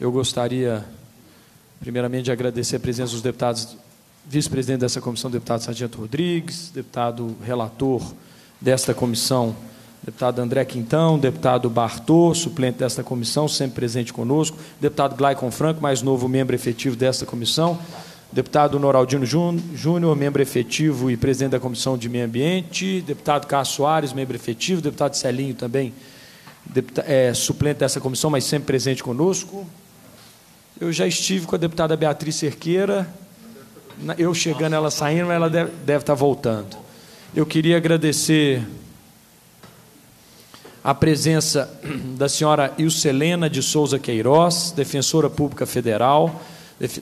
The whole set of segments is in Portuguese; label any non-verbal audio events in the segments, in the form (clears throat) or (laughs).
Eu gostaria, primeiramente, de agradecer a presença dos deputados, vice-presidente dessa comissão, deputado Sargento Rodrigues, deputado relator desta comissão, deputado André Quintão, deputado Bartô, suplente desta comissão, sempre presente conosco, deputado Glaicon Franco, mais novo membro efetivo desta comissão, deputado Noraldino Júnior, membro efetivo e presidente da Comissão de Meio Ambiente, deputado Carlos Soares, membro efetivo, deputado Celinho também, deputado, é, suplente dessa comissão, mas sempre presente conosco. Eu já estive com a deputada Beatriz Cerqueira, eu chegando, ela saindo, mas ela deve, deve estar voltando. Eu queria agradecer a presença (clears throat) da senhora Ilcelena de Souza Queiroz, defensora pública federal,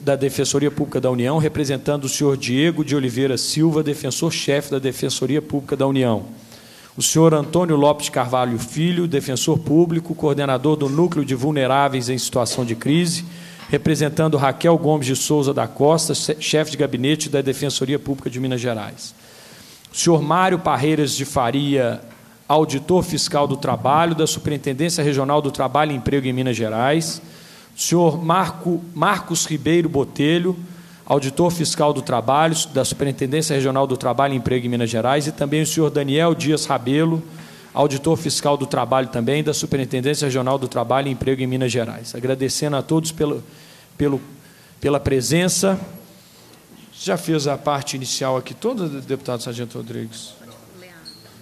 da Defensoria Pública da União, representando o senhor Diego de Oliveira Silva, defensor-chefe da Defensoria Pública da União. O senhor Antônio Lopes Carvalho Filho, defensor público, coordenador do Núcleo de Vulneráveis em Situação de Crise, representando Raquel Gomes de Souza da Costa, chefe de gabinete da Defensoria Pública de Minas Gerais. O senhor Mário Parreiras de Faria auditor fiscal do trabalho da Superintendência Regional do Trabalho e Emprego em Minas Gerais, o senhor Marco, Marcos Ribeiro Botelho, auditor fiscal do trabalho da Superintendência Regional do Trabalho e Emprego em Minas Gerais, e também o senhor Daniel Dias Rabelo, auditor fiscal do trabalho também da Superintendência Regional do Trabalho e Emprego em Minas Gerais. Agradecendo a todos pelo, pelo, pela presença. Já fez a parte inicial aqui toda, deputado Sargento Rodrigues?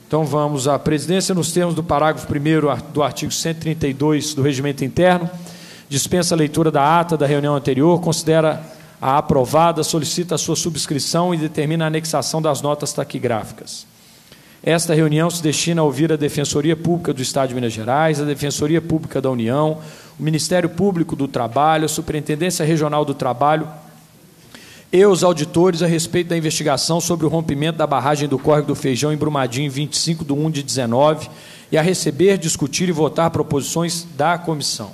Então vamos à presidência nos termos do parágrafo 1 do artigo 132 do Regimento Interno. Dispensa a leitura da ata da reunião anterior, considera a aprovada, solicita a sua subscrição e determina a anexação das notas taquigráficas. Esta reunião se destina a ouvir a Defensoria Pública do Estado de Minas Gerais, a Defensoria Pública da União, o Ministério Público do Trabalho, a Superintendência Regional do Trabalho e os auditores a respeito da investigação sobre o rompimento da barragem do Córrego do Feijão em Brumadinho em 25 de 1 de 19 e a receber, discutir e votar proposições da comissão.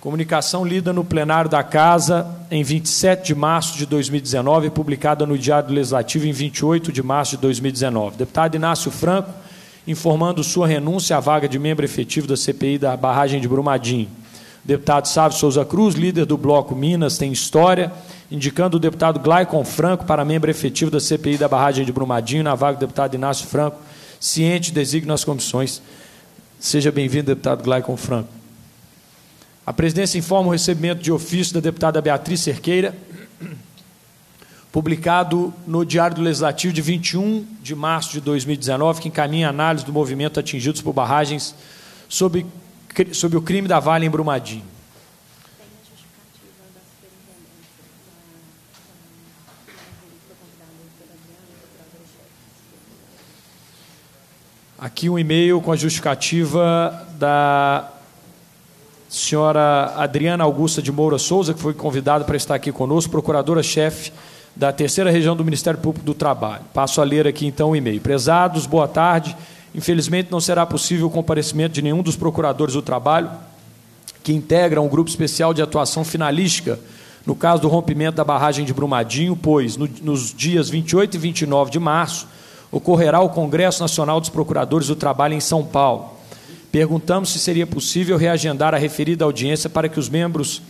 Comunicação lida no plenário da Casa em 27 de março de 2019 e publicada no Diário Legislativo em 28 de março de 2019. Deputado Inácio Franco informando sua renúncia à vaga de membro efetivo da CPI da barragem de Brumadinho. Deputado Sávio Souza Cruz, líder do Bloco Minas, tem história, indicando o deputado Glaicon Franco para membro efetivo da CPI da barragem de Brumadinho, na vaga do deputado Inácio Franco, ciente designa as comissões. Seja bem-vindo, deputado Glaicon Franco. A presidência informa o recebimento de ofício da deputada Beatriz Cerqueira, publicado no Diário do Legislativo de 21 de março de 2019, que encaminha análise do movimento atingidos por barragens sob sobre o crime da Vale em Brumadinho. Aqui um e-mail com a justificativa da senhora Adriana Augusta de Moura Souza, que foi convidada para estar aqui conosco, procuradora-chefe da terceira região do Ministério Público do Trabalho. Passo a ler aqui então o e-mail. Prezados, boa tarde. Infelizmente, não será possível o comparecimento de nenhum dos procuradores do trabalho que integram um grupo especial de atuação finalística no caso do rompimento da barragem de Brumadinho, pois no, nos dias 28 e 29 de março ocorrerá o Congresso Nacional dos Procuradores do Trabalho em São Paulo. Perguntamos se seria possível reagendar a referida audiência para que os membros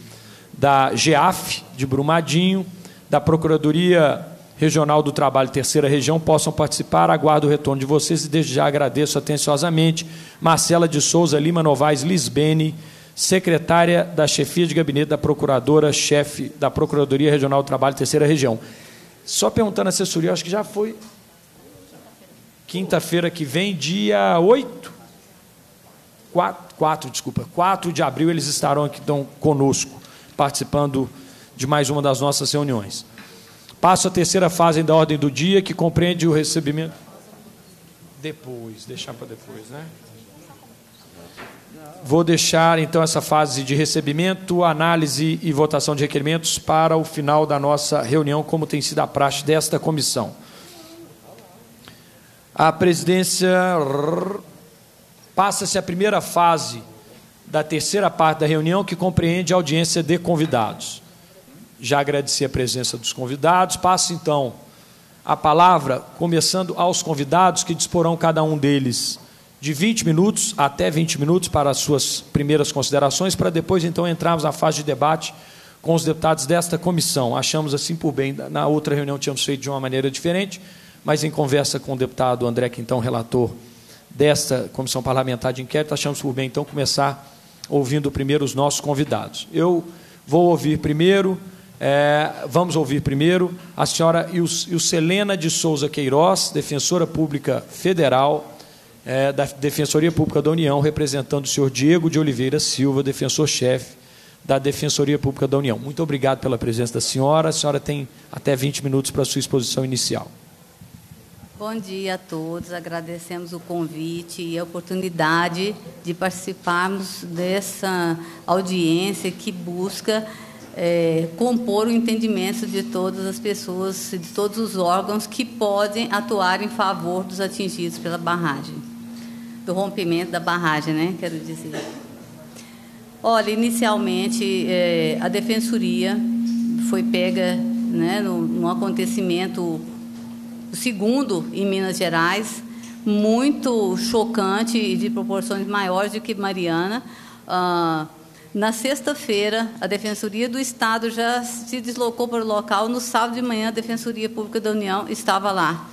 da GEAF de Brumadinho, da Procuradoria Regional do Trabalho, terceira região, possam participar. Aguardo o retorno de vocês e desde já agradeço atenciosamente Marcela de Souza Lima Novaes Lisbene, secretária da chefia de gabinete da procuradora-chefe da Procuradoria Regional do Trabalho, terceira região. Só perguntando a assessoria, acho que já foi quinta-feira que vem, dia 8, 4, 4, desculpa, 4 de abril, eles estarão aqui então, conosco, participando de mais uma das nossas reuniões. Passo a terceira fase da ordem do dia, que compreende o recebimento. Depois, deixar para depois, né? Vou deixar então essa fase de recebimento, análise e votação de requerimentos para o final da nossa reunião, como tem sido a praxe desta comissão. A presidência passa-se a primeira fase da terceira parte da reunião, que compreende a audiência de convidados já agradeci a presença dos convidados. Passo então a palavra, começando aos convidados, que disporão cada um deles de 20 minutos até 20 minutos para as suas primeiras considerações, para depois então entrarmos na fase de debate com os deputados desta comissão. Achamos assim por bem. Na outra reunião tínhamos feito de uma maneira diferente, mas em conversa com o deputado André Quintão, relator desta comissão parlamentar de inquérito, achamos por bem então começar ouvindo primeiro os nossos convidados. Eu vou ouvir primeiro, é, vamos ouvir primeiro a senhora Ilcelena de Souza Queiroz, defensora pública federal é, da Defensoria Pública da União, representando o senhor Diego de Oliveira Silva, defensor-chefe da Defensoria Pública da União. Muito obrigado pela presença da senhora. A senhora tem até 20 minutos para a sua exposição inicial. Bom dia a todos, agradecemos o convite e a oportunidade de participarmos dessa audiência que busca é, compor o entendimento de todas as pessoas, de todos os órgãos que podem atuar em favor dos atingidos pela barragem, do rompimento da barragem, né? Quero dizer. Olha, inicialmente é, a defensoria foi pega né, num acontecimento o segundo em Minas Gerais, muito chocante e de proporções maiores do que Mariana. Ah, na sexta-feira, a Defensoria do Estado já se deslocou para o local. No sábado de manhã, a Defensoria Pública da União estava lá.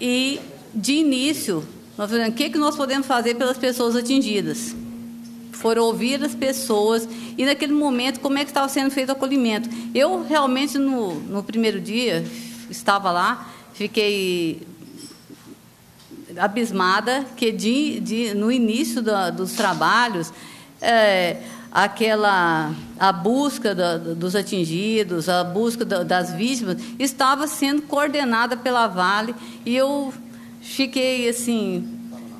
E, de início, nós falamos, o que, que nós podemos fazer pelas pessoas atingidas? Foram ouvir as pessoas e, naquele momento, como é que estava sendo feito o acolhimento. Eu, realmente, no, no primeiro dia, estava lá, fiquei abismada que de, de, no início dos trabalhos é, aquela a busca dos atingidos a busca da, das vítimas estava sendo coordenada pela Vale e eu fiquei assim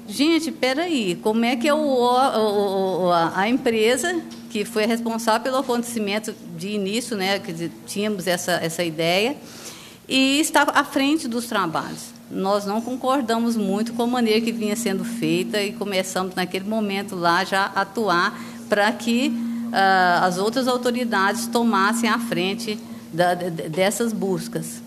gente peraí como é que é o, o, a empresa que foi responsável pelo acontecimento de início né que tínhamos essa essa ideia e estava à frente dos trabalhos. Nós não concordamos muito com a maneira que vinha sendo feita e começamos naquele momento lá já atuar para que uh, as outras autoridades tomassem a frente da, dessas buscas.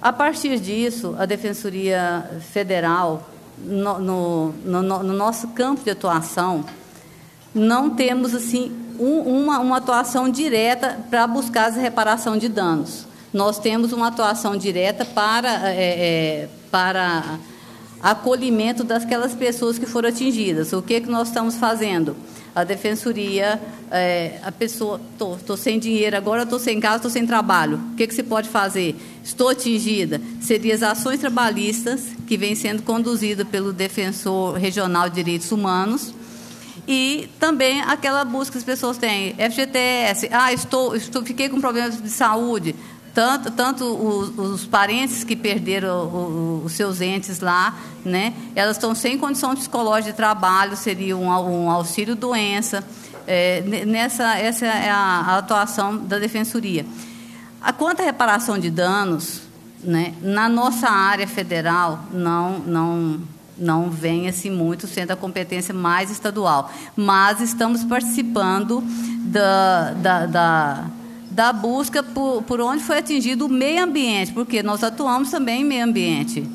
A partir disso, a Defensoria Federal, no, no, no, no nosso campo de atuação, não temos assim um, uma, uma atuação direta para buscar a reparação de danos nós temos uma atuação direta para, é, é, para acolhimento daquelas pessoas que foram atingidas. O que, que nós estamos fazendo? A defensoria, é, a pessoa, estou sem dinheiro agora, estou sem casa, estou sem trabalho. O que, que se pode fazer? Estou atingida. Seriam as ações trabalhistas que vêm sendo conduzidas pelo defensor regional de direitos humanos e também aquela busca que as pessoas têm, FGTS, ah, estou, estou fiquei com problemas de saúde, tanto, tanto os, os, parentes que perderam o, os seus entes lá, né, elas estão sem condição psicológica de trabalho, seria um, um auxílio doença. É, nessa essa é a, a, atuação da defensoria. A quanto à reparação de danos, né, na nossa área federal não não não vem assim muito sendo a competência mais estadual, mas estamos participando da, da, da da busca por, por onde foi atingido o meio ambiente, porque nós atuamos também em meio ambiente.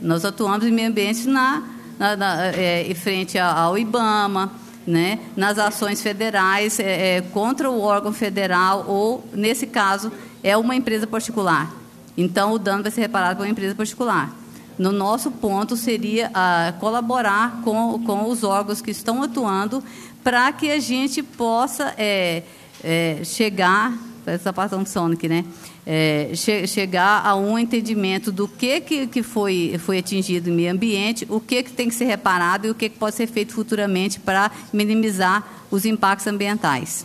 Nós atuamos em meio ambiente na, na, na é, em frente ao IBAMA, né, nas ações federais é, é, contra o órgão federal ou, nesse caso, é uma empresa particular. Então, o dano vai ser reparado por uma empresa particular. No nosso ponto seria ah, colaborar com, com os órgãos que estão atuando para que a gente possa é, é, chegar essa sapatão Sonic, né? É, che chegar a um entendimento do que, que, que foi, foi atingido no meio ambiente, o que, que tem que ser reparado e o que, que pode ser feito futuramente para minimizar os impactos ambientais.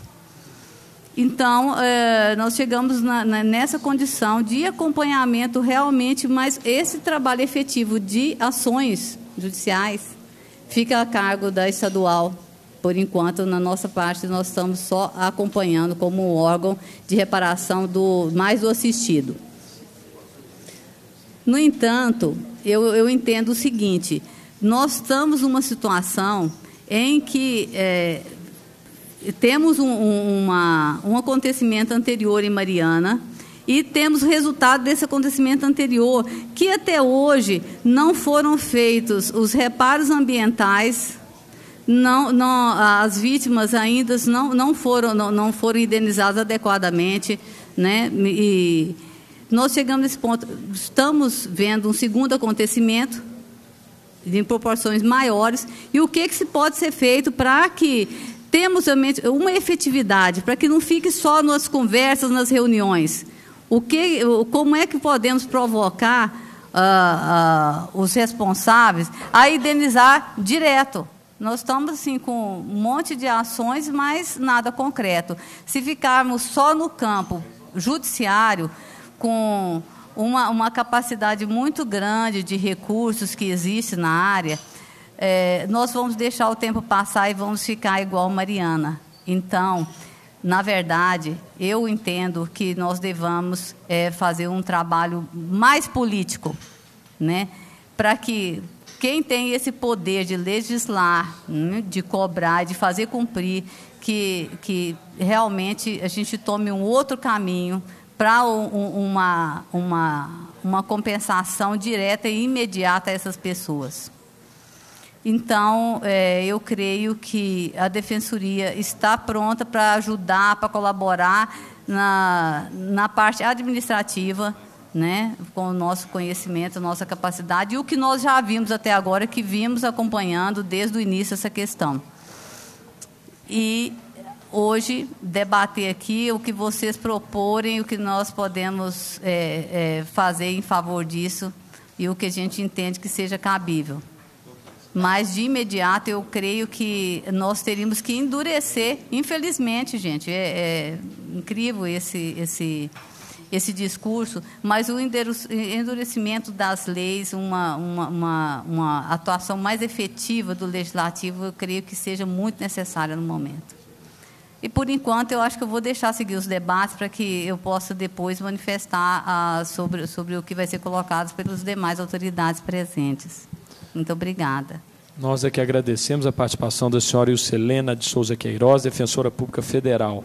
Então, é, nós chegamos na, na, nessa condição de acompanhamento realmente, mas esse trabalho efetivo de ações judiciais fica a cargo da estadual por enquanto, na nossa parte, nós estamos só acompanhando como órgão de reparação do mais do assistido. No entanto, eu, eu entendo o seguinte: nós estamos numa situação em que é, temos um, uma, um acontecimento anterior em Mariana e temos resultado desse acontecimento anterior, que até hoje não foram feitos os reparos ambientais, não, não, as vítimas ainda não, não, foram, não, não foram indenizadas adequadamente, né? E nós chegamos nesse ponto, estamos vendo um segundo acontecimento em proporções maiores e o que, que se pode ser feito para que temos uma efetividade, para que não fique só nas conversas, nas reuniões o que, como é que podemos provocar uh, uh, os responsáveis a indenizar direto? Nós estamos assim com um monte de ações, mas nada concreto. Se ficarmos só no campo judiciário, com uma, uma capacidade muito grande de recursos que existe na área, é, nós vamos deixar o tempo passar e vamos ficar igual Mariana. Então, na verdade, eu entendo que nós devamos é, fazer um trabalho mais político, né? para que quem tem esse poder de legislar, né? de cobrar, de fazer cumprir, que, que realmente a gente tome um outro caminho para um, uma, uma, uma compensação direta e imediata a essas pessoas. Então, é, eu creio que a Defensoria está pronta para ajudar, para colaborar na, na parte administrativa, né, com o nosso conhecimento, nossa capacidade, e o que nós já vimos até agora, que vimos acompanhando desde o início essa questão. E hoje debater aqui o que vocês proporem, o que nós podemos é, é, fazer em favor disso e o que a gente entende que seja cabível. Mas de imediato eu creio que nós teríamos que endurecer, infelizmente, gente, é, é incrível esse esse esse discurso, mas o endurecimento das leis, uma, uma, uma, uma atuação mais efetiva do legislativo, eu creio que seja muito necessária no momento. E, por enquanto, eu acho que eu vou deixar seguir os debates para que eu possa depois manifestar ah, sobre, sobre o que vai ser colocado pelas demais autoridades presentes. Muito obrigada. Nós é que agradecemos a participação da senhora Ilcelena de Souza Queiroz, defensora pública federal.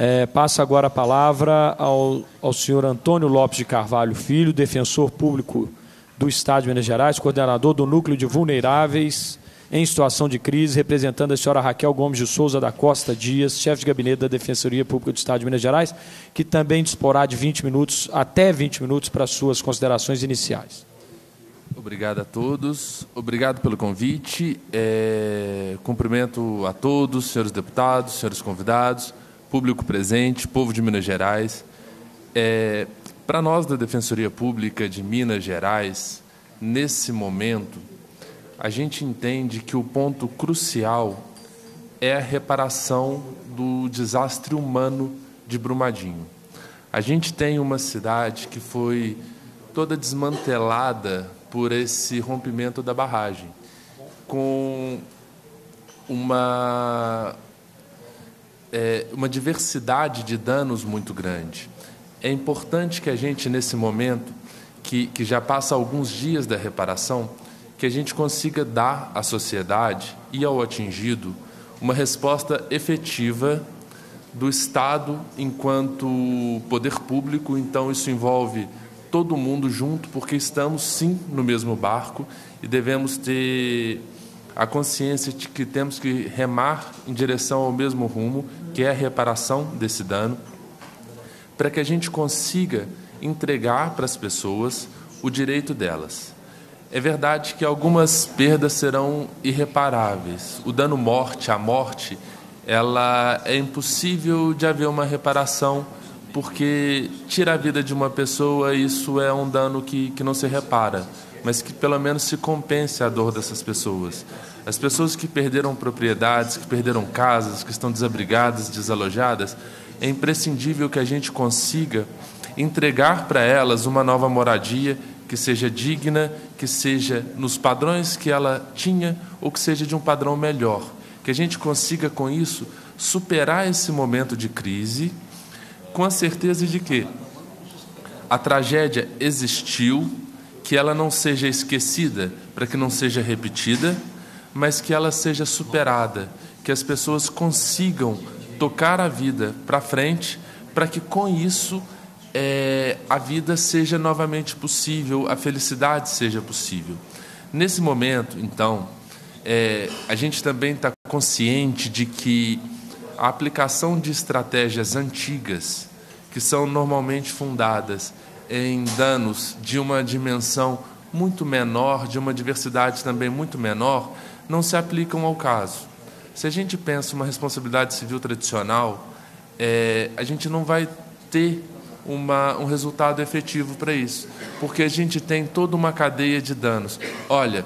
É, passa agora a palavra ao, ao senhor Antônio Lopes de Carvalho Filho, defensor público do Estado de Minas Gerais, coordenador do Núcleo de Vulneráveis em Situação de Crise, representando a senhora Raquel Gomes de Souza da Costa Dias, chefe de gabinete da Defensoria Pública do Estado de Minas Gerais, que também disporá de 20 minutos, até 20 minutos, para suas considerações iniciais. Obrigado a todos, obrigado pelo convite. É, cumprimento a todos, senhores deputados, senhores convidados, público presente, povo de Minas Gerais. É, Para nós da Defensoria Pública de Minas Gerais, nesse momento, a gente entende que o ponto crucial é a reparação do desastre humano de Brumadinho. A gente tem uma cidade que foi toda desmantelada por esse rompimento da barragem, com uma, é, uma diversidade de danos muito grande. É importante que a gente, nesse momento, que, que já passa alguns dias da reparação, que a gente consiga dar à sociedade e ao atingido uma resposta efetiva do Estado enquanto poder público. Então, isso envolve todo mundo junto, porque estamos sim no mesmo barco e devemos ter a consciência de que temos que remar em direção ao mesmo rumo, que é a reparação desse dano, para que a gente consiga entregar para as pessoas o direito delas. É verdade que algumas perdas serão irreparáveis. O dano morte, a morte, ela é impossível de haver uma reparação porque tira a vida de uma pessoa, isso é um dano que, que não se repara, mas que pelo menos se compense a dor dessas pessoas. As pessoas que perderam propriedades, que perderam casas, que estão desabrigadas, desalojadas, é imprescindível que a gente consiga entregar para elas uma nova moradia que seja digna, que seja nos padrões que ela tinha ou que seja de um padrão melhor. Que a gente consiga com isso superar esse momento de crise com a certeza de que a tragédia existiu, que ela não seja esquecida, para que não seja repetida, mas que ela seja superada, que as pessoas consigam tocar a vida para frente, para que com isso é, a vida seja novamente possível, a felicidade seja possível. Nesse momento, então, é, a gente também está consciente de que a aplicação de estratégias antigas, que são normalmente fundadas em danos de uma dimensão muito menor, de uma diversidade também muito menor, não se aplicam ao caso. Se a gente pensa uma responsabilidade civil tradicional, é, a gente não vai ter uma, um resultado efetivo para isso, porque a gente tem toda uma cadeia de danos. Olha,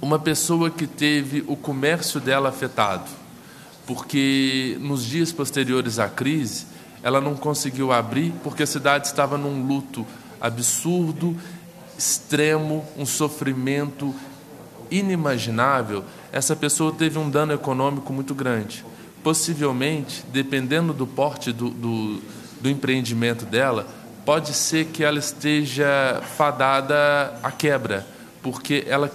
uma pessoa que teve o comércio dela afetado, porque nos dias posteriores à crise ela não conseguiu abrir porque a cidade estava num luto absurdo, extremo, um sofrimento inimaginável. Essa pessoa teve um dano econômico muito grande. Possivelmente, dependendo do porte do, do, do empreendimento dela, pode ser que ela esteja fadada à quebra, porque ela,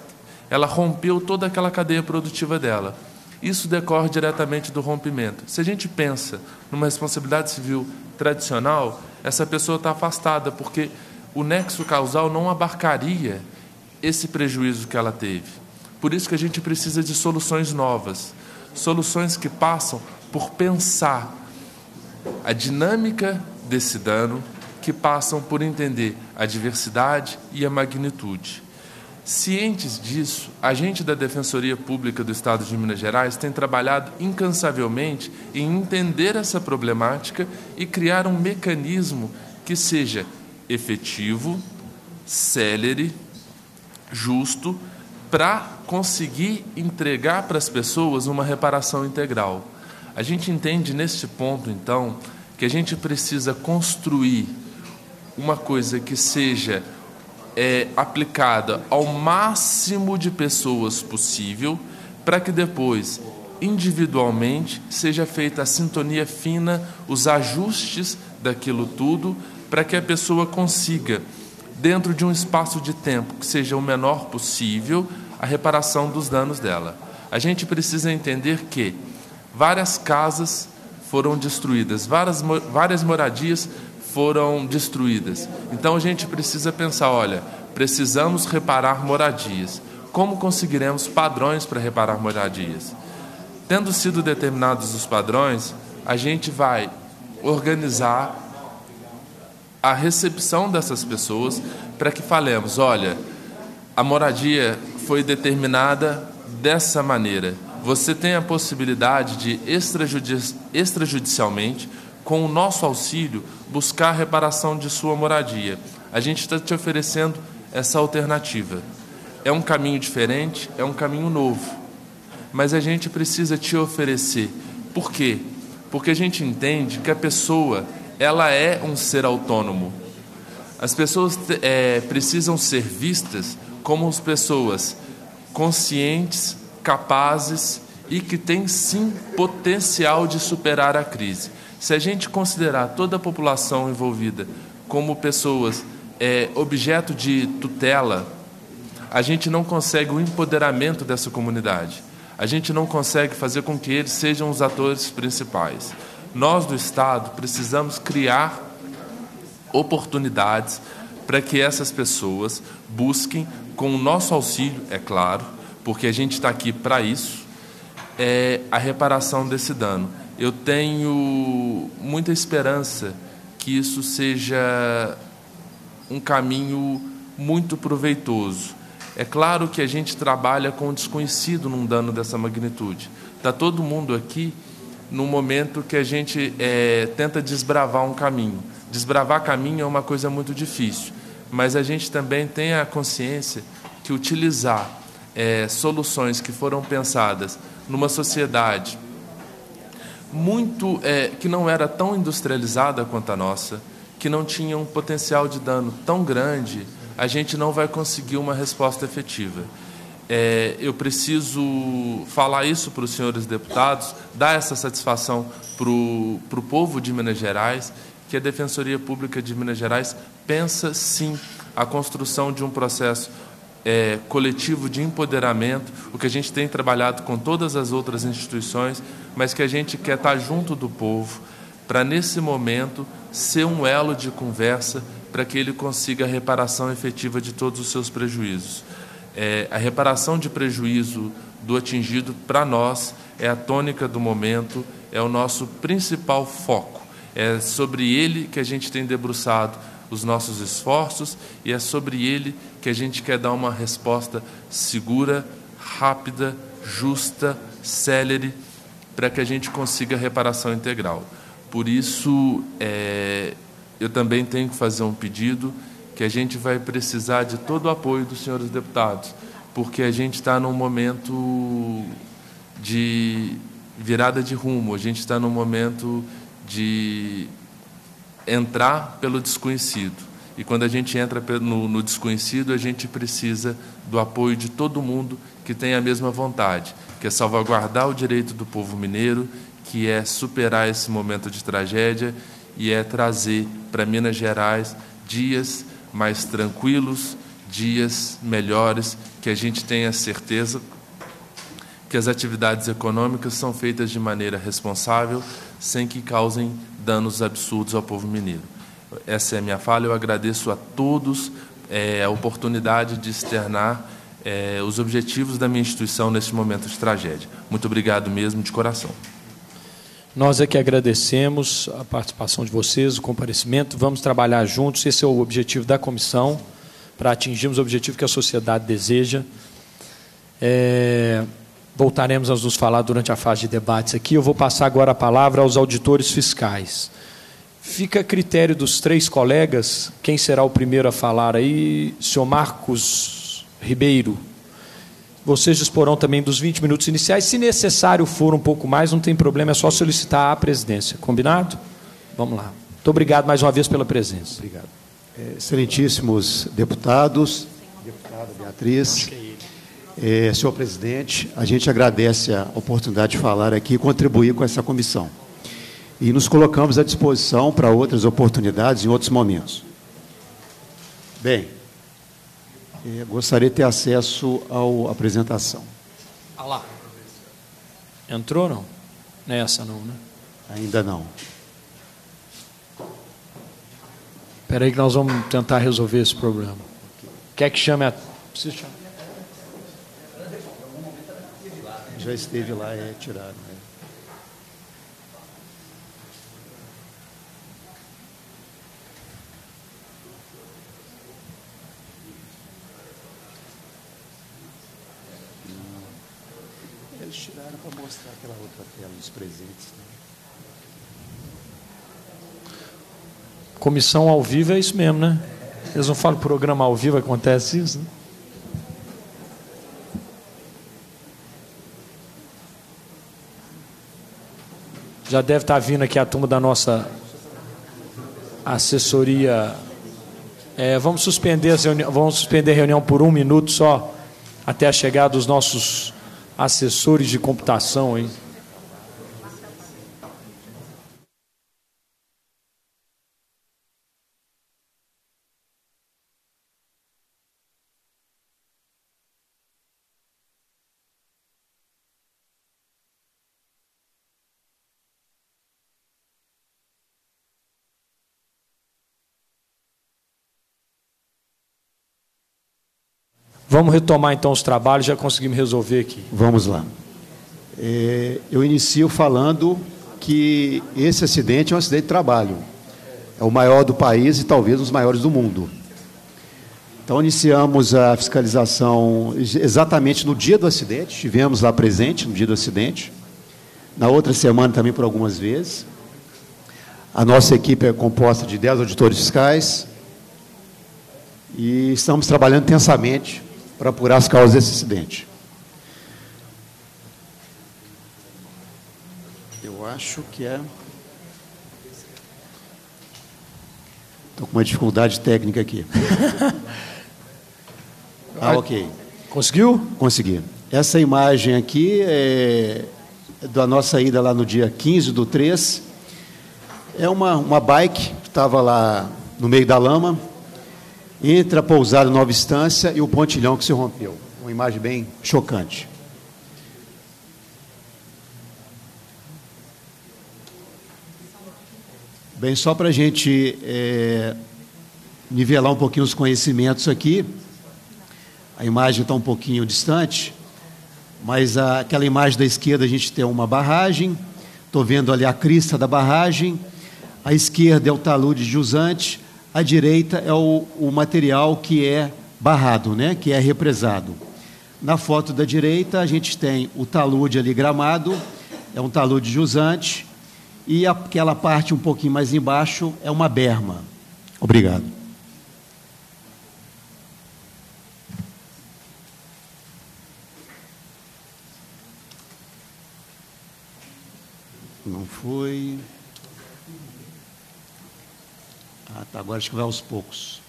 ela rompeu toda aquela cadeia produtiva dela. Isso decorre diretamente do rompimento. Se a gente pensa numa responsabilidade civil tradicional, essa pessoa está afastada, porque o nexo causal não abarcaria esse prejuízo que ela teve. Por isso que a gente precisa de soluções novas, soluções que passam por pensar a dinâmica desse dano, que passam por entender a diversidade e a magnitude. Cientes disso, a gente da Defensoria Pública do Estado de Minas Gerais tem trabalhado incansavelmente em entender essa problemática e criar um mecanismo que seja efetivo, célere, justo, para conseguir entregar para as pessoas uma reparação integral. A gente entende neste ponto, então, que a gente precisa construir uma coisa que seja é, aplicada ao máximo de pessoas possível, para que depois, individualmente, seja feita a sintonia fina, os ajustes daquilo tudo, para que a pessoa consiga, dentro de um espaço de tempo que seja o menor possível, a reparação dos danos dela. A gente precisa entender que várias casas foram destruídas, várias, várias moradias foram destruídas. Então a gente precisa pensar: olha, precisamos reparar moradias. Como conseguiremos padrões para reparar moradias? Tendo sido determinados os padrões, a gente vai organizar a recepção dessas pessoas para que falemos: olha, a moradia foi determinada dessa maneira. Você tem a possibilidade de extrajudicialmente com o nosso auxílio, buscar a reparação de sua moradia. A gente está te oferecendo essa alternativa. É um caminho diferente, é um caminho novo, mas a gente precisa te oferecer. Por quê? Porque a gente entende que a pessoa ela é um ser autônomo. As pessoas é, precisam ser vistas como as pessoas conscientes, capazes e que têm sim potencial de superar a crise. Se a gente considerar toda a população envolvida como pessoas é, objeto de tutela, a gente não consegue o empoderamento dessa comunidade. A gente não consegue fazer com que eles sejam os atores principais. Nós do Estado precisamos criar oportunidades para que essas pessoas busquem, com o nosso auxílio, é claro, porque a gente está aqui para isso, é, a reparação desse dano eu tenho muita esperança que isso seja um caminho muito proveitoso. É claro que a gente trabalha com o desconhecido num dano dessa magnitude. Está todo mundo aqui num momento que a gente é, tenta desbravar um caminho. Desbravar caminho é uma coisa muito difícil, mas a gente também tem a consciência que utilizar é, soluções que foram pensadas numa sociedade muito é, que não era tão industrializada quanto a nossa, que não tinha um potencial de dano tão grande, a gente não vai conseguir uma resposta efetiva. É, eu preciso falar isso para os senhores deputados, dar essa satisfação para o povo de Minas Gerais, que a Defensoria Pública de Minas Gerais pensa sim a construção de um processo é, coletivo de empoderamento, o que a gente tem trabalhado com todas as outras instituições, mas que a gente quer estar junto do povo para, nesse momento, ser um elo de conversa para que ele consiga a reparação efetiva de todos os seus prejuízos. É, a reparação de prejuízo do atingido, para nós, é a tônica do momento, é o nosso principal foco. É sobre ele que a gente tem debruçado os nossos esforços e é sobre ele que a gente quer dar uma resposta segura, rápida, justa, célere, para que a gente consiga reparação integral. Por isso, é, eu também tenho que fazer um pedido que a gente vai precisar de todo o apoio dos senhores deputados, porque a gente está num momento de virada de rumo, a gente está num momento de entrar pelo desconhecido. E quando a gente entra no, no, desconhecido, a gente precisa do apoio de todo mundo que tem a mesma vontade, que é salvaguardar o direito do povo mineiro, que é superar esse momento de tragédia e é trazer para Minas Gerais dias mais tranquilos, dias melhores, que a gente tenha certeza que as atividades econômicas são feitas de maneira responsável, sem que causem danos absurdos ao povo mineiro. Essa é a minha fala. Eu agradeço a todos é, a oportunidade de externar é, os objetivos da minha instituição neste momento de tragédia. Muito obrigado mesmo, de coração. Nós é que agradecemos a participação de vocês, o comparecimento. Vamos trabalhar juntos. Esse é o objetivo da comissão, para atingirmos o objetivo que a sociedade deseja. É, voltaremos a nos falar durante a fase de debates aqui. Eu vou passar agora a palavra aos auditores fiscais. Fica a critério dos três colegas, quem será o primeiro a falar aí? Senhor Marcos Ribeiro. Vocês disporão também dos 20 minutos iniciais. Se necessário for um pouco mais, não tem problema, é só solicitar à presidência. Combinado? Vamos lá. Muito obrigado mais uma vez pela presença. Obrigado. É, excelentíssimos deputados, deputada Beatriz, é, senhor presidente, a gente agradece a oportunidade de falar aqui e contribuir com essa comissão. E nos colocamos à disposição para outras oportunidades em outros momentos. Bem, é, gostaria de ter acesso à apresentação. Ah lá. Entrou não? Nessa não, né? Ainda não. Espera aí que nós vamos tentar resolver esse problema. Quer que chame a... Precisa chamar. já esteve lá, é tirado. Né? Eles tiraram para mostrar aquela outra tela dos presentes. Né? Comissão ao vivo é isso mesmo, né? Eles não falam programa ao vivo, acontece isso, né? Já deve estar vindo aqui a turma da nossa assessoria. É, vamos suspender a reunião, vamos suspender a reunião por um minuto só até a chegada dos nossos assessores de computação, hein? Vamos retomar então os trabalhos, já conseguimos resolver aqui. Vamos lá. É, eu inicio falando que esse acidente é um acidente de trabalho. É o maior do país e talvez um dos maiores do mundo. Então, iniciamos a fiscalização exatamente no dia do acidente, estivemos lá presente no dia do acidente. Na outra semana também por algumas vezes. A nossa equipe é composta de 10 auditores fiscais e estamos trabalhando intensamente para apurar as causas desse acidente. Eu acho que é. Estou com uma dificuldade técnica aqui. (laughs) ah, ok. Conseguiu? Consegui. Essa imagem aqui é da nossa ida lá no dia 15 do 3. É uma, uma bike que estava lá no meio da lama, entre a pousada Nova Estância e o pontilhão que se rompeu. Uma imagem bem chocante. Bem, só para a gente é, nivelar um pouquinho os conhecimentos aqui, a imagem está um pouquinho distante, mas a, aquela imagem da esquerda a gente tem uma barragem, estou vendo ali a crista da barragem, a esquerda é o talude jusante, a direita é o, o material que é barrado, né, que é represado. Na foto da direita, a gente tem o talude ali gramado, é um talude jusante, e aquela parte um pouquinho mais embaixo é uma berma. Obrigado. Não foi. Ah, tá. Agora acho que vai aos poucos.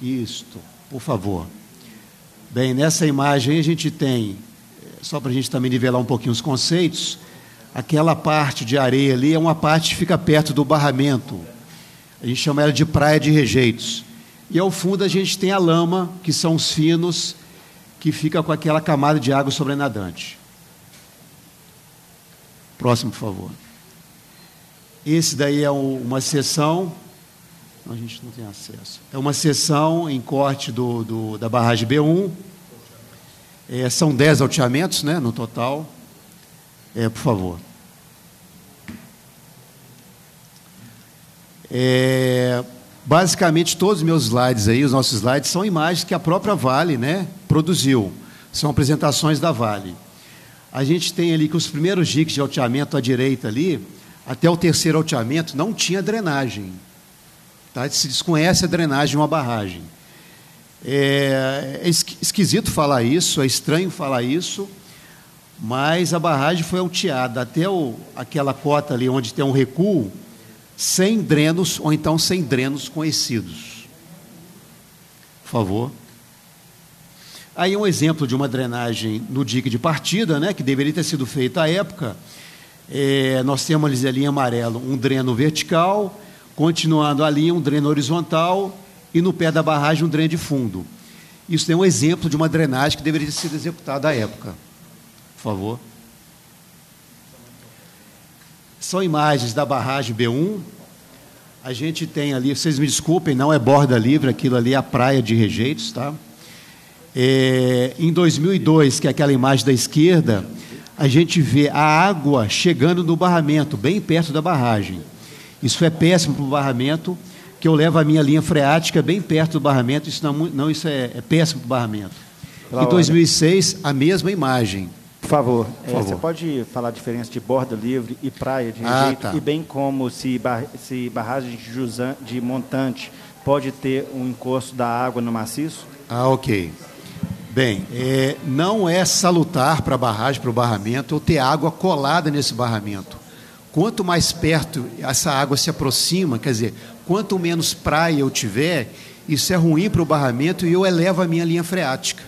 Isto, por favor. Bem, nessa imagem a gente tem, só para a gente também nivelar um pouquinho os conceitos, aquela parte de areia ali é uma parte que fica perto do barramento. A gente chama ela de praia de rejeitos. E ao fundo a gente tem a lama, que são os finos, que fica com aquela camada de água sobrenadante. Próximo, por favor. Esse daí é uma sessão. A gente não tem acesso. É uma sessão em corte do, do da barragem B1. É, são 10 alteamentos né, no total. É, por favor. É, basicamente, todos os meus slides aí, os nossos slides, são imagens que a própria Vale né, produziu. São apresentações da Vale. A gente tem ali que os primeiros diques de alteamento à direita ali, até o terceiro alteamento, não tinha drenagem. Tá? Se desconhece a drenagem de uma barragem. É, é esquisito falar isso, é estranho falar isso, mas a barragem foi alteada até o, aquela cota ali onde tem um recuo, sem drenos, ou então sem drenos conhecidos. Por favor. Aí um exemplo de uma drenagem no dique de partida, né, que deveria ter sido feita à época. É, nós temos ali em amarelo um dreno vertical, continuando ali um dreno horizontal e no pé da barragem um dreno de fundo. Isso é um exemplo de uma drenagem que deveria sido executada à época. Por favor. São imagens da barragem B1. A gente tem ali, vocês me desculpem, não é borda livre, aquilo ali é a praia de rejeitos, tá? É, em 2002, que é aquela imagem da esquerda, a gente vê a água chegando no barramento, bem perto da barragem. Isso é péssimo para o barramento, que eu levo a minha linha freática bem perto do barramento, isso não, não isso é, é péssimo para o barramento. Pela em 2006, a mesma imagem. Por favor, Por é, favor. você pode falar a diferença de borda livre e praia de ah, tá. e bem como se, bar, se barragem de, de montante pode ter um encosto da água no maciço? Ah, ok. Bem, é, não é salutar para a barragem, para o barramento, ou ter água colada nesse barramento. Quanto mais perto essa água se aproxima, quer dizer, quanto menos praia eu tiver, isso é ruim para o barramento e eu elevo a minha linha freática.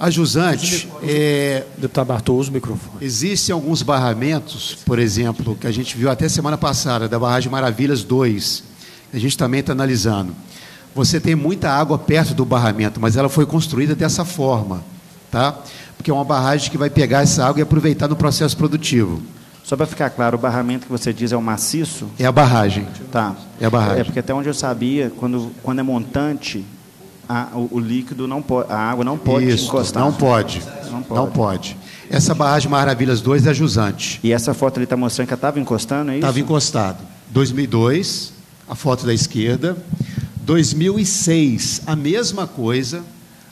A jusante. É, Deputado Bartol, usa o microfone. Existem alguns barramentos, por exemplo, que a gente viu até semana passada, da barragem Maravilhas 2, que a gente também está analisando você tem muita água perto do barramento, mas ela foi construída dessa forma, tá? Porque é uma barragem que vai pegar essa água e aproveitar no processo produtivo. Só para ficar claro, o barramento que você diz é o maciço? É a barragem. Tá. É a barragem. É porque até onde eu sabia, quando, quando é montante, a, o, o, líquido não pode, a água não pode Isso, encostar. Não pode. Não pode. Não pode. Essa barragem Maravilhas 2 é jusante. E essa foto ali está mostrando que ela estava encostando, é isso? Estava encostado. 2002, a foto da esquerda. 2006, a mesma coisa,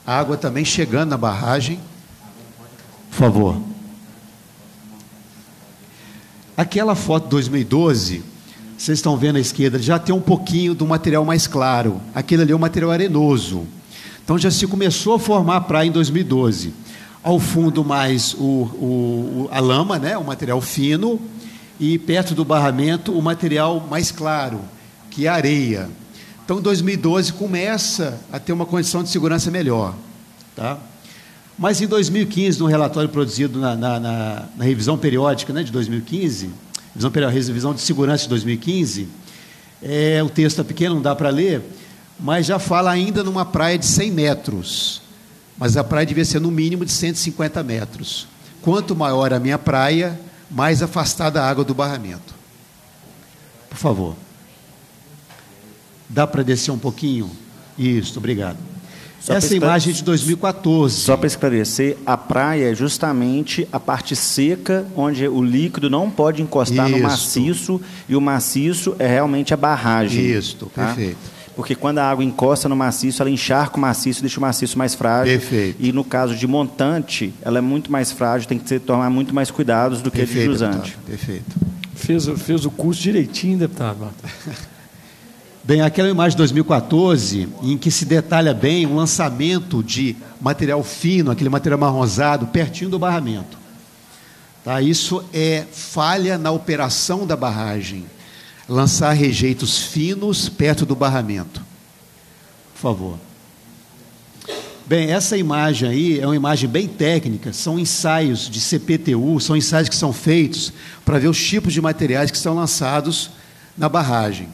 a água também chegando na barragem. Por favor. Aquela foto de 2012, vocês estão vendo à esquerda, já tem um pouquinho do material mais claro. Aquele ali é o material arenoso. Então já se começou a formar a praia em 2012. Ao fundo mais o, o, a lama, né, o material fino, e perto do barramento o material mais claro, que é a areia. Então, 2012 começa a ter uma condição de segurança melhor. Tá? Mas em 2015, no relatório produzido na, na, na, na revisão periódica né, de 2015, revisão, revisão de segurança de 2015, é, o texto é pequeno, não dá para ler, mas já fala ainda numa praia de 100 metros. Mas a praia devia ser no mínimo de 150 metros. Quanto maior a minha praia, mais afastada a água do barramento. Por favor. Dá para descer um pouquinho? Isso, obrigado. Só Essa imagem é de 2014. Só para esclarecer, a praia é justamente a parte seca, onde o líquido não pode encostar Isso. no maciço, e o maciço é realmente a barragem. Isso, tá? perfeito. Porque quando a água encosta no maciço, ela encharca o maciço e deixa o maciço mais frágil. Perfeito. E no caso de montante, ela é muito mais frágil, tem que ter, tomar muito mais cuidados do que perfeito, de jusante. Deputado. Perfeito. Fez, fez o curso direitinho, deputado. (laughs) Bem, aquela imagem de 2014, em que se detalha bem o lançamento de material fino, aquele material marronzado, pertinho do barramento. Tá? Isso é falha na operação da barragem. Lançar rejeitos finos perto do barramento. Por favor. Bem, essa imagem aí é uma imagem bem técnica, são ensaios de CPTU, são ensaios que são feitos para ver os tipos de materiais que são lançados na barragem.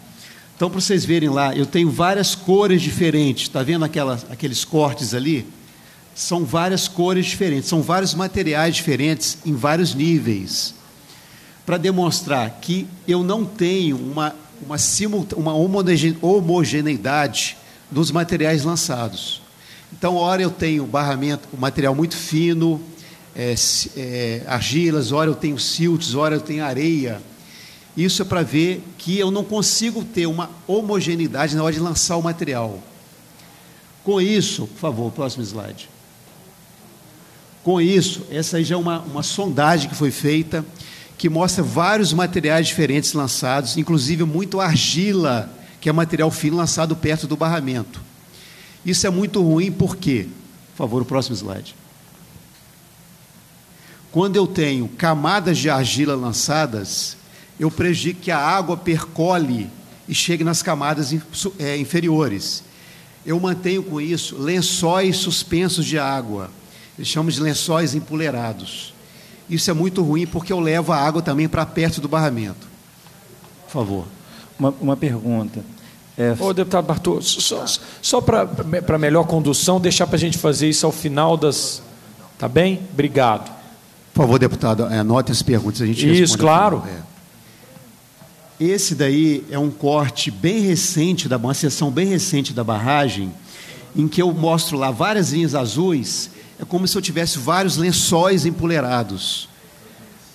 Então, para vocês verem lá, eu tenho várias cores diferentes. Está vendo aqueles cortes ali? São várias cores diferentes, são vários materiais diferentes em vários níveis. Para demonstrar que eu não tenho uma, uma, uma homogeneidade dos materiais lançados. Então, ora eu tenho barramento, um material muito fino, é, é, argilas, ora eu tenho siltes, ora eu tenho areia isso é para ver que eu não consigo ter uma homogeneidade na hora de lançar o material. Com isso, por favor, próximo slide. Com isso, essa aí já é uma, uma sondagem que foi feita, que mostra vários materiais diferentes lançados, inclusive muito argila, que é material fino lançado perto do barramento. Isso é muito ruim, por quê? Por favor, o próximo slide. Quando eu tenho camadas de argila lançadas, eu prejudico que a água percole e chegue nas camadas é, inferiores. Eu mantenho com isso lençóis suspensos de água. Eles chamam de lençóis empoleirados. Isso é muito ruim porque eu levo a água também para perto do barramento. Por favor. Uma, uma pergunta. É... Ô, deputado Bartô, só, só para melhor condução, deixar para a gente fazer isso ao final das. Tá bem? Obrigado. Por favor, deputado, anote as perguntas. A gente Isso, claro. É. Esse daí é um corte bem recente, da, uma sessão bem recente da barragem, em que eu mostro lá várias linhas azuis, é como se eu tivesse vários lençóis empoleirados.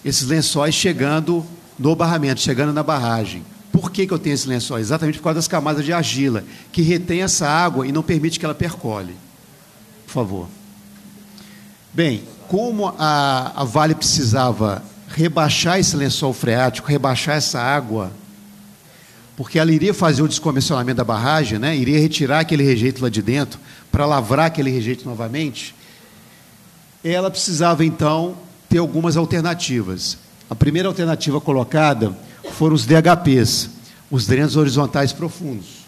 Esses lençóis chegando no barramento, chegando na barragem. Por que, que eu tenho esses lençóis? Exatamente por causa das camadas de argila, que retém essa água e não permite que ela percole. Por favor. Bem, como a, a Vale precisava rebaixar esse lençol freático, rebaixar essa água, porque ela iria fazer o descomissionamento da barragem, né? iria retirar aquele rejeito lá de dentro, para lavrar aquele rejeito novamente, ela precisava então ter algumas alternativas. A primeira alternativa colocada foram os DHPs, os drenos horizontais profundos.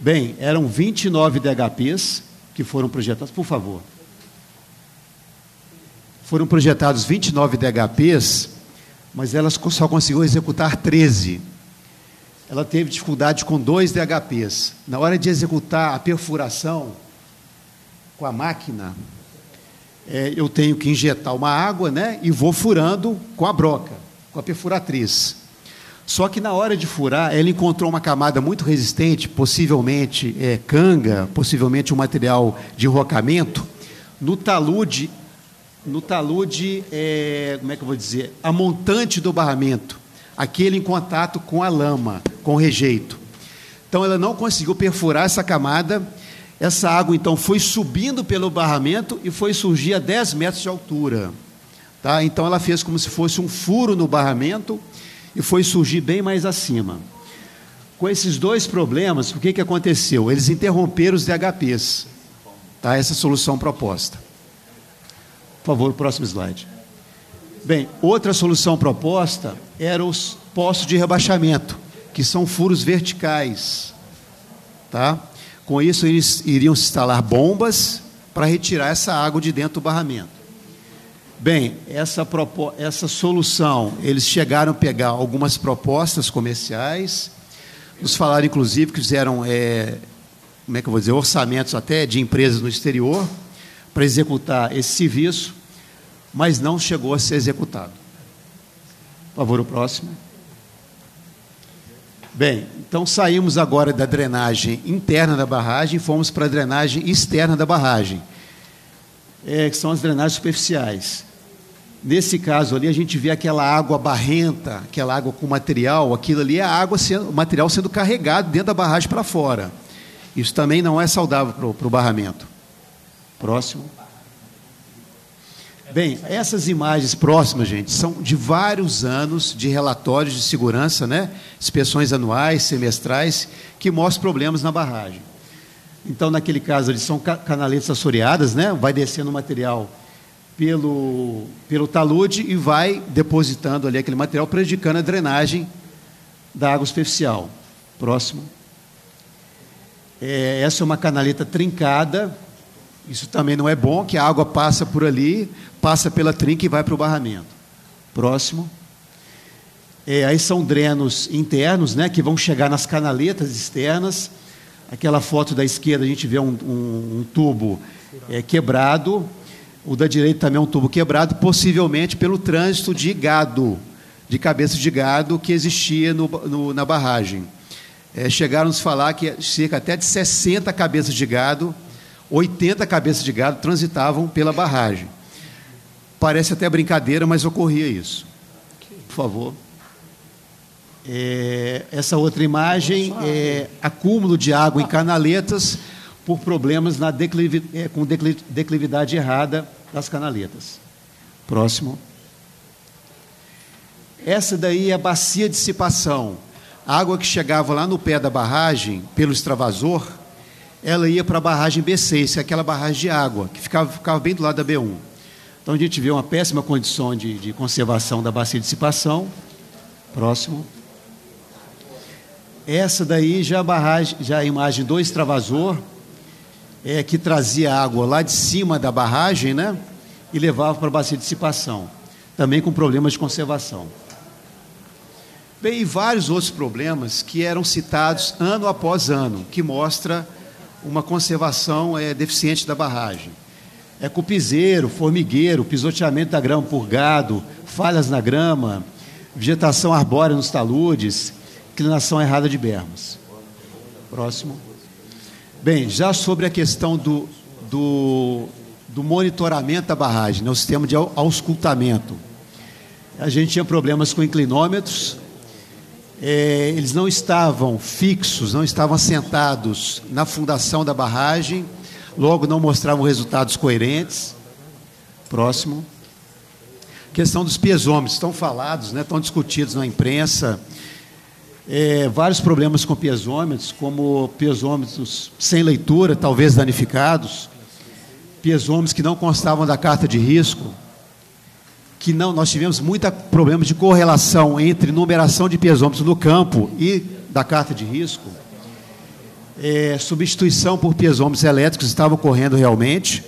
Bem, eram 29 DHPs que foram projetados, por favor foram projetados 29 DHPs, mas ela só conseguiu executar 13. Ela teve dificuldade com dois DHPs. Na hora de executar a perfuração com a máquina, é, eu tenho que injetar uma água né, e vou furando com a broca, com a perfuratriz. Só que na hora de furar, ela encontrou uma camada muito resistente, possivelmente é, canga, possivelmente um material de enrocamento, no talude no talude, é, como é que eu vou dizer, a montante do barramento, aquele em contato com a lama, com o rejeito. Então ela não conseguiu perfurar essa camada, essa água então foi subindo pelo barramento e foi surgir a 10 metros de altura. Tá? Então ela fez como se fosse um furo no barramento e foi surgir bem mais acima. Com esses dois problemas, o que, que aconteceu? Eles interromperam os DHPs. Tá? Essa solução proposta. Por favor, próximo slide. Bem, outra solução proposta era os postos de rebaixamento, que são furos verticais. Tá? Com isso, eles iriam se instalar bombas para retirar essa água de dentro do barramento. Bem, essa, essa solução, eles chegaram a pegar algumas propostas comerciais, nos falaram, inclusive, que fizeram, é, como é que vou dizer, orçamentos até de empresas no exterior, para executar esse serviço, mas não chegou a ser executado. Por favor, o próximo. Bem, então saímos agora da drenagem interna da barragem e fomos para a drenagem externa da barragem, é, que são as drenagens superficiais. Nesse caso ali, a gente vê aquela água barrenta, aquela água com material, aquilo ali é água, sendo, o material sendo carregado dentro da barragem para fora. Isso também não é saudável para o barramento. Próximo. Bem, essas imagens próximas, gente, são de vários anos de relatórios de segurança, né? inspeções anuais, semestrais, que mostram problemas na barragem. Então, naquele caso, eles são canaletas assoreadas, né? vai descendo o material pelo, pelo talude e vai depositando ali aquele material, prejudicando a drenagem da água superficial. Próximo. É, essa é uma canaleta trincada. Isso também não é bom, que a água passa por ali, passa pela trinca e vai para o barramento. Próximo. É, aí são drenos internos, né, que vão chegar nas canaletas externas. Aquela foto da esquerda a gente vê um, um, um tubo é, quebrado, o da direita também é um tubo quebrado, possivelmente pelo trânsito de gado, de cabeça de gado que existia no, no, na barragem. É, chegaram a nos falar que cerca até de 60 cabeças de gado, 80 cabeças de gado transitavam pela barragem. Parece até brincadeira, mas ocorria isso. Por favor. É, essa outra imagem é acúmulo de água em canaletas por problemas na é, com declividade errada das canaletas. Próximo. Essa daí é a bacia de dissipação. A água que chegava lá no pé da barragem, pelo extravasor, ela ia para a barragem B6, que é aquela barragem de água, que ficava, ficava bem do lado da B1. Então a gente vê uma péssima condição de, de conservação da bacia de dissipação. Próximo. Essa daí já a barragem, já a imagem do extravasor, é, que trazia água lá de cima da barragem, né? E levava para a bacia de dissipação, também com problemas de conservação. Bem, e vários outros problemas que eram citados ano após ano, que mostra uma conservação é, deficiente da barragem. É cupizeiro, formigueiro, pisoteamento da grama por gado, falhas na grama, vegetação arbórea nos taludes, inclinação errada de bermas. Próximo. Bem, já sobre a questão do, do, do monitoramento da barragem, né, o sistema de auscultamento. A gente tinha problemas com inclinômetros, é, eles não estavam fixos, não estavam assentados na fundação da barragem, logo não mostravam resultados coerentes. Próximo. Questão dos piezômetros, estão falados, né, estão discutidos na imprensa é, vários problemas com piezômetros, como piezômetros sem leitura, talvez danificados, piezômetros que não constavam da carta de risco, que não, nós tivemos muitos problemas de correlação entre numeração de piezômetros no campo e da carta de risco. É, substituição por piezômetros elétricos estava ocorrendo realmente,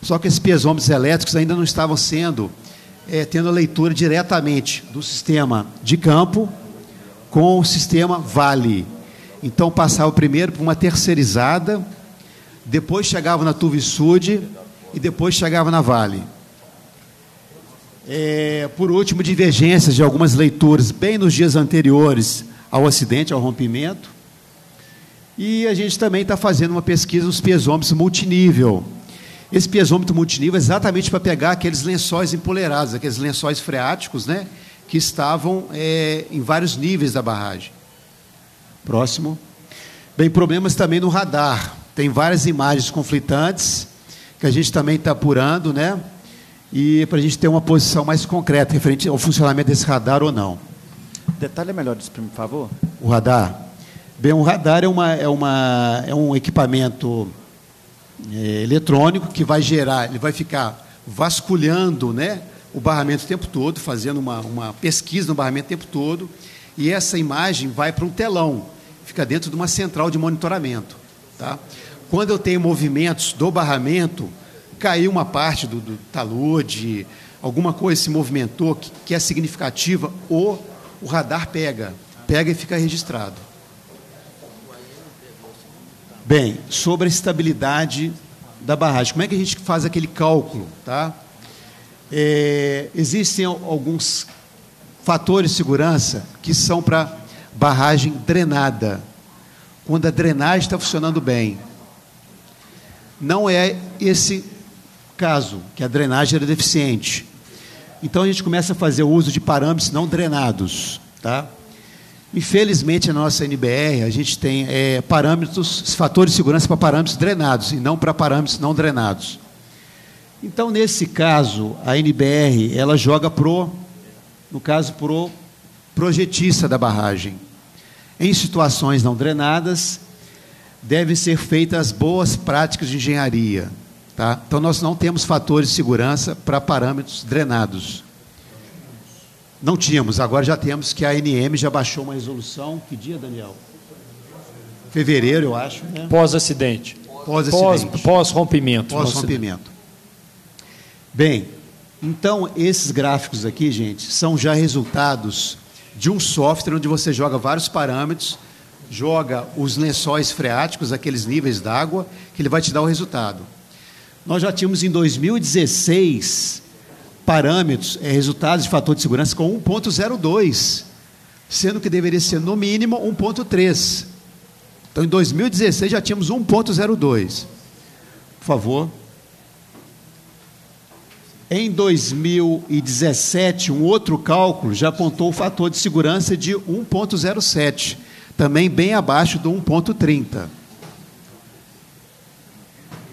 só que esses piezômetros elétricos ainda não estavam sendo é, tendo a leitura diretamente do sistema de campo com o sistema Vale. Então passava primeiro por uma terceirizada, depois chegava na Tuvisud e depois chegava na Vale. É, por último, divergências de algumas leituras bem nos dias anteriores ao acidente, ao rompimento. E a gente também está fazendo uma pesquisa nos piezômetros multinível. Esse piezômetro multinível é exatamente para pegar aqueles lençóis empolerados, aqueles lençóis freáticos, né? que estavam é, em vários níveis da barragem. Próximo. Bem, problemas também no radar. Tem várias imagens conflitantes que a gente também está apurando, né? E para a gente ter uma posição mais concreta referente ao funcionamento desse radar ou não. Detalhe melhor disso, por favor. O radar. Bem, o radar é, uma, é, uma, é um equipamento é, eletrônico que vai gerar, ele vai ficar vasculhando, né? o barramento o tempo todo, fazendo uma, uma pesquisa no barramento o tempo todo, e essa imagem vai para um telão, fica dentro de uma central de monitoramento. Tá? Quando eu tenho movimentos do barramento, caiu uma parte do, do talude, alguma coisa se movimentou que, que é significativa, ou o radar pega, pega e fica registrado. Bem, sobre a estabilidade da barragem, como é que a gente faz aquele cálculo, tá? É, existem alguns fatores de segurança que são para barragem drenada, quando a drenagem está funcionando bem. Não é esse caso, que a drenagem era deficiente. Então a gente começa a fazer o uso de parâmetros não drenados. Tá? Infelizmente, na nossa NBR, a gente tem é, parâmetros, fatores de segurança para parâmetros drenados e não para parâmetros não drenados. Então, nesse caso, a NBR ela joga pro, no caso, pro projetista da barragem. Em situações não drenadas, devem ser feitas boas práticas de engenharia. Tá? Então, nós não temos fatores de segurança para parâmetros drenados. Não tínhamos, agora já temos que a ANM já baixou uma resolução. Que dia, Daniel? Fevereiro, eu acho. Né? Pós-acidente. Pós-acidente. Pós-rompimento. Pós-rompimento. Bem, então esses gráficos aqui, gente, são já resultados de um software onde você joga vários parâmetros, joga os lençóis freáticos, aqueles níveis d'água, que ele vai te dar o resultado. Nós já tínhamos em 2016 parâmetros, é, resultados de fator de segurança com 1.02, sendo que deveria ser no mínimo 1.3. Então em 2016 já tínhamos 1.02. Por favor. Em 2017, um outro cálculo já apontou o fator de segurança de 1.07, também bem abaixo do 1.30.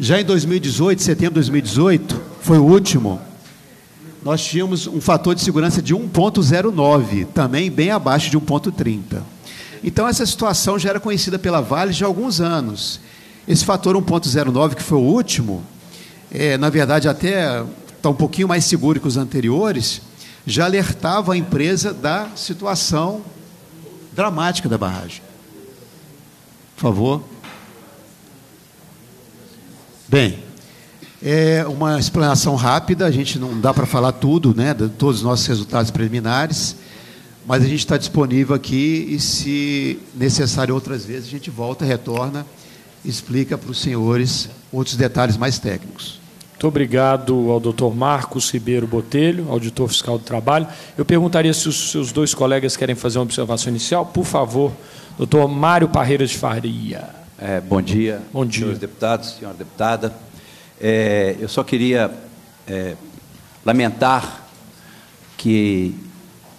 Já em 2018, setembro de 2018, foi o último, nós tínhamos um fator de segurança de 1,09, também bem abaixo de 1,30. Então, essa situação já era conhecida pela Vale já há alguns anos. Esse fator 1,09, que foi o último, é, na verdade, até está um pouquinho mais seguro que os anteriores, já alertava a empresa da situação dramática da barragem. Por favor. Bem, é uma explanação rápida, a gente não dá para falar tudo, né, de todos os nossos resultados preliminares, mas a gente está disponível aqui e, se necessário outras vezes, a gente volta, retorna, explica para os senhores outros detalhes mais técnicos. Muito obrigado ao doutor Marcos Ribeiro Botelho, auditor fiscal do trabalho. Eu perguntaria se os seus dois colegas querem fazer uma observação inicial. Por favor, doutor Mário Parreiras de Faria. É, bom dia, bom dia, senhores deputados, senhora deputada. É, eu só queria é, lamentar que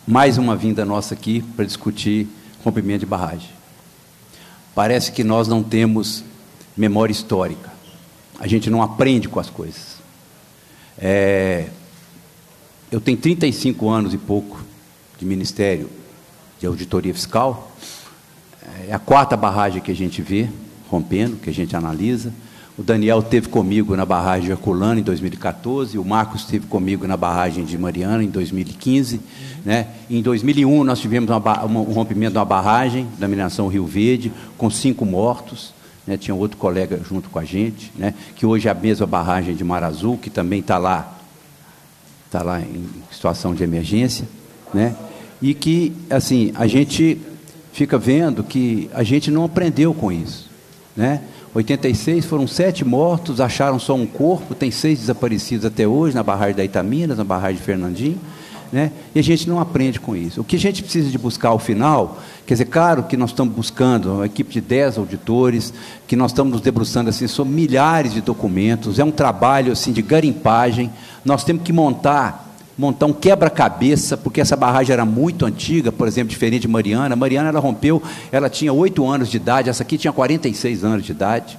mais uma vinda nossa aqui para discutir rompimento de barragem. Parece que nós não temos memória histórica. A gente não aprende com as coisas. É, eu tenho 35 anos e pouco de Ministério de Auditoria Fiscal. É a quarta barragem que a gente vê rompendo, que a gente analisa. O Daniel teve comigo na barragem de Acolana em 2014, o Marcos esteve comigo na barragem de Mariana em 2015. Né? Em 2001 nós tivemos uma, um rompimento de uma barragem da mineração Rio Verde, com cinco mortos. Né? Tinha outro colega junto com a gente, né? que hoje é a mesma barragem de Mar Azul, que também está lá, está lá em situação de emergência. Né? E que, assim, a gente fica vendo que a gente não aprendeu com isso. Né? 86 foram sete mortos, acharam só um corpo, tem seis desaparecidos até hoje na barragem da Itaminas, na barragem de Fernandinho. Né? E a gente não aprende com isso. O que a gente precisa de buscar ao final, quer dizer, claro que nós estamos buscando uma equipe de 10 auditores, que nós estamos nos debruçando assim sobre milhares de documentos, é um trabalho assim de garimpagem. Nós temos que montar montar um quebra-cabeça, porque essa barragem era muito antiga, por exemplo, diferente de Mariana. Mariana ela rompeu, ela tinha 8 anos de idade, essa aqui tinha 46 anos de idade.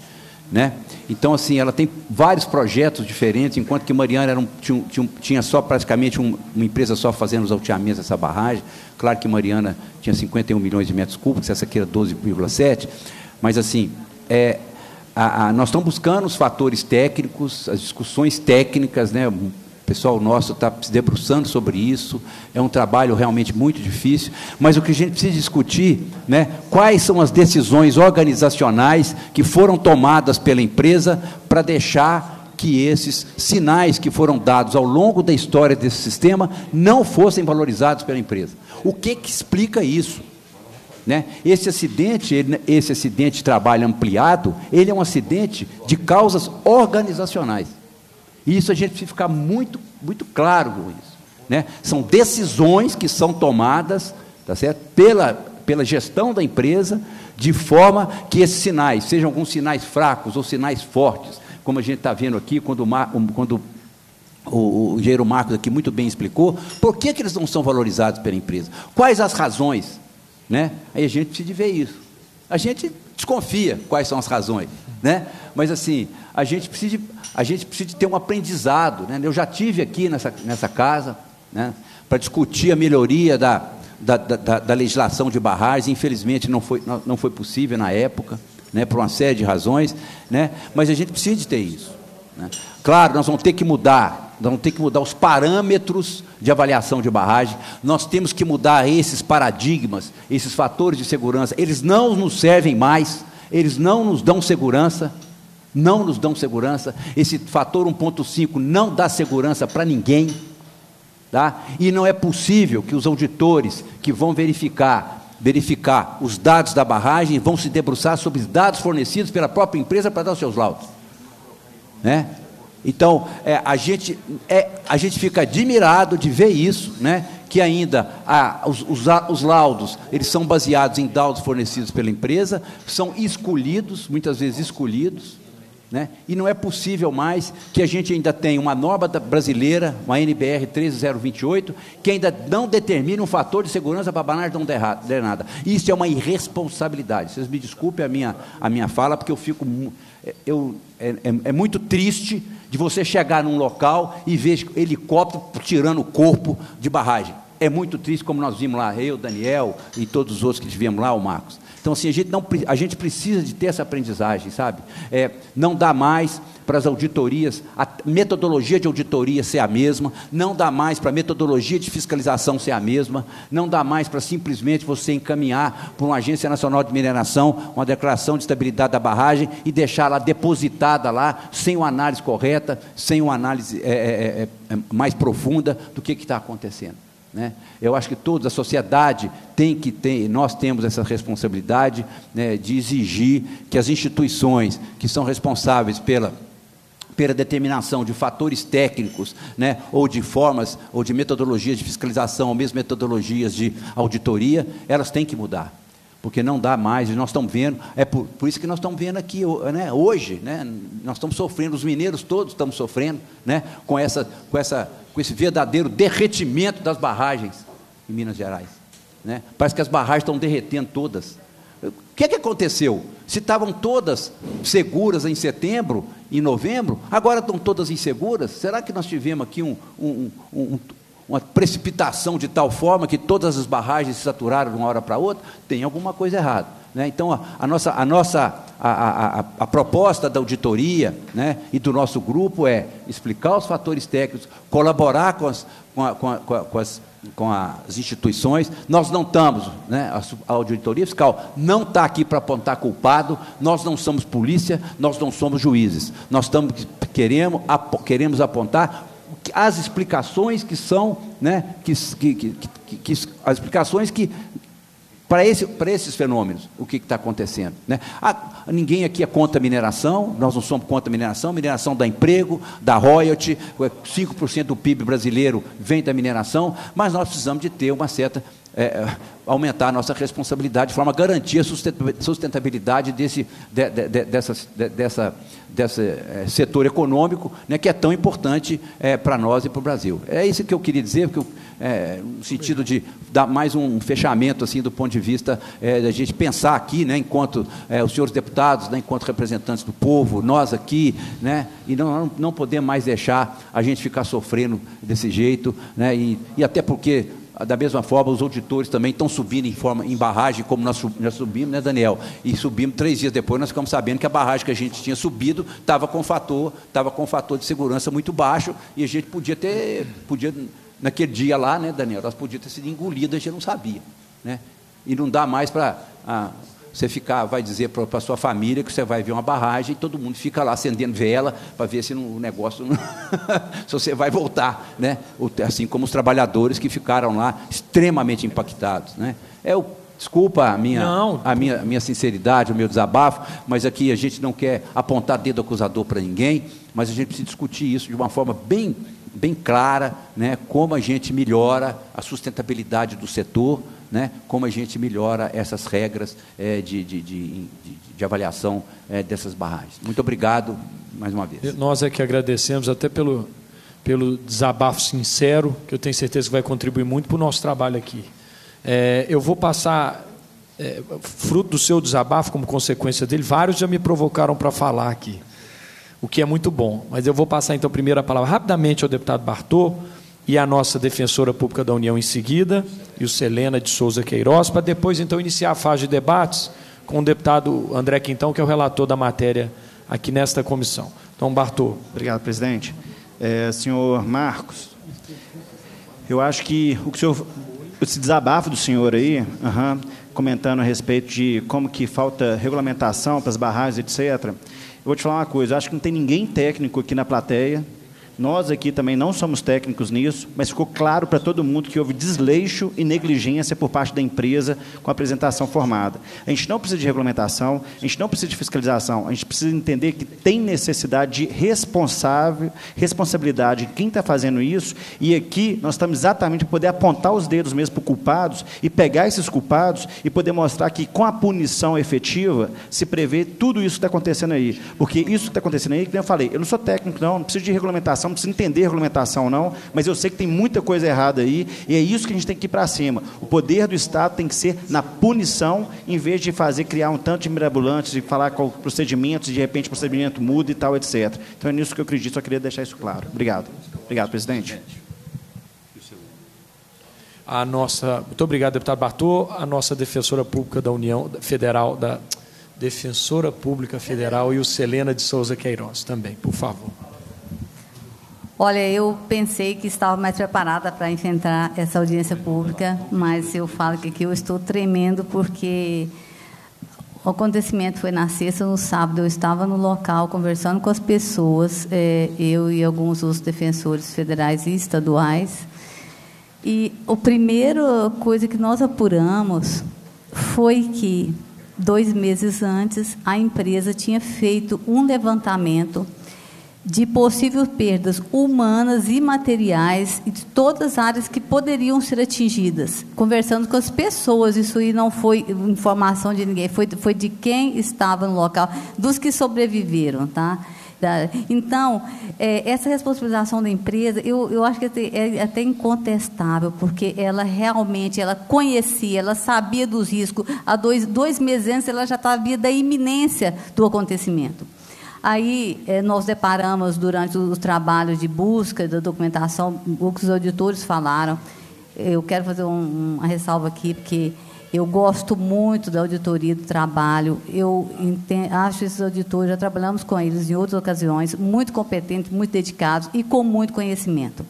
Né? Então, assim, ela tem vários projetos diferentes, enquanto que Mariana era um, tinha, tinha, só praticamente um, uma empresa só fazendo os alteamentos dessa barragem. Claro que Mariana tinha 51 milhões de metros cúbicos, essa aqui era 12,7. Mas, assim, é, a, a, nós estamos buscando os fatores técnicos, as discussões técnicas, né, pessoal nosso está se debruçando sobre isso. É um trabalho realmente muito difícil. Mas o que a gente precisa discutir, né, quais são as decisões organizacionais que foram tomadas pela empresa para deixar que esses sinais que foram dados ao longo da história desse sistema não fossem valorizados pela empresa. O que, que explica isso? Né? Esse acidente, ele, esse acidente de trabalho ampliado, ele é um acidente de causas organizacionais. E isso a gente precisa ficar muito, muito claro com isso. Né? São decisões que são tomadas tá certo? Pela, pela gestão da empresa, de forma que esses sinais, sejam alguns sinais fracos ou sinais fortes, como a gente está vendo aqui, quando, quando o, o engenheiro Marcos aqui muito bem explicou, por que, que eles não são valorizados pela empresa? Quais as razões? Né? Aí a gente precisa ver isso. A gente desconfia quais são as razões, né? mas assim, a gente precisa, a gente precisa ter um aprendizado. Né? Eu já tive aqui nessa, nessa casa né? para discutir a melhoria da, da, da, da, legislação de barragens, infelizmente não foi, não, não foi possível na época, né? por uma série de razões, né? mas a gente precisa de ter isso. Né? Claro, nós vamos ter que mudar, nós vamos ter que mudar os parâmetros de avaliação de barragem, nós temos que mudar esses paradigmas, esses fatores de segurança, eles não nos servem mais, eles não nos dão segurança, não nos dão segurança, esse fator 1.5 não dá segurança para ninguém, tá? e não é possível que os auditores que vão verificar verificar os dados da barragem vão se debruçar sobre os dados fornecidos pela própria empresa para dar os seus laudos. Né? Então, é, a, gente, é, a gente fica admirado de ver isso, né? que ainda os, os, os, laudos, eles são baseados em dados fornecidos pela empresa, são escolhidos, muitas vezes escolhidos, né? e não é possível mais que a gente ainda tenha uma norma brasileira, uma NBR 13028, que ainda não determine um fator de segurança para a banana não der nada. Isso é uma irresponsabilidade. Vocês me desculpem a minha, a minha fala, porque eu fico eu, é, é, é, muito triste de você chegar num local e ver helicóptero tirando o corpo de barragem. É muito triste, como nós vimos lá, eu, Daniel e todos os outros que tivemos lá, o Marcos. Então, assim, a gente, não, a gente precisa de ter essa aprendizagem, sabe? É, não dá mais para as auditorias, a metodologia de auditoria ser a mesma, não dá mais para a metodologia de fiscalização ser a mesma, não dá mais para simplesmente você encaminhar para uma agência nacional de mineração uma declaração de estabilidade da barragem e deixar ela depositada lá, sem uma análise correta, sem uma análise é, é, é, é mais profunda do que está acontecendo. Né? Eu acho que toda a sociedade tem que ter, nós temos essa responsabilidade né, de exigir que as instituições que são responsáveis pela pela determinação de fatores técnicos, né, ou de formas, ou de metodologias de fiscalização, ou mesmo metodologias de auditoria, elas têm que mudar porque não dá mais, e nós estamos vendo, é por, por isso que nós estamos vendo aqui né, hoje, né, nós estamos sofrendo, os mineiros todos estamos sofrendo né, com, essa, com, essa, com esse verdadeiro derretimento das barragens em Minas Gerais. Né? Parece que as barragens estão derretendo todas. O que, é que aconteceu? Se estavam todas seguras em setembro, em novembro, agora estão todas inseguras? Será que nós tivemos aqui um, um, um, uma precipitação de tal forma que todas as barragens se saturaram de uma hora para outra, tem alguma coisa errada. Né? Então, a, a, nossa, a, nossa a, a, a, proposta da auditoria né, e do nosso grupo é explicar os fatores técnicos, colaborar com as, com, a, com, a, com as, com as instituições. Nós não estamos, né, a, auditoria fiscal não está aqui para apontar culpado, nós não somos polícia, nós não somos juízes. Nós queremos, queremos apontar as explicações que são, né, que, que, que, que as explicações que para, esse, para esses fenômenos, o que está acontecendo? Né? Ah, ninguém aqui é contra mineração, nós não somos contra mineração, mineração dá emprego, dá royalty, 5% do PIB brasileiro vem da mineração, mas nós precisamos de ter uma certa é, é, aumentar a nossa responsabilidade de forma a garantir a sustentabilidade desse, de, de, de, dessa, dessa, desse é, setor econômico né, que é tão importante é, para nós e para o Brasil. É isso que eu queria dizer, porque é, no sentido de dar mais um fechamento assim do ponto de vista da gente pensar aqui, né, enquanto os senhores deputados, né, enquanto representantes do povo, nós aqui, né, e não, não podemos mais deixar a gente ficar sofrendo desse jeito, né, e, e até porque da mesma forma, os auditores também estão subindo em, forma, em barragem, como nós, nós subimos, né, Daniel? E subimos três dias depois, nós ficamos sabendo que a barragem que a gente tinha subido estava com fator, estava com fator de segurança muito baixo, e a gente podia ter, podia, naquele dia lá, né, Daniel, nós podíamos ter sido engolidos, a gente não sabia. Né? E não dá mais para você ficar, vai dizer para a sua família que você vai ver uma barragem e todo mundo fica lá acendendo vela para ver se o negócio não, (laughs) se você vai voltar, né? Assim como os trabalhadores que ficaram lá extremamente impactados, né? É o Desculpa a minha, não. a minha, minha sinceridade, o meu desabafo, mas aqui a gente não quer apontar dedo acusador para ninguém, mas a gente precisa discutir isso de uma forma bem bem clara, né, como a gente melhora a sustentabilidade do setor, né, como a gente melhora essas regras é, de, de, de, de, avaliação é, dessas barragens. Muito obrigado mais uma vez. Nós é que agradecemos até pelo, pelo desabafo sincero, que eu tenho certeza que vai contribuir muito para o nosso trabalho aqui. É, eu vou passar, é, fruto do seu desabafo, como consequência dele, vários já me provocaram para falar aqui, o que é muito bom. Mas eu vou passar então a primeira palavra rapidamente ao deputado Bartô e à nossa defensora pública da União em seguida, e o Selena de Souza Queiroz, para depois então iniciar a fase de debates com o deputado André Quintão, que é o relator da matéria aqui nesta comissão. Então, Bartô. Obrigado, presidente. É, senhor Marcos, eu acho que o que o senhor esse desabafo do senhor aí, uhum, comentando a respeito de como que falta regulamentação para as barragens, etc. Eu vou te falar uma coisa, acho que não tem ninguém técnico aqui na plateia nós aqui também não somos técnicos nisso, mas ficou claro para todo mundo que houve desleixo e negligência por parte da empresa com a apresentação formada. A gente não precisa de regulamentação, a gente não precisa de fiscalização, a gente precisa entender que tem necessidade de responsável, responsabilidade de quem está fazendo isso, e aqui nós estamos exatamente para poder apontar os dedos mesmo para culpados e pegar esses culpados e poder mostrar que com a punição efetiva se prevê tudo isso que está acontecendo aí. Porque isso que está acontecendo aí, que eu falei, eu não sou técnico, não, não preciso de regulamentação regulamentação, não precisa entender regulamentação, não, mas eu sei que tem muita coisa errada aí, e é isso que a gente tem que ir para cima. O poder do Estado tem que ser na punição, em vez de fazer, criar um tanto de mirabolantes, e falar com procedimentos, e de repente o procedimento muda e tal, etc. Então é nisso que eu acredito, só queria deixar isso claro. Obrigado. Obrigado, presidente. A nossa, muito obrigado, deputado Bartô, a nossa defensora pública da União Federal, da Defensora Pública Federal e o Selena de Souza Queiroz também, por favor. Olha, eu pensei que estava mais preparada para enfrentar essa audiência pública, mas eu falo que aqui eu estou tremendo porque o acontecimento foi na sexta, no sábado eu estava no local conversando com as pessoas, é, eu e alguns outros defensores federais e estaduais. E a primeira coisa que nós apuramos foi que dois meses antes a empresa tinha feito um levantamento de possíveis perdas humanas e materiais e de todas as áreas que poderiam ser atingidas. Conversando com as pessoas, isso aí não foi informação de ninguém, foi, foi de quem estava no local, dos que sobreviveram, tá? Então, é, essa responsabilização da empresa, eu, eu acho que é, é até incontestável, porque ela realmente ela conhecia, ela sabia dos riscos. Há dois, dois meses antes, ela já sabia da iminência do acontecimento. Aí eh, nós deparamos durante o trabalho de busca da documentação, o que os auditores falaram. Eu quero fazer um, uma ressalva aqui, porque eu gosto muito da auditoria do trabalho. Eu entendo, acho esses auditores, já trabalhamos com eles em outras ocasiões, muito competentes, muito dedicados e com muito conhecimento.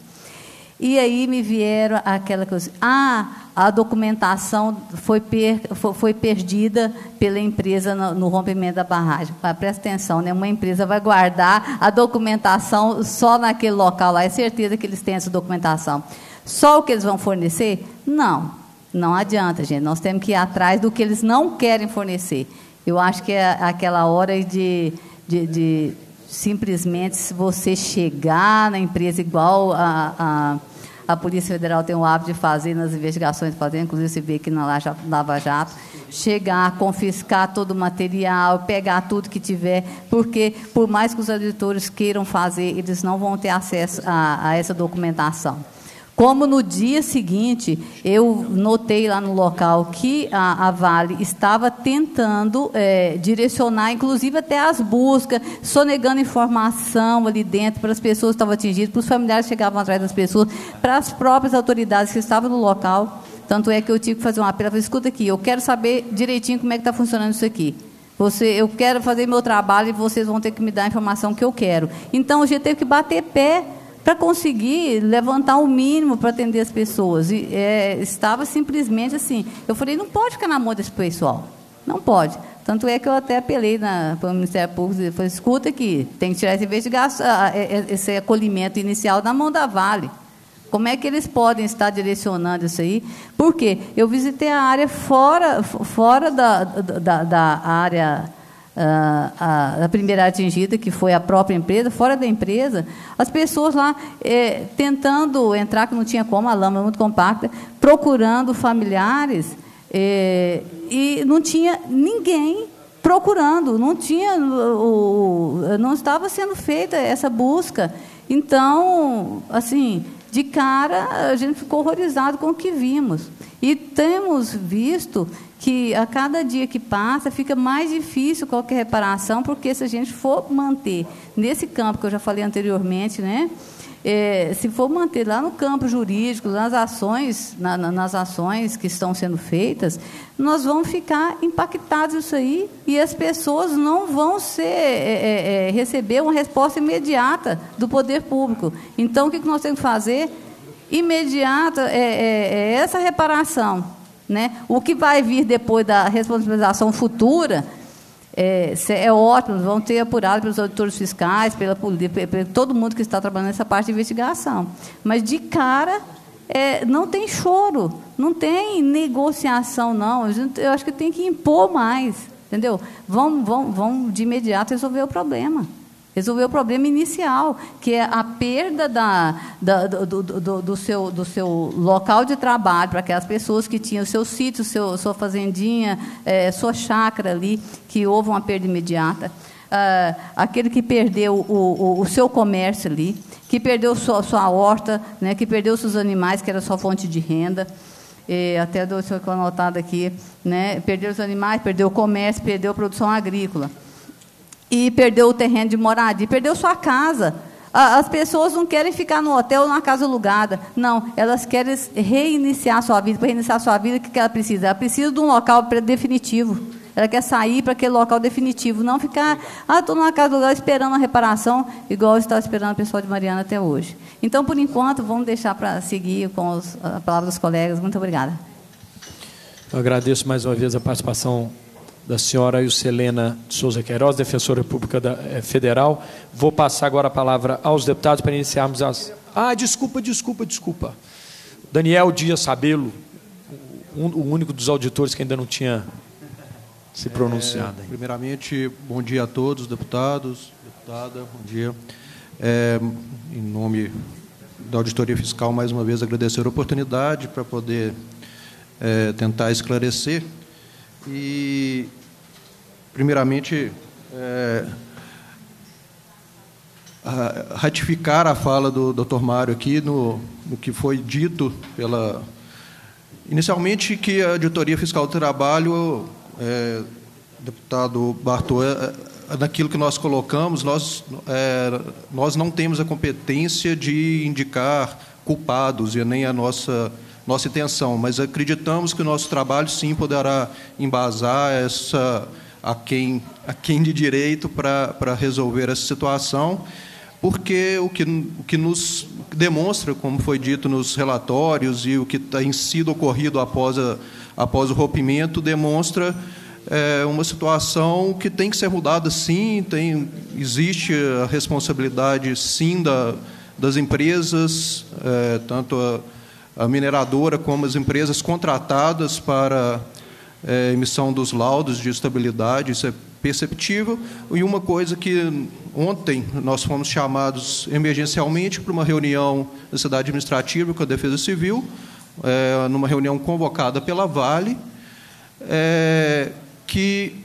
E aí me vieram aquela coisa, ah, a documentação foi, per, foi, perdida pela empresa no, no, rompimento da barragem. Ah, presta atenção, né? uma empresa vai guardar a documentação só naquele local lá, é certeza que eles têm essa documentação. Só o que eles vão fornecer? Não, não adianta, gente. Nós temos que ir atrás do que eles não querem fornecer. Eu acho que é aquela hora de, de, de simplesmente se você chegar na empresa igual a, a a Polícia Federal tem o hábito de fazer nas investigações, fazer, inclusive se vê aqui na Lava Jato, chegar, confiscar todo o material, pegar tudo que tiver, porque por mais que os auditores queiram fazer, eles não vão ter acesso a, a essa documentação. Como no dia seguinte, eu notei lá no local que a, a Vale estava tentando é, direcionar, inclusive até as buscas, sonegando informação ali dentro para as pessoas que estavam atingidas, para os familiares chegavam atrás das pessoas, para as próprias autoridades que estavam no local. Tanto é que eu tive que fazer um apelo, falei, escuta aqui, eu quero saber direitinho como é que está funcionando isso aqui. Você, eu quero fazer meu trabalho e vocês vão ter que me dar a informação que eu quero. Então, a gente teve que bater pé para conseguir levantar o mínimo para atender as pessoas. E é, estava simplesmente assim. Eu falei, não pode ficar na mão desse pessoal. Não pode. Tanto é que eu até apelei para o Ministério Público e falei, escuta aqui, tem que tirar essa investigação, esse acolhimento inicial da mão da Vale. Como é que eles podem estar direcionando isso aí? Porque eu visitei a área fora, fora da, da, da área a, a, primeira atingida, que foi a própria empresa, fora da empresa, as pessoas lá é, tentando entrar, que não tinha como, a lama é muito compacta, procurando familiares, é, e não tinha ninguém procurando, não tinha, o, não estava sendo feita essa busca. Então, assim, de cara, a gente ficou horrorizado com o que vimos. E temos visto que a cada dia que passa fica mais difícil qualquer reparação, porque se a gente for manter nesse campo que eu já falei anteriormente, né? É, se for manter lá no campo jurídico, nas ações, na, nas ações que estão sendo feitas, nós vamos ficar impactados isso aí e as pessoas não vão ser, é, é, é receber uma resposta imediata do poder público. Então, o que nós temos que fazer? Imediata é, é, é essa reparação né? O que vai vir depois da responsabilização futura é, é ótimo, vão ter apurado pelos auditores fiscais, pela polícia, todo mundo que está trabalhando nessa parte de investigação. Mas, de cara, é, não tem choro, não tem negociação, não. Eu acho que tem que impor mais, entendeu? Vão de imediato resolver o problema resolver o problema inicial, que é a perda da, da do, do, do, seu, do seu local de trabalho para aquelas pessoas que tinham seu sítio, seu, sua fazendinha, é, sua chácara ali, que houve uma perda imediata. Ah, aquele que perdeu o, o, o, seu comércio ali, que perdeu sua, sua horta, né, que perdeu seus animais, que era sua fonte de renda. E até do senhor anotado aqui, né, perdeu os animais, perdeu o comércio, perdeu a produção agrícola e perdeu o terreno de moradia, perdeu sua casa. As pessoas não querem ficar no hotel ou na casa alugada. Não, elas querem reiniciar sua vida. Para reiniciar sua vida, o que ela precisa? Ela precisa de um local definitivo. Ela quer sair para aquele local definitivo, não ficar, ah, estou numa casa alugada esperando a reparação, igual estava esperando o pessoal de Mariana até hoje. Então, por enquanto, vamos deixar para seguir com os, a palavra dos colegas. Muito obrigada. Eu agradeço mais uma vez a participação da senhora Ilcelena de Souza Queiroz, defensora pública da, eh, federal. Vou passar agora a palavra aos deputados para iniciarmos as. Ah, desculpa, desculpa, desculpa. Daniel Dias Sabelo, um, o único dos auditores que ainda não tinha se pronunciado. É, primeiramente, bom dia a todos, deputados, deputada, bom dia. É, em nome da Auditoria Fiscal, mais uma vez agradecer a oportunidade para poder é, tentar esclarecer e, primeiramente, é, a, ratificar a fala do Dr. Mário aqui no, no que foi dito pela. Inicialmente, que a Auditoria Fiscal do Trabalho, é, deputado Bartô, é, é, naquilo que nós colocamos, nós, é, nós não temos a competência de indicar culpados e nem a nossa nossa intenção, mas acreditamos que o nosso trabalho sim poderá embasar essa a quem a quem de direito para resolver essa situação, porque o que o que nos demonstra, como foi dito nos relatórios e o que tem sido ocorrido após a, após o rompimento demonstra é, uma situação que tem que ser mudada sim, tem existe a responsabilidade sim da, das empresas, é, tanto a a mineradora como as empresas contratadas para é, emissão dos laudos de estabilidade, isso é perceptível. E uma coisa que ontem nós fomos chamados emergencialmente para uma reunião da cidade administrativa com a Defesa Civil, é, numa reunião convocada pela Vale, é, que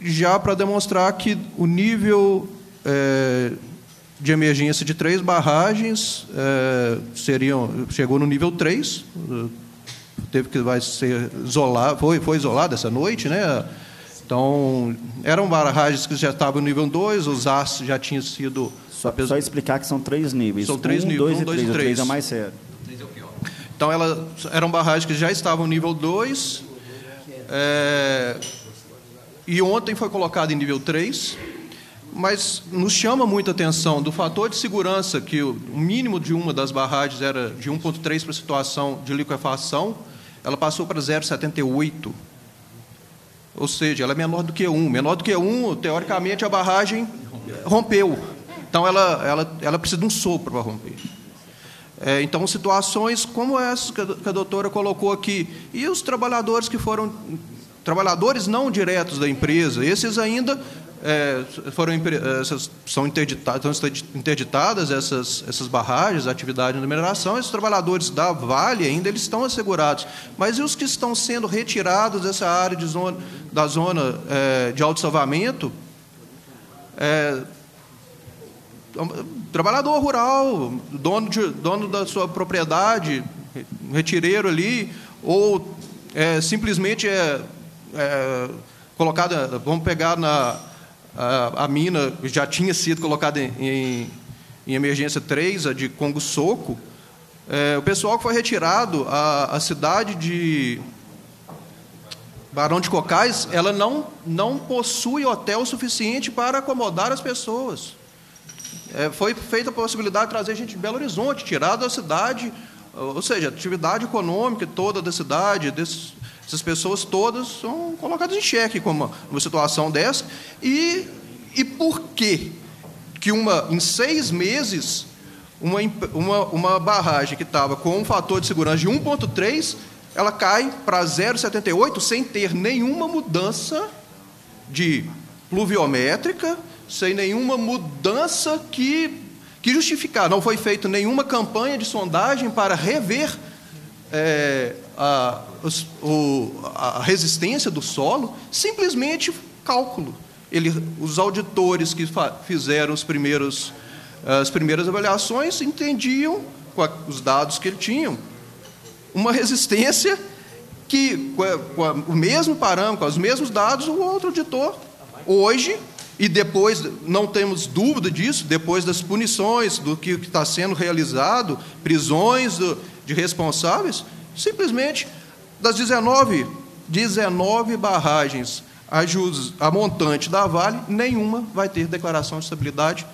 já para demonstrar que o nível de emergência de três barragens, é, seriam, chegou no nível 3, teve que vai ser isolado, foi, foi isolado essa noite, né? Então, eram barragens que já estavam no nível 2, os AS já tinham sido. Só, só explicar que são três níveis. São três um, níveis, dois, um, dois e três. três é mais sério. Então, elas eram barragens que já estavam no nível 2. É, e ontem foi colocado em nível 3 mas nos chama muita atenção do fator de segurança, que o mínimo de uma das barragens era de 1,3 para a situação de liquefação, ela passou para 0,78. Ou seja, ela é menor do que 1. Menor do que 1, teoricamente, a barragem rompeu. Então, ela, ela, ela precisa de um sopro para romper. É, então, situações como essa que a, que a doutora colocou aqui. E os trabalhadores que foram trabalhadores não diretos da empresa, esses ainda é, foram essas, são interditadas, estão interditadas essas, essas barragens, atividade de mineração, esses trabalhadores da Vale ainda eles estão assegurados. Mas e os que estão sendo retirados dessa área de zona, da zona é, de salvamento? É, trabalhador rural, dono, de, dono da sua propriedade, retireiro ali, ou é, simplesmente é, é colocada, vamos pegar na a, a mina já tinha sido colocada em, em, em emergência 3, a de Congo Soco. É, o pessoal que foi retirado, a, a cidade de Barão de Cocais, ela não, não possui hotel suficiente para acomodar as pessoas. É, foi feita a possibilidade de trazer gente de Belo Horizonte, tirado da cidade, ou seja, a atividade econômica toda da cidade, desses, essas pessoas todas são colocadas em xeque com uma, uma situação dessa. E, e por quê? Que uma, em seis meses, uma, uma, uma barragem que estava com um fator de segurança de 1,3, ela cai para 0,78 sem ter nenhuma mudança de pluviométrica, sem nenhuma mudança que, que justificar. Não foi feita nenhuma campanha de sondagem para rever é, a, o, a resistência do solo, simplesmente cálculo. Ele, os auditores que fizeram os primeiros, as primeiras avaliações entendiam, com a, os dados que ele tinham, uma resistência que, com, a, com a, o mesmo parâmetro, com os mesmos dados, o outro auditor, hoje, e depois, não temos dúvida disso, depois das punições, do que está sendo realizado, prisões do, de responsáveis, simplesmente das 19, 19 barragens a, jus, a montante da Vale, nenhuma vai ter declaração de estabilidade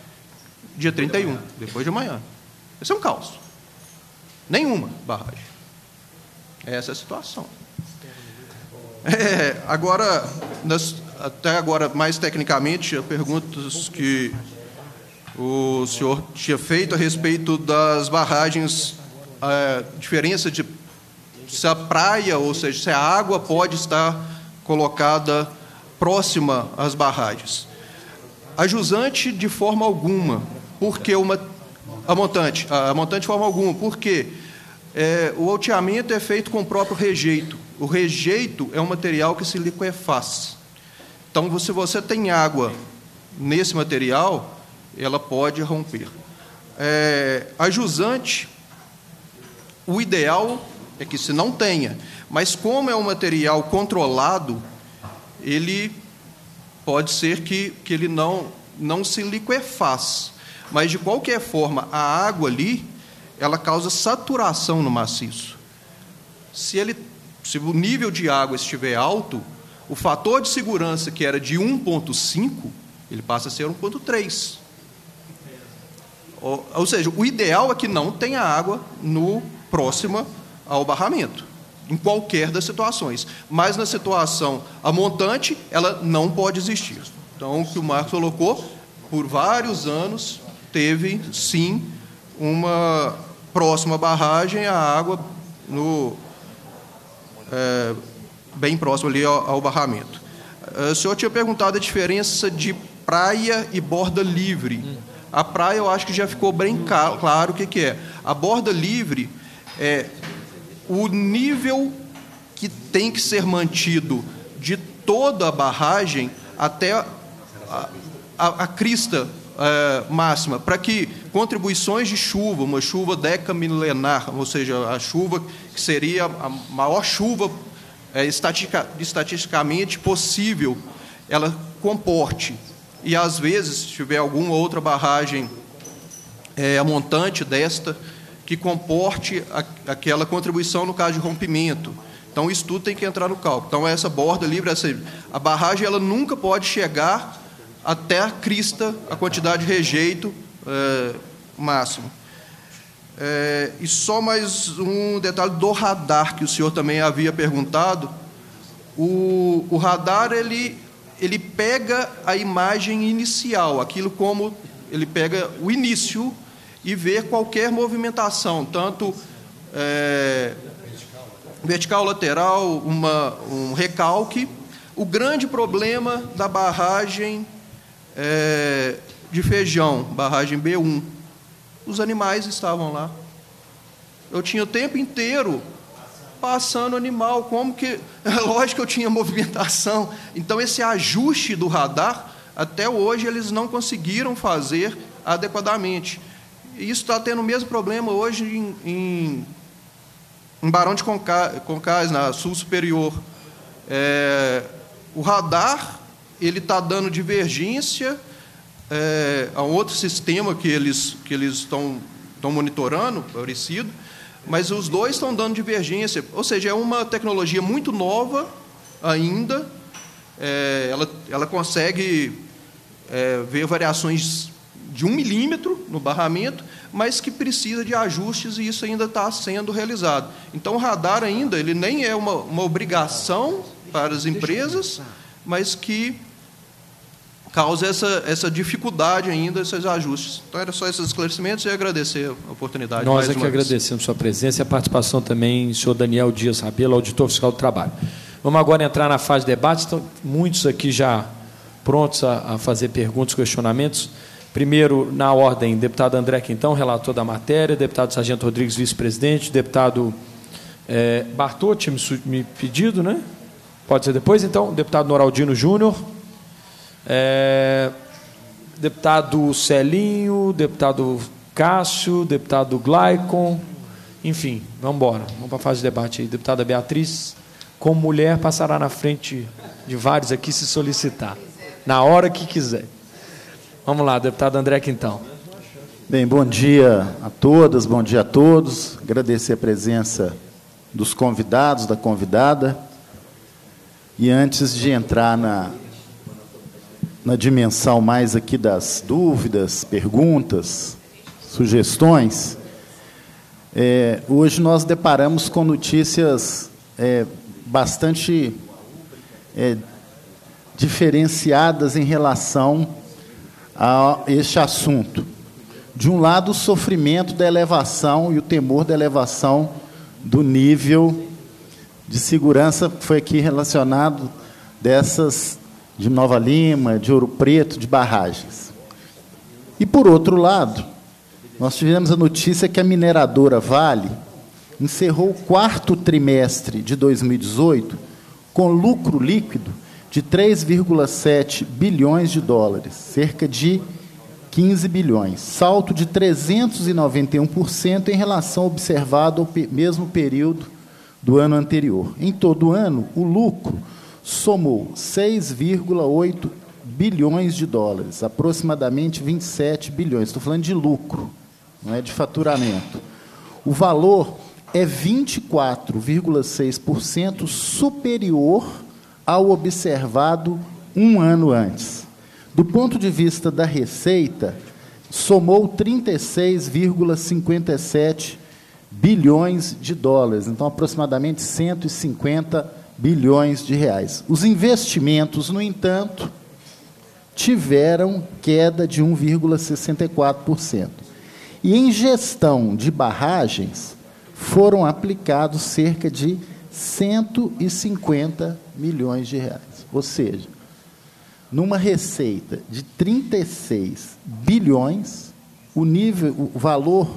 dia 31, depois de amanhã. Esse é um caos. Nenhuma barragem. Essa é a situação. É, agora, nas, até agora, mais tecnicamente, perguntas que o senhor tinha feito a respeito das barragens, a diferença de se a praia, ou seja, se a água pode estar colocada próxima às barragens. A jusante, de forma alguma, porque uma. A montante, a montante de forma alguma, porque é, o alteamento é feito com o próprio rejeito. O rejeito é um material que se liquefaz. Então, se você tem água nesse material, ela pode romper. É, a jusante, o ideal é que se não tenha. Mas como é um material controlado, ele pode ser que, que ele não, não se liquefaz. Mas, de qualquer forma, a água ali, ela causa saturação no maciço. Se, ele, se o nível de água estiver alto, o fator de segurança, que era de 1,5, ele passa a ser 1,3. Ou, ou seja, o ideal é que não tenha água no próxima ao barramento, em qualquer das situações. Mas na situação a montante, ela não pode existir. Então, o que o Marcos colocou, por vários anos, teve sim uma próxima barragem, a água no, é, bem próximo ali ao, ao barramento. É, o senhor tinha perguntado a diferença de praia e borda livre. A praia eu acho que já ficou bem claro o que, que é. A borda livre é o nível que tem que ser mantido de toda a barragem até a, a, a crista é, máxima, para que contribuições de chuva, uma chuva decamilenar, ou seja, a chuva que seria a maior chuva é, estatica, estatisticamente possível, ela comporte. E às vezes, se tiver alguma outra barragem é, montante desta, que comporte a, aquela contribuição no caso de rompimento. Então, isso tudo tem que entrar no cálculo. Então, essa borda livre, essa, a barragem, ela nunca pode chegar até a crista, a quantidade de rejeito é, máximo. É, e só mais um detalhe do radar, que o senhor também havia perguntado. O, o radar, ele, ele pega a imagem inicial, aquilo como ele pega o início e ver qualquer movimentação, tanto é, vertical, lateral, uma, um recalque o grande problema da barragem é, de feijão, barragem B1. Os animais estavam lá. Eu tinha o tempo inteiro passando animal, como que. É (laughs) lógico que eu tinha movimentação. Então, esse ajuste do radar, até hoje, eles não conseguiram fazer adequadamente. E isso está tendo o mesmo problema hoje em, em, em Barão de Concais, na Sul Superior. É, o radar ele está dando divergência é, a um outro sistema que eles que eles estão estão monitorando, parecido, mas os dois estão dando divergência. Ou seja, é uma tecnologia muito nova ainda. É, ela, ela consegue é, ver variações de um milímetro no barramento, mas que precisa de ajustes e isso ainda está sendo realizado. Então, o radar ainda ele nem é uma, uma obrigação para as empresas, mas que causa essa, essa dificuldade ainda, esses ajustes. Então, era só esses esclarecimentos e agradecer a oportunidade. Nós é que agradecemos sua presença e a participação também, senhor Daniel Dias Rabelo, auditor fiscal do trabalho. Vamos agora entrar na fase de debate. Estão muitos aqui já prontos a, a fazer perguntas, questionamentos. Primeiro, na ordem, deputado André Quintão, relator da matéria, deputado Sargento Rodrigues, vice-presidente, deputado é, tinha me, pedido, né? Pode ser depois, então, deputado Noraldino Júnior, é, deputado Celinho, deputado Cássio, deputado Glaicon, enfim, vamos embora, vamos para a fase de debate aí. Deputada Beatriz, como mulher, passará na frente de vários aqui se solicitar, na hora que quiser. Vamos lá, deputado André Quintão. Bem, bom dia a todas, bom dia a todos. Agradecer a presença dos convidados, da convidada. E antes de entrar na, na dimensão mais aqui das dúvidas, perguntas, sugestões, é, hoje nós deparamos com notícias é, bastante é, diferenciadas em relação a este assunto. De um lado, o sofrimento da elevação e o temor da elevação do nível de segurança foi aqui relacionado dessas de Nova Lima, de Ouro Preto, de barragens. E por outro lado, nós tivemos a notícia que a mineradora Vale encerrou o quarto trimestre de 2018 com lucro líquido de 3,7 bilhões de dólares, cerca de 15 bilhões, salto de 391% em relação ao observado ao mesmo período do ano anterior. Em todo o ano, o lucro somou 6,8 bilhões de dólares, aproximadamente 27 bilhões. Estou falando de lucro, não é de faturamento. O valor é 24,6% superior ao observado um ano antes. Do ponto de vista da receita, somou 36,57 bilhões de dólares, então aproximadamente 150 bilhões de reais. Os investimentos, no entanto, tiveram queda de 1,64%. E em gestão de barragens, foram aplicados cerca de 150 milhões de reais. Ou seja, numa receita de 36 bilhões, o nível, o valor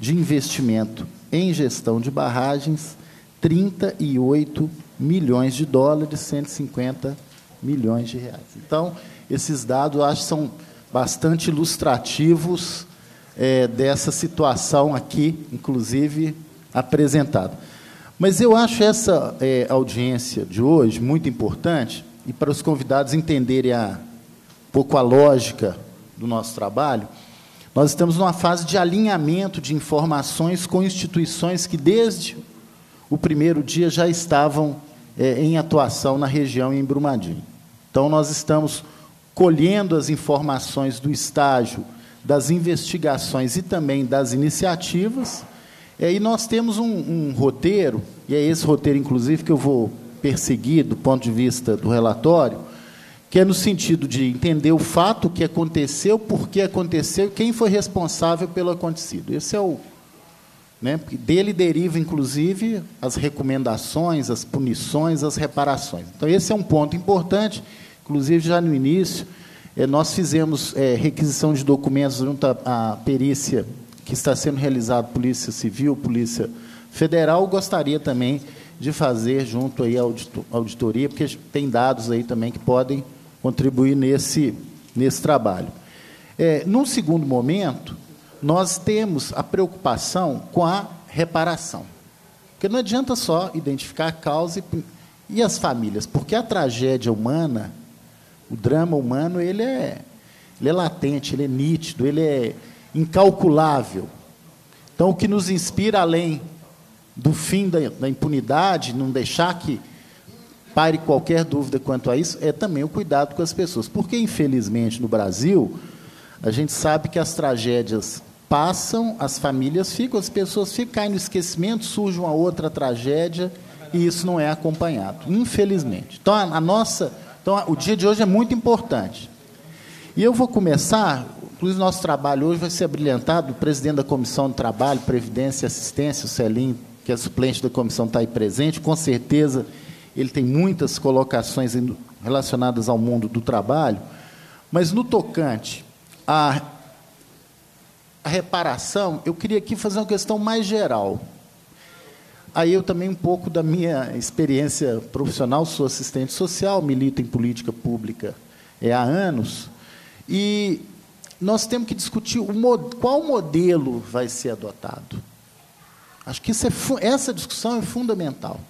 de investimento em gestão de barragens, 38 milhões de dólares, 150 milhões de reais. Então, esses dados eu acho são bastante ilustrativos é, dessa situação aqui, inclusive apresentada. Mas eu acho essa é, audiência de hoje muito importante e para os convidados entenderem a, um pouco a lógica do nosso trabalho. Nós estamos numa fase de alinhamento de informações com instituições que, desde o primeiro dia, já estavam é, em atuação na região em Brumadinho. Então, nós estamos colhendo as informações do estágio das investigações e também das iniciativas e aí nós temos um, um roteiro, e é esse roteiro, inclusive, que eu vou perseguir do ponto de vista do relatório, que é no sentido de entender o fato que aconteceu, por que aconteceu, quem foi responsável pelo acontecido. Esse é o, Né? Dele deriva, inclusive, as recomendações, as punições, as reparações. Então, esse é um ponto importante. Inclusive, já no início, eh, nós fizemos eh, requisição de documentos junto à perícia que está sendo realizada Polícia Civil, Polícia Federal. Gostaria também de fazer junto aí à auditoria, porque tem dados aí também que podem contribuir nesse, nesse trabalho. É, num segundo momento, nós temos a preocupação com a reparação. Porque não adianta só identificar a causa e, e as famílias, porque a tragédia humana, o drama humano, ele é, ele é latente, ele é nítido, ele é incalculável. Então, o que nos inspira, além do fim da, da impunidade, não deixar que pare qualquer dúvida quanto a isso, é também o cuidado com as pessoas. Porque, infelizmente, no Brasil, a gente sabe que as tragédias passam, as famílias ficam, as pessoas ficam, caem no esquecimento, surge uma outra tragédia e isso não é acompanhado, infelizmente. Então, a, a nossa. Então, o dia de hoje é muito importante. E eu vou começar, inclusive, nosso trabalho hoje vai ser brilhantado, o presidente da Comissão de Trabalho, Previdência e Assistência, o Celim, que é suplente da comissão, está aí presente, com certeza ele tem muitas colocações relacionadas ao mundo do trabalho, mas no tocante à a reparação, eu queria aqui fazer uma questão mais geral. Aí eu também um pouco da minha experiência profissional, sou assistente social, milito em política pública é, há anos, e nós temos que discutir o qual modelo vai ser adotado. Acho que é, essa discussão é fundamental.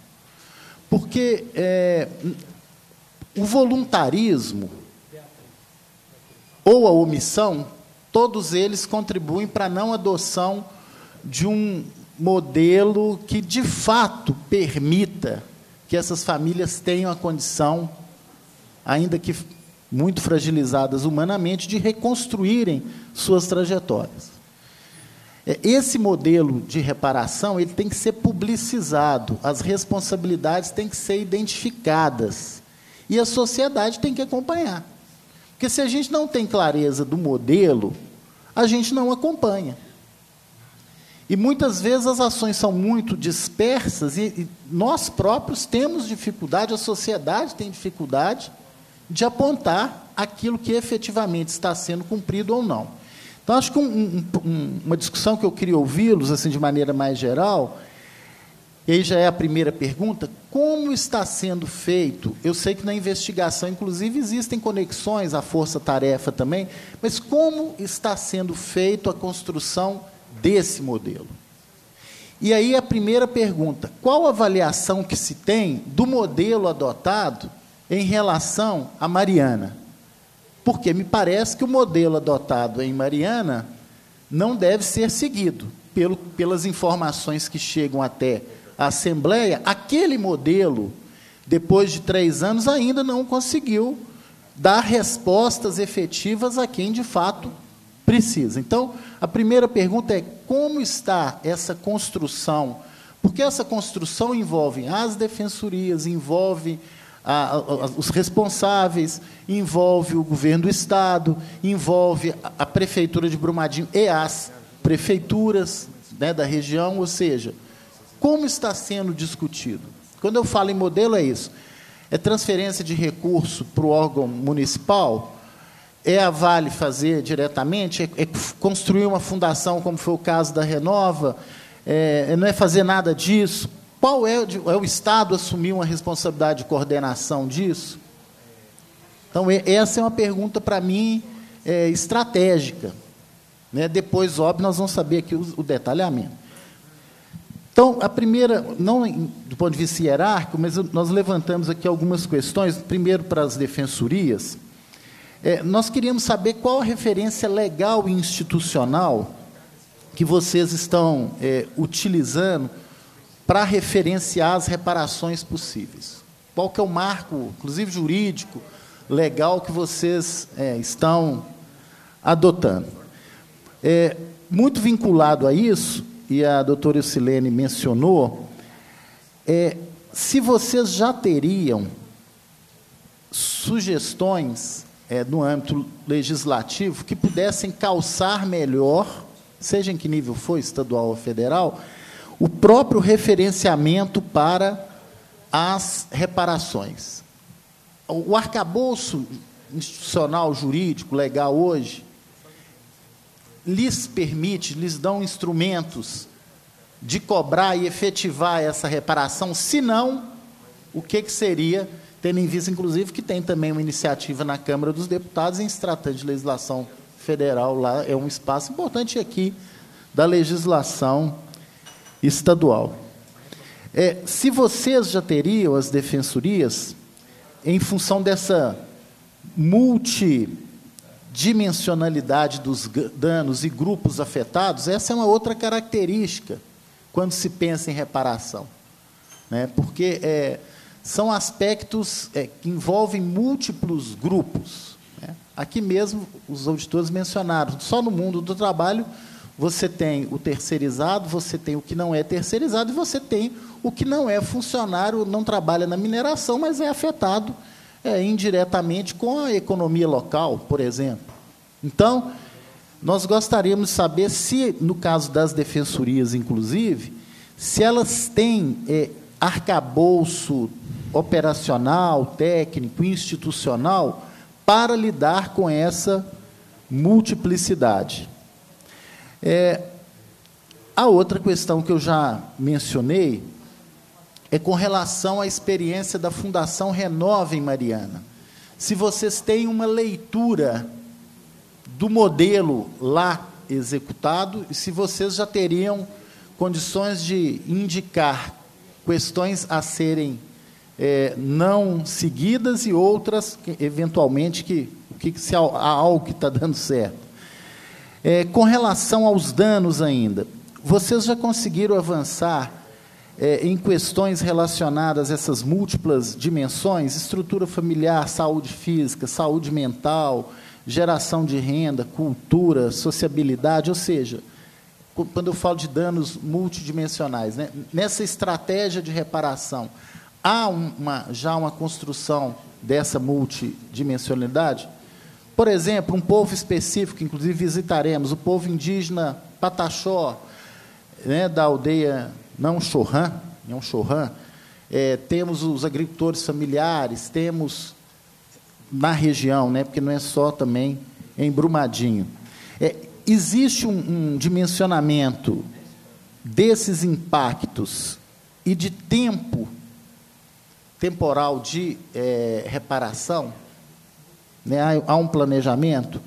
Porque é, o voluntarismo ou a omissão todos eles contribuem para a não adoção de um modelo que, de fato, permita que essas famílias tenham a condição, ainda que muito fragilizadas humanamente, de reconstruírem suas trajetórias. É, esse modelo de reparação ele tem que ser publicizado, as responsabilidades têm que ser identificadas e a sociedade tem que acompanhar. Porque se a gente não tem clareza do modelo, a gente não acompanha. E muitas vezes as ações são muito dispersas e, e nós próprios temos dificuldade, a sociedade tem dificuldade de apontar aquilo que efetivamente está sendo cumprido ou não. Então, acho que um, um, uma discussão que eu queria ouvi-los assim de maneira mais geral e aí já é a primeira pergunta: como está sendo feito? Eu sei que na investigação, inclusive, existem conexões à força-tarefa também, mas como está sendo feito a construção desse modelo? E aí a primeira pergunta: qual a avaliação que se tem do modelo adotado em relação a Mariana? Porque me parece que o modelo adotado em Mariana não deve ser seguido, pelo, pelas informações que chegam até a Assembleia, aquele modelo, depois de três anos, ainda não conseguiu dar respostas efetivas a quem de fato precisa. Então, a primeira pergunta é como está essa construção? Porque essa construção envolve as defensorias, envolve a, a, os responsáveis, envolve o governo do Estado, envolve a, Prefeitura de Brumadinho e as prefeituras né, da região, ou seja, como está sendo discutido? Quando eu falo em modelo, é isso. É transferência de recurso para o órgão municipal? É a Vale fazer diretamente? É, é construir uma fundação, como foi o caso da Renova? É, não é fazer nada disso? Qual é, é o Estado assumir uma responsabilidade de coordenação disso? Então, essa é uma pergunta, para mim, é, estratégica. Né? Depois, óbvio, nós vamos saber aqui o, o detalhamento. Então, a primeira, não do ponto de vista hierárquico, mas nós levantamos aqui algumas questões, primeiro para as defensorias. É, nós queríamos saber qual a referência legal e institucional que vocês estão é, utilizando para referenciar as reparações possíveis. Qual que é o marco, inclusive jurídico, legal, que vocês é, estão adotando? É, muito vinculado a isso, e a doutora Silene mencionou, é, se vocês já teriam sugestões é, no âmbito legislativo que pudessem calçar melhor seja em que nível for, estadual ou federal, o próprio referenciamento para as reparações. O arcabouço institucional, jurídico, legal hoje, lhes permite, lhes dão instrumentos de cobrar e efetivar essa reparação, se não, o que, que seria, tendo em vista, inclusive, que tem também uma iniciativa na Câmara dos Deputados em se tratando de legislação federal, lá é um espaço importante aqui da legislação estadual. É, se vocês já teriam as defensorias, em função dessa multidimensionalidade dos danos e grupos afetados, essa é uma outra característica quando se pensa em reparação. Né? Porque é, são aspectos é, que envolvem múltiplos grupos. Né? Aqui mesmo, os auditores mencionaram, só no mundo do trabalho, você tem o terceirizado, você tem o que não é terceirizado e você tem o que não é funcionário, não trabalha na mineração, mas é afetado é, indiretamente com a economia local, por exemplo. Então, nós gostaríamos de saber se, no caso das defensorias, inclusive, se elas têm é, arcabouço operacional, técnico, institucional para lidar com essa multiplicidade. É, a outra questão que eu já mencionei é com relação à experiência da Fundação Renova em Mariana. Se vocês têm uma leitura do modelo lá executado e se vocês já teriam condições de indicar questões a serem é, não seguidas e outras, que, eventualmente, que, que se há algo que está dando certo. É, com relação aos danos ainda, vocês já conseguiram avançar é, em questões relacionadas a essas múltiplas dimensões, estrutura familiar, saúde física, saúde mental, geração de renda, cultura, sociabilidade, ou seja, quando eu falo de danos multidimensionais, né, nessa estratégia de reparação, há uma, já uma construção dessa multidimensionalidade? Por exemplo, um povo específico, inclusive visitaremos, o povo indígena Pataxó, né, da aldeia não Chorran, não é, temos os agricultores familiares, temos na região, né, porque não é só também em Brumadinho. É, existe um, um dimensionamento desses impactos e de tempo temporal de é, reparação, né, há um planejamento.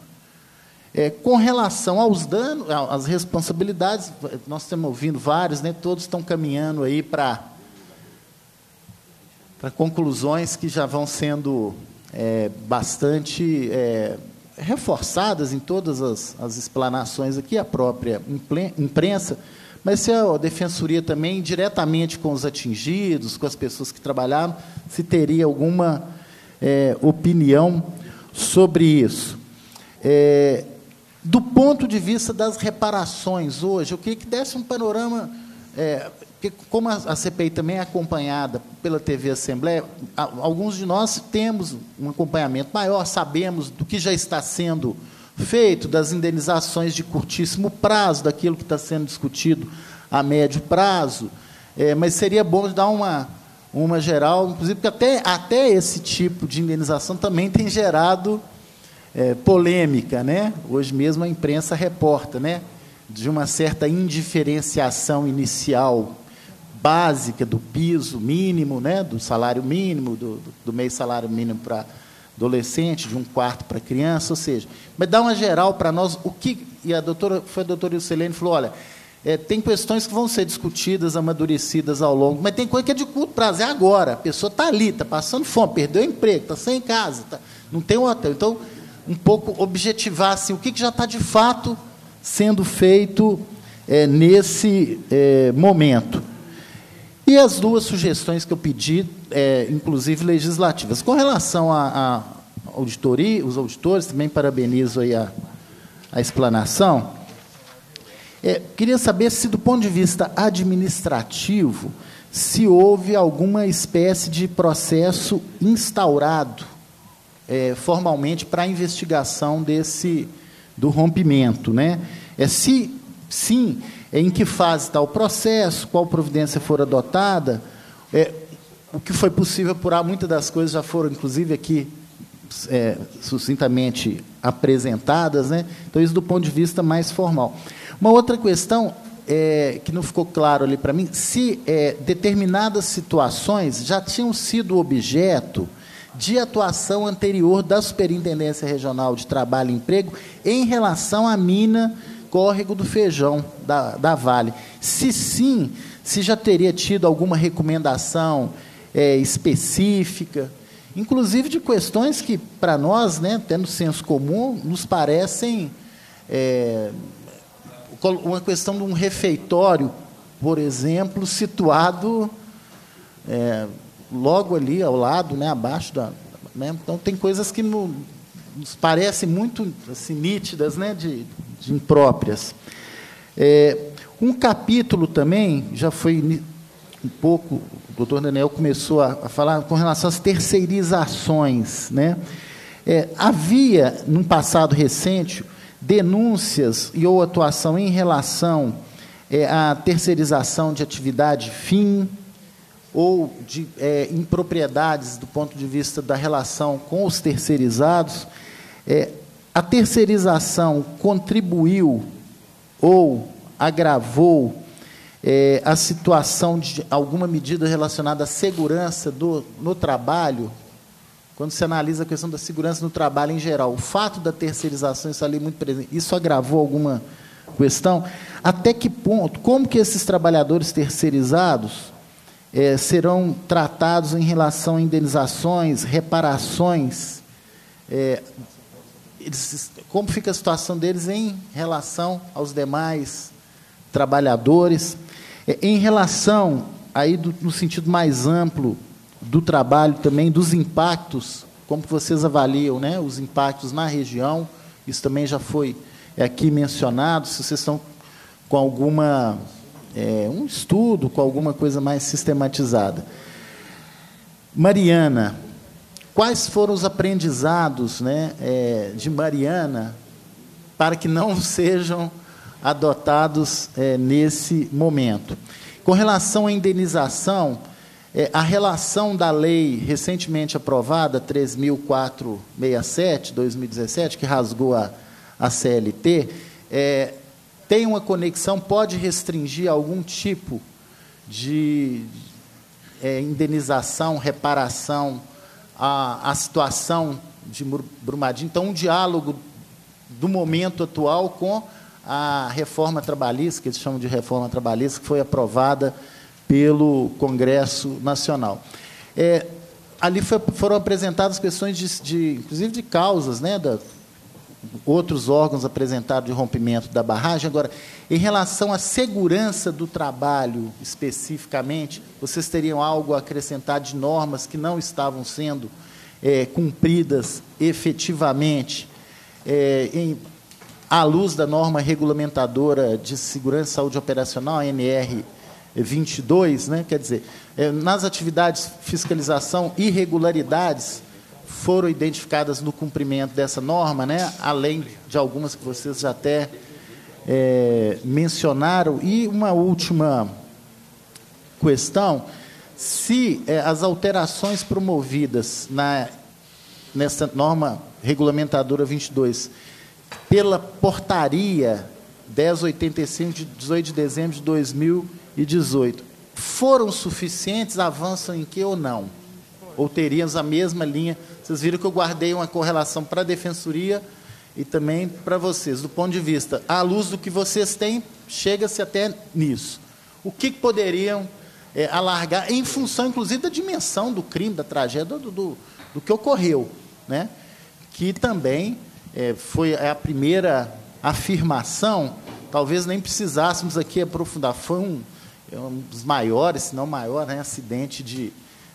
É, com relação aos danos, às responsabilidades, nós estamos ouvindo vários, né, todos estão caminhando aí para conclusões que já vão sendo é, bastante é, reforçadas em todas as, as explanações aqui, a própria imprensa, mas se a defensoria também, diretamente com os atingidos, com as pessoas que trabalharam, se teria alguma é, opinião sobre isso. É, do ponto de vista das reparações hoje, eu queria que desse um panorama, é, como a, CPI também é acompanhada pela TV Assembleia, alguns de nós temos um acompanhamento maior, sabemos do que já está sendo feito, das indenizações de curtíssimo prazo, daquilo que está sendo discutido a médio prazo, é, mas seria bom dar uma, uma geral, inclusive porque até, até esse tipo de indenização também tem gerado é, polêmica, né? Hoje mesmo a imprensa reporta, né? De uma certa indiferenciação inicial básica do piso mínimo, né? Do salário mínimo, do, do meio salário mínimo para adolescente, de um quarto para criança, ou seja, mas dá uma geral para nós o que e a doutora foi a doutora Ilcelene falou, olha, é, tem questões que vão ser discutidas, amadurecidas ao longo, mas tem coisa que é de curto prazo, é agora. A pessoa está ali, está passando fome, perdeu o emprego, está sem casa, tá, não tem um hotel. Então, um pouco objetivar assim, o que, que já está de fato sendo feito é, nesse é, momento. E as duas sugestões que eu pedi, é, inclusive legislativas. Com relação à auditoria, os auditores, também parabenizo aí a, a explanação. É, queria saber se, do ponto de vista administrativo, se houve alguma espécie de processo instaurado é, formalmente para a investigação desse do rompimento, né? É se sim, em que fase está o processo, qual providência for adotada. É, o que foi possível apurar, muitas das coisas já foram, inclusive, aqui é, sucintamente apresentadas, né? Então, isso do ponto de vista mais formal. Uma outra questão é, que não ficou claro ali para mim, se é, determinadas situações já tinham sido objeto de atuação anterior da Superintendência Regional de Trabalho e Emprego em relação à mina Córrego do Feijão, da, da Vale. Se sim, se já teria tido alguma recomendação é, específica, inclusive de questões que, para nós, né, tendo senso comum, nos parecem é, uma questão de um refeitório, por exemplo, situado é, logo ali ao lado, né, abaixo da. Né, então, tem coisas que no, nos parecem muito assim, nítidas, né, de, de impróprias. É, um capítulo também, já foi um pouco, o doutor Daniel começou a, a falar com relação às terceirizações. Né? É, havia, num passado recente, denúncias e ou atuação em relação é, à terceirização de atividade fim ou de é, impropriedades do ponto de vista da relação com os terceirizados, é, a terceirização contribuiu ou agravou é, a situação de alguma medida relacionada à segurança do, no trabalho, quando se analisa a questão da segurança no trabalho em geral, o fato da terceirização está ali muito presente, isso agravou alguma questão? Até que ponto, como que esses trabalhadores terceirizados é, serão tratados em relação a indenizações, reparações, é, eles, como fica a situação deles em relação aos demais trabalhadores, é, em relação aí do, no sentido mais amplo do trabalho também, dos impactos, como vocês avaliam, né, os impactos na região, isso também já foi aqui mencionado, se vocês estão com alguma é, um estudo, com alguma coisa mais sistematizada. Mariana, quais foram os aprendizados né, é, de Mariana para que não (laughs) sejam adotados é, nesse momento? Com relação à indenização, é, a relação da lei recentemente aprovada, 3.467, 2017, que rasgou a, a CLT, é, tem uma conexão, pode restringir algum tipo de é, indenização, reparação à, à situação de Brumadinho. Então, um diálogo do momento atual com a reforma trabalhista, que eles chamam de reforma trabalhista, que foi aprovada pelo Congresso Nacional. É, ali foi, foram apresentadas questões, de, de, inclusive, de causas, né, da, outros órgãos apresentaram de rompimento da barragem. Agora, em relação à segurança do trabalho, especificamente, vocês teriam algo a acrescentar de normas que não estavam sendo é, cumpridas efetivamente, é, em, à luz da norma regulamentadora de segurança e saúde operacional, a NR 22, né? quer dizer, é, nas atividades fiscalização, irregularidades foram identificadas no cumprimento dessa norma, né? além de algumas que vocês já até é, mencionaram. E uma última questão: se é, as alterações promovidas na, nessa norma regulamentadora 22 pela portaria 1085 de 18 de dezembro de 2018 foram suficientes, avançam em que ou não? Ou teríamos a mesma linha? Vocês viram que eu guardei uma correlação para a defensoria e também para vocês, do ponto de vista, à luz do que vocês têm, chega-se até nisso. O que, que poderiam é, alargar, em função, inclusive, da dimensão do crime, da tragédia, do, do, do que ocorreu, né? que também é, foi a primeira afirmação, talvez nem precisássemos aqui aprofundar, foi um, é um dos maiores, se não maior, né, acidente de,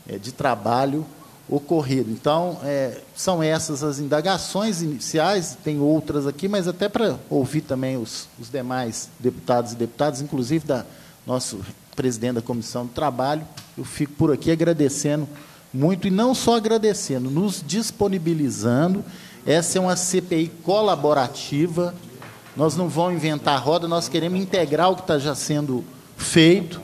é, de trabalho ocorrido. Então, é, são essas as indagações iniciais, tem outras aqui, mas até para ouvir também os, os demais deputados e deputadas, inclusive da nosso presidente da Comissão do Trabalho, eu fico por aqui agradecendo muito, e não só agradecendo, nos disponibilizando. Essa é uma CPI colaborativa, Nós não vamos inventar roda, nós queremos integrar o que está já sendo feito.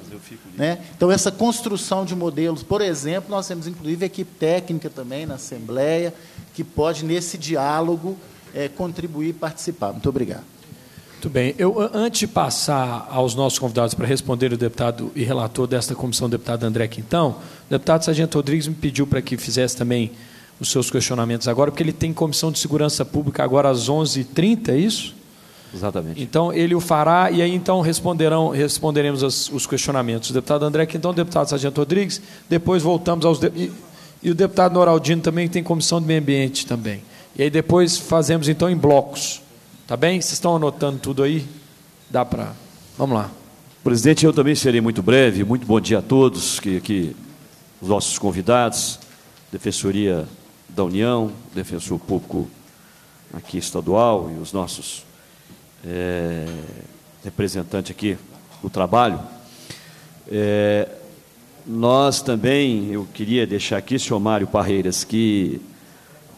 Né? Então, essa construção de modelos, por exemplo, nós temos inclusive equipe técnica também na Assembleia, que pode, nesse diálogo, é, contribuir e participar. Muito obrigado. Muito bem. Eu, antes de passar aos nossos convidados para responder o deputado e relator desta comissão, o deputado André Quintão, o deputado Sargento Rodrigues me pediu para que fizesse também os seus questionamentos agora, porque ele tem comissão de segurança pública agora às 11h30, é isso? Exatamente. Então, ele o fará e aí então responderão, responderemos os, os questionamentos. O deputado André Quintão, o deputado Sargento Rodrigues, depois voltamos aos... De, e, e, o deputado Noraldino também, que tem comissão de meio ambiente também. E aí depois fazemos então em blocos. Tá bem? Vocês estão anotando tudo aí? Dá para... Vamos lá. Presidente, eu também serei muito breve. Muito bom dia a todos, que aqui os nossos convidados, Defensoria da União, Defensor Público aqui estadual e os nossos é, representantes aqui do trabalho. É, nós também, eu queria deixar aqui, senhor Mário Parreiras, que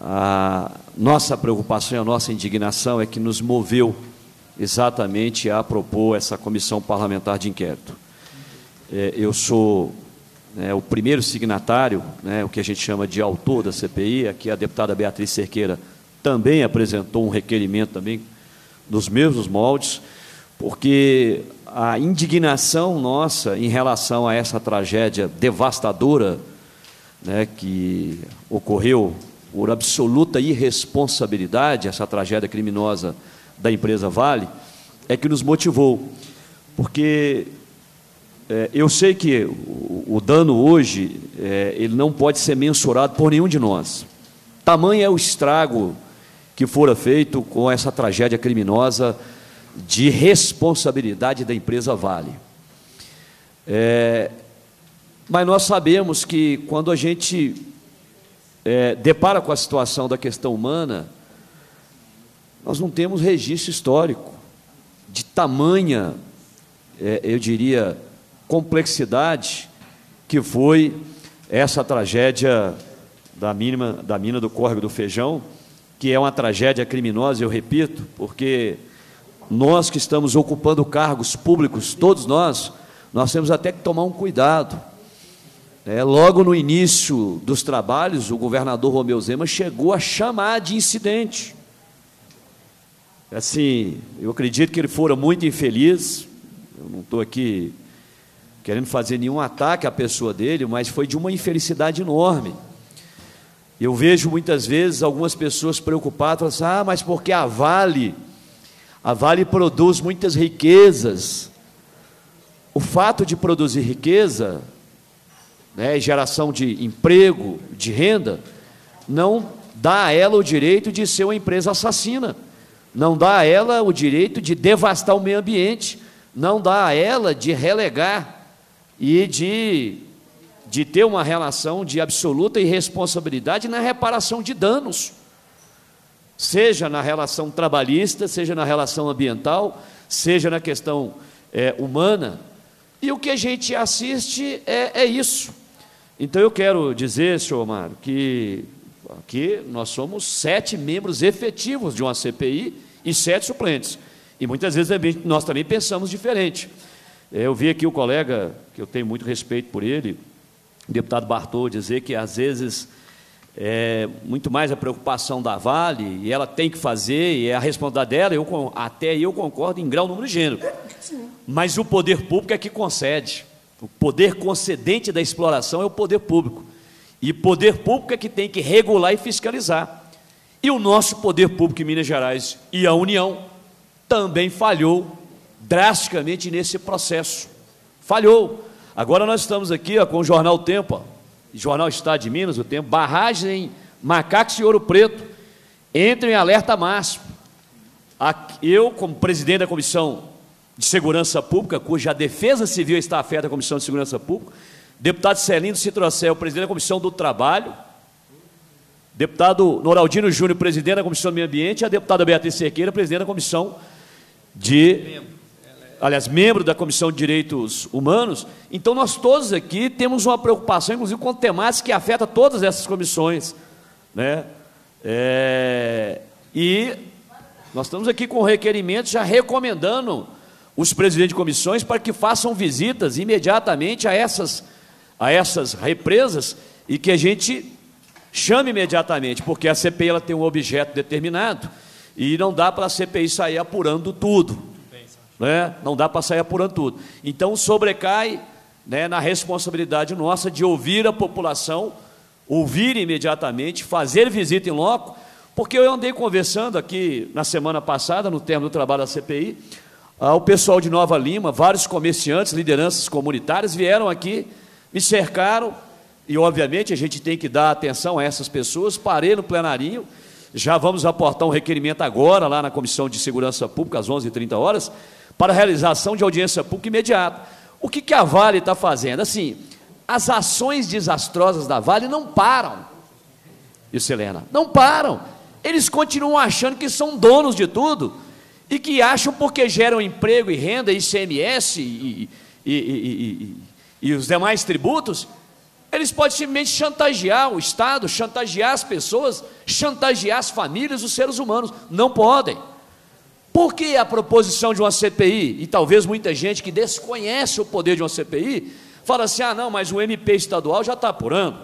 a nossa preocupação e a nossa indignação é que nos moveu exatamente a propor essa comissão parlamentar de inquérito. É, eu sou né, o primeiro signatário, né, o que a gente chama de autor da CPI, aqui a deputada Beatriz Cerqueira também apresentou um requerimento também nos mesmos moldes, porque a indignação nossa em relação a essa tragédia devastadora né, que ocorreu por absoluta irresponsabilidade, essa tragédia criminosa da empresa Vale, é que nos motivou. Porque é, eu sei que o, o dano hoje é, ele não pode ser mensurado por nenhum de nós. Tamanho é o estrago que fora feito com essa tragédia criminosa de responsabilidade da empresa Vale. É, mas nós sabemos que quando a gente é, depara com a situação da questão humana, nós não temos registro histórico de tamanha, é, eu diria, complexidade que foi essa tragédia da, mínima, da mina do Córrego do Feijão, que é uma tragédia criminosa, eu repito, porque nós que estamos ocupando cargos públicos, todos nós, nós temos até que tomar um cuidado. É, logo no início dos trabalhos, o governador Romeu Zema chegou a chamar de incidente. Assim, eu acredito que ele fora muito infeliz, eu não estou aqui querendo fazer nenhum ataque à pessoa dele, mas foi de uma infelicidade enorme. Eu vejo muitas vezes algumas pessoas preocupadas, assim, ah, mas porque a Vale, a Vale produz muitas riquezas. O fato de produzir riqueza, né, geração de emprego, de renda, não dá a ela o direito de ser uma empresa assassina, não dá a ela o direito de devastar o meio ambiente, não dá a ela de relegar e de de ter uma relação de absoluta irresponsabilidade na reparação de danos, seja na relação trabalhista, seja na relação ambiental, seja na questão é, humana. E o que a gente assiste é, é isso. Então eu quero dizer, senhor Mário, que aqui nós somos sete membros efetivos de uma CPI e sete suplentes. E muitas vezes nós também pensamos diferente. Eu vi aqui o colega, que eu tenho muito respeito por ele, deputado Bartol dizer que às vezes é muito mais a preocupação da Vale e ela tem que fazer e é a responsabilidade dela, eu, até eu concordo em grau, número e gênero. Mas o poder público é que concede. O poder concedente da exploração é o poder público. E poder público é que tem que regular e fiscalizar. E o nosso poder público em Minas Gerais e a União também falhou drasticamente nesse processo. Falhou. Agora nós estamos aqui ó, com o Jornal Tempo, ó, Jornal Estado de Minas, o Tempo, barragem em Macacos e Ouro Preto, entra em alerta máximo. Eu, como presidente da Comissão de Segurança Pública, cuja defesa civil está afeta à Comissão de Segurança Pública, deputado Celino Citrocel, presidente da Comissão do Trabalho, deputado Noraldino Júnior, presidente da Comissão do Meio Ambiente, e a deputada Beatriz Cerqueira, presidente da Comissão de aliás, membro da Comissão de Direitos Humanos, então nós todos aqui temos uma preocupação, inclusive com temáticas que afetam todas essas comissões. Né? É, e Nós estamos aqui com requerimentos já recomendando os presidentes de comissões para que façam visitas imediatamente a essas, a essas represas e que a gente chame imediatamente, porque a CPI ela tem um objeto determinado e não dá para a CPI sair apurando tudo. Né? Não dá para sair apurando tudo. Então sobrecai né, na responsabilidade nossa de ouvir a população, ouvir imediatamente, fazer visita em loco, porque eu andei conversando aqui na semana passada, no termo do trabalho da CPI, ah, o pessoal de Nova Lima, vários comerciantes, lideranças comunitárias vieram aqui, me cercaram, e obviamente a gente tem que dar atenção a essas pessoas. Parei no plenarinho, já vamos aportar um requerimento agora, lá na Comissão de Segurança Pública, às 11h30 horas, para realização de audiência pública imediata. O que, que a Vale está fazendo? Assim, as ações desastrosas da Vale não param. Isso, Helena, não param. Eles continuam achando que são donos de tudo e que acham porque geram emprego e renda, ICMS e, e, e, e os demais tributos, eles podem simplesmente chantagear o Estado, chantagear as pessoas, chantagear as famílias, os seres humanos. Não podem. Por que a proposição de uma CPI, e talvez muita gente que desconhece o poder de uma CPI, fala assim: ah, não, mas o MP estadual já está apurando,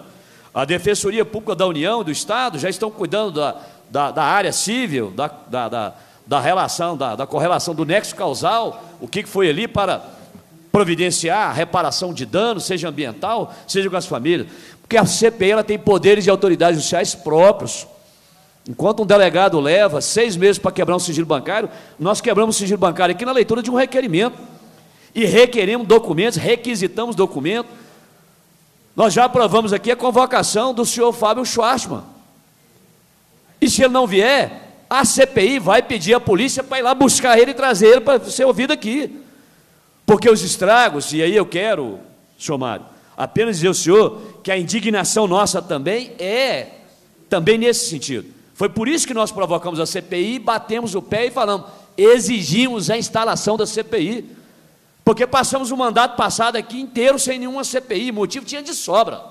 a Defensoria Pública da União do Estado já estão cuidando da, da, da área civil, da, da, da, da relação, da, da correlação do nexo causal, o que foi ali para providenciar a reparação de danos, seja ambiental, seja com as famílias. Porque a CPI ela tem poderes de autoridades judiciais próprios. Enquanto um delegado leva seis meses para quebrar um sigilo bancário, nós quebramos o sigilo bancário aqui na leitura de um requerimento. E requeremos documentos, requisitamos documentos. Nós já aprovamos aqui a convocação do senhor Fábio Schwartzman. E se ele não vier, a CPI vai pedir à polícia para ir lá buscar ele e trazer ele para ser ouvido aqui. Porque os estragos, e aí eu quero, senhor Mário, apenas dizer ao senhor que a indignação nossa também é também nesse sentido. Foi por isso que nós provocamos a CPI, batemos o pé e falamos, exigimos a instalação da CPI. Porque passamos o mandato passado aqui inteiro sem nenhuma CPI, motivo tinha de sobra.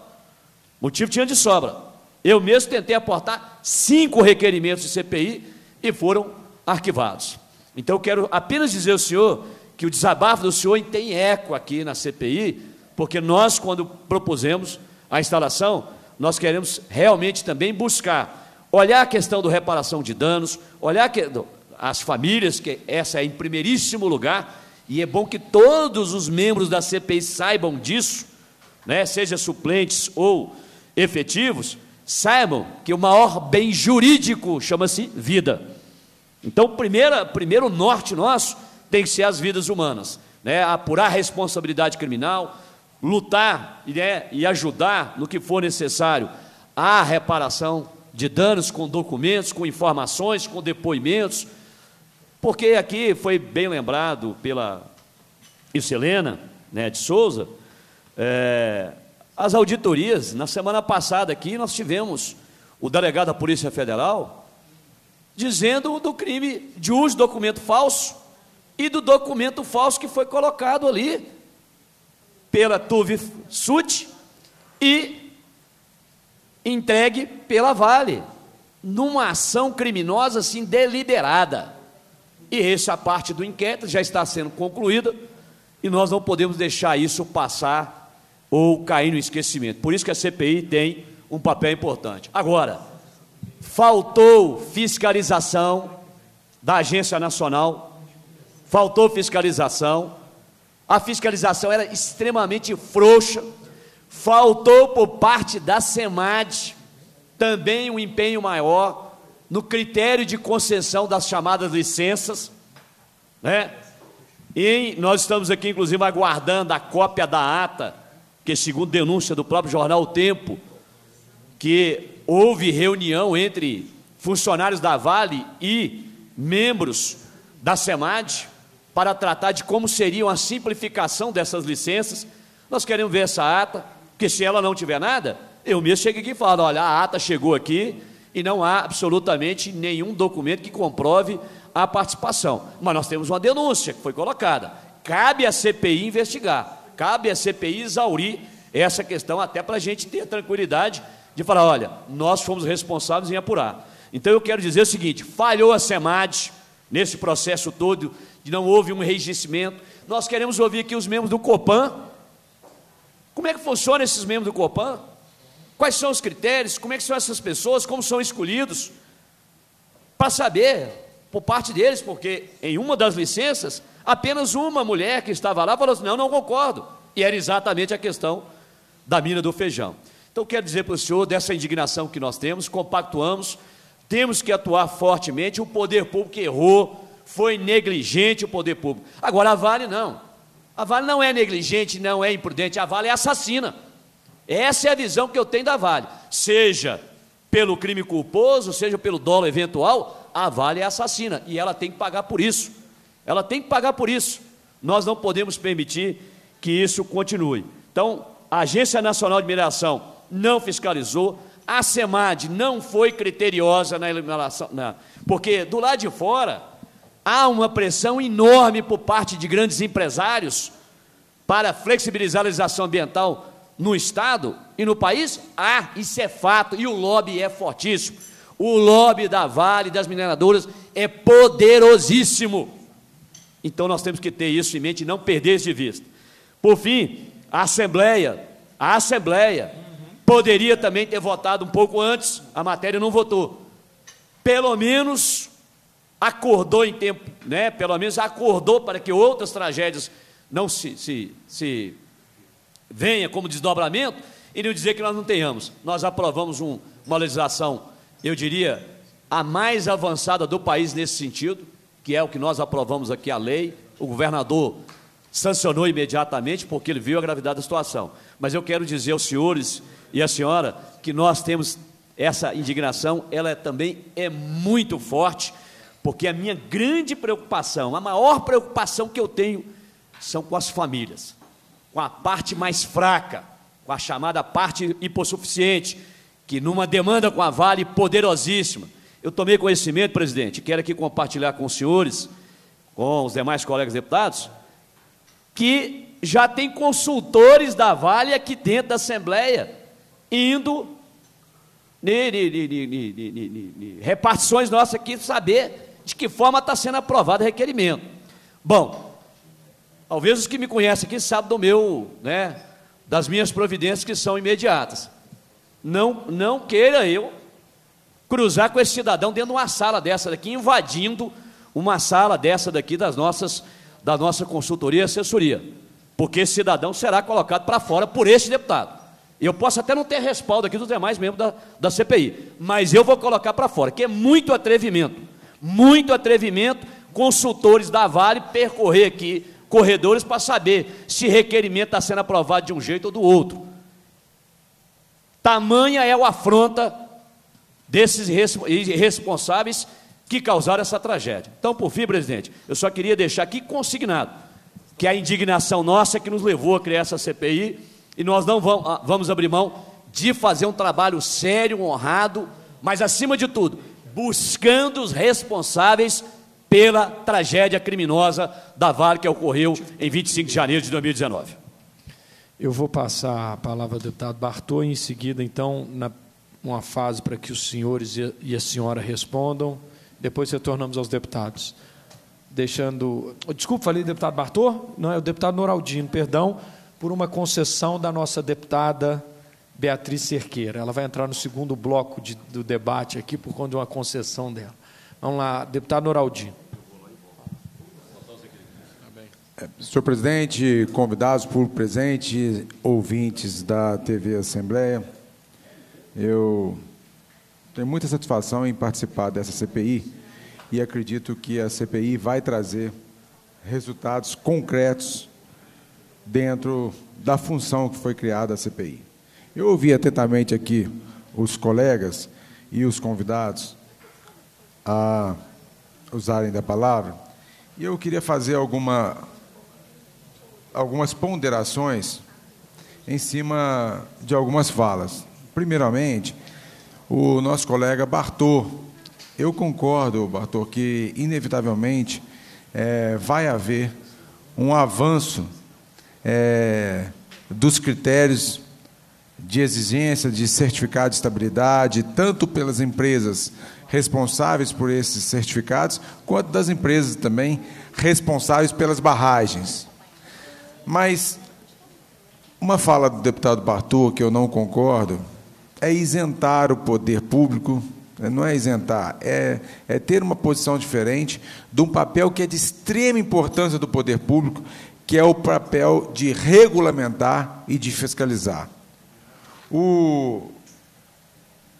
Motivo tinha de sobra. Eu mesmo tentei aportar cinco requerimentos de CPI e foram arquivados. Então eu quero apenas dizer ao senhor que o desabafo do senhor tem eco aqui na CPI, porque nós, quando propusemos a instalação, nós queremos realmente também buscar olhar a questão do reparação de danos, olhar que, as famílias, que essa é em primeiríssimo lugar, e é bom que todos os membros da CPI saibam disso, né, seja suplentes ou efetivos, saibam que o maior bem jurídico chama-se vida. Então, primeira, primeiro norte nosso tem que ser as vidas humanas, né, apurar responsabilidade criminal, lutar né, e ajudar no que for necessário a reparação de danos com documentos, com informações, com depoimentos, porque aqui foi bem lembrado pela Helena né, de Souza, é, as auditorias, na semana passada aqui nós tivemos o delegado da Polícia Federal dizendo do crime de uso de documento falso e do documento falso que foi colocado ali pela Tuve Sut e entregue pela Vale, numa ação criminosa assim deliberada. E essa parte do inquérito já está sendo concluída e nós não podemos deixar isso passar ou cair no esquecimento. Por isso que a CPI tem um papel importante. Agora, faltou fiscalização da Agência Nacional, faltou fiscalização, a fiscalização era extremamente frouxa, Faltou por parte da SEMAD também um empenho maior no critério de concessão das chamadas licenças, né? E nós estamos aqui, inclusive, aguardando a cópia da ata, que, segundo denúncia do próprio jornal O Tempo, que houve reunião entre funcionários da Vale e membros da SEMAD para tratar de como seria a simplificação dessas licenças. Nós queremos ver essa ata. Porque se ela não tiver nada, eu mesmo chego aqui e falo: olha, a ata chegou aqui e não há absolutamente nenhum documento que comprove a participação. Mas nós temos uma denúncia que foi colocada. Cabe à CPI investigar, cabe à CPI exaurir essa questão, até para a gente ter tranquilidade de falar: olha, nós fomos responsáveis em apurar. Então eu quero dizer o seguinte: falhou a SEMAD, nesse processo todo, de não houve um enrijecimento. Nós queremos ouvir aqui os membros do COPAN. Como é que funciona esses membros do COPAN? Quais são os critérios? Como é que são essas pessoas? Como são escolhidos? Para saber, por parte deles, porque em uma das licenças, apenas uma mulher que estava lá falou assim: não, não concordo. E era exatamente a questão da mina do feijão. Então, quero dizer para o senhor dessa indignação que nós temos, compactuamos, temos que atuar fortemente. O poder público errou, foi negligente o poder público. Agora, a Vale não. A Vale não é negligente, não é imprudente, a Vale é assassina. Essa é a visão que eu tenho da Vale. Seja pelo crime culposo, seja pelo dolo eventual, a Vale é assassina e ela tem que pagar por isso. Ela tem que pagar por isso. Nós não podemos permitir que isso continue. Então, a Agência Nacional de Mineração não fiscalizou, a SEMAD não foi criteriosa na eliminação, na, porque do lado de fora há uma pressão enorme por parte de grandes empresários para flexibilizar a legislação ambiental no Estado e no país? Ah, isso é fato, e o lobby é fortíssimo. O lobby da Vale, das mineradoras, é poderosíssimo. Então nós temos que ter isso em mente e não perder isso de vista. Por fim, a Assembleia, a Assembleia poderia também ter votado um pouco antes, a matéria não votou. Pelo menos acordou em tempo, né? Pelo menos acordou para que outras tragédias não se, se, se venha como desdobramento e não dizer que nós não tenhamos. Nós aprovamos um, uma legislação, eu diria, a mais avançada do país nesse sentido, que é o que nós aprovamos aqui a lei. O governador sancionou imediatamente porque ele viu a gravidade da situação. Mas eu quero dizer aos senhores e à senhora que nós temos essa indignação, ela é, também é muito forte, porque a minha grande preocupação, a maior preocupação que eu tenho são com as famílias com a parte mais fraca, com a chamada parte hipossuficiente, que numa demanda com a Vale poderosíssima. Eu tomei conhecimento, presidente, quero aqui compartilhar com os senhores, com os demais colegas deputados, que já tem consultores da Vale aqui dentro da Assembleia, indo repartições nossas aqui, saber de que forma está sendo aprovado o requerimento. Bom, Talvez os que me conhecem aqui sabem do meu, né, das minhas providências que são imediatas. Não, não queira eu cruzar com esse cidadão dentro de uma sala dessa daqui, invadindo uma sala dessa daqui das nossas, da nossa consultoria e assessoria. Porque esse cidadão será colocado para fora por esse deputado. Eu posso até não ter respaldo aqui dos demais membros da, da CPI, mas eu vou colocar para fora, que é muito atrevimento, muito atrevimento, consultores da Vale percorrer aqui corredores para saber se requerimento está sendo aprovado de um jeito ou do outro. Tamanha é o afronta desses irresponsáveis que causaram essa tragédia. Então, por fim, presidente, eu só queria deixar aqui consignado que a indignação nossa é que nos levou a criar essa CPI e nós não ah, vamos abrir mão de fazer um trabalho sério, honrado, mas acima de tudo, buscando os responsáveis pela tragédia criminosa da Vale que ocorreu em 25 de janeiro de 2019. Eu vou passar a palavra ao deputado Bartô e em seguida, então, na, uma fase para que os senhores e a senhora respondam. Depois retornamos aos deputados. Deixando. Desculpe, falei deputado Bartô? Não, é o deputado Noraldino, perdão, por uma concessão da nossa deputada Beatriz Cerqueira. Ela vai entrar no segundo bloco de, do debate aqui por conta de uma concessão dela. Vamos lá, deputado Noraldino. É, senhor presidente, convidados, público presente, ouvintes da TV Assembleia, eu tenho muita satisfação em participar dessa CPI e acredito que a CPI vai trazer resultados concretos dentro da função que foi criada a CPI. Eu ouvi atentamente aqui os colegas e os convidados a usarem da palavra e eu queria fazer alguma algumas ponderações em cima de algumas falas. Primeiramente, o nosso colega Bartô. Eu concordo, Bartô, que inevitavelmente é, vai haver um avanço é, dos critérios de exigência de certificado de estabilidade, tanto pelas empresas responsáveis por esses certificados, quanto das empresas também responsáveis pelas barragens. Mas uma fala do deputado Bartô que eu não concordo é isentar o poder público, não é isentar, é, é ter uma posição diferente de um papel que é de extrema importância do poder público, que é o papel de regulamentar e de fiscalizar. O,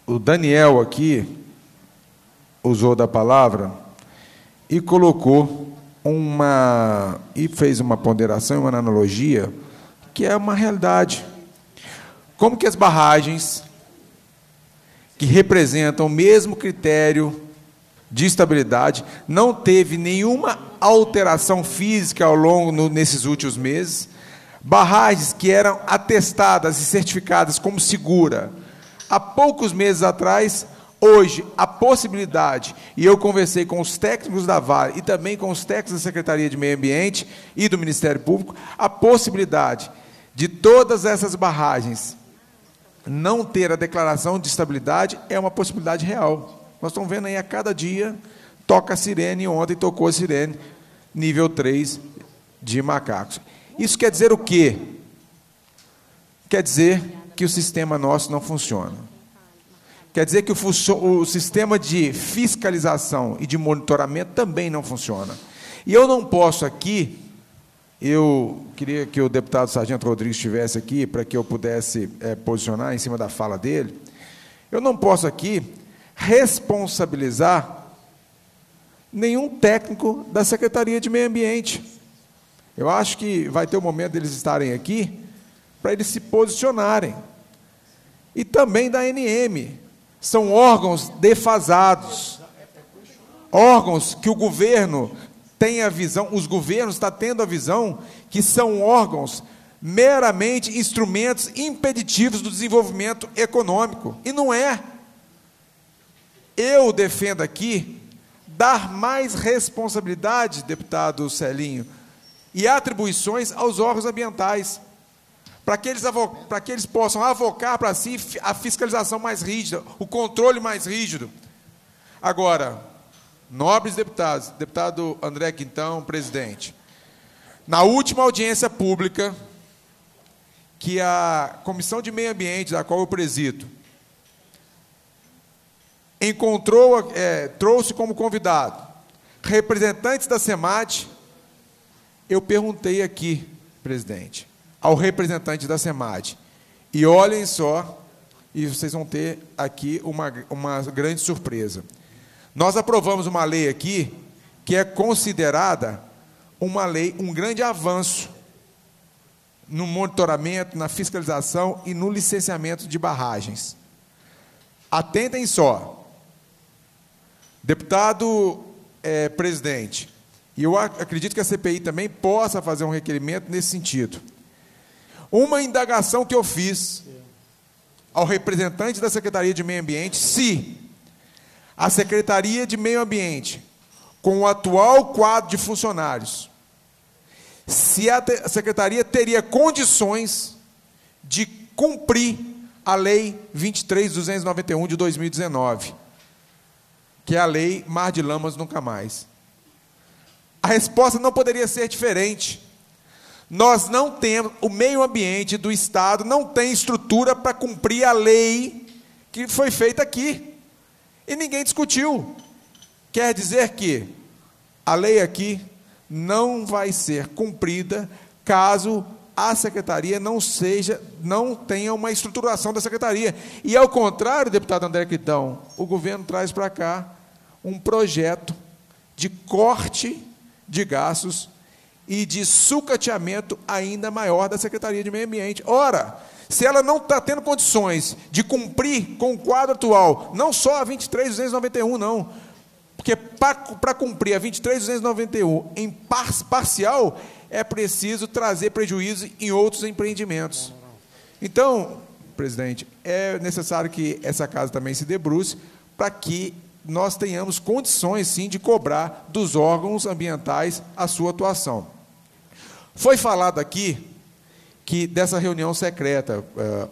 o Daniel aqui usou da palavra e colocou uma e fez uma ponderação, uma analogia que é uma realidade. Como que as barragens que representam o mesmo critério de estabilidade não teve nenhuma alteração física ao longo no, nesses últimos meses, barragens que eram atestadas e certificadas como segura há poucos meses atrás Hoje, a possibilidade, e eu conversei com os técnicos da Vale e também com os técnicos da Secretaria de Meio Ambiente e do Ministério Público, a possibilidade de todas essas barragens não ter a declaração de estabilidade é uma possibilidade real. Nós estamos vendo aí a cada dia, toca a sirene, ontem tocou a sirene, nível 3 de macacos. Isso quer dizer o quê? Quer dizer que o sistema nosso não funciona. Quer dizer que o, o, sistema de fiscalização e de monitoramento também não funciona. E eu não posso aqui, eu queria que o deputado Sargento Rodrigues estivesse aqui para que eu pudesse é, posicionar em cima da fala dele. Eu não posso aqui responsabilizar nenhum técnico da Secretaria de Meio Ambiente. Eu acho que vai ter o momento deles estarem aqui para eles se posicionarem. E também da NM, são órgãos defasados. Órgãos que o governo tem a visão, os governos estão tendo a visão que são órgãos meramente instrumentos impeditivos do desenvolvimento econômico. E não é. Eu defendo aqui dar mais responsabilidade, deputado Celinho, e atribuições aos órgãos ambientais para que, eles para que eles possam avocar para si a fiscalização mais rígida, o controle mais rígido. Agora, nobres deputados, deputado André Quintão, presidente, na última audiência pública que a Comissão de Meio Ambiente, da qual eu presido, encontrou, é, trouxe como convidado representantes da SEMAT, eu perguntei aqui, presidente, ao representante da SEMAD. E olhem só, e vocês vão ter aqui uma, uma grande surpresa. Nós aprovamos uma lei aqui que é considerada uma lei, um grande avanço no monitoramento, na fiscalização e no licenciamento de barragens. Atentem só. Deputado é, presidente, e eu acredito que a CPI também possa fazer um requerimento nesse sentido. Uma indagação que eu fiz ao representante da Secretaria de Meio Ambiente se a Secretaria de Meio Ambiente, com o atual quadro de funcionários, se a Secretaria teria condições de cumprir a Lei 23.291 de 2019, que é a Lei Mar de Lamas Nunca Mais. A resposta não poderia ser diferente. Nós não temos, o meio ambiente do Estado não tem estrutura para cumprir a lei que foi feita aqui. E ninguém discutiu. Quer dizer que a lei aqui não vai ser cumprida caso a secretaria não seja, não tenha uma estruturação da secretaria. E ao contrário, deputado André Quitão, o governo traz para cá um projeto de corte de gastos e de sucateamento ainda maior da Secretaria de Meio Ambiente. Ora, se ela não está tendo condições de cumprir com o quadro atual, não só a 23.291, não, porque para cumprir a 23.291 em par, parcial, é preciso trazer prejuízo em outros empreendimentos. Então, presidente, é necessário que essa casa também se debruce para que nós tenhamos condições, sim, de cobrar dos órgãos ambientais a sua atuação. Foi falado aqui que dessa reunião secreta, uh,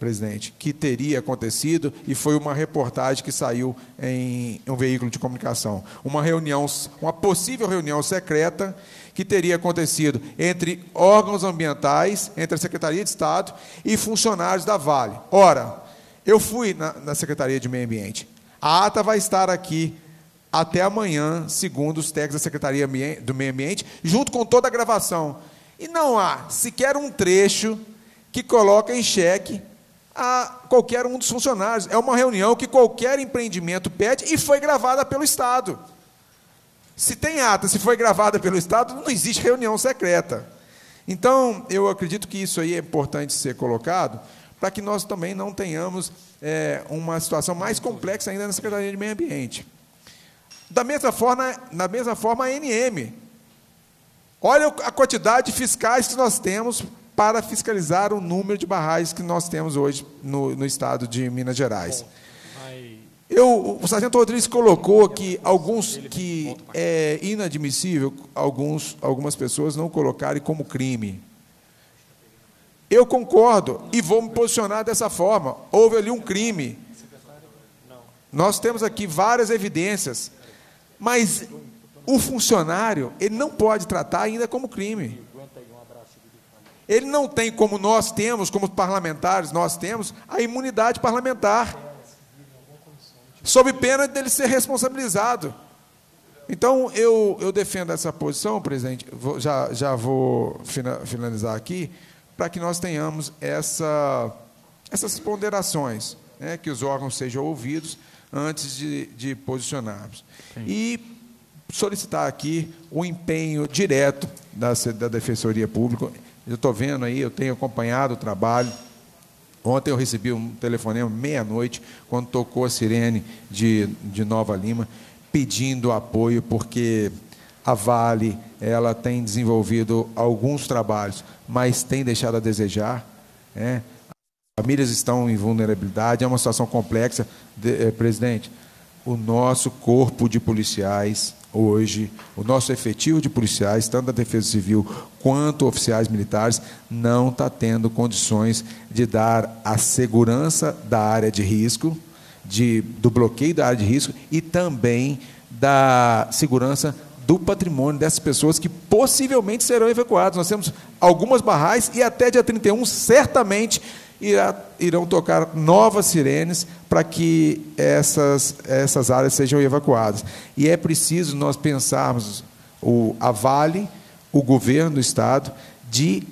presidente, que teria acontecido e foi uma reportagem que saiu em um veículo de comunicação. Uma reunião, uma possível reunião secreta que teria acontecido entre órgãos ambientais, entre a Secretaria de Estado e funcionários da Vale. Ora, eu fui na, na Secretaria de Meio Ambiente. A ata vai estar aqui até amanhã, segundo os técnicos da Secretaria do Meio Ambiente, junto com toda a gravação. E não há sequer um trecho que coloca em xeque a qualquer um dos funcionários. É uma reunião que qualquer empreendimento pede e foi gravada pelo Estado. Se tem ata, se foi gravada pelo Estado, não existe reunião secreta. Então, eu acredito que isso aí é importante ser colocado, para que nós também não tenhamos é, uma situação mais complexa ainda na Secretaria de Meio Ambiente. Da mesma forma, da mesma forma a NM. Olha a quantidade de fiscais que nós temos para fiscalizar o número de barragens que nós temos hoje no, no estado de Minas Gerais. Eu, o sargento Rodrigues colocou que alguns que é inadmissível alguns, algumas pessoas não colocarem como crime. Eu concordo e vou me posicionar dessa forma. Houve ali um crime. Nós temos aqui várias evidências, mas o funcionário ele não pode tratar ainda como crime. Ele não tem como nós temos, como parlamentares nós temos, a imunidade parlamentar, sob pena dele ser responsabilizado. Então, eu, eu defendo essa posição, presidente, vou, já, já vou finalizar aqui, para que nós tenhamos essa, essas ponderações, né, que os órgãos sejam ouvidos antes de, de posicionarmos. Sim. E solicitar aqui o empenho direto da, da Defensoria Pública eu estou vendo aí, eu tenho acompanhado o trabalho. Ontem eu recebi um telefonema meia-noite, quando tocou a sirene de, de Nova Lima, pedindo apoio, porque a Vale ela tem desenvolvido alguns trabalhos, mas tem deixado a desejar. Né? As famílias estão em vulnerabilidade, é uma situação complexa. De, eh, presidente, o nosso corpo de policiais hoje, o nosso efetivo de policiais, tanto da Defesa Civil quanto oficiais militares, não está tendo condições de dar a segurança da área de risco, de, do bloqueio da área de risco e também da segurança do patrimônio dessas pessoas que possivelmente serão evacuadas. Nós temos algumas barrais e até dia 31, certamente, irá, irão tocar novas sirenes para que essas, essas áreas sejam evacuadas. E é preciso nós pensarmos, o, a Vale, o governo do Estado, de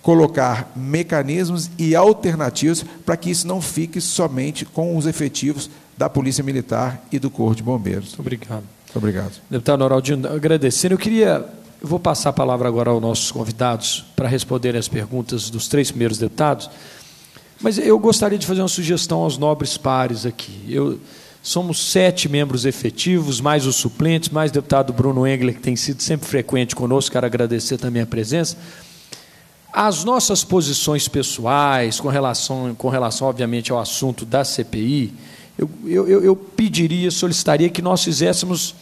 colocar mecanismos e alternativas para que isso não fique somente com os efetivos da Polícia Militar e do Corpo de Bombeiros. Obrigado. Obrigado. Deputado Noraldino, agradecendo, eu queria. Eu vou passar a palavra agora aos nossos convidados para responderem as perguntas dos três primeiros deputados. Mas eu gostaria de fazer uma sugestão aos nobres pares aqui. Eu, somos sete membros efetivos, mais os suplentes, mais o deputado Bruno Engler, que tem sido sempre frequente conosco, quero agradecer também a presença. As nossas posições pessoais, com relação, com relação obviamente, ao assunto da CPI, eu, eu, eu pediria, solicitaria que nós fizéssemos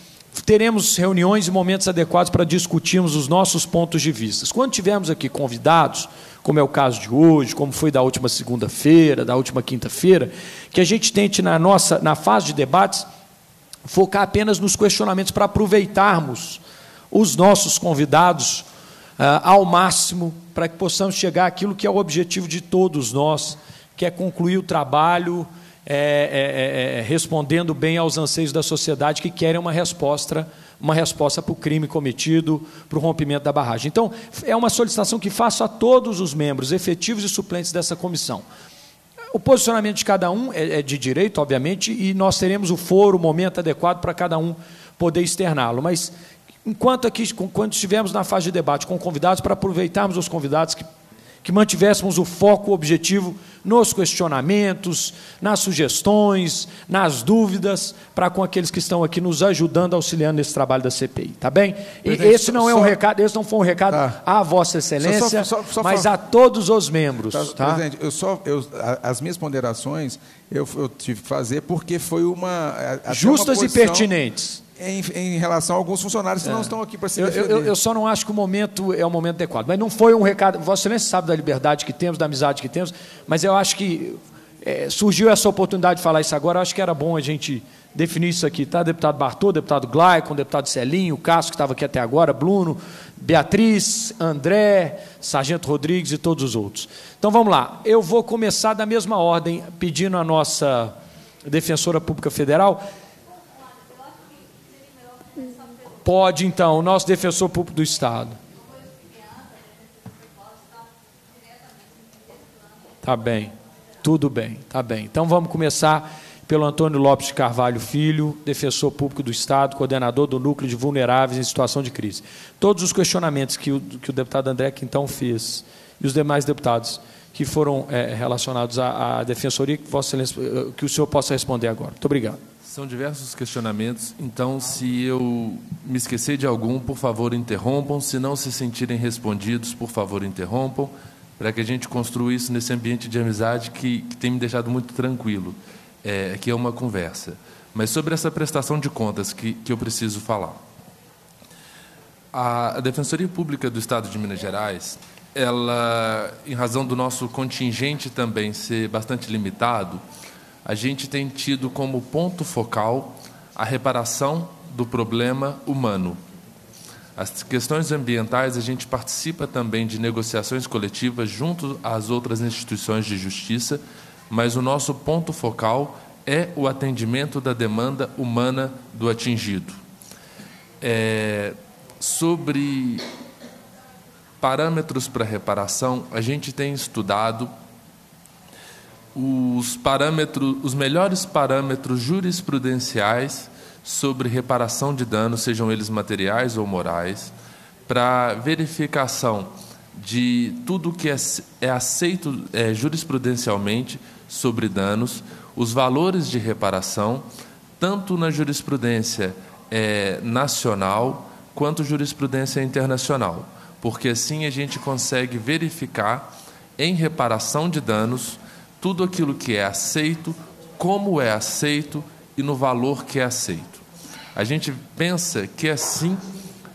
teremos reuniões e momentos adequados para discutirmos os nossos pontos de vista. Quando tivermos aqui convidados, como é o caso de hoje, como foi da última segunda-feira, da última quinta-feira, que a gente tente na nossa na fase de debates focar apenas nos questionamentos para aproveitarmos os nossos convidados uh, ao máximo para que possamos chegar àquilo que é o objetivo de todos nós, que é concluir o trabalho é, é, é, é respondendo bem aos anseios da sociedade que querem uma resposta uma resposta para o crime cometido, para o rompimento da barragem. Então, é uma solicitação que faço a todos os membros, efetivos e suplentes dessa comissão. O posicionamento de cada um é, é de direito, obviamente, e nós teremos o foro, o momento adequado para cada um poder externá-lo. Mas, enquanto aqui, quando estivermos na fase de debate com convidados, para aproveitarmos os convidados que que mantivéssemos o foco o objetivo nos questionamentos, nas sugestões, nas dúvidas, para com aqueles que estão aqui nos ajudando, auxiliando nesse trabalho da CPI, tá bem? E esse não é um recado, esse não foi um recado tá. à Vossa Excelência, só, só, só, mas a todos os membros. Tá, tá? Presidente, eu só, eu, as minhas ponderações eu, eu tive que fazer porque foi uma justas uma posição... e pertinentes em, em, relação a alguns funcionários que é. não estão aqui para se defender. Eu, eu, eu, só não acho que o momento é o momento adequado. Mas não foi um recado. Vossa Excelência sabe da liberdade que temos, da amizade que temos, mas eu acho que é, surgiu essa oportunidade de falar isso agora, acho que era bom a gente definir isso aqui, tá? Deputado Bartô, deputado Glaicon, deputado Celinho, o Cássio, que estava aqui até agora, Bruno, Beatriz, André, Sargento Rodrigues e todos os outros. Então vamos lá. Eu vou começar da mesma ordem, pedindo a nossa defensora pública federal. Pode, então, o nosso defensor público do Estado. Tá bem, tudo bem, tá bem. Então vamos começar pelo Antônio Lopes de Carvalho Filho, defensor público do Estado, coordenador do Núcleo de Vulneráveis em Situação de Crise. Todos os questionamentos que o, que o deputado André Quintão fez e os demais deputados que foram é, relacionados à, à Defensoria, que, Vossa eh, que o senhor possa responder agora. Muito obrigado. São diversos questionamentos, então, se eu me esquecer de algum, por favor, interrompam. Se não se sentirem respondidos, por favor, interrompam, para que a gente construa isso nesse ambiente de amizade que, que tem me deixado muito tranquilo é, que é uma conversa. Mas sobre essa prestação de contas que, que eu preciso falar. A, Defensoria Pública do Estado de Minas Gerais, ela, em razão do nosso contingente também ser bastante limitado, a gente tem tido como ponto focal a reparação do problema humano. As questões ambientais, a gente participa também de negociações coletivas junto às outras instituições de justiça mas o nosso ponto focal é o atendimento da demanda humana do atingido. É, sobre parâmetros para reparação, a gente tem estudado os parâmetros, os melhores parâmetros jurisprudenciais sobre reparação de danos, sejam eles materiais ou morais, para verificação de tudo que é, é aceito é, jurisprudencialmente sobre danos, os valores de reparação, tanto na jurisprudência é, nacional quanto jurisprudência internacional, porque assim a gente consegue verificar em reparação de danos tudo aquilo que é aceito, como é aceito e no valor que é aceito. A gente pensa que assim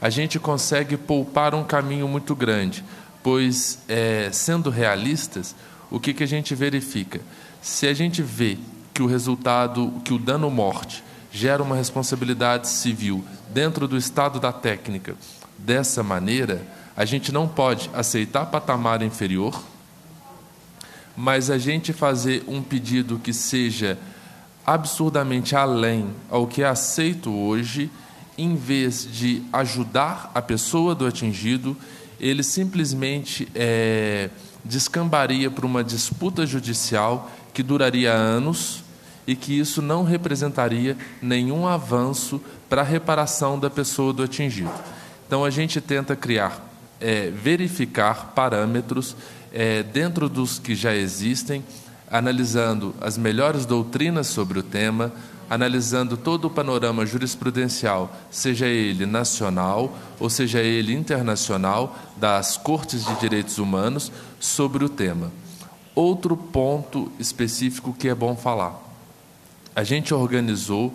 a gente consegue poupar um caminho muito grande, pois, é, sendo realistas, o que, que a gente verifica? Se a gente vê que o resultado, que o dano morte gera uma responsabilidade civil dentro do estado da técnica dessa maneira, a gente não pode aceitar patamar inferior, mas a gente fazer um pedido que seja absurdamente além ao que é aceito hoje, em vez de ajudar a pessoa do atingido, ele simplesmente é, descambaria para uma disputa judicial que duraria anos e que isso não representaria nenhum avanço para a reparação da pessoa do atingido. Então, a gente tenta criar, é, verificar parâmetros é, dentro dos que já existem, analisando as melhores doutrinas sobre o tema, analisando todo o panorama jurisprudencial, seja ele nacional ou seja ele internacional, das cortes de direitos humanos sobre o tema. Outro ponto específico que é bom falar. A gente organizou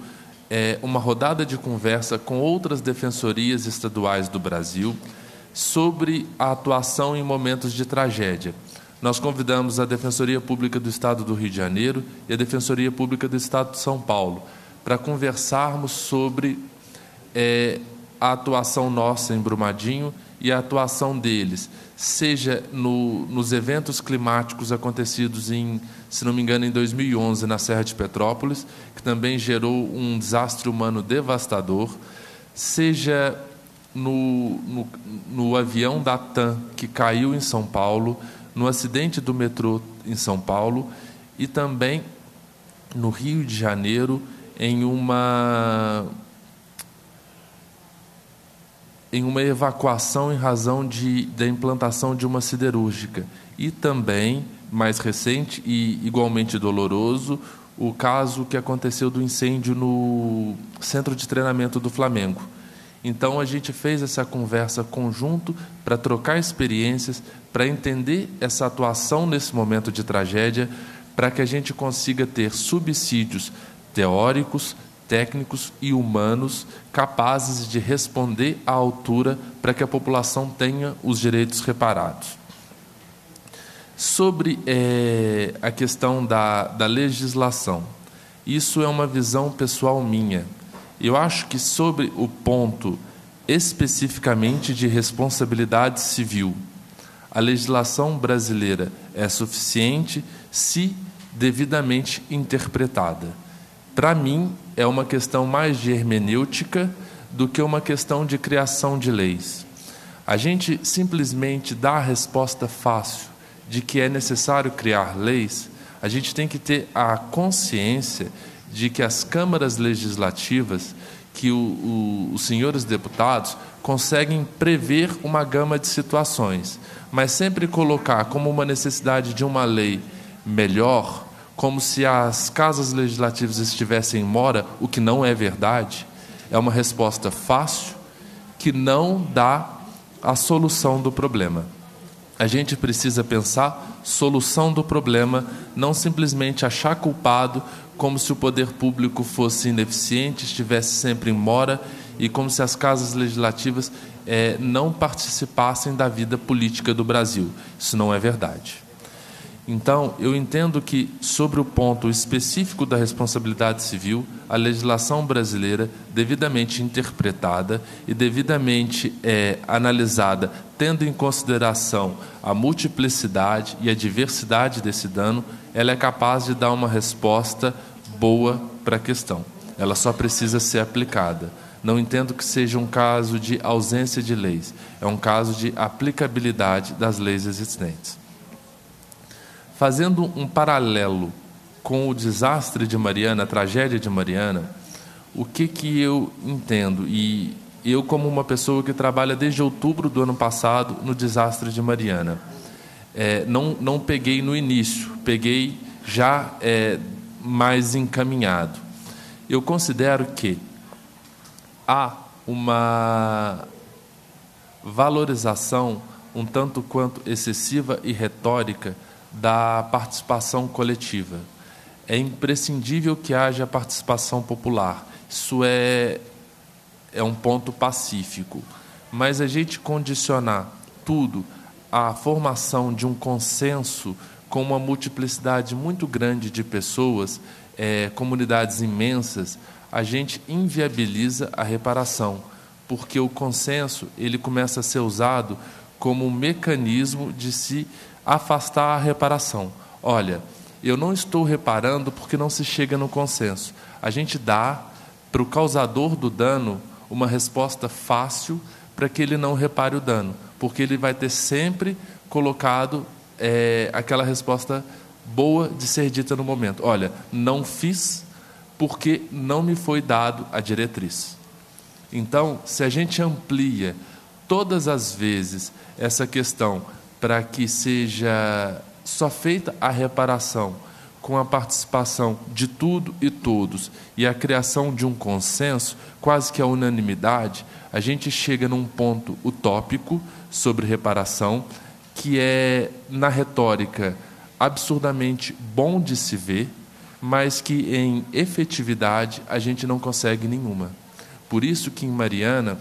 é, uma rodada de conversa com outras defensorias estaduais do Brasil sobre a atuação em momentos de tragédia. Nós convidamos a Defensoria Pública do Estado do Rio de Janeiro e a Defensoria Pública do Estado de São Paulo para conversarmos sobre é, a atuação nossa em Brumadinho e a atuação deles, seja no, nos eventos climáticos acontecidos em, se não me engano, em 2011 na Serra de Petrópolis, que também gerou um desastre humano devastador, seja no, no, no avião da TAM que caiu em São Paulo, no acidente do metrô em São Paulo e também no Rio de Janeiro em uma em uma evacuação em razão de, da implantação de uma siderúrgica. E também, mais recente e igualmente doloroso, o caso que aconteceu do incêndio no centro de treinamento do Flamengo. Então a gente fez essa conversa conjunto para trocar experiências, para entender essa atuação nesse momento de tragédia, para que a gente consiga ter subsídios teóricos, técnicos e humanos capazes de responder à altura para que a população tenha os direitos reparados. Sobre é, a questão da, da legislação, isso é uma visão pessoal minha. Eu acho que sobre o ponto especificamente de responsabilidade civil, a legislação brasileira é suficiente se devidamente interpretada. Para mim, é uma questão mais de hermenêutica do que uma questão de criação de leis. A gente simplesmente dá a resposta fácil de que é necessário criar leis, a gente tem que ter a consciência de que as câmaras legislativas, que o, o, os senhores deputados conseguem prever uma gama de situações, mas sempre colocar como uma necessidade de uma lei melhor, como se as casas legislativas estivessem em mora, o que não é verdade, é uma resposta fácil que não dá a solução do problema. A gente precisa pensar solução do problema, não simplesmente achar culpado como se o poder público fosse ineficiente, estivesse sempre em mora e como se as casas legislativas é, não participassem da vida política do Brasil. Isso não é verdade. Então, eu entendo que, sobre o ponto específico da responsabilidade civil, a legislação brasileira, devidamente interpretada e devidamente é, analisada, tendo em consideração a multiplicidade e a diversidade desse dano, ela é capaz de dar uma resposta boa para a questão. Ela só precisa ser aplicada. Não entendo que seja um caso de ausência de leis, é um caso de aplicabilidade das leis existentes. Fazendo um paralelo com o desastre de Mariana, a tragédia de Mariana, o que, que eu entendo? E eu, como uma pessoa que trabalha desde outubro do ano passado no desastre de Mariana, é, não, não peguei no início, peguei já é, mais encaminhado. Eu considero que há uma valorização um tanto quanto excessiva e retórica da participação coletiva. É imprescindível que haja participação popular. Isso é, é um ponto pacífico. Mas a gente condicionar tudo à formação de um consenso com uma multiplicidade muito grande de pessoas, é, comunidades imensas, a gente inviabiliza a reparação, porque o consenso ele começa a ser usado como um mecanismo de se afastar a reparação. Olha, eu não estou reparando porque não se chega no consenso. A gente dá para o causador do dano uma resposta fácil para que ele não repare o dano, porque ele vai ter sempre colocado é, aquela resposta boa de ser dita no momento. Olha, não fiz porque não me foi dado a diretriz. Então, se a gente amplia todas as vezes essa questão para que seja só feita a reparação com a participação de tudo e todos e a criação de um consenso, quase que a unanimidade, a gente chega num ponto utópico sobre reparação que é na retórica absurdamente bom de se ver, mas que em efetividade a gente não consegue nenhuma. Por isso que em Mariana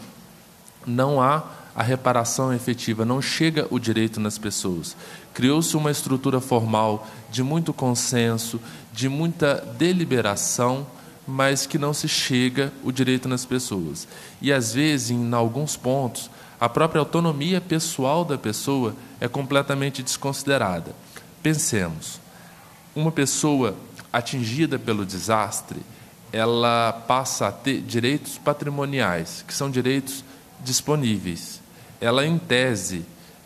não há a reparação efetiva, não chega o direito nas pessoas. Criou-se uma estrutura formal de muito consenso, de muita deliberação, mas que não se chega o direito nas pessoas. E às vezes, em alguns pontos, a própria autonomia pessoal da pessoa é completamente desconsiderada. Pensemos, uma pessoa atingida pelo desastre, ela passa a ter direitos patrimoniais, que são direitos disponíveis ela, em tese,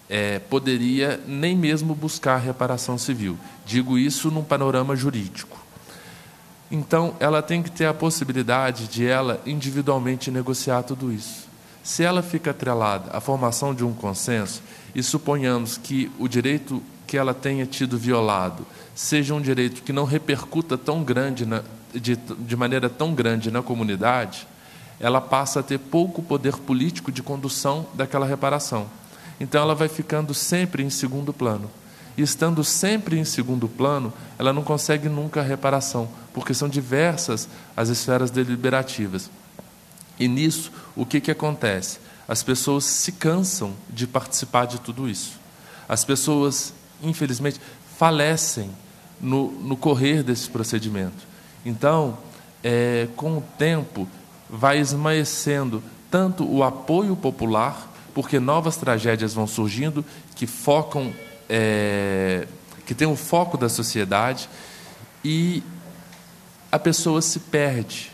é, poderia nem mesmo buscar reparação civil. Digo isso num panorama jurídico. Então, ela tem que ter a possibilidade de ela individualmente negociar tudo isso. Se ela fica atrelada à formação de um consenso, e suponhamos que o direito que ela tenha tido violado seja um direito que não repercuta tão grande na, de, de maneira tão grande na comunidade, ela passa a ter pouco poder político de condução daquela reparação. Então ela vai ficando sempre em segundo plano. E estando sempre em segundo plano, ela não consegue nunca a reparação, porque são diversas as esferas deliberativas. E nisso, o que, que acontece? As pessoas se cansam de participar de tudo isso. As pessoas infelizmente, falecem no, no correr desse procedimento. Então, é, com o tempo, vai esmaecendo tanto o apoio popular, porque novas tragédias vão surgindo que focam, é, que tem o foco da sociedade, e a pessoa se perde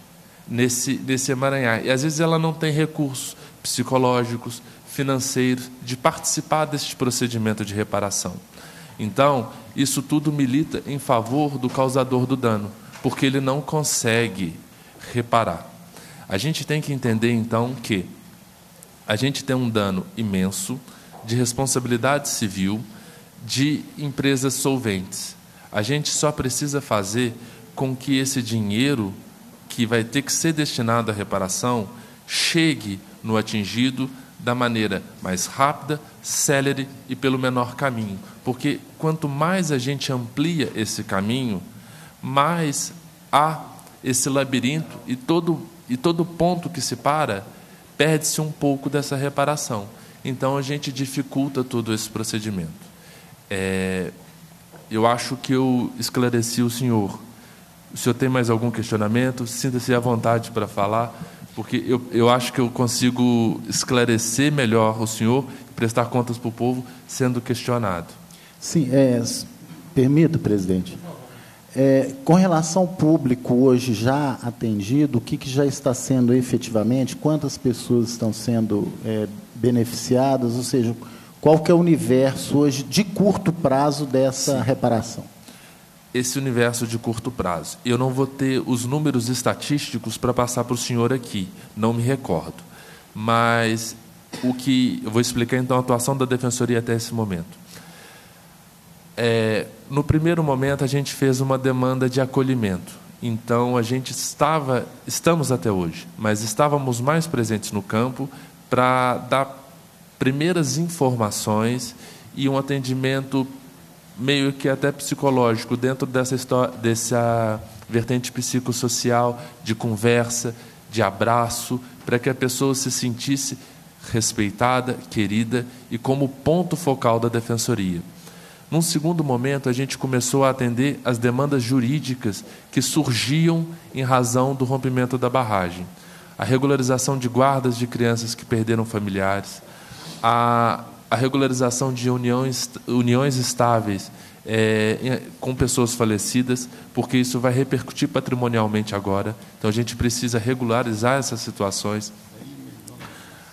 nesse, nesse emaranhar. E às vezes ela não tem recursos psicológicos, financeiros, de participar deste procedimento de reparação. Então, isso tudo milita em favor do causador do dano, porque ele não consegue reparar. A gente tem que entender, então, que a gente tem um dano imenso de responsabilidade civil de empresas solventes. A gente só precisa fazer com que esse dinheiro que vai ter que ser destinado à reparação chegue no atingido da maneira mais rápida, célere e pelo menor caminho. Porque quanto mais a gente amplia esse caminho, mais há esse labirinto e todo, e todo ponto que se para, perde-se um pouco dessa reparação. Então a gente dificulta todo esse procedimento. É, eu acho que eu esclareci o senhor. O senhor tem mais algum questionamento? Sinta-se à vontade para falar, porque eu, eu acho que eu consigo esclarecer melhor o senhor prestar contas para o povo sendo questionado. Sim, é, permita, presidente. É, com relação ao público hoje já atendido, o que, que já está sendo efetivamente, quantas pessoas estão sendo é, beneficiadas, ou seja, qual que é o universo hoje de curto prazo dessa Sim. reparação? Esse universo de curto prazo. Eu não vou ter os números estatísticos para passar para o senhor aqui, não me recordo. Mas o que eu vou explicar então a atuação da defensoria até esse momento. É, no primeiro momento a gente fez uma demanda de acolhimento. Então a gente estava, estamos até hoje, mas estávamos mais presentes no campo para dar primeiras informações e um atendimento meio que até psicológico dentro dessa história, dessa vertente psicossocial de conversa, de abraço, para que a pessoa se sentisse respeitada, querida e como ponto focal da defensoria. Num segundo momento, a gente começou a atender as demandas jurídicas que surgiam em razão do rompimento da barragem. A regularização de guardas de crianças que perderam familiares, a, a regularização de uniões, uniões estáveis é, com pessoas falecidas, porque isso vai repercutir patrimonialmente agora. Então a gente precisa regularizar essas situações.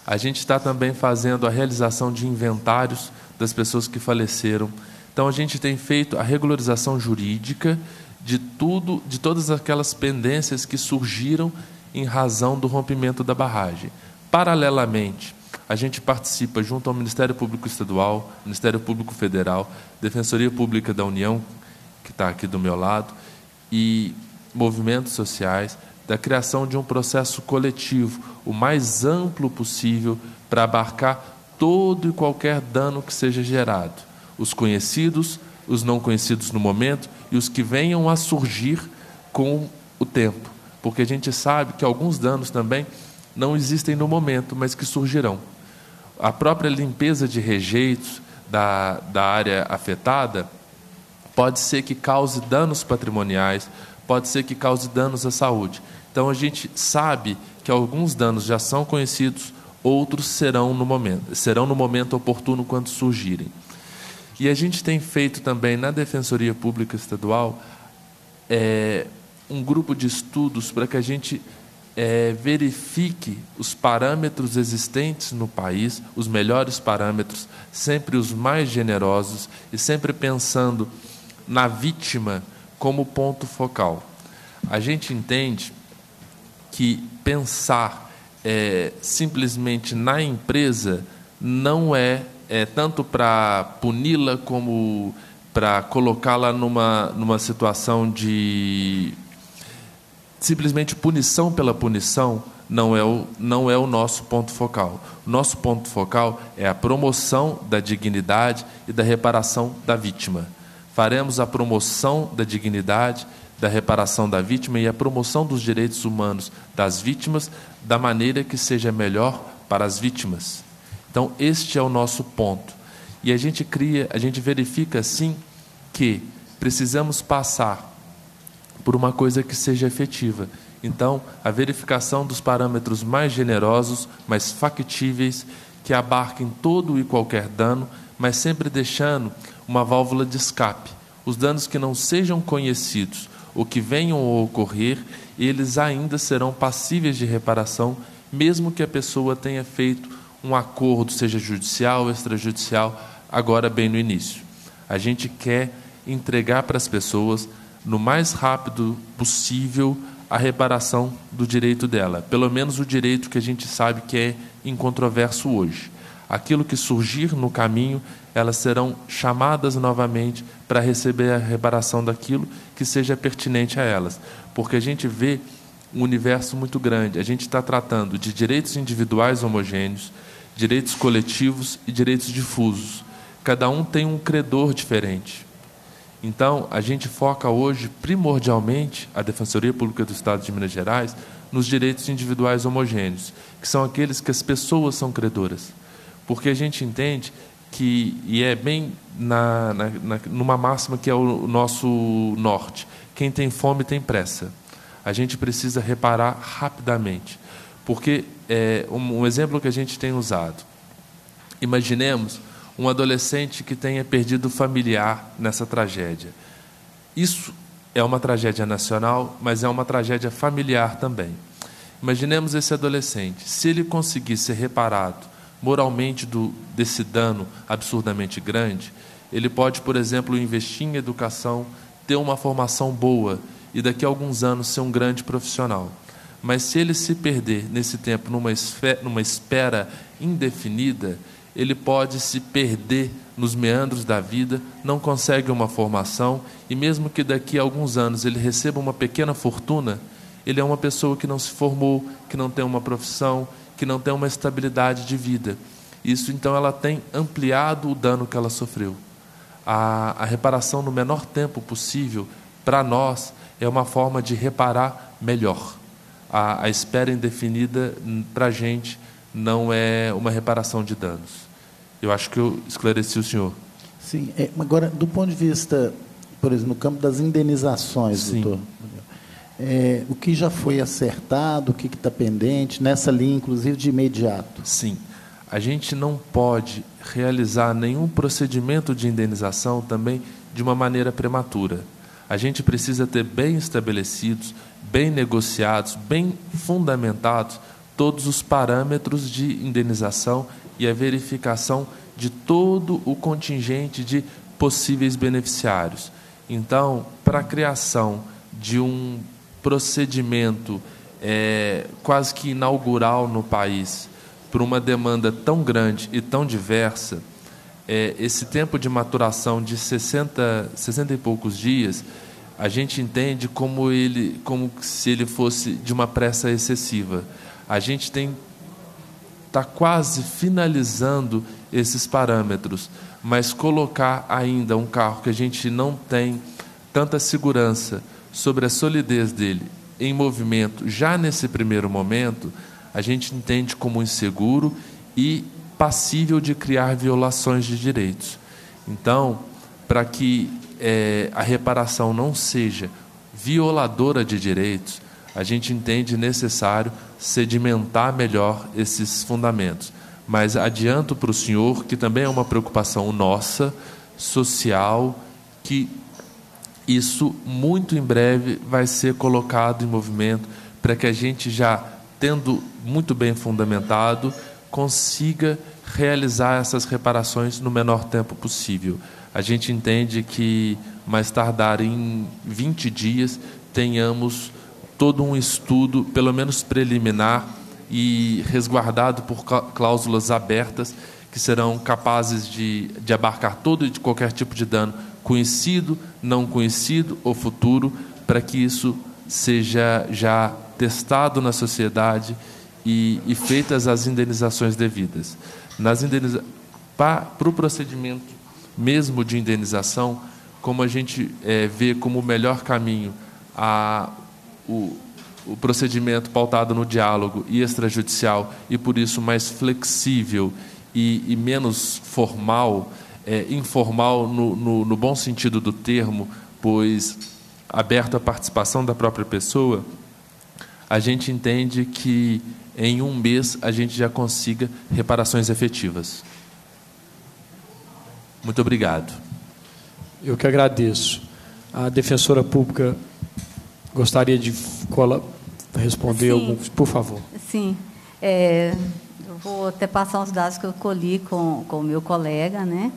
A gente está também fazendo a realização de inventários das pessoas que faleceram então a gente tem feito a regularização jurídica de tudo, de todas aquelas pendências que surgiram em razão do rompimento da barragem. Paralelamente, a gente participa junto ao Ministério Público Estadual, Ministério Público Federal, Defensoria Pública da União, que está aqui do meu lado, e movimentos sociais, da criação de um processo coletivo, o mais amplo possível, para abarcar todo e qualquer dano que seja gerado os conhecidos, os não conhecidos no momento e os que venham a surgir com o tempo. Porque a gente sabe que alguns danos também não existem no momento, mas que surgirão. A própria limpeza de rejeitos da, da área afetada pode ser que cause danos patrimoniais, pode ser que cause danos à saúde. Então a gente sabe que alguns danos já são conhecidos, outros serão no momento, serão no momento oportuno quando surgirem. E a gente tem feito também na Defensoria Pública Estadual é, um grupo de estudos para que a gente é, verifique os parâmetros existentes no país, os melhores parâmetros, sempre os mais generosos e sempre pensando na vítima como ponto focal. A gente entende que pensar é, simplesmente na empresa não é é, tanto para puni-la como para colocá-la numa, numa situação de simplesmente punição pela punição não é, o, não é o nosso ponto focal. Nosso ponto focal é a promoção da dignidade e da reparação da vítima. Faremos a promoção da dignidade, da reparação da vítima e a promoção dos direitos humanos das vítimas da maneira que seja melhor para as vítimas. Então, este é o nosso ponto. E a gente cria, a gente verifica assim que precisamos passar por uma coisa que seja efetiva. Então, a verificação dos parâmetros mais generosos, mais factíveis, que abarquem todo e qualquer dano, mas sempre deixando uma válvula de escape. Os danos que não sejam conhecidos ou que venham a ocorrer, eles ainda serão passíveis de reparação, mesmo que a pessoa tenha feito um acordo, seja judicial ou extrajudicial, agora bem no início. A gente quer entregar para as pessoas, no mais rápido possível, a reparação do direito dela, pelo menos o direito que a gente sabe que é incontroverso hoje. Aquilo que surgir no caminho, elas serão chamadas novamente para receber a reparação daquilo que seja pertinente a elas, porque a gente vê um universo muito grande. A gente está tratando de direitos individuais homogêneos, direitos coletivos e direitos difusos. Cada um tem um credor diferente. Então, a gente foca hoje, primordialmente, a Defensoria Pública do Estado de Minas Gerais, nos direitos individuais homogêneos, que são aqueles que as pessoas são credoras. Porque a gente entende que, e é bem na, na, na, numa máxima que é o nosso norte: quem tem fome tem pressa. A gente precisa reparar rapidamente. Porque é, um, um exemplo que a gente tem usado. Imaginemos um adolescente que tenha perdido familiar nessa tragédia. Isso é uma tragédia nacional, mas é uma tragédia familiar também. Imaginemos esse adolescente, se ele conseguir ser reparado moralmente do, desse dano absurdamente grande, ele pode, por exemplo, investir em educação, ter uma formação boa e daqui a alguns anos ser um grande profissional. Mas se ele se perder nesse tempo numa, esfera, numa espera indefinida, ele pode se perder nos meandros da vida, não consegue uma formação e mesmo que daqui a alguns anos ele receba uma pequena fortuna, ele é uma pessoa que não se formou, que não tem uma profissão, que não tem uma estabilidade de vida. Isso então ela tem ampliado o dano que ela sofreu. A, a reparação no menor tempo possível, para nós, é uma forma de reparar melhor. A, a espera indefinida, para a gente, não é uma reparação de danos. Eu acho que eu esclareci o senhor. Sim. É, agora, do ponto de vista, por exemplo, no campo das indenizações, Sim. doutor, é, o que já foi acertado, o que está pendente, nessa linha, inclusive, de imediato? Sim. A gente não pode realizar nenhum procedimento de indenização também de uma maneira prematura. A gente precisa ter bem estabelecidos, bem negociados, bem fundamentados todos os parâmetros de indenização e a verificação de todo o contingente de possíveis beneficiários. Então, para a criação de um procedimento é, quase que inaugural no país, por uma demanda tão grande e tão diversa, é, esse tempo de maturação de 60, 60 e poucos dias, a gente entende como, ele, como se ele fosse de uma pressa excessiva. A gente tem está quase finalizando esses parâmetros, mas colocar ainda um carro que a gente não tem tanta segurança sobre a solidez dele em movimento já nesse primeiro momento, a gente entende como inseguro e passível de criar violações de direitos. Então, para que é, a reparação não seja violadora de direitos, a gente entende necessário sedimentar melhor esses fundamentos. Mas adianto para o senhor que também é uma preocupação nossa, social, que isso muito em breve vai ser colocado em movimento para que a gente já tendo muito bem fundamentado consiga realizar essas reparações no menor tempo possível. A gente entende que mais tardar em 20 dias tenhamos todo um estudo, pelo menos preliminar, e resguardado por cláusulas abertas que serão capazes de, de abarcar todo e de qualquer tipo de dano, conhecido, não conhecido ou futuro, para que isso seja já testado na sociedade e, e feitas as indenizações devidas. Nas indeniza... Para o procedimento mesmo de indenização, como a gente é, vê como o melhor caminho a, o, o procedimento pautado no diálogo e extrajudicial e por isso mais flexível e, e menos formal é, informal no, no, no bom sentido do termo, pois aberto à participação da própria pessoa, a gente entende que em um mês a gente já consiga reparações efetivas. Muito obrigado. Eu que agradeço. A defensora pública gostaria de responder Sim. alguns, por favor. Sim. É, eu vou até passar os dados que eu colhi com, com o meu colega, né?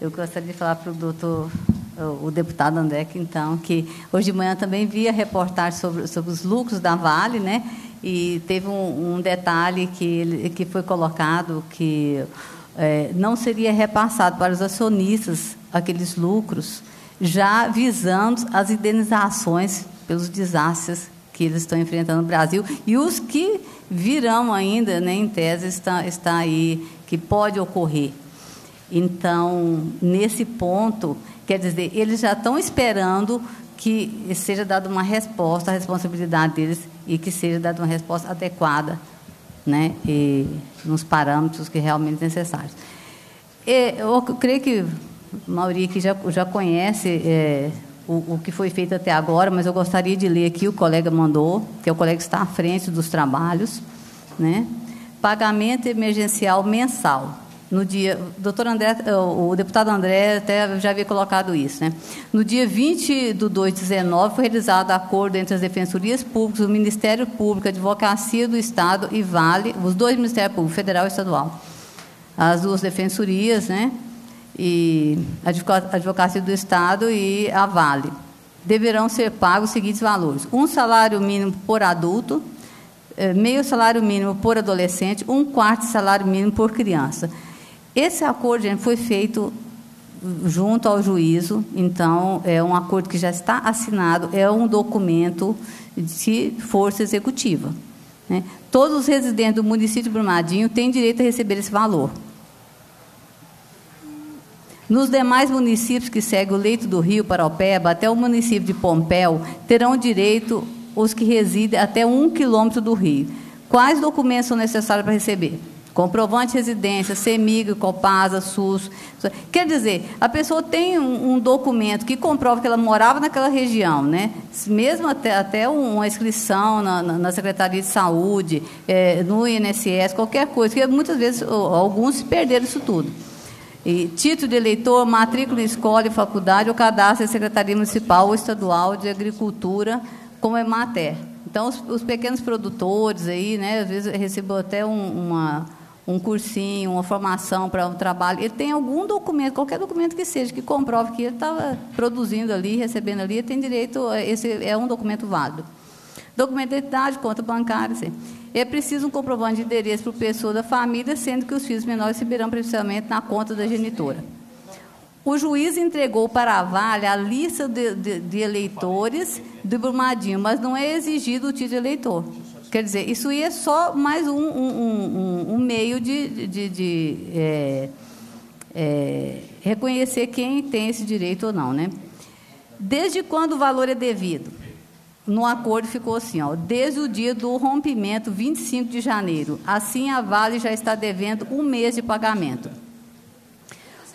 Eu gostaria de falar para o doutor, o deputado André, que, então, que hoje de manhã também vi a reportagem sobre, sobre os lucros da Vale, né? E teve um, um detalhe que, que foi colocado que é, não seria repassado para os acionistas aqueles lucros, já visando as indenizações pelos desastres que eles estão enfrentando no Brasil e os que virão ainda, né, em tese, está, está aí, que pode ocorrer. Então, nesse ponto, quer dizer, eles já estão esperando que seja dada uma resposta à responsabilidade deles e que seja dada uma resposta adequada, né, e nos parâmetros que realmente necessários. E eu creio que a maioria aqui já, já conhece é, o, o, que foi feito até agora, mas eu gostaria de ler aqui, o colega mandou, que é o colega que está à frente dos trabalhos, né? Pagamento emergencial mensal. No dia, doutor André, o deputado André até já havia colocado isso, né? No dia 20 de 2 de 19 foi realizado acordo entre as defensorias públicas, o Ministério Público, a Advocacia do Estado e Vale, os dois Ministérios Públicos, federal e estadual. As duas defensorias, né? e a Advocacia do Estado e a Vale. Deverão ser pagos os seguintes valores: um salário mínimo por adulto, eh, meio salário mínimo por adolescente, um quarto salário mínimo por criança. Esse acordo foi feito junto ao juízo, então é um acordo que já está assinado, é um documento de força executiva. Né? Todos os residentes do município de Brumadinho têm direito a receber esse valor. Nos demais municípios que seguem o leito do rio Paraupeba, até o município de Pompéu, terão direito os que residem até um quilômetro do rio. Quais documentos são necessários para receber? Comprovante residência, CEMIG, Copasa, SUS. Quer dizer, a pessoa tem um, um, documento que comprova que ela morava naquela região, né? mesmo até, até uma inscrição na, na, Secretaria de Saúde, é, no INSS, qualquer coisa, que muitas vezes alguns perderam isso tudo. E título de eleitor, matrícula em escola e faculdade, ou cadastro da Secretaria Municipal ou Estadual de Agricultura, como é mater. Então, os, os, pequenos produtores aí, né, às vezes recebeu até um, uma, um cursinho, uma formação para um trabalho. Ele tem algum documento, qualquer documento que seja, que comprove que ele estava produzindo ali, recebendo ali, ele tem direito, esse é um documento válido. Documento de identidade, conta bancária, assim. É preciso um comprovante de endereço para o pessoa da família, sendo que os filhos menores receberão precisamente na conta da genitora. O juiz entregou para a Vale a lista de, de, de eleitores do Brumadinho, mas não é exigido o título de eleitor. Quer dizer, isso aí é só mais um, um, um, um meio de, de, de é, é, reconhecer quem tem esse direito ou não. Né? Desde quando o valor é devido? no acordo ficou assim, ó, desde o dia do rompimento, 25 de janeiro. Assim, a Vale já está devendo um mês de pagamento.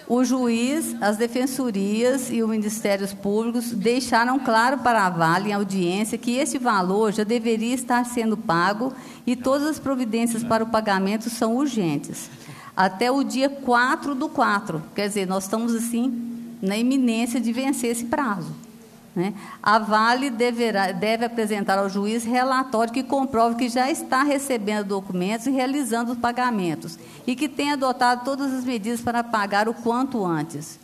O juiz, as defensorias e os ministérios públicos deixaram claro para a Vale, em audiência, que esse valor já deveria estar sendo pago e todas as providências para o pagamento são urgentes. Até o dia 4 do 4. Quer dizer, nós estamos, assim, na iminência de vencer esse prazo. Né? A Vale deverá, deve apresentar ao juiz relatório que comprove que já está recebendo documentos e realizando os pagamentos e que tem adotado todas as medidas para pagar o quanto antes.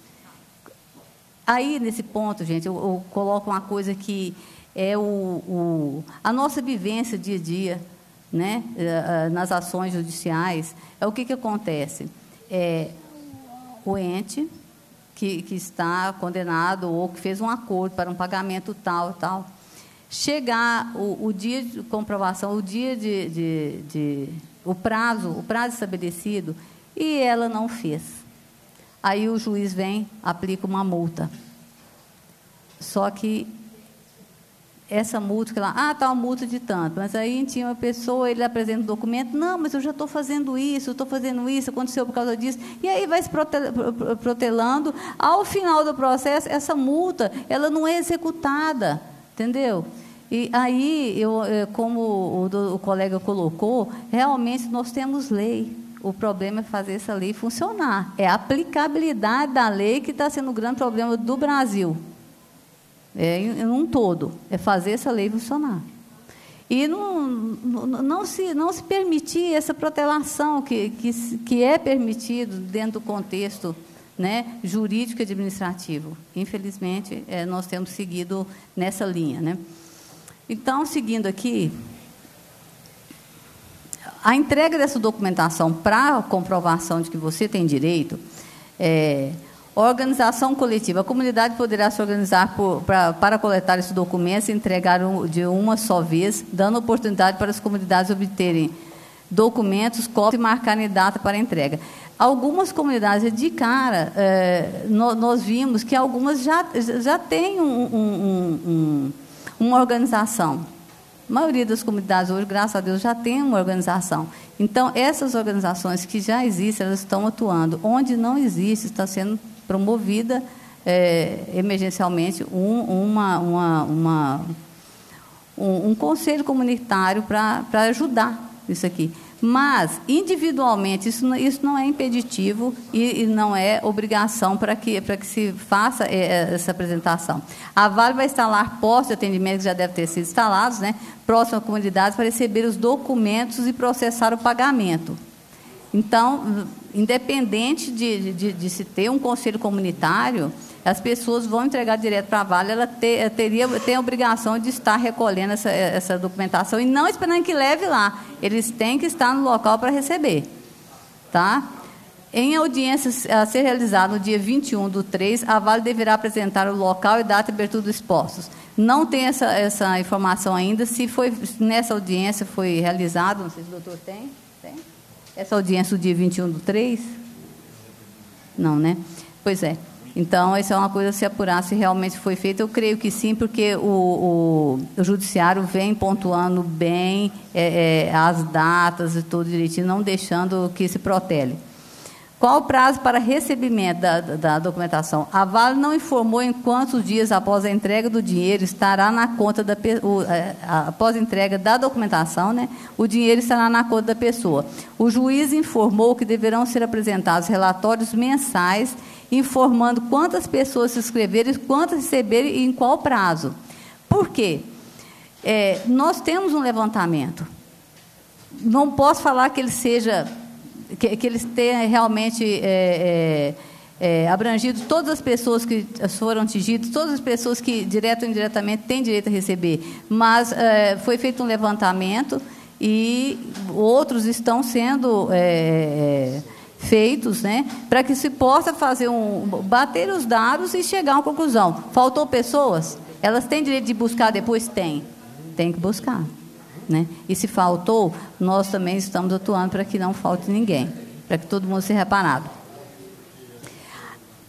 Aí, nesse ponto, gente, eu, eu coloco uma coisa que é o, o, a nossa vivência dia a dia, né, eh, eh, nas ações judiciais, é o que, que acontece. É, o ente que, que está condenado ou que fez um acordo para um pagamento tal tal. Chegar o, o dia de comprovação, o dia de, de, de, o prazo, o prazo estabelecido, e ela não fez. Aí o juiz vem, aplica uma multa. Só que essa multa, que lá, ah, está uma multa de tanto, mas aí tinha uma pessoa, ele apresenta um documento, não, mas eu já estou fazendo isso, estou fazendo isso, aconteceu por causa disso, e aí vai se protelando, ao final do processo, essa multa, ela não é executada, entendeu? E aí, eu, eh, como o, o colega colocou, realmente nós temos lei, o problema é fazer essa lei funcionar, é a aplicabilidade da lei que está sendo o grande problema do Brasil, é, em um todo, é fazer essa lei funcionar. E não, não, se, não se permitir essa protelação que, que, que é permitido dentro do contexto né, jurídico e administrativo. Infelizmente, é, nós temos seguido nessa linha. Né? Então, seguindo aqui, a entrega dessa documentação para comprovação de que você tem direito, é, Organização coletiva. A comunidade poderá se organizar por, pra, para coletar esses documentos e entregar um, de uma só vez, dando oportunidade para as comunidades obterem documentos, cópias e marcarem data para entrega. Algumas comunidades, de cara, é, nós, nós vimos que algumas já, já têm um, um, uma organização. A maioria das comunidades hoje, graças a Deus, já tem uma organização. Então, essas organizações que já existem, elas estão atuando. Onde não existe, está sendo promovida é, emergencialmente um, uma, uma, uma, um, um conselho comunitário para ajudar isso aqui. Mas, individualmente, isso, isso não é impeditivo e, e não é obrigação para que, que se faça é, é, essa apresentação. A Vale vai instalar postos de atendimento que já devem ter sido instalados, né, próximo à comunidade, para receber os documentos e processar o pagamento. Então, independente de, de, de, se ter um conselho comunitário, as pessoas vão entregar direto para a Vale, ela ter, teria, tem a obrigação de estar recolhendo essa, essa documentação e não esperando que leve lá. Eles têm que estar no local para receber. Tá? Em audiência a ser realizada no dia 21 do 3, a Vale deverá apresentar o local e data de abertura dos postos. Não tem essa, essa informação ainda, se foi nessa audiência foi realizado, não sei se o doutor tem. Tem? Essa audiência do dia 21 do 3? Não, né? Pois é. Então, isso é uma coisa se apurar se realmente foi feito. Eu creio que sim, porque o, o, o Judiciário vem pontuando bem é, é, as datas e tudo direitinho, não deixando que se protele. Qual o prazo para recebimento da, da, documentação? A Vale não informou em quantos dias após a entrega do dinheiro estará na conta da o, é, após a entrega da documentação, né, o dinheiro estará na conta da pessoa. O juiz informou que deverão ser apresentados relatórios mensais informando quantas pessoas se inscreveram, quantas receberam e em qual prazo. Por quê? É, nós temos um levantamento. Não posso falar que ele seja que, que eles tenham realmente é, é, é, abrangido todas as pessoas que foram atingidas, todas as pessoas que, direto ou indiretamente, têm direito a receber. Mas é, foi feito um levantamento e outros estão sendo é, feitos, né, para que se possa fazer um bater os dados e chegar a uma conclusão. Faltou pessoas? Elas têm direito de buscar depois? Tem. Tem que buscar. Né? E se faltou, nós também estamos atuando para que não falte ninguém, para que todo mundo seja reparado.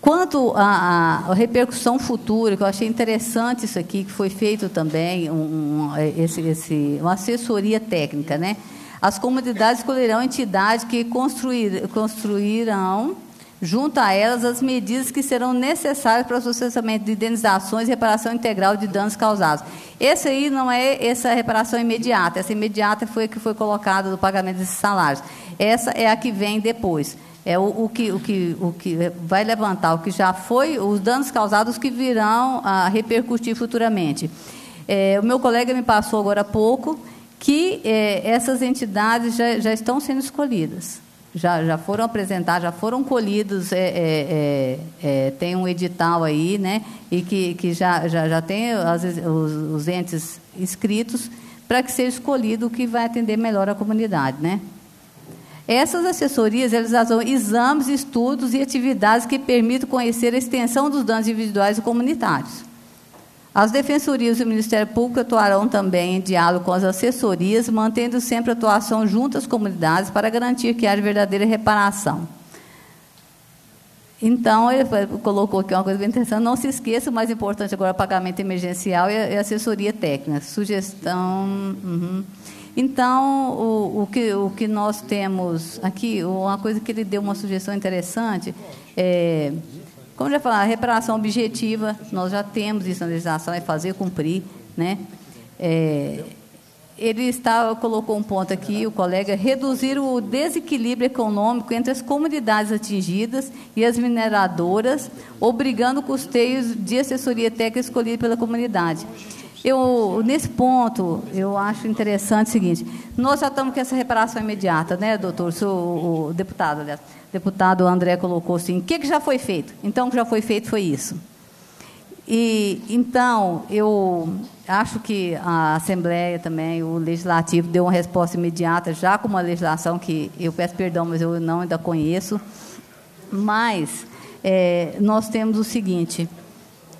Quanto à, repercussão futura, que eu achei interessante isso aqui, que foi feito também, um, um, esse, esse, uma assessoria técnica, né? As comunidades escolherão entidades que construir, construirão junto a elas as medidas que serão necessárias para o processamento de indenizações e reparação integral de danos causados. Esse aí não é essa reparação imediata, essa imediata foi a que foi colocada do pagamento desses salários. Essa é a que vem depois. É o, o, que, o, que, o que vai levantar o que já foi, os danos causados que virão a repercutir futuramente. É, o meu colega me passou agora há pouco que é, essas entidades já, já estão sendo escolhidas já, já foram apresentados, já foram colhidos, é, é, é, é, tem um edital aí, né, e que, que já, já, já tem as, os, os entes inscritos para que seja escolhido o que vai atender melhor a comunidade, né. Essas assessorias realizam exames, estudos e atividades que permitam conhecer a extensão dos danos individuais e comunitários. As defensorias e o Ministério Público atuarão também em diálogo com as assessorias, mantendo sempre atuação junto às comunidades para garantir que haja verdadeira reparação. Então, ele colocou aqui uma coisa bem interessante. Não se esqueça, o mais importante agora é o pagamento emergencial e assessoria técnica. Sugestão. Uhum. Então, o, o, que, o que nós temos aqui, uma coisa que ele deu uma sugestão interessante, é, como já falei, a reparação objetiva, nós já temos isso na legislação, é fazer cumprir. Né? É, ele está, colocou um ponto aqui, o colega, reduzir o desequilíbrio econômico entre as comunidades atingidas e as mineradoras, obrigando custeios de assessoria técnica escolhida pela comunidade. Eu, nesse ponto, eu acho interessante o seguinte: nós já estamos com essa reparação imediata, né, doutor? O, o deputado, aliás, deputado André colocou assim: o que, que já foi feito? Então, o que já foi feito foi isso. E então eu acho que a Assembleia também, o Legislativo deu uma resposta imediata já com uma legislação que eu peço perdão, mas eu não ainda conheço. Mas é, nós temos o seguinte: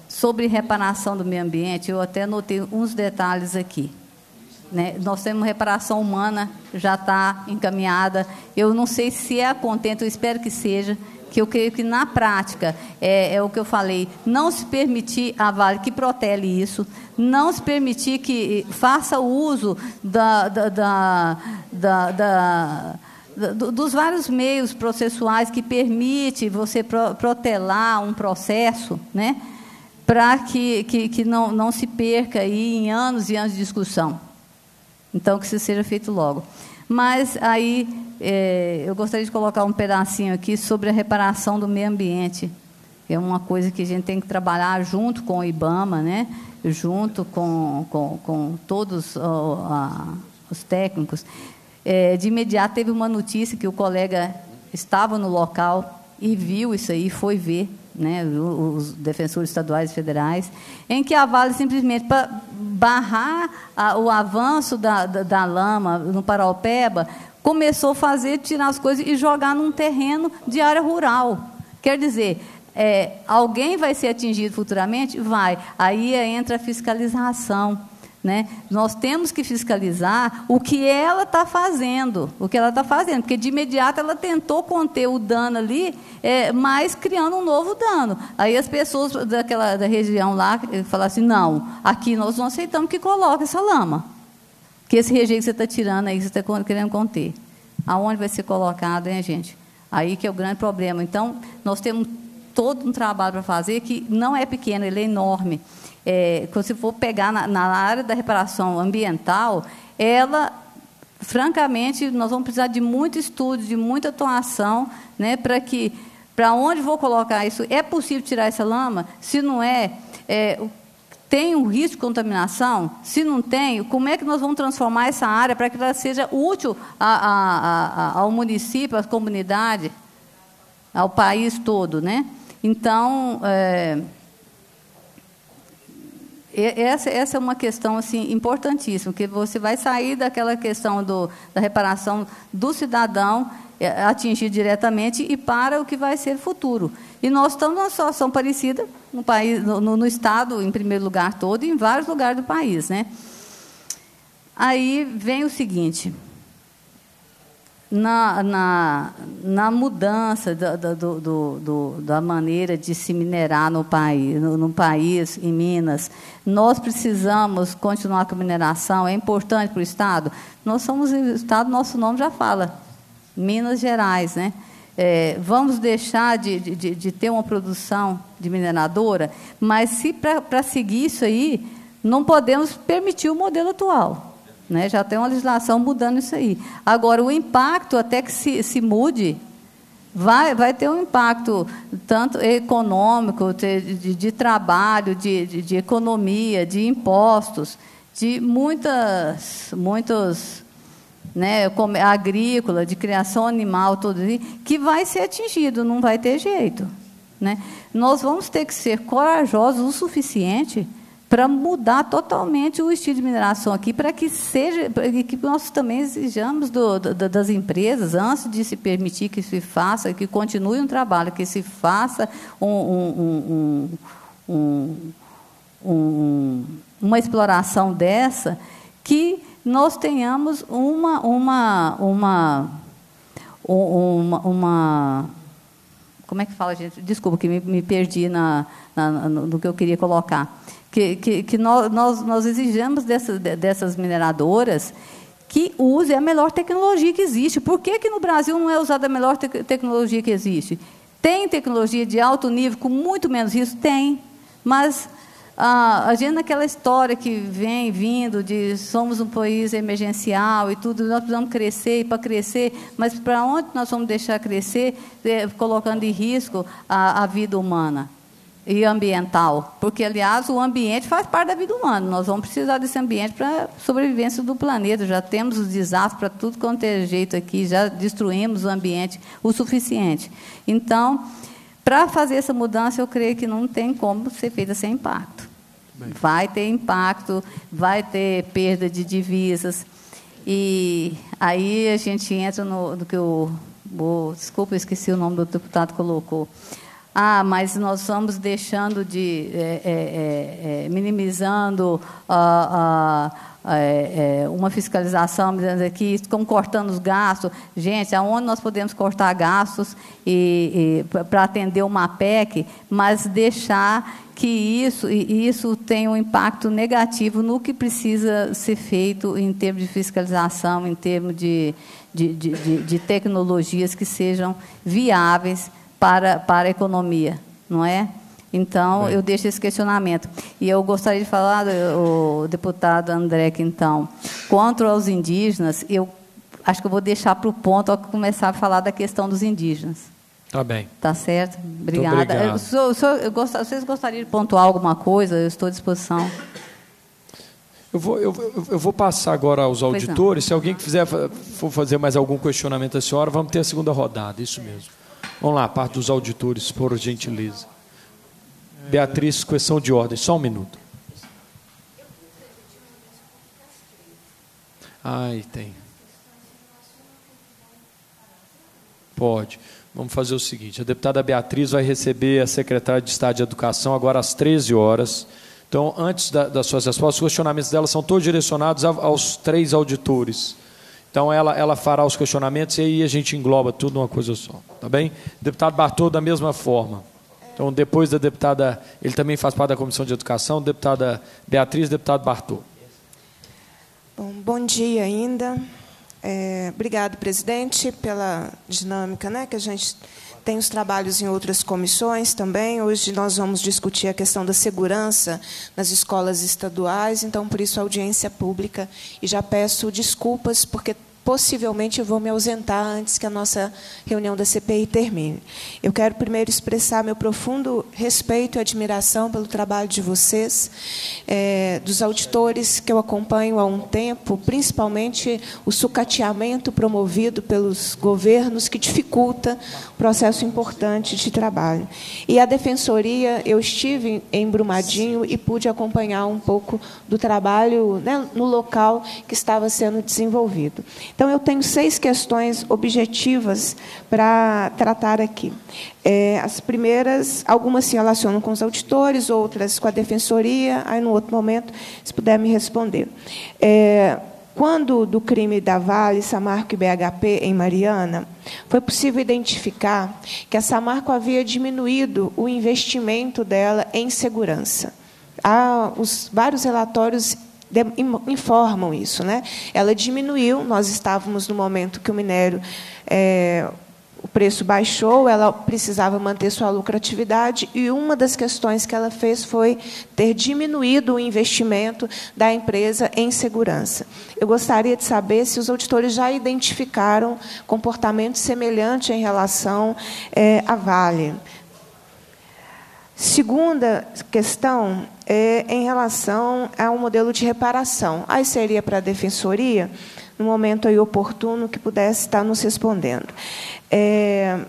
Sobre reparação do meio ambiente, eu até notei uns detalhes aqui. Né? Nós temos reparação humana, já está encaminhada. Eu não sei se é a eu espero que seja, que eu creio que na prática é, é, o que eu falei, não se permitir a Vale que protele isso, não se permitir que faça uso da, da, da, da, da dos vários meios processuais que permite você protelar um processo, né? para que, que, que não, não se perca aí em anos e anos de discussão. Então, que isso seja feito logo. Mas aí é, eu gostaria de colocar um pedacinho aqui sobre a reparação do meio ambiente. É uma coisa que a gente tem que trabalhar junto com o IBAMA, né? junto com, com, com todos os técnicos. É, de imediato teve uma notícia que o colega estava no local e viu isso aí, foi ver né, os defensores estaduais e federais, em que a Vale simplesmente para barrar a, o avanço da, da, da, lama no Paraupeba, começou a fazer, tirar as coisas e jogar num terreno de área rural. Quer dizer, é, alguém vai ser atingido futuramente? Vai. Aí entra a fiscalização. Né? Nós temos que fiscalizar o que ela está fazendo, o que ela está fazendo, porque de imediato ela tentou conter o dano ali, é, mas criando um novo dano. Aí as pessoas daquela da região lá falam assim, não, aqui nós não aceitamos que coloque essa lama, que esse rejeito que você está tirando aí, você está querendo conter. Aonde vai ser colocado, hein, gente? Aí que é o grande problema. Então, nós temos todo um trabalho para fazer que não é pequeno, ele é enorme é, se for pegar na, na área da reparação ambiental, ela francamente, nós vamos precisar de muito estudo, de muita atuação, né, para que, para onde vou colocar isso? É possível tirar essa lama? Se não é, é, tem um risco de contaminação? Se não tem, como é que nós vamos transformar essa área para que ela seja útil a, a, a, ao município, à comunidade, ao país todo, né? Então, é, essa, essa é uma questão assim importantíssima, que você vai sair daquela questão do, da reparação do cidadão é, atingir diretamente e para o que vai ser futuro. E nós estamos numa situação parecida no país, no, no estado, em primeiro lugar todo, e em vários lugares do país, né? Aí vem o seguinte: na, na, na mudança da, da, do, do, da maneira de se minerar no país, no, no, país, em Minas, nós precisamos continuar com a mineração, é importante para o Estado. Nós somos o Estado, nosso nome já fala, Minas Gerais, né? É, vamos deixar de, de, de, ter uma produção de mineradora, mas se para seguir isso aí, não podemos permitir o modelo atual. Né? Já tem uma legislação mudando isso aí. Agora, o impacto, até que se, se mude, vai, vai ter um impacto tanto econômico, de, de, de trabalho, de, de, de, economia, de impostos, de muitas, muitos, né, agrícola, de criação animal, tudo isso, que vai ser atingido, não vai ter jeito. Né? Nós vamos ter que ser corajosos o suficiente para mudar totalmente o estilo de mineração aqui, para que seja, para que nós também exijamos do, do, das empresas, antes de se permitir que se faça, que continue um trabalho, que se faça um, um, um, uma exploração dessa, que nós tenhamos uma, uma, uma, uma, uma como é que fala, gente? Desculpa, que me, me perdi na, na, no, no que eu queria colocar. Que, que, que nós, nós, nós exigimos dessas, dessas mineradoras que use a melhor tecnologia que existe. Por que, que no Brasil não é usada a melhor te tecnologia que existe? Tem tecnologia de alto nível com muito menos risco? Tem. Mas ah, a gente naquela história que vem vindo de somos um país emergencial e tudo, nós precisamos crescer e para crescer, mas para onde nós vamos deixar crescer, é, colocando em risco a, a vida humana? E ambiental, porque aliás o ambiente faz parte da vida humana. Nós vamos precisar desse ambiente para a sobrevivência do planeta. Já temos os desastres para tudo quanto é jeito aqui, já destruímos o ambiente o suficiente. Então, para fazer essa mudança, eu creio que não tem como ser feita sem impacto. Bem. Vai ter impacto, vai ter perda de divisas. E aí a gente entra no, no que o. Desculpa, eu esqueci o nome do deputado colocou ah, mas nós estamos deixando de é, é, é, é minimizando ah, ah, é, é, uma fiscalização, dizendo aqui, estão cortando os gastos. Gente, aonde nós podemos cortar gastos e, e para atender uma PEC, mas deixar que isso, isso tem um impacto negativo no que precisa ser feito em termos de fiscalização, em termos de, de, de, de tecnologias que sejam viáveis para, para a economia, não é? Então, Bem. eu deixo esse questionamento. E eu gostaria de falar, o deputado André então, quanto aos indígenas, eu acho que eu vou deixar para o ponto ao começar a falar da questão dos indígenas. Tá bem. Tá certo? Obrigada. Eu, sou, sou, eu gost, vocês gostariam de pontuar alguma coisa? Eu estou à disposição. Eu vou, eu, eu vou passar agora aos auditores. Se alguém quiser for fazer mais algum questionamento à senhora, vamos ter a segunda rodada. Isso mesmo. Vamos lá, parte dos auditores, por gentileza. Beatriz, questão de ordem, só um minuto. Ai, tem. Pode. Vamos fazer o seguinte: a deputada Beatriz vai receber a secretária de Estado de Educação agora às 13 horas. Então, antes da, das suas respostas, os questionamentos dela são todos direcionados aos três auditores. Então ela, ela fará os questionamentos e aí a gente engloba tudo numa coisa só. Tá bem? Deputado Bartô, da mesma forma. Então, depois da deputada, ele também faz parte da Comissão de Educação, deputada Beatriz, deputado Bartô. Bom, bom dia ainda. É, obrigado, presidente, pela dinâmica né, que a gente tem os trabalhos em outras comissões também. Hoje nós vamos discutir a questão da segurança nas escolas estaduais, então, por isso, audiência pública. E já peço desculpas, porque possivelmente eu vou me ausentar antes que a nossa reunião da CPI termine. Eu quero primeiro expressar meu profundo respeito e admiração pelo trabalho de vocês, é, dos auditores que eu acompanho há um tempo, principalmente o sucateamento promovido pelos governos que dificulta um processo importante de trabalho. E a defensoria, eu estive em Brumadinho e pude acompanhar um pouco do trabalho né, no local que estava sendo desenvolvido. Então, eu tenho seis questões objetivas para tratar aqui. É, as primeiras, algumas se relacionam com os auditores, outras com a defensoria. Aí, no outro momento, se puder me responder. É, quando do crime da Vale, Samarco e BHP em Mariana, foi possível identificar que a Samarco havia diminuído o investimento dela em segurança. Há os vários relatórios informam isso. Né? Ela diminuiu, nós estávamos no momento que o minério, é, o preço baixou, ela precisava manter sua lucratividade, e uma das questões que ela fez foi ter diminuído o investimento da empresa em segurança. Eu gostaria de saber se os auditores já identificaram comportamento semelhante em relação é, à Vale. Segunda questão é em relação ao modelo de reparação. Aí seria para a defensoria, no momento aí oportuno, que pudesse estar nos respondendo. É,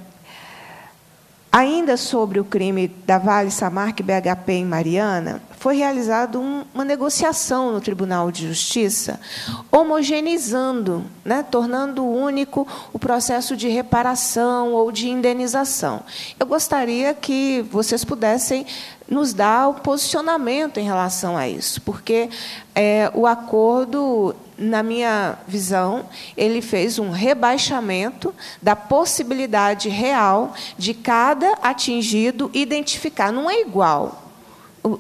Ainda sobre o crime da Vale, Samarque BHP em Mariana, foi realizada um, uma negociação no Tribunal de Justiça, homogeneizando, né, tornando único o processo de reparação ou de indenização. Eu gostaria que vocês pudessem nos dar o posicionamento em relação a isso, porque é, o acordo na minha visão, ele fez um rebaixamento da possibilidade real de cada atingido identificar. Não é igual.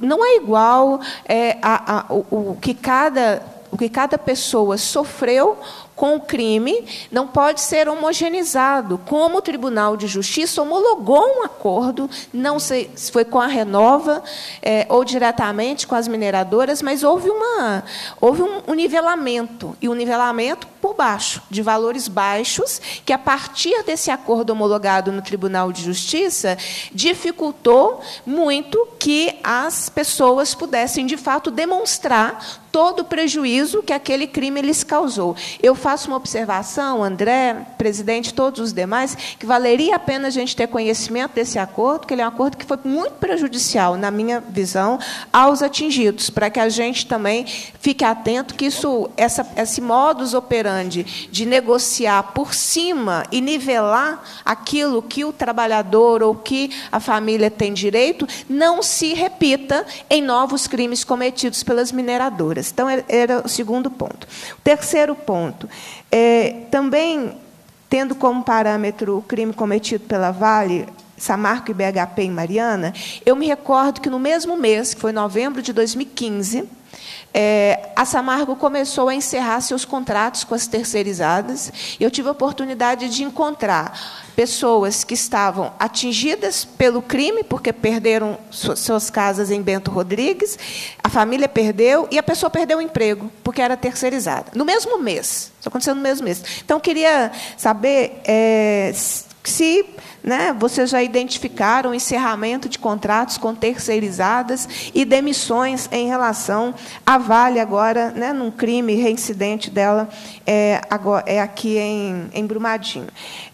Não é igual é, a, a, o, o que cada o que cada pessoa sofreu com o crime não pode ser homogeneizado. Como o Tribunal de Justiça homologou um acordo, não sei se foi com a Renova é, ou diretamente com as mineradoras, mas houve, uma, houve um, um nivelamento, e um nivelamento por baixo, de valores baixos, que a partir desse acordo homologado no Tribunal de Justiça, dificultou muito que as pessoas pudessem, de fato, demonstrar todo o prejuízo que aquele crime lhes causou. Eu faço uma observação, André, presidente, todos os demais, que valeria a pena a gente ter conhecimento desse acordo, que ele é um acordo que foi muito prejudicial, na minha visão, aos atingidos, para que a gente também fique atento que isso, essa, esse modus operandi de negociar por cima e nivelar aquilo que o trabalhador ou que a família tem direito, não se repita em novos crimes cometidos pelas mineradoras. Então, era o segundo ponto. O terceiro ponto, é, também tendo como parâmetro o crime cometido pela Vale, Samarco e BHP em Mariana, eu me recordo que no mesmo mês, que foi novembro de 2015, é, a Samargo começou a encerrar seus contratos com as terceirizadas. E eu tive a oportunidade de encontrar pessoas que estavam atingidas pelo crime, porque perderam suas casas em Bento Rodrigues, a família perdeu e a pessoa perdeu o emprego, porque era terceirizada. No mesmo mês. Isso aconteceu no mesmo mês. Então, eu queria saber é, se né, vocês já identificaram encerramento de contratos com terceirizadas e demissões em relação à Vale agora, né, num crime reincidente dela é, agora, é aqui em, em Brumadinho.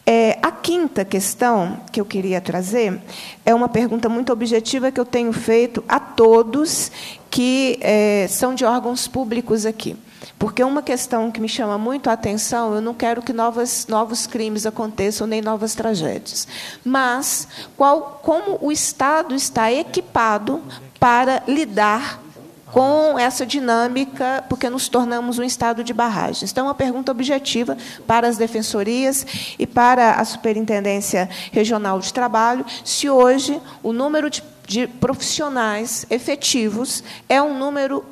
É, a quinta questão que eu queria trazer é uma pergunta muito objetiva que eu tenho feito a todos que é, são de órgãos públicos aqui. Porque uma questão que me chama muito a atenção, eu não quero que novas, novos crimes aconteçam, nem novas tragédias. Mas qual, como o Estado está equipado para lidar com essa dinâmica, porque nos tornamos um estado de barragens. Então, é uma pergunta objetiva para as defensorias e para a Superintendência Regional de Trabalho, se hoje o número de, de profissionais efetivos é um número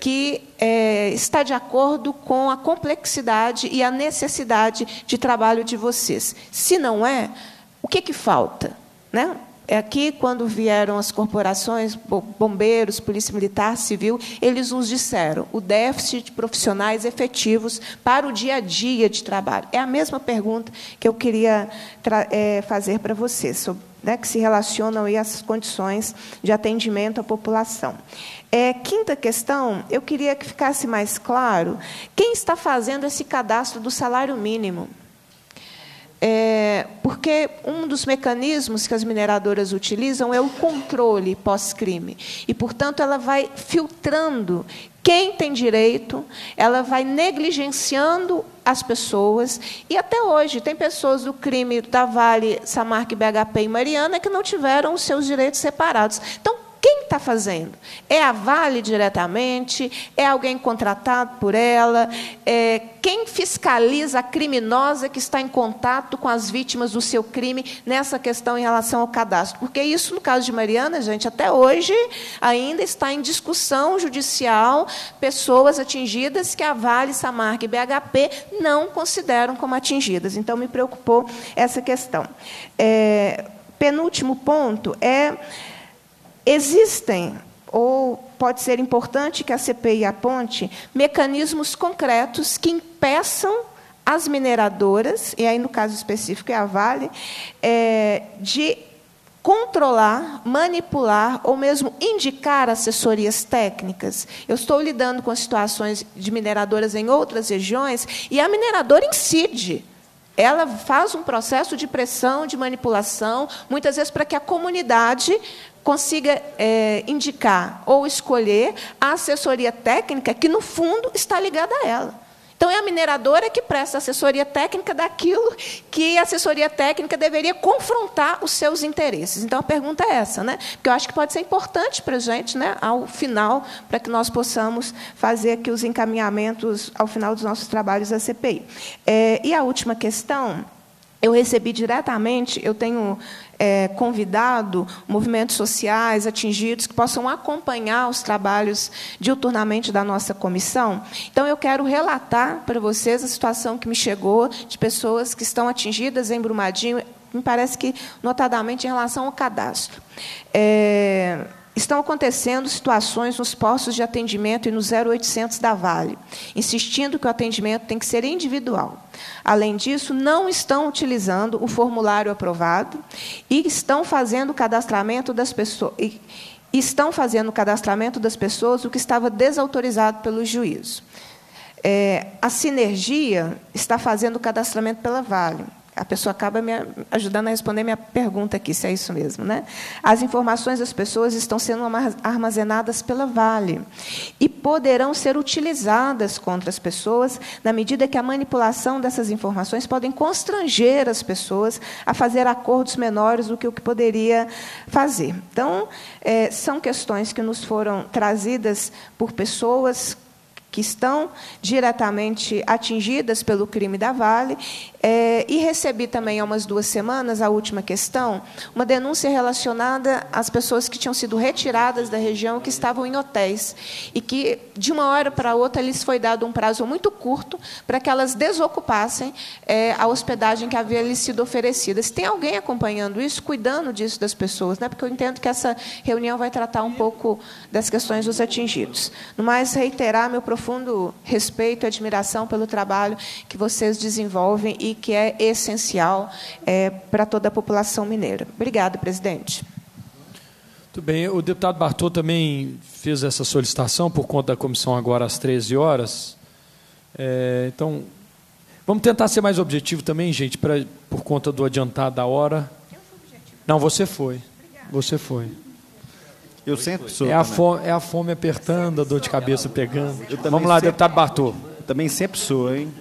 que é, está de acordo com a complexidade e a necessidade de trabalho de vocês. Se não é, o que, que falta? Né? É aqui, quando vieram as corporações, bombeiros, polícia militar, civil, eles nos disseram o déficit de profissionais efetivos para o dia a dia de trabalho. É a mesma pergunta que eu queria é, fazer para vocês, sobre, né, que se relacionam aí às condições de atendimento à população. É, quinta questão, eu queria que ficasse mais claro quem está fazendo esse cadastro do salário mínimo. É, porque um dos mecanismos que as mineradoras utilizam é o controle pós-crime. E, portanto, ela vai filtrando quem tem direito, ela vai negligenciando as pessoas. E até hoje, tem pessoas do crime da Vale, Samarque, BHP e Mariana que não tiveram os seus direitos separados. Então, quem está fazendo? É a Vale diretamente? É alguém contratado por ela? É quem fiscaliza a criminosa que está em contato com as vítimas do seu crime nessa questão em relação ao cadastro? Porque isso, no caso de Mariana, gente, até hoje ainda está em discussão judicial pessoas atingidas que a Vale, Samarca e BHP não consideram como atingidas. Então, me preocupou essa questão. É, penúltimo ponto é Existem, ou pode ser importante que a CPI aponte, mecanismos concretos que impeçam as mineradoras, e aí no caso específico é a Vale, é, de controlar, manipular ou mesmo indicar assessorias técnicas. Eu estou lidando com situações de mineradoras em outras regiões e a mineradora incide ela faz um processo de pressão, de manipulação, muitas vezes para que a comunidade consiga é, indicar ou escolher a assessoria técnica que, no fundo, está ligada a ela. Então, é a mineradora que presta assessoria técnica daquilo que a assessoria técnica deveria confrontar os seus interesses. Então, a pergunta é essa, né? porque eu acho que pode ser importante para a gente, né, ao final, para que nós possamos fazer aqui os encaminhamentos ao final dos nossos trabalhos da CPI. É, e a última questão eu recebi diretamente, eu tenho é, convidado movimentos sociais atingidos que possam acompanhar os trabalhos diuturnamente da nossa comissão. Então, eu quero relatar para vocês a situação que me chegou de pessoas que estão atingidas em Brumadinho, me parece que notadamente em relação ao cadastro. É, Estão acontecendo situações nos postos de atendimento e no 0800 da Vale, insistindo que o atendimento tem que ser individual. Além disso, não estão utilizando o formulário aprovado e estão fazendo o cadastramento das pessoas. Estão fazendo o cadastramento das pessoas, o que estava desautorizado pelo juízo. É, a Sinergia está fazendo o cadastramento pela Vale a pessoa acaba me ajudando a responder minha pergunta aqui, se é isso mesmo. Né? As informações das pessoas estão sendo armazenadas pela Vale e poderão ser utilizadas contra as pessoas na medida que a manipulação dessas informações podem constranger as pessoas a fazer acordos menores do que o que poderia fazer. Então, é, são questões que nos foram trazidas por pessoas que estão diretamente atingidas pelo crime da Vale. É, e recebi também há umas duas semanas, a última questão, uma denúncia relacionada às pessoas que tinham sido retiradas da região que estavam em hotéis e que, de uma hora para outra, lhes foi dado um prazo muito curto para que elas desocupassem é, a hospedagem que havia lhes sido oferecida. Se tem alguém acompanhando isso, cuidando disso das pessoas, né? porque eu entendo que essa reunião vai tratar um pouco das questões dos atingidos. No mais, reiterar meu profundo respeito e admiração pelo trabalho que vocês desenvolvem e que é essencial é, para toda a população mineira. Obrigada, presidente. Muito bem. O deputado Bartô também fez essa solicitação por conta da comissão agora às 13 horas. É, então, vamos tentar ser mais objetivo também, gente, pra, por conta do adiantado da hora. Não, você foi. Você foi. Eu sempre sou. É a, fome, é a fome apertando, a dor de cabeça pegando. Vamos lá, sempre, deputado Bartô. Também sempre sou, hein?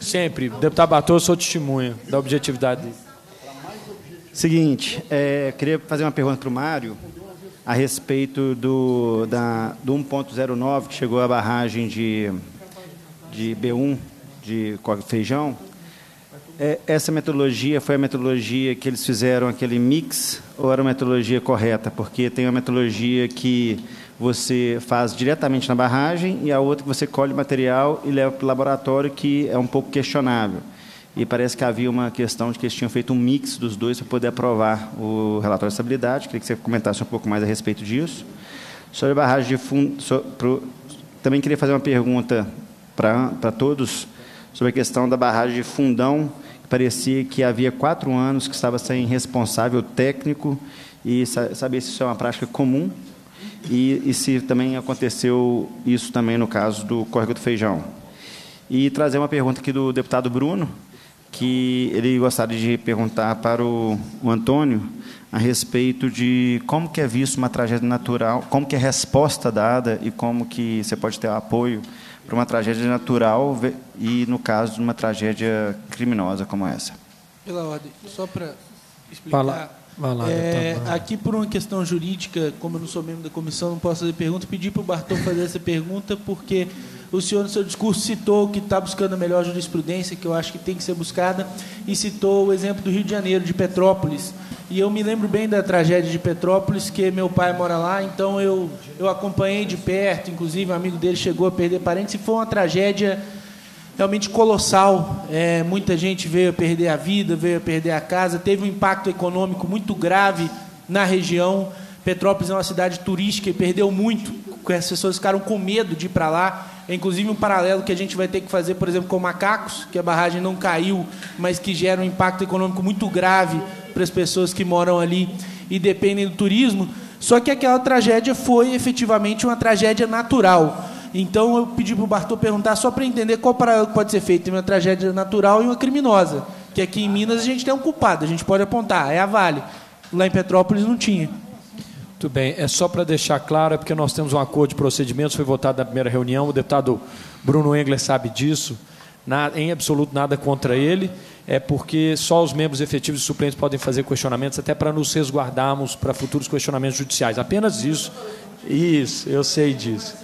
Sempre. Deputado Bartô, sou testemunha da objetividade dele. Seguinte, é, queria fazer uma pergunta para o Mário a respeito do, da, do 1.09 que chegou à barragem de, de B1 de Feijão. É, essa metodologia foi a metodologia que eles fizeram aquele mix ou era uma metodologia correta? Porque tem uma metodologia que você faz diretamente na barragem e a outra que você colhe material e leva para o laboratório, que é um pouco questionável. E parece que havia uma questão de que eles tinham feito um mix dos dois para poder aprovar o relatório de estabilidade. Queria que você comentasse um pouco mais a respeito disso. Sobre a barragem de fundo, também queria fazer uma pergunta para, todos sobre a questão da barragem de Fundão, parecia que havia quatro anos que estava sem responsável técnico e saber se isso é uma prática comum e, e se também aconteceu isso também no caso do Córrego do Feijão. E trazer uma pergunta aqui do deputado Bruno, que ele gostaria de perguntar para o, o Antônio a respeito de como que é visto uma tragédia natural, como que é a resposta dada e como que você pode ter apoio para uma tragédia natural e, no caso, de uma tragédia criminosa como essa. Pela ordem, só para explicar. Vai lá, é, aqui, por uma questão jurídica, como eu não sou membro da comissão, não posso fazer pergunta, pedi para o Bartô fazer essa pergunta, porque o senhor, no seu discurso, citou que está buscando a melhor jurisprudência, que eu acho que tem que ser buscada, e citou o exemplo do Rio de Janeiro, de Petrópolis, e eu me lembro bem da tragédia de Petrópolis, que meu pai mora lá, então eu, eu acompanhei de perto, inclusive um amigo dele chegou a perder parentes, e foi uma tragédia realmente colossal. É, muita gente veio a perder a vida, veio a perder a casa, teve um impacto econômico muito grave na região. Petrópolis é uma cidade turística e perdeu muito, as pessoas ficaram com medo de ir para lá. É inclusive um paralelo que a gente vai ter que fazer, por exemplo, com macacos, que a barragem não caiu, mas que gera um impacto econômico muito grave para as pessoas que moram ali e dependem do turismo. Só que aquela tragédia foi efetivamente uma tragédia natural. Então eu pedi para o Bartô perguntar só para entender qual paralelo pode ser feito entre uma tragédia natural e uma criminosa. Que aqui em Minas a gente tem um culpado, a gente pode apontar, é a Vale. Lá em Petrópolis não tinha. Muito bem, é só para deixar claro, é porque nós temos um acordo de procedimentos, foi votado na primeira reunião, o deputado Bruno Engler sabe disso. na, em absoluto nada contra ele, é porque só os membros efetivos e suplentes podem fazer questionamentos, até para nos resguardarmos para futuros questionamentos judiciais. Apenas isso. Isso, eu sei disso.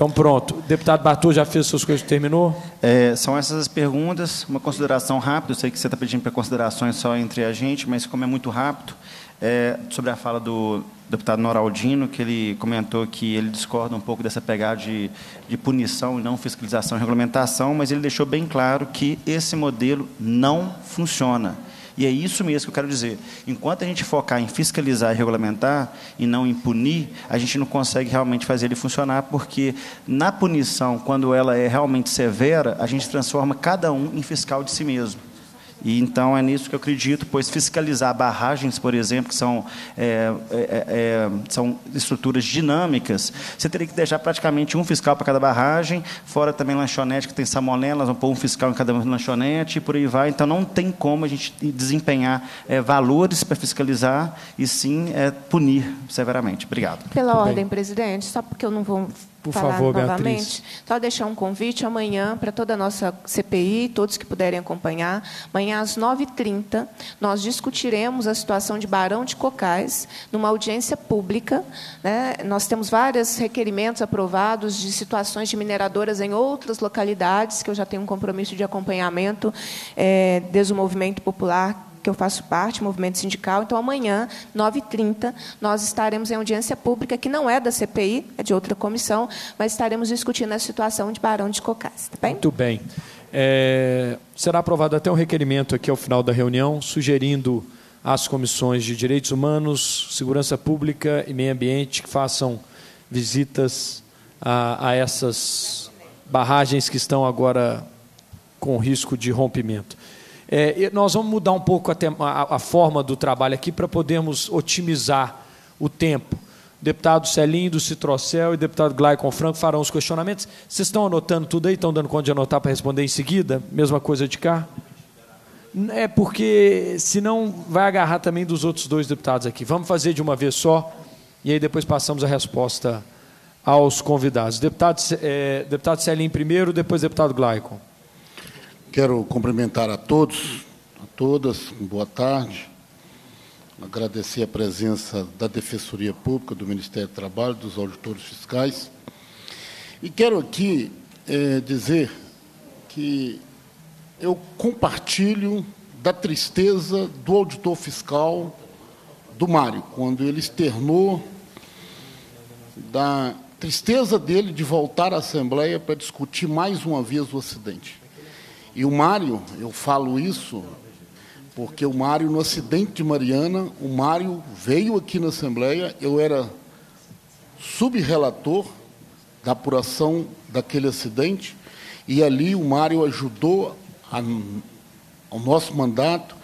Então, pronto. Deputado Bartô já fez suas coisas, terminou? É, são essas as perguntas. Uma consideração rápida. Eu sei que você está pedindo para considerações só entre a gente, mas como é muito rápido, é, sobre a fala do deputado Noraldino, que ele comentou que ele discorda um pouco dessa pegada de, de punição e não fiscalização e regulamentação, mas ele deixou bem claro que esse modelo não funciona. E é isso mesmo que eu quero dizer. Enquanto a gente focar em fiscalizar e regulamentar e não em punir, a gente não consegue realmente fazer ele funcionar, porque na punição, quando ela é realmente severa, a gente transforma cada um em fiscal de si mesmo. E então é nisso que eu acredito, pois fiscalizar barragens, por exemplo, que são, é, é, é, são estruturas dinâmicas, você teria que deixar praticamente um fiscal para cada barragem, fora também lanchonete que tem salmonela, vão pôr um fiscal em cada lanchonete e por aí vai. Então não tem como a gente desempenhar é, valores para fiscalizar e sim é, punir severamente. Obrigado. Pela Muito ordem, bem. presidente, só porque eu não vou por falar favor, novamente. Beatriz. Só deixar um convite amanhã para toda a nossa CPI, todos que puderem acompanhar. Amanhã, às 9h30, nós discutiremos a situação de Barão de Cocais, numa audiência pública. Né? Nós temos vários requerimentos aprovados de situações de mineradoras em outras localidades, que eu já tenho um compromisso de acompanhamento é, desde o movimento popular que eu faço parte, movimento sindical. Então, amanhã, 9h30, nós estaremos em audiência pública, que não é da CPI, é de outra comissão, mas estaremos discutindo a situação de Barão de Cocais. Tá bem? Muito bem. É, será aprovado até um requerimento aqui ao final da reunião, sugerindo às comissões de Direitos Humanos, Segurança Pública e Meio Ambiente que façam visitas a, a essas barragens que estão agora com risco de rompimento. É, nós vamos mudar um pouco a, a, a forma do trabalho aqui para podermos otimizar o tempo. Deputado Celinho do Citrocel e deputado Glaicon Franco farão os questionamentos. Vocês estão anotando tudo aí? Estão dando conta de anotar para responder em seguida? Mesma coisa de cá? É porque senão vai agarrar também dos outros dois deputados aqui. Vamos fazer de uma vez só e aí depois passamos a resposta aos convidados. Deputado, é, deputado Celinho primeiro, depois deputado Glaicon. Quero cumprimentar a todos, a todas, boa tarde. Agradecer a presença da Defensoria Pública, do Ministério do Trabalho, dos auditores fiscais. E quero aqui é, dizer que eu compartilho da tristeza do auditor fiscal do Mário, quando ele externou da tristeza dele de voltar à Assembleia para discutir mais uma vez o acidente. E o Mário, eu falo isso porque o Mário, no acidente de Mariana, o Mário veio aqui na Assembleia, eu era subrelator da apuração daquele acidente, e ali o Mário ajudou a, ao nosso mandato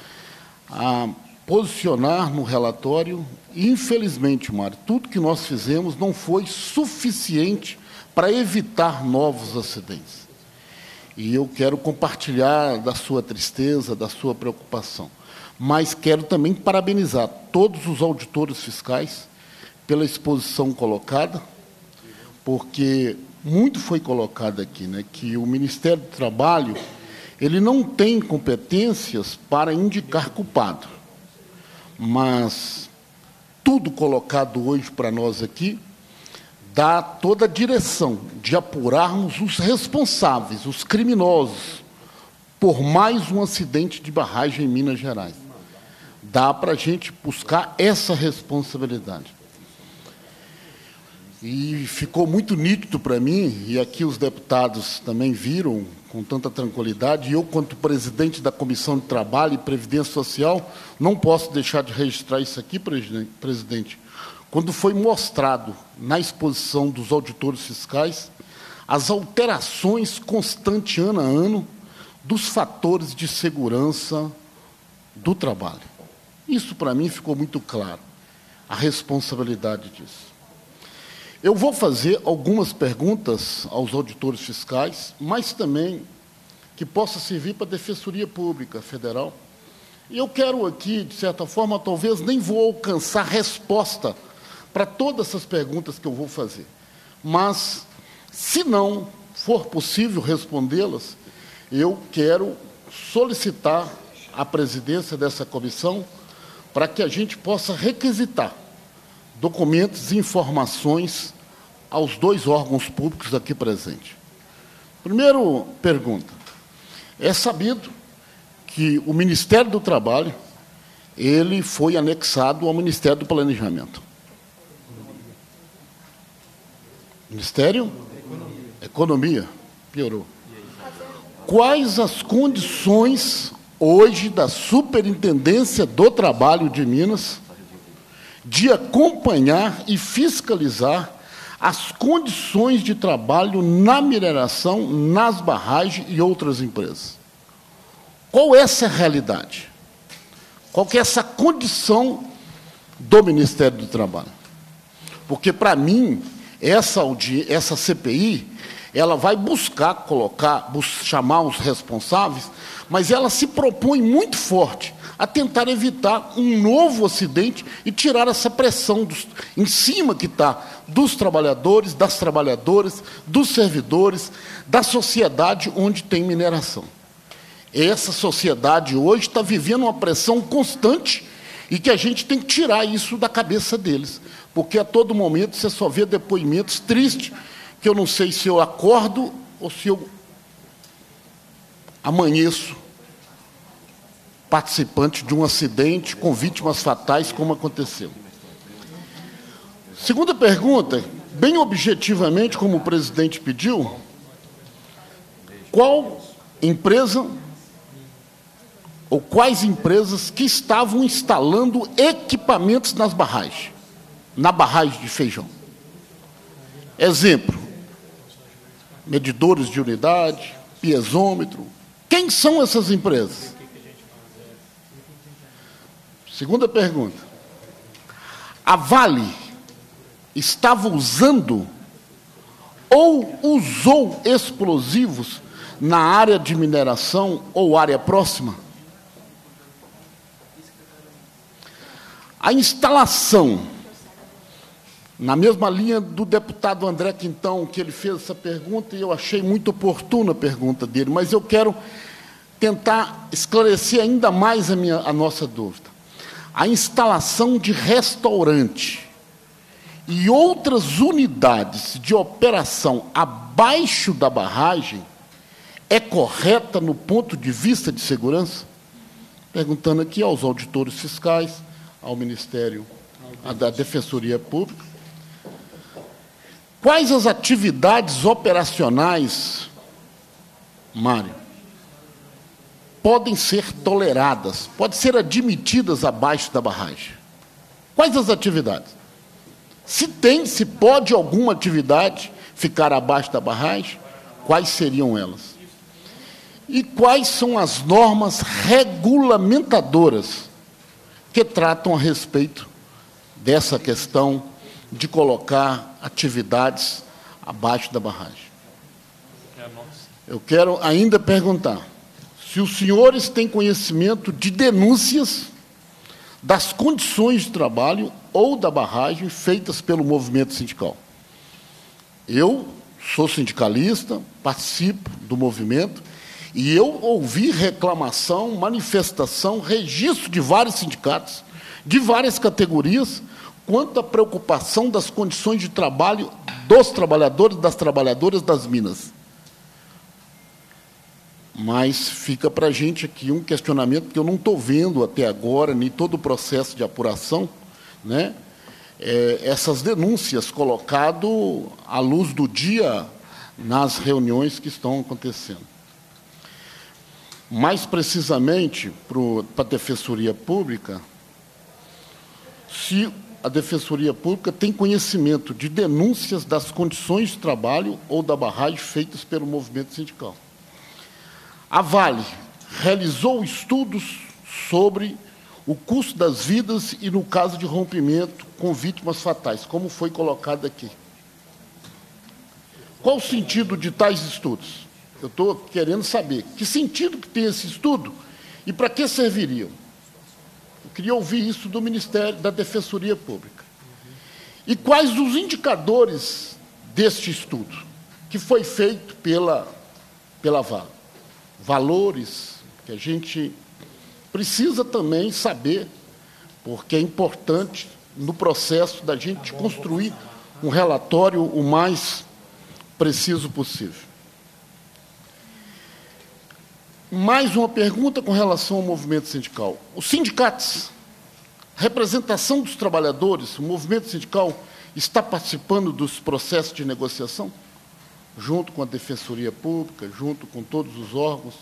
a posicionar no relatório. Infelizmente, Mário, tudo que nós fizemos não foi suficiente para evitar novos acidentes. E eu quero compartilhar da sua tristeza, da sua preocupação. Mas quero também parabenizar todos os auditores fiscais pela exposição colocada, porque muito foi colocado aqui, né, que o Ministério do Trabalho ele não tem competências para indicar culpado. Mas tudo colocado hoje para nós aqui dá toda a direção de apurarmos os responsáveis, os criminosos, por mais um acidente de barragem em Minas Gerais. Dá para a gente buscar essa responsabilidade. E ficou muito nítido para mim, e aqui os deputados também viram com tanta tranquilidade, e eu, quanto presidente da Comissão de Trabalho e Previdência Social, não posso deixar de registrar isso aqui, presidente, quando foi mostrado na exposição dos auditores fiscais as alterações constantes, ano a ano, dos fatores de segurança do trabalho. Isso, para mim, ficou muito claro, a responsabilidade disso. Eu vou fazer algumas perguntas aos auditores fiscais, mas também que possa servir para a Defensoria Pública Federal. E eu quero aqui, de certa forma, talvez nem vou alcançar resposta para todas essas perguntas que eu vou fazer. Mas, se não for possível respondê-las, eu quero solicitar a presidência dessa comissão para que a gente possa requisitar documentos e informações aos dois órgãos públicos aqui presentes. Primeiro pergunta. É sabido que o Ministério do Trabalho ele foi anexado ao Ministério do Planejamento. Ministério? Economia. Piorou. Quais as condições hoje da Superintendência do Trabalho de Minas de acompanhar e fiscalizar as condições de trabalho na mineração, nas barragens e outras empresas? Qual é essa realidade? Qual é essa condição do Ministério do Trabalho? Porque, para mim, essa, essa CPI ela vai buscar colocar, chamar os responsáveis, mas ela se propõe muito forte a tentar evitar um novo acidente e tirar essa pressão dos, em cima que está dos trabalhadores, das trabalhadoras, dos servidores, da sociedade onde tem mineração. Essa sociedade hoje está vivendo uma pressão constante e que a gente tem que tirar isso da cabeça deles, porque a todo momento você só vê depoimentos tristes que eu não sei se eu acordo ou se eu amanheço participante de um acidente com vítimas fatais, como aconteceu. Segunda pergunta, bem objetivamente, como o presidente pediu, qual empresa ou quais empresas que estavam instalando equipamentos nas barragens, na barragem de feijão? Exemplo, medidores de unidade, piezômetro. Quem são essas empresas? Segunda pergunta. A Vale estava usando ou usou explosivos na área de mineração ou área próxima? A instalação na mesma linha do deputado André Quintão, que ele fez essa pergunta, e eu achei muito oportuna a pergunta dele, mas eu quero tentar esclarecer ainda mais a, minha, a nossa dúvida. A instalação de restaurante e outras unidades de operação abaixo da barragem é correta no ponto de vista de segurança? Perguntando aqui aos auditores fiscais, ao Ministério da Defensoria Pública, Quais as atividades operacionais, Mário, podem ser toleradas, podem ser admitidas abaixo da barragem? Quais as atividades? Se tem, se pode alguma atividade ficar abaixo da barragem, quais seriam elas? E quais são as normas regulamentadoras que tratam a respeito dessa questão de colocar atividades abaixo da barragem. Eu quero ainda perguntar se os senhores têm conhecimento de denúncias das condições de trabalho ou da barragem feitas pelo movimento sindical. Eu sou sindicalista, participo do movimento e eu ouvi reclamação, manifestação, registro de vários sindicatos, de várias categorias, quanto à preocupação das condições de trabalho dos trabalhadores, das trabalhadoras das minas. Mas fica para a gente aqui um questionamento que eu não estou vendo até agora, nem todo o processo de apuração, né? É, essas denúncias colocado à luz do dia nas reuniões que estão acontecendo. Mais precisamente, para a Defensoria Pública, se a Defensoria Pública tem conhecimento de denúncias das condições de trabalho ou da barragem feitas pelo movimento sindical. A Vale realizou estudos sobre o custo das vidas e no caso de rompimento com vítimas fatais, como foi colocado aqui. Qual o sentido de tais estudos? Eu estou querendo saber que sentido que tem esse estudo e para que serviriam. Queria ouvir isso do Ministério da Defensoria Pública. E quais os indicadores deste estudo que foi feito pela, pela Vale? valores que a gente precisa também saber, porque é importante no processo da gente construir um relatório o mais preciso possível. Mais uma pergunta com relação ao movimento sindical. Os sindicatos, representação dos trabalhadores, o movimento sindical está participando dos processos de negociação? Junto com a Defensoria Pública, junto com todos os órgãos?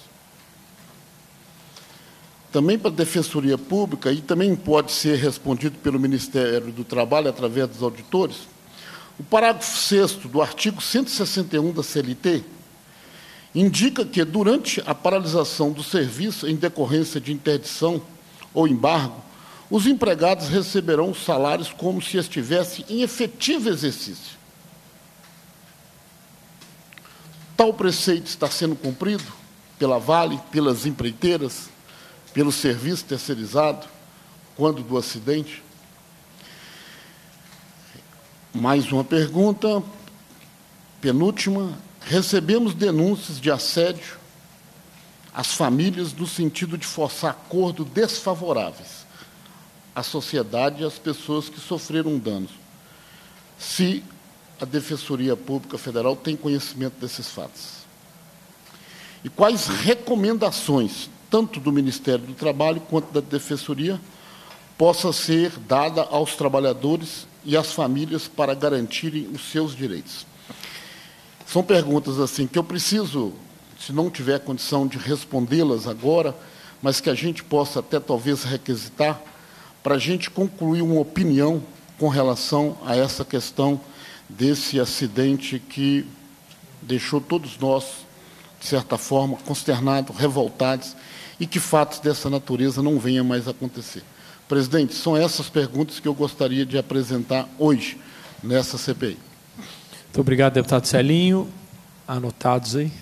Também para a Defensoria Pública, e também pode ser respondido pelo Ministério do Trabalho através dos auditores, o parágrafo 6 do artigo 161 da CLT indica que, durante a paralisação do serviço em decorrência de interdição ou embargo, os empregados receberão os salários como se estivesse em efetivo exercício. Tal preceito está sendo cumprido pela Vale, pelas empreiteiras, pelo serviço terceirizado, quando do acidente? Mais uma pergunta, penúltima. Recebemos denúncias de assédio às famílias no sentido de forçar acordos desfavoráveis à sociedade e às pessoas que sofreram danos. Se a Defensoria Pública Federal tem conhecimento desses fatos. E quais recomendações, tanto do Ministério do Trabalho quanto da Defensoria, possa ser dada aos trabalhadores e às famílias para garantirem os seus direitos? São perguntas assim que eu preciso, se não tiver condição de respondê-las agora, mas que a gente possa até talvez requisitar para a gente concluir uma opinião com relação a essa questão desse acidente que deixou todos nós, de certa forma, consternados, revoltados, e que fatos dessa natureza não venham mais acontecer. Presidente, são essas perguntas que eu gostaria de apresentar hoje nessa CPI. Muito obrigado, deputado Celinho. Anotados aí.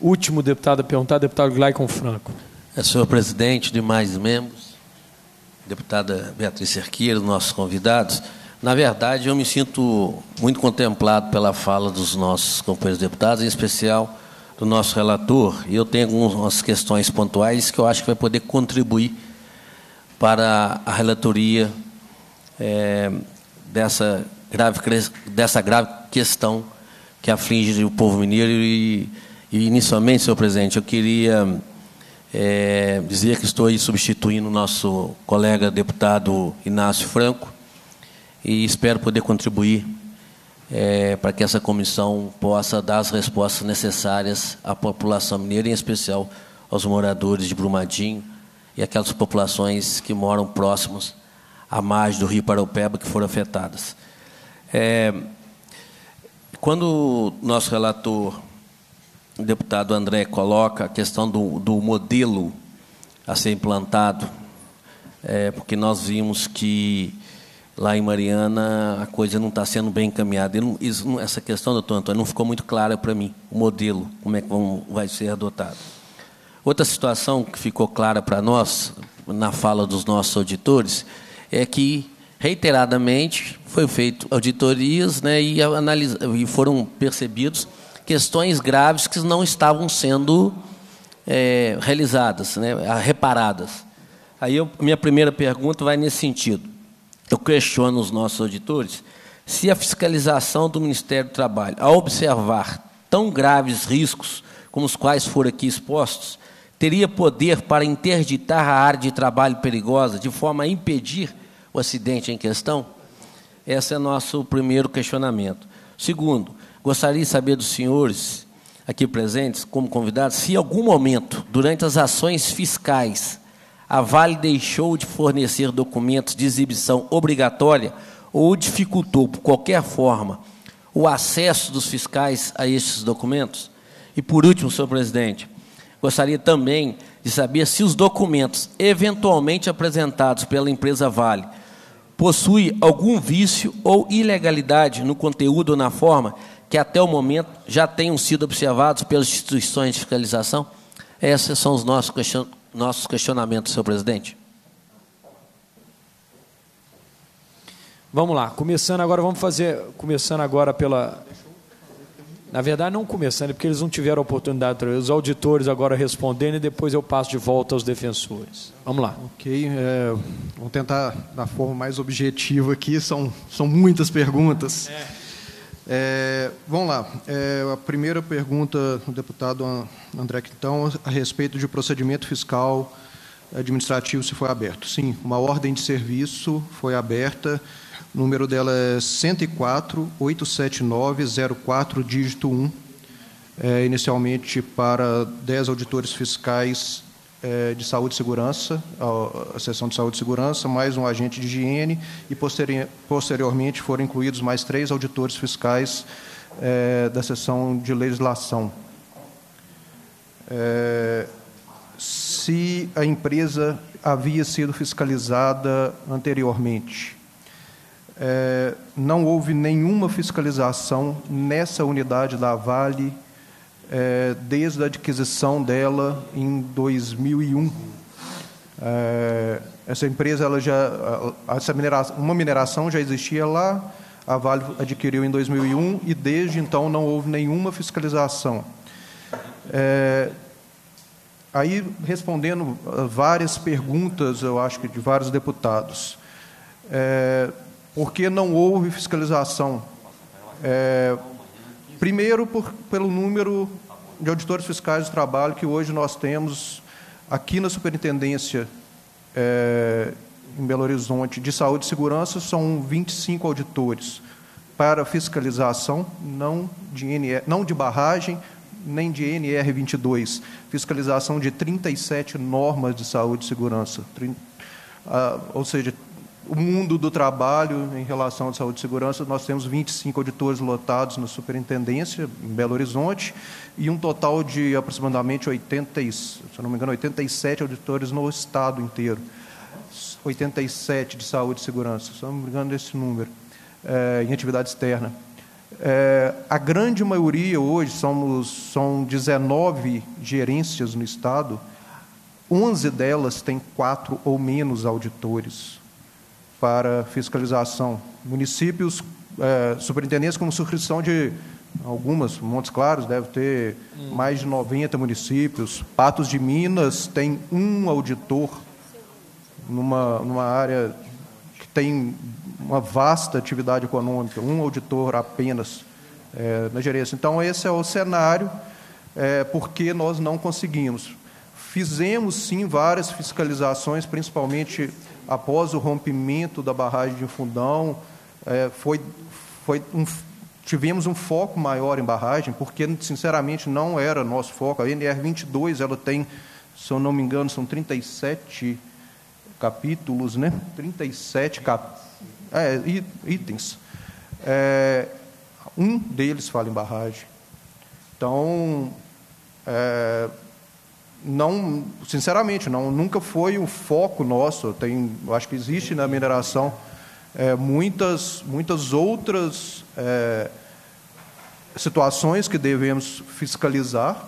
Último deputado a perguntar, deputado Glaicon Franco. É, senhor presidente, demais membros, deputada Beatriz Cerqueira, nossos convidados. Na verdade, eu me sinto muito contemplado pela fala dos nossos companheiros deputados, em especial do nosso relator, e eu tenho algumas questões pontuais que eu acho que vai poder contribuir para a relatoria é, dessa grave, dessa grave questão que aflige o povo mineiro. E, e inicialmente, senhor presidente, eu queria é, dizer que estou aí substituindo o nosso colega deputado Inácio Franco e espero poder contribuir é, para que essa comissão possa dar as respostas necessárias à população mineira, em especial aos moradores de Brumadinho e aquelas populações que moram próximos à margem do Rio Paraupeba que foram afetadas. É, quando o nosso relator, o deputado André, coloca a questão do, do modelo a ser implantado, é, porque nós vimos que lá em Mariana a coisa não está sendo bem encaminhada. Isso, essa questão, doutor Antônio, não ficou muito clara para mim, o modelo, como é que vai ser adotado. Outra situação que ficou clara para nós, na fala dos nossos auditores, é que reiteradamente foi feito auditorias né, e, e foram percebidos questões graves que não estavam sendo é, realizadas, né, reparadas. Aí eu, minha primeira pergunta vai nesse sentido. Eu questiono os nossos auditores se a fiscalização do Ministério do Trabalho, ao observar tão graves riscos como os quais foram aqui expostos, teria poder para interditar a área de trabalho perigosa de forma a impedir o acidente em questão? Esse é nosso primeiro questionamento. Segundo, gostaria de saber dos senhores aqui presentes, como convidados, se em algum momento, durante as ações fiscais, a Vale deixou de fornecer documentos de exibição obrigatória ou dificultou, por qualquer forma, o acesso dos fiscais a estes documentos? E, por último, senhor presidente, gostaria também de saber se os documentos eventualmente apresentados pela empresa Vale possui algum vício ou ilegalidade no conteúdo ou na forma que até o momento já tenham sido observados pelas instituições de fiscalização? Esses são os nossos, question nossos questionamentos, senhor presidente. Vamos lá, começando agora, vamos fazer, começando agora pela Na verdade, não começando, é porque eles não tiveram a oportunidade. Os auditores agora respondendo e depois eu passo de volta aos defensores. Vamos lá. Ok, é, vamos tentar da forma mais objetiva aqui, são, são muitas perguntas. É. É, vamos lá. É, a primeira pergunta do deputado André Quintão, a respeito de procedimento fiscal administrativo, se foi aberto. Sim, uma ordem de serviço foi aberta o número dela é 104 879 04 dígito 1. É, inicialmente para 10 auditores fiscais é, de saúde e segurança, a, a seção de saúde e segurança, mais um agente de higiene, e posteri posteriormente foram incluídos mais três auditores fiscais é, da seção de legislação. É, se a empresa havia sido fiscalizada anteriormente é, não houve nenhuma fiscalização nessa unidade da Vale é, desde a adquisição dela em 2001. É, essa empresa, ela já, essa mineração, uma mineração já existia lá, a Vale adquiriu em 2001 e desde então não houve nenhuma fiscalização. É, aí, respondendo várias perguntas, eu acho que de vários deputados, é, porque não houve fiscalização. É, primeiro, por, pelo número de auditores fiscais de trabalho que hoje nós temos aqui na Superintendência é, em Belo Horizonte de Saúde e Segurança, são 25 auditores para fiscalização, não de, NR, não de barragem, nem de NR22, fiscalização de 37 normas de saúde e segurança. Ah, ou seja, o mundo do trabalho em relação à saúde e segurança, nós temos 25 auditores lotados na superintendência, em Belo Horizonte, e um total de aproximadamente 80, se não me engano, 87 auditores no estado inteiro. 87 de saúde e segurança, se não me engano, esse número, é, em atividade externa. É, a grande maioria hoje, somos, são 19 gerências no estado, 11 delas têm quatro ou menos auditores para fiscalização. Municípios, é, superintendências com subscrição de algumas, Montes Claros deve ter hum. mais de 90 municípios. Patos de Minas tem um auditor numa, numa área que tem uma vasta atividade econômica, um auditor apenas é, na gerência. Então, esse é o cenário, é, porque nós não conseguimos. Fizemos, sim, várias fiscalizações, principalmente após o rompimento da barragem de Fundão, é, foi, foi um, tivemos um foco maior em barragem, porque, sinceramente, não era nosso foco. A NR22 ela tem, se eu não me engano, são 37 capítulos, né? 37 cap... é, itens. É, um deles fala em barragem. Então, é, não, sinceramente, não, nunca foi o foco nosso. Tem, acho que existe na mineração é, muitas, muitas outras é, situações que devemos fiscalizar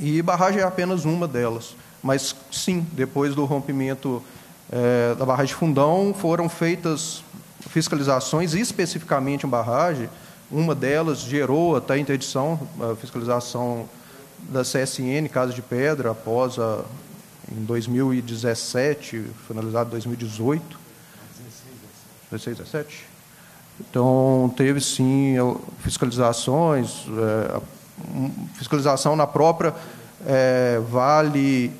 e barragem é apenas uma delas. Mas sim, depois do rompimento é, da barragem de Fundão, foram feitas fiscalizações especificamente em barragem. Uma delas gerou até interdição, a fiscalização da CSN Casa de Pedra, após a, em 2017, finalizado em 2018. 16, 17? Então, teve sim fiscalizações, é, fiscalização na própria é, Vale,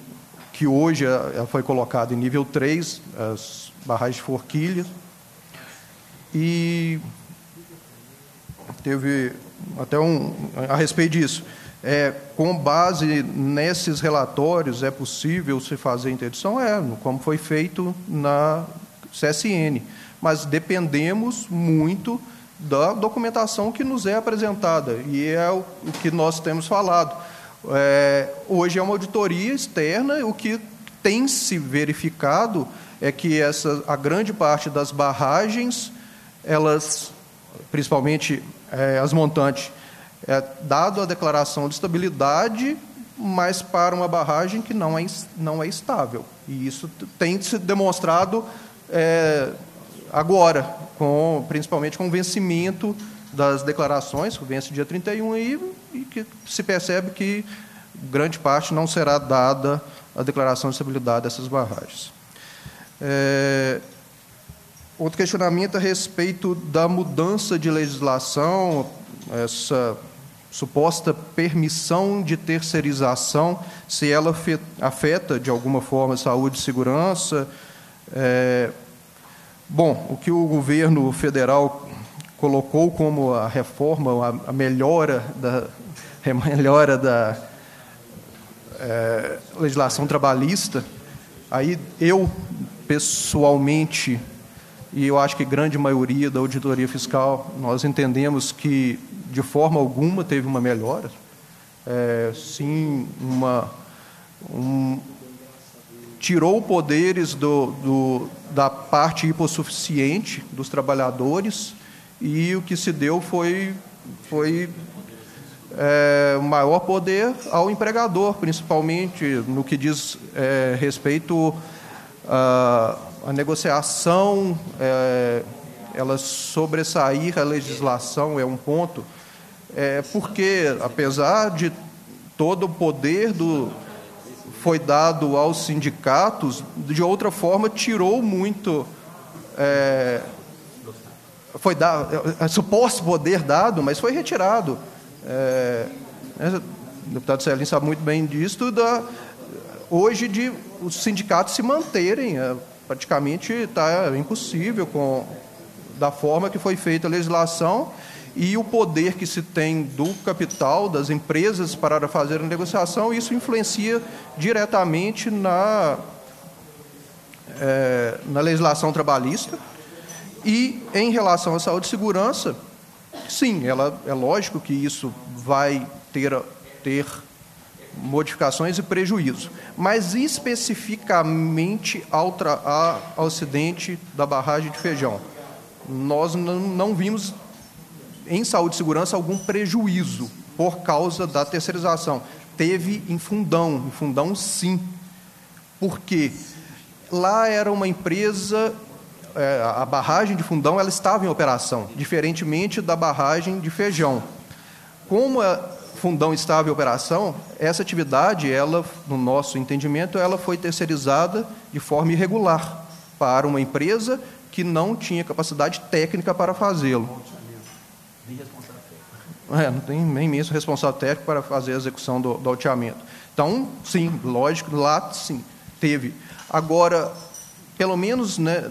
que hoje é, foi colocada em nível 3, as barragens de forquilha. E teve até um. a respeito disso. É, com base nesses relatórios, é possível se fazer interdição? É, como foi feito na CSN. Mas dependemos muito da documentação que nos é apresentada, e é o, o que nós temos falado. É, hoje é uma auditoria externa, o que tem se verificado é que essa, a grande parte das barragens, elas, principalmente é, as montantes, é, dado a declaração de estabilidade, mas para uma barragem que não é, não é estável. E isso tem se demonstrado é, agora, com, principalmente com o vencimento das declarações, que vence dia 31 aí, e que se percebe que grande parte não será dada a declaração de estabilidade dessas barragens. É, outro questionamento a respeito da mudança de legislação, essa suposta permissão de terceirização, se ela afeta de alguma forma saúde e segurança. É, bom, o que o governo federal colocou como a reforma, a, a melhora da, (laughs) a melhora da é, legislação trabalhista, aí eu pessoalmente e eu acho que grande maioria da auditoria fiscal nós entendemos que de forma alguma teve uma melhora, é, sim uma um, tirou poderes do, do, da parte hipossuficiente dos trabalhadores e o que se deu foi foi é, maior poder ao empregador, principalmente no que diz é, respeito à, negociação, é, ela sobressair a legislação é um ponto, é, porque, apesar de todo o poder do, foi dado aos sindicatos, de outra forma, tirou muito. É, foi dado, é, suposto poder dado, mas foi retirado. É, né, o deputado Celim sabe muito bem disso, da, hoje de os sindicatos se manterem, é, praticamente está impossível com da forma que foi feita a legislação e o poder que se tem do capital das empresas para fazer a negociação, isso influencia diretamente na, é, na legislação trabalhista. E em relação à saúde e segurança, sim, ela, é lógico que isso vai ter, ter modificações e prejuízo, mas especificamente ao, ao acidente da barragem de feijão. Nós não, não vimos em saúde e segurança algum prejuízo por causa da terceirização. Teve em Fundão, em Fundão sim. Porque lá era uma empresa, é, a barragem de Fundão ela estava em operação, diferentemente da barragem de Feijão. Como a Fundão estava em operação, essa atividade, ela, no nosso entendimento, ela foi terceirizada de forma irregular para uma empresa que não tinha capacidade técnica para fazê-lo. É, não tem nem mesmo responsável técnico para fazer a execução do, do alteamento. Então, sim, lógico, lá sim, teve. Agora, pelo menos né,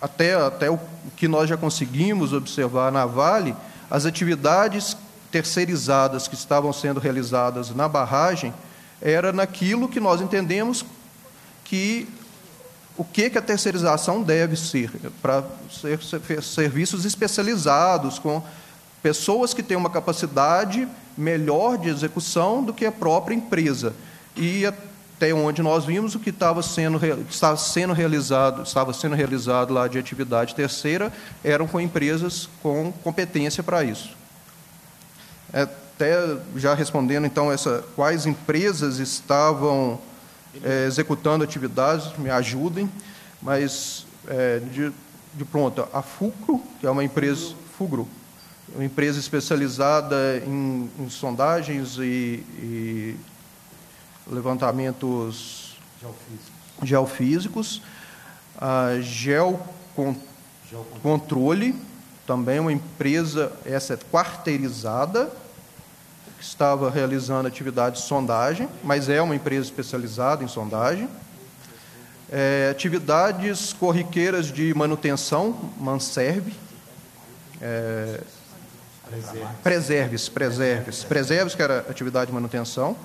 até, até o que nós já conseguimos observar na Vale, as atividades terceirizadas que estavam sendo realizadas na barragem era naquilo que nós entendemos que o que, que a terceirização deve ser, para ser, ser serviços especializados com pessoas que têm uma capacidade melhor de execução do que a própria empresa. E até onde nós vimos o que estava sendo, estava sendo realizado, estava sendo realizado lá de atividade terceira, eram com empresas com competência para isso. Até já respondendo então essa, quais empresas estavam é, executando atividades, me ajudem, mas é, de, de pronto, a FUCRO, que é uma empresa, FUGRO, uma empresa especializada em, em sondagens e, e levantamentos geofísicos. geofísicos. A Geocontrole, também uma empresa, essa é quarteirizada, que estava realizando atividade de sondagem, mas é uma empresa especializada em sondagem. É, atividades corriqueiras de manutenção, Manserve, é, Preserves, preserves. Preserves, que era atividade de manutenção.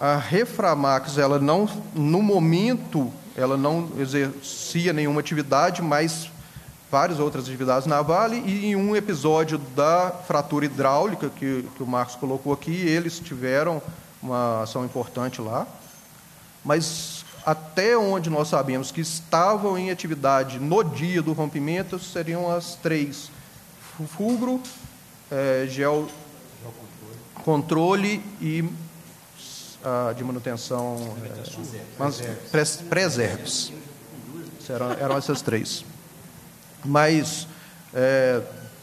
A Reframax, ela não, no momento, ela não exercia nenhuma atividade, mas várias outras atividades na Vale, e em um episódio da fratura hidráulica, que, que o Marcos colocou aqui, eles tiveram uma ação importante lá. Mas até onde nós sabemos que estavam em atividade no dia do rompimento, seriam as três fulgro, é, gel controle e ah, de manutenção é, preserves. Eram, eram essas três. Mas, é,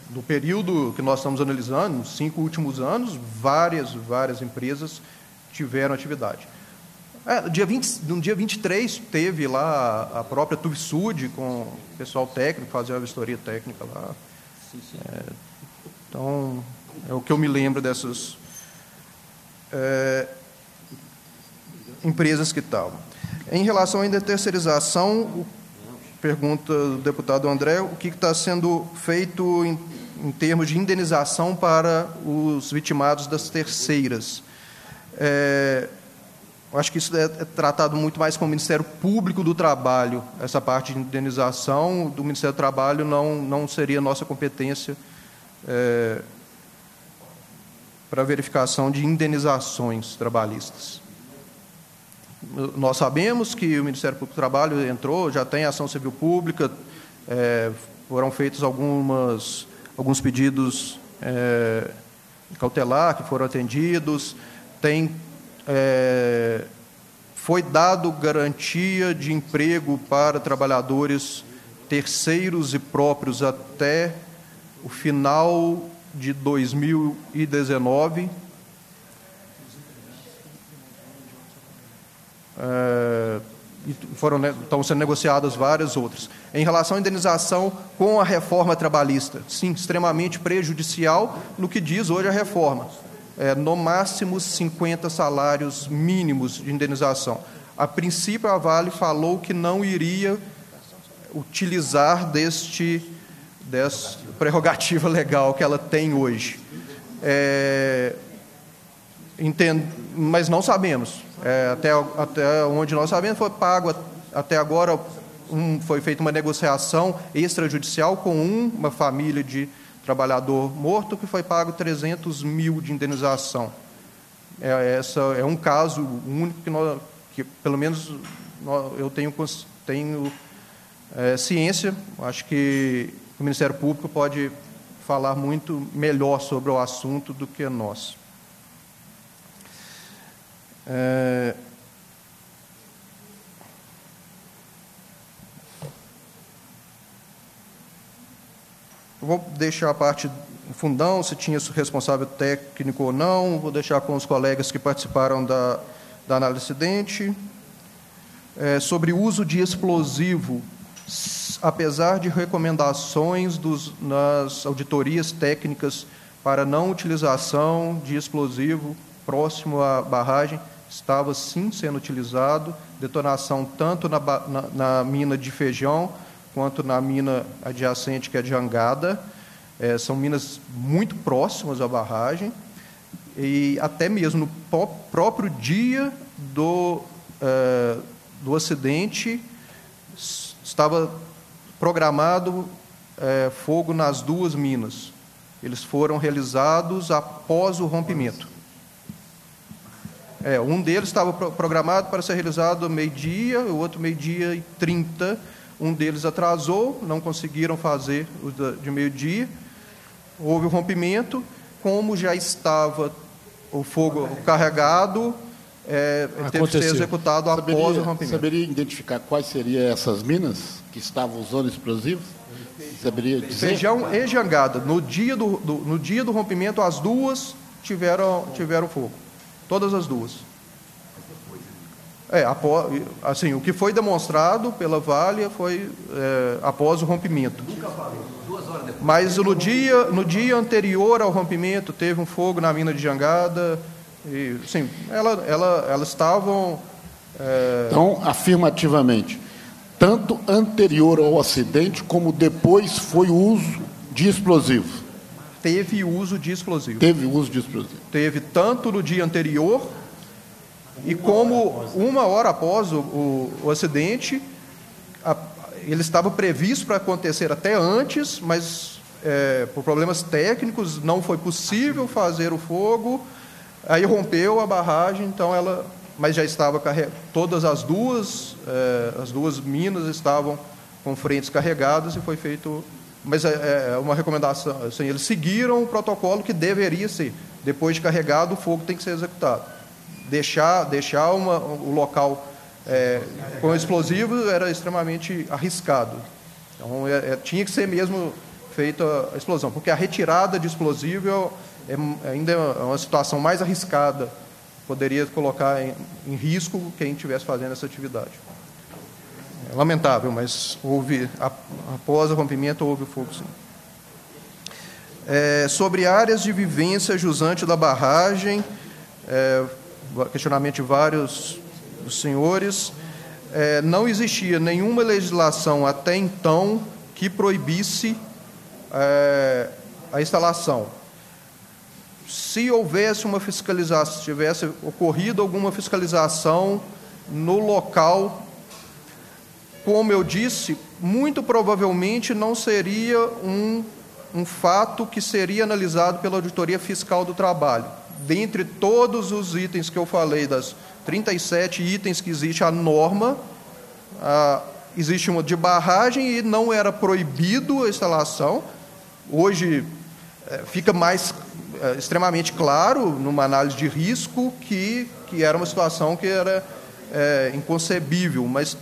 no período que nós estamos analisando, nos cinco últimos anos, várias, várias empresas tiveram atividade. É, no, dia 20, no dia 23, teve lá a própria Tuvsud com o pessoal técnico, fazer uma vistoria técnica lá. É, então, é o que eu me lembro dessas é, empresas que estavam. Em relação ainda à terceirização, pergunta do deputado André, o que está sendo feito em, em, termos de indenização para os vitimados das terceiras? É, eu acho que isso é, é tratado muito mais com o Ministério Público do Trabalho, essa parte de indenização do Ministério do Trabalho não, não seria nossa competência é, para verificação de indenizações trabalhistas. Nós sabemos que o Ministério Público do Trabalho entrou, já tem ação civil pública, é, foram feitos algumas, alguns pedidos é, cautelar que foram atendidos, tem, é, foi dado garantia de emprego para trabalhadores terceiros e próprios até o final de 2019 É, foram, estão sendo negociadas várias outras. Em relação à indenização com a reforma trabalhista, sim, extremamente prejudicial no que diz hoje a reforma. É, no máximo 50 salários mínimos de indenização. A princípio, a Vale falou que não iria utilizar deste, desta prerrogativa (laughs) legal que ela tem hoje. É, entendo, mas não sabemos. É, até, até onde nós sabemos, foi pago até agora, um, foi feita uma negociação extrajudicial com um, uma família de trabalhador morto, que foi pago 300 mil de indenização. É, essa é um caso único que, nós, que pelo menos, nós, eu tenho, tenho é, ciência, acho que o Ministério Público pode falar muito melhor sobre o assunto do que nós. É... Vou deixar a parte fundão, se tinha responsável técnico ou não, vou deixar com os colegas que participaram da, da análise de acidente. É, sobre uso de explosivo, apesar de recomendações dos, nas auditorias técnicas para não utilização de explosivo próximo à barragem, estava sim sendo utilizado, detonação tanto na, na, na mina de feijão quanto na mina adjacente, que é de Jangada. É, são minas muito próximas à barragem, e até mesmo no próprio dia do, é, do acidente, estava programado é, fogo nas duas minas. Eles foram realizados após o rompimento. É, um deles estava programado para ser realizado meio-dia, o outro meio-dia e 30. Um deles atrasou, não conseguiram fazer o de meio-dia. Houve o rompimento. Como já estava o fogo carregado, é, teve que ser executado saberia, após o rompimento. Saberia identificar quais seriam essas minas que estavam usando explosivos? Saberia dizer? Feijão e jangada. No dia do, do, no dia do rompimento, as duas tiveram, tiveram fogo. Todas as duas. É, após, assim, o que foi demonstrado pela Vale foi é, após o rompimento. Nunca duas horas depois. Mas no dia, no dia anterior ao rompimento, teve um fogo na mina de Jangada. E, sim, ela, ela, elas estavam. É... Então, afirmativamente, tanto anterior ao acidente como depois foi o uso de explosivos teve uso de explosivo. Teve uso de explosivo. Teve tanto no dia anterior e como uma hora após o, o, o acidente, a, ele estava previsto para acontecer até antes, mas é, por problemas técnicos não foi possível fazer o fogo. Aí rompeu a barragem, então ela, mas já estava carregada. Todas as duas, é, as duas minas estavam com frentes carregadas e foi feito mas é, é uma recomendação, assim, eles seguiram o protocolo que deveria ser. Depois de carregado, o fogo tem que ser executado. Deixar, deixar uma, o local é, com explosivos era extremamente arriscado. Então, é, é, tinha que ser mesmo feita a explosão, porque a retirada de explosivo é, é ainda é uma situação mais arriscada, poderia colocar em, em risco quem estivesse fazendo essa atividade. É lamentável, mas houve, após o rompimento, houve fogo sim. É, sobre áreas de vivência jusante da barragem, é, questionamento de vários senhores, é, não existia nenhuma legislação até então que proibisse é, a instalação. Se houvesse uma fiscalização, tivesse ocorrido alguma fiscalização no local, como eu disse, muito provavelmente não seria um, um fato que seria analisado pela auditoria fiscal do trabalho. Dentre todos os itens que eu falei, das 37 itens que existe a norma, ah, existe uma de barragem e não era proibido a instalação. Hoje é, fica mais é, extremamente claro, numa análise de risco, que, que era uma situação que era é, inconcebível, mas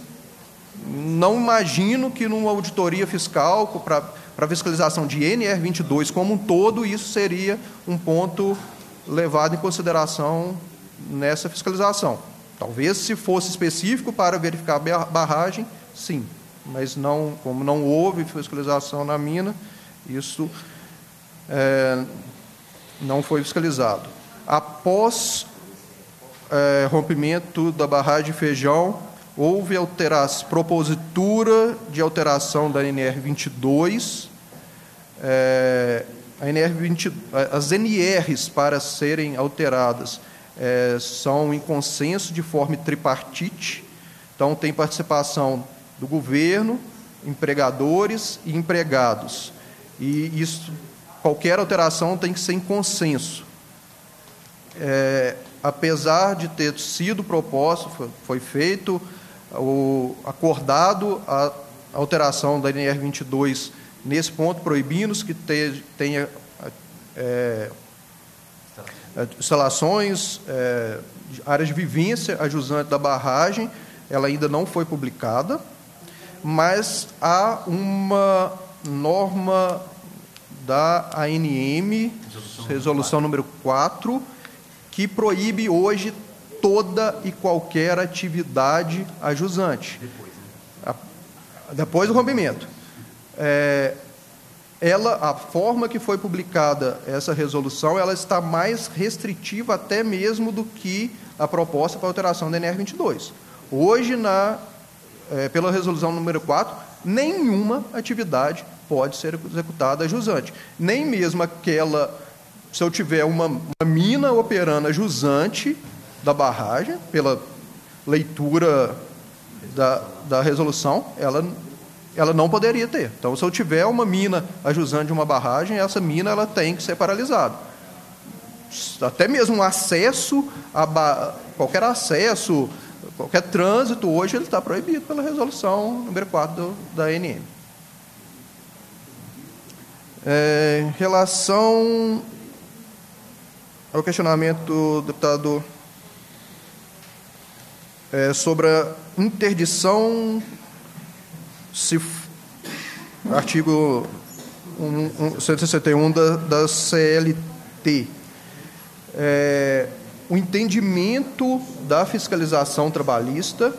não imagino que numa auditoria fiscal para fiscalização de NR22 como um todo, isso seria um ponto levado em consideração nessa fiscalização. Talvez se fosse específico para verificar a barragem, sim, mas não, como não houve fiscalização na mina, isso é, não foi fiscalizado. Após é, rompimento da barragem de Feijão, houve alteração, propositura de alteração da NR 22, é, NR 20, as NRs para serem alteradas é, são em consenso de forma tripartite, então tem participação do governo, empregadores e empregados. E isso, qualquer alteração tem que ser em consenso. É, apesar de ter sido proposto, foi, foi feito o acordado a alteração da NR 22 nesse ponto, proibindo que tenha é, instalações, é, áreas de vivência ajusante da barragem, ela ainda não foi publicada, mas há uma norma da ANM, resolução, resolução número 4, que proíbe hoje toda e qualquer atividade ajusante. Depois, né? Depois do rompimento. É, ela, a forma que foi publicada essa resolução, ela está mais restritiva até mesmo do que a proposta para alteração da NR22. Hoje, na, é, pela resolução número 4, nenhuma atividade pode ser executada jusante. Nem mesmo aquela, se eu tiver uma, uma mina operando jusante da barragem, pela leitura da, da resolução, ela ela não poderia ter. Então, se eu tiver uma mina ajusando de uma barragem, essa mina ela tem que ser paralisada. Até mesmo acesso, a qualquer acesso, qualquer trânsito, hoje ele está proibido pela resolução número 4 do, da ANM. É, em relação ao questionamento do deputado é, sobre a interdição se artigo 161 da, da CLT. É, o entendimento da fiscalização trabalhista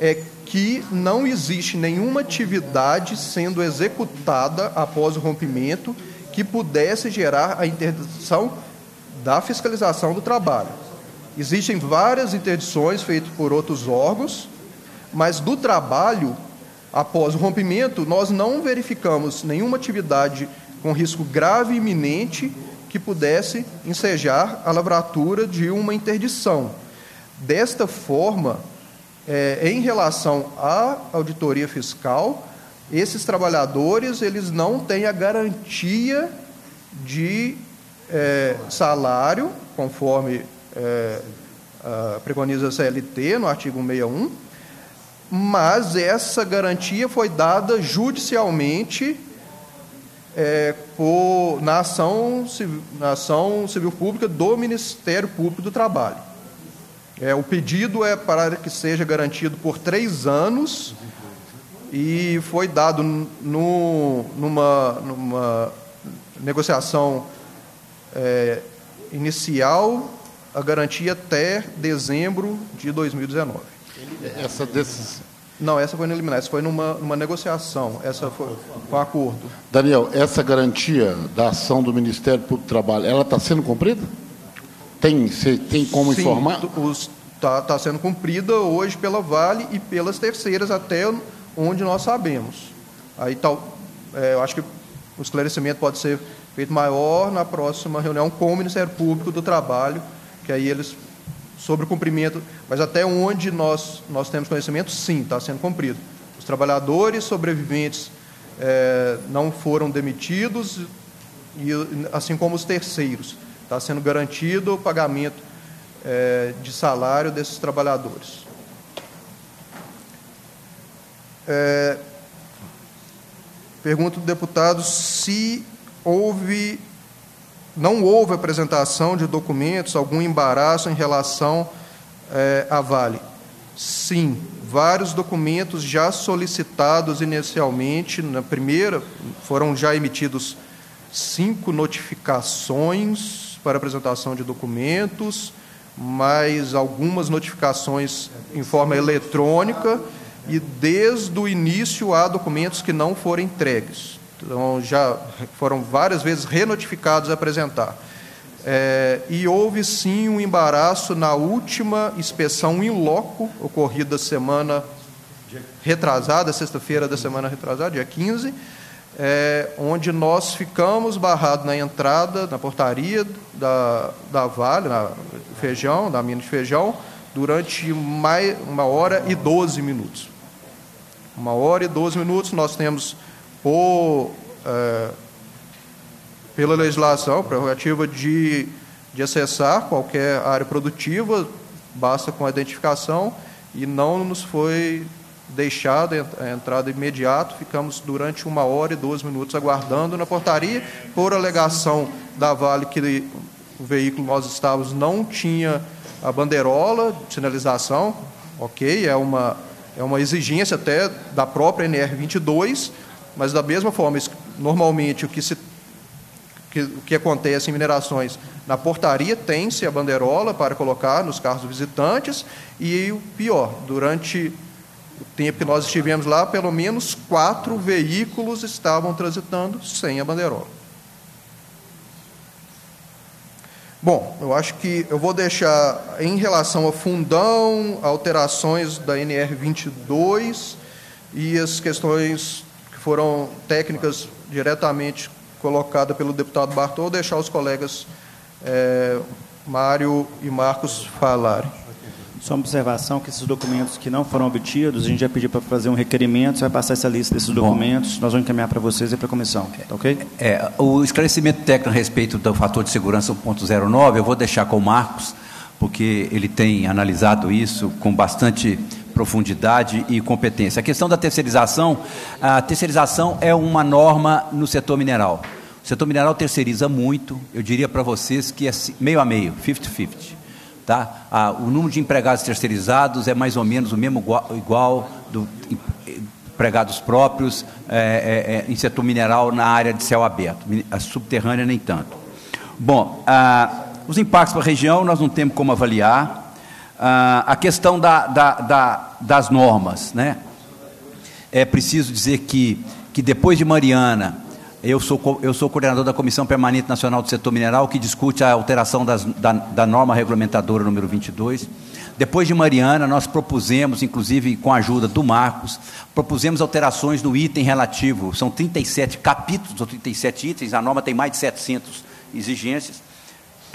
é que não existe nenhuma atividade sendo executada após o rompimento que pudesse gerar a interdição da fiscalização do trabalho. Existem várias interdições feitas por outros órgãos, mas do trabalho após o rompimento, nós não verificamos nenhuma atividade com risco grave e iminente que pudesse ensejar a lavratura de uma interdição. Desta forma, é, em relação à auditoria fiscal, esses trabalhadores eles não têm a garantia de é, salário, conforme é, preconiza a CLT no artigo 161, mas essa garantia foi dada judicialmente é, por, na, ação, na ação civil pública do Ministério Público do Trabalho. É, o pedido é para que seja garantido por três anos e foi dado no, numa, numa negociação é, inicial a garantia até dezembro de 2019. Essa desses. Não, essa foi no liminar, essa foi numa, numa negociação, essa foi um acordo. Daniel, essa garantia da ação do Ministério Público do Trabalho, ela está sendo cumprida? Tem, você tem como Sim, informar? Está tá sendo cumprida hoje pela Vale e pelas terceiras, até onde nós sabemos. Aí tal, é, eu acho que o esclarecimento pode ser feito maior na próxima reunião com o Ministério Público do Trabalho, que aí eles sobre o cumprimento, mas até onde nós nós temos conhecimento, sim, está sendo cumprido. Os trabalhadores sobreviventes é, não foram demitidos e assim como os terceiros, está sendo garantido o pagamento é, de salário desses trabalhadores. É, pergunto ao deputado se houve, não houve apresentação de documentos, algum embaraço em relação é, à Vale. Sim, vários documentos já solicitados inicialmente, na primeira, foram já emitidos cinco notificações para apresentação de documentos, mais algumas notificações em forma eletrônica e desde o início há documentos que não foram entregues. Então, já foram várias vezes renotificados a apresentar. É, e houve sim um embaraço na última inspeção em loco, ocorrida semana retrasada, sexta-feira da semana retrasada, dia 15, é, onde nós ficamos barrados na entrada, na portaria da, da Vale, na feijão, da mina de feijão, durante mais, uma hora e 12 minutos. Uma hora e 12 minutos, nós temos por, é, pela legislação, prerrogativa de, de acessar qualquer área produtiva, basta com a identificação, e não nos foi deixada a entrada imediata, ficamos durante uma hora e 12 minutos aguardando na portaria, por alegação da Vale que o veículo nós estávamos não tinha a bandeirola de sinalização, ok, é uma, é uma exigência até da própria NR22, mas da mesma forma, normalmente o que, se, que, o que acontece em minerações, na portaria tem-se a bandeirola para colocar nos carros visitantes, e o pior, durante o tempo que nós estivemos lá, pelo menos quatro veículos estavam transitando sem a bandeirola. Bom, eu acho que eu vou deixar em relação a fundão, alterações da NR 22 e as questões que foram técnicas diretamente colocadas pelo deputado Bartol, deixar os colegas é, Mário e Marcos falarem. Só uma observação que esses documentos que não foram obtidos, a gente já pediu para fazer um requerimento, você vai passar essa lista desses documentos, Bom, nós vamos encaminhar para vocês e para a comissão, tá ok? É, o esclarecimento técnico a respeito do fator de segurança 1.09, eu vou deixar com o Marcos, porque ele tem analisado isso com bastante profundidade e competência. A questão da terceirização, a terceirização é uma norma no setor mineral. O setor mineral terceiriza muito, eu diria para vocês que é meio a meio, 50-50. Tá? Ah, o número de empregados terceirizados é mais ou menos o mesmo igual, do empregados próprios é, é, é, em setor mineral na área de céu aberto, a subterrânea nem tanto. Bom, ah, os impactos para a região nós não temos como avaliar. Ah, a questão da, da, da, das normas, né? É preciso dizer que, que depois de Mariana eu sou, eu sou coordenador da Comissão Permanente Nacional do Setor Mineral, que discute a alteração das, da, da norma regulamentadora número 22. Depois de Mariana, nós propusemos, inclusive com a ajuda do Marcos, propusemos alterações no item relativo. São 37 capítulos ou 37 itens, a norma tem mais de 700 exigências.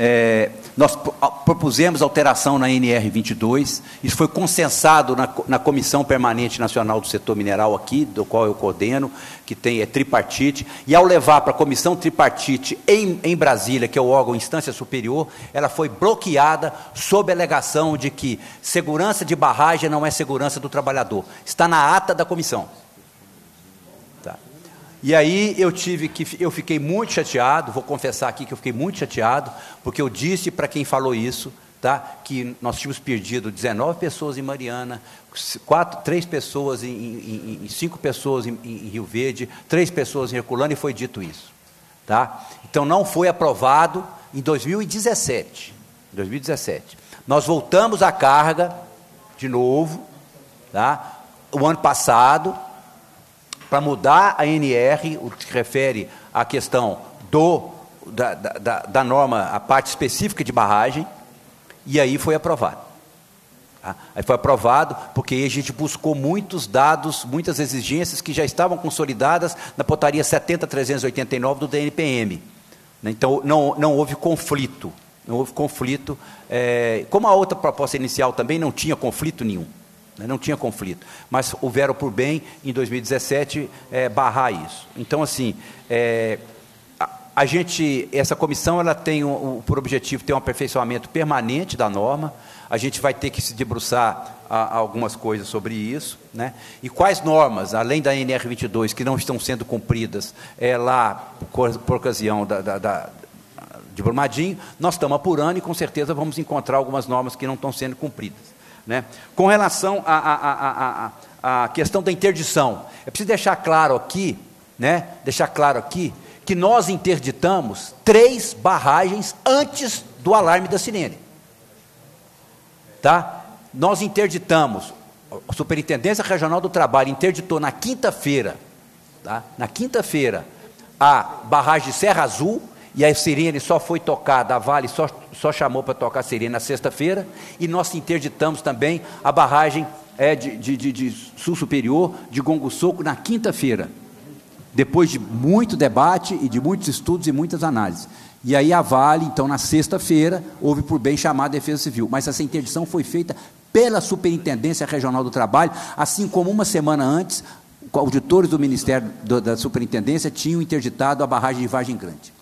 É, nós propusemos alteração na NR 22, isso foi consensado na, na, Comissão Permanente Nacional do Setor Mineral aqui, do qual eu coordeno, que tem é tripartite, e ao levar para a Comissão Tripartite em, em Brasília, que é o órgão instância superior, ela foi bloqueada sob a alegação de que segurança de barragem não é segurança do trabalhador. Está na ata da comissão. E aí eu tive que eu fiquei muito chateado, vou confessar aqui que eu fiquei muito chateado, porque eu disse para quem falou isso tá? que nós tínhamos perdido 19 pessoas em Mariana, quatro, três pessoas em, em, em cinco pessoas em, em, Rio Verde, três pessoas em Herculano, e foi dito isso. Tá? Então não foi aprovado em 2017. 2017. Nós voltamos à carga de novo, tá? o ano passado, para mudar a NR, o que se refere à questão do, da, da, da norma, a parte específica de barragem, e aí foi aprovado. Tá? Aí foi aprovado porque a gente buscou muitos dados, muitas exigências que já estavam consolidadas na portaria 70389 do DNPM. Né? Então não, não houve conflito. Não houve conflito. É, como a outra proposta inicial também não tinha conflito nenhum. Né? Não tinha conflito. Mas houveram por bem, em 2017, é, barrar isso. Então, assim, é, a gente, essa comissão, ela tem um, por objetivo ter um aperfeiçoamento permanente da norma. A gente vai ter que se debruçar a, a algumas coisas sobre isso, né? E quais normas, além da NR 22, que não estão sendo cumpridas é, lá por, por ocasião da, da, da de Brumadinho, nós estamos apurando e com certeza vamos encontrar algumas normas que não estão sendo cumpridas. Né? Com relação à, à, à, à questão da interdição, é preciso deixar claro aqui, né? deixar claro aqui, que nós interditamos três barragens antes do alarme da sirene. Tá? Nós interditamos, a Superintendência Regional do Trabalho interditou na quinta-feira, tá? na quinta-feira, a barragem de Serra Azul, e a sirene só foi tocada, a Vale só, só chamou para tocar a sirene na sexta-feira, e nós interditamos também a barragem é, de, de, de, de Sul Superior, de Gongo Soco, na quinta-feira depois de muito debate e de muitos estudos e muitas análises. E aí a Vale, então, na sexta-feira, houve por bem chamar a Defesa Civil. Mas essa interdição foi feita pela Superintendência Regional do Trabalho, assim como uma semana antes, auditores do Ministério da Superintendência tinham interditado a barragem de Vargem Grande.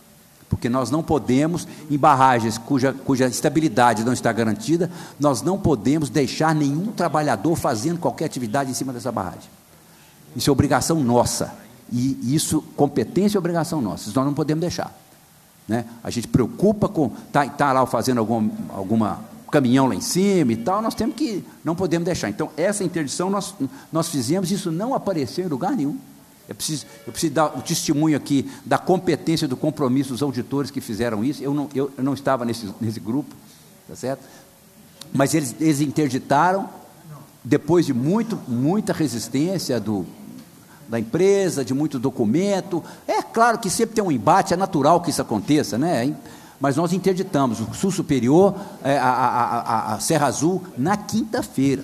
Porque nós não podemos, em barragens cuja, cuja estabilidade não está garantida, nós não podemos deixar nenhum trabalhador fazendo qualquer atividade em cima dessa barragem. Isso é obrigação nossa. E isso, competência e obrigação nossa, nós não podemos deixar. Né? A gente preocupa com tá, tá lá fazendo algum, alguma caminhão lá em cima e tal, nós temos que, não podemos deixar. Então, essa interdição nós, nós fizemos, isso não apareceu em lugar nenhum. Eu preciso, eu preciso dar o testemunho aqui da competência e do compromisso dos auditores que fizeram isso. Eu não, eu, eu não estava nesse, nesse grupo, tá certo? Mas eles, eles interditaram, depois de muito, muita resistência do, da empresa, de muito documento. É claro que sempre tem um embate, é natural que isso aconteça, né? Mas nós interditamos o Sul Superior, é, a, a, a, a, Serra Azul, na quinta-feira,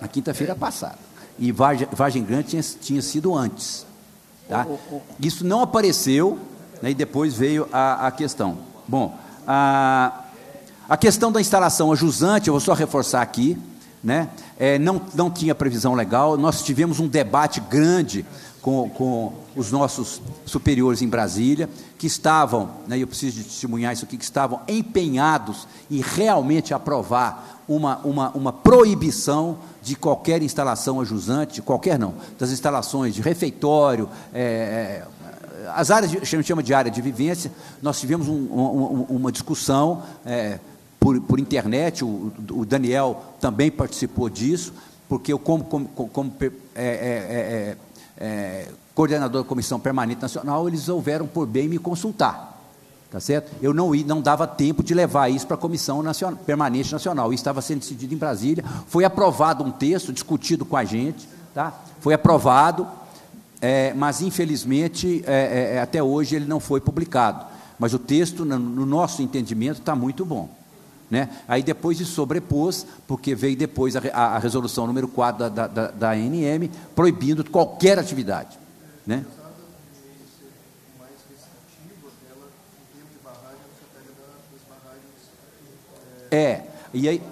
na quinta-feira passada. E Vargem, Vargem Grande tinha, tinha sido antes. Tá? Isso não apareceu, né, e depois veio a, a questão. Bom, a, a questão da instalação a jusante, eu vou só reforçar aqui, né? É, não, não tinha previsão legal. Nós tivemos um debate grande com, com os nossos superiores em Brasília, que estavam, né, eu preciso de testemunhar isso aqui, que estavam empenhados em realmente aprovar uma, uma, uma proibição de qualquer instalação ajusante, qualquer não, das instalações de refeitório, é, é, as áreas, a gente chama de área de vivência, nós tivemos um, um, uma discussão, é, por, por internet, o, o, Daniel também participou disso, porque eu, como, como, como é, é, é, coordenador da Comissão Permanente Nacional, eles houveram por bem me consultar. Tá certo? Eu não, não dava tempo de levar isso para a Comissão Nacional, Permanente Nacional. Isso estava sendo decidido em Brasília. Foi aprovado um texto, discutido com a gente. Tá? Foi aprovado, é, mas infelizmente é, é, até hoje ele não foi publicado. Mas o texto, no, no nosso entendimento, está muito bom. Né? Aí depois se sobrepôs, porque veio depois a, a, a resolução número 4 da, da, da, ANM, proibindo qualquer atividade. Né? É, e aí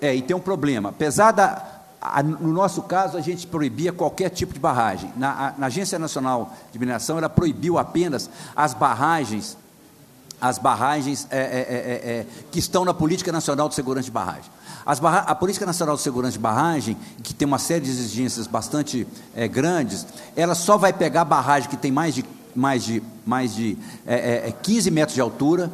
é, e tem um problema. Apesar da. A, no nosso caso, a gente proibia qualquer tipo de barragem. Na, a, na Agência Nacional de Mineração, ela proibiu apenas as barragens as barragens é é, é, é, é, que estão na Política Nacional de Segurança de Barragem. Barra a Política Nacional de Segurança de Barragem, que tem uma série de exigências bastante grandes, ela só vai pegar barragem que tem mais de, mais de, mais de 15 metros de altura,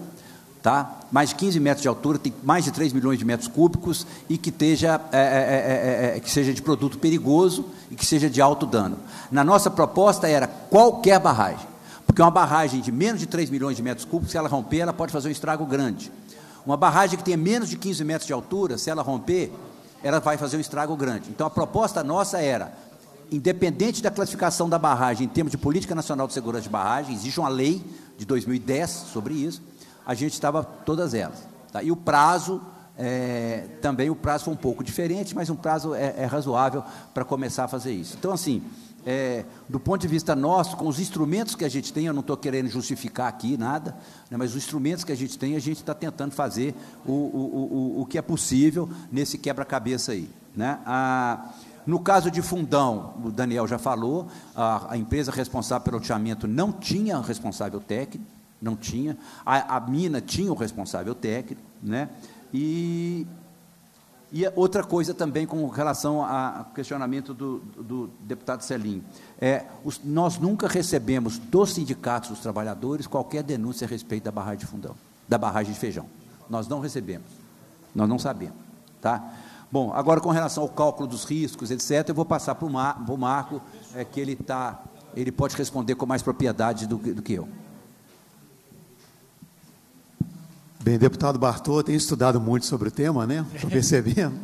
tá? Mais de 15 metros de altura, tem mais de 3 milhões de metros cúbicos e que, esteja, é, é, é, que seja de produto perigoso e que seja de alto dano. Na nossa proposta era qualquer barragem, porque uma barragem de menos de 3 milhões de metros cúbicos, se ela romper, ela pode fazer um estrago grande. Uma barragem que tenha menos de 15 metros de altura, se ela romper, ela vai fazer um estrago grande. Então, a proposta nossa era, independente da classificação da barragem em termos de Política Nacional de Segurança de Barragem, existe uma lei de 2010 sobre isso, a gente estava todas elas. Tá? E o prazo, é, também o prazo foi um pouco diferente, mas um prazo é, é razoável para começar a fazer isso. Então, assim, é, do ponto de vista nosso, com os instrumentos que a gente tem, eu não estou querendo justificar aqui nada, né, mas os instrumentos que a gente tem, a gente está tentando fazer o, o, o, o que é possível nesse quebra-cabeça aí. Né? A, no caso de Fundão, o Daniel já falou, a, a empresa responsável pelo loteamento não tinha responsável técnico, não tinha, a, a mina tinha o responsável técnico, né? e e outra coisa também com relação ao questionamento do, do, do deputado Celim. É, os, nós nunca recebemos dos sindicatos dos trabalhadores qualquer denúncia a respeito da barragem de fundão, da barragem de feijão. Nós não recebemos. Nós não sabemos. Tá? Bom, agora com relação ao cálculo dos riscos, etc., eu vou passar para o Mar, Marco, é, que ele, tá, ele pode responder com mais propriedade do, do que eu. Bem, deputado Bartô tem estudado muito sobre o tema, né? Estou (laughs) percebendo.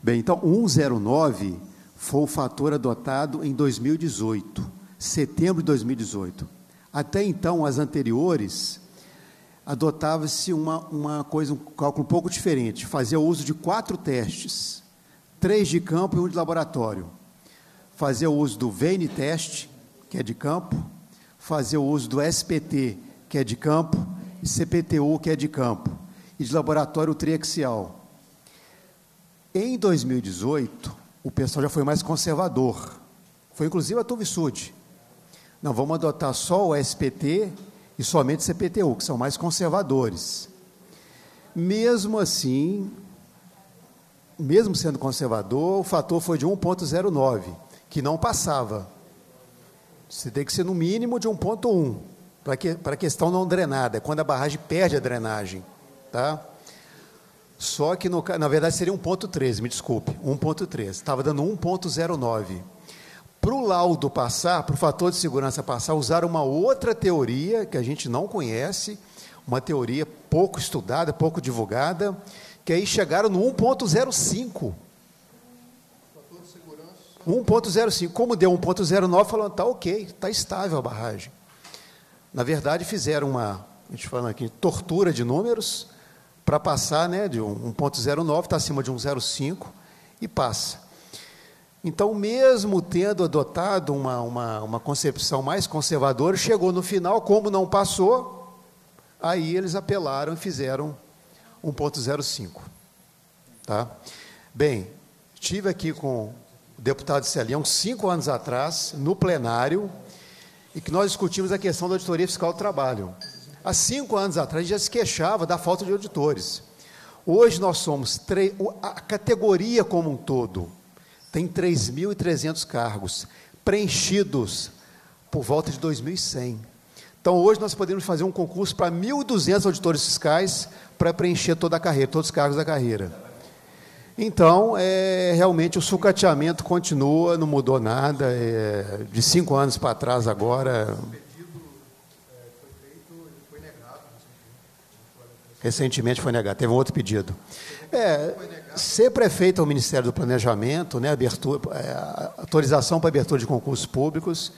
Bem, então, 109 foi o fator adotado em 2018, setembro de 2018. Até então, as anteriores, adotava-se uma, uma coisa, um cálculo um pouco diferente. Fazia uso de quatro testes, três de campo e um de laboratório. Fazia uso do VN teste, que é de campo, fazia uso do SPT, que é de campo, CPTU, que é de campo, e de laboratório triaxial. Em 2018, o pessoal já foi mais conservador. Foi inclusive a Tuvisud. Não, vamos adotar só o SPT e somente CPTU, que são mais conservadores. Mesmo assim, mesmo sendo conservador, o fator foi de 1,09, que não passava. Você tem que ser no mínimo de 1,1 para que, a questão não drenada, é quando a barragem perde a drenagem. Tá? Só que, no, na verdade, seria 1.13, me desculpe, 1.13. Estava dando 1.09. Para o laudo passar, para o fator de segurança passar, usaram uma outra teoria que a gente não conhece, uma teoria pouco estudada, pouco divulgada, que aí chegaram no 1.05. 1.05. Como deu 1.09, falando, tá ok, está estável a barragem. Na verdade, fizeram uma, a gente fala aqui, tortura de números para passar né, de 1.09, está acima de 1.05 e passa. Então, mesmo tendo adotado uma, uma, uma concepção mais conservadora, chegou no final, como não passou, aí eles apelaram e fizeram 1.05. Tá? Bem, estive aqui com o deputado Celião cinco anos atrás, no plenário, e que nós discutimos a questão da auditoria fiscal do trabalho. Há cinco anos atrás, já se queixava da falta de auditores. Hoje nós somos, a categoria como um todo, tem 3.300 cargos, preenchidos por volta de 2.100. Então, hoje nós podemos fazer um concurso para 1.200 auditores fiscais para preencher toda a carreira, todos os cargos da carreira. Então, é, realmente o sucateamento continua, não mudou nada. É, de cinco anos para trás agora. Recentemente foi negado, teve um outro pedido. É, ser prefeito ao Ministério do Planejamento, né, abertura, é, autorização para abertura de concursos públicos,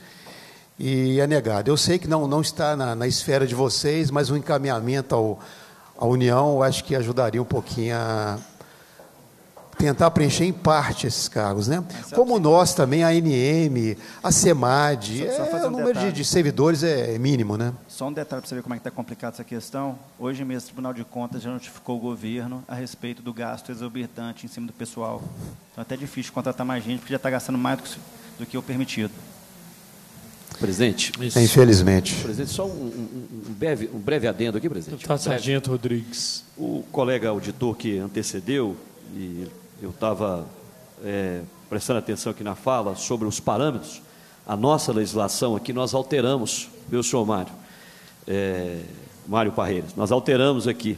e é negado. Eu sei que não, não está na, na esfera de vocês, mas o um encaminhamento ao, à União, eu acho que ajudaria um pouquinho a tentar preencher em parte esses cargos, né? Como nós também, a NM, a SEMAD, só, só é, um o número de, de, servidores é mínimo, né? Só um detalhe para você ver como é que está complicada essa questão. Hoje mesmo o Tribunal de Contas já notificou o governo a respeito do gasto exorbitante em cima do pessoal. Então é até difícil contratar mais gente, porque já está gastando mais do que, do que o permitido. Presidente. Isso. Infelizmente. Presidente, só um, um, um, breve, um breve adendo aqui, presidente. Deputado Sargento Rodrigues. O colega auditor que antecedeu, e eu estava é, prestando atenção aqui na fala sobre os parâmetros, a nossa legislação aqui nós alteramos, viu, senhor Mário? É, Mário Parreiras, nós alteramos aqui.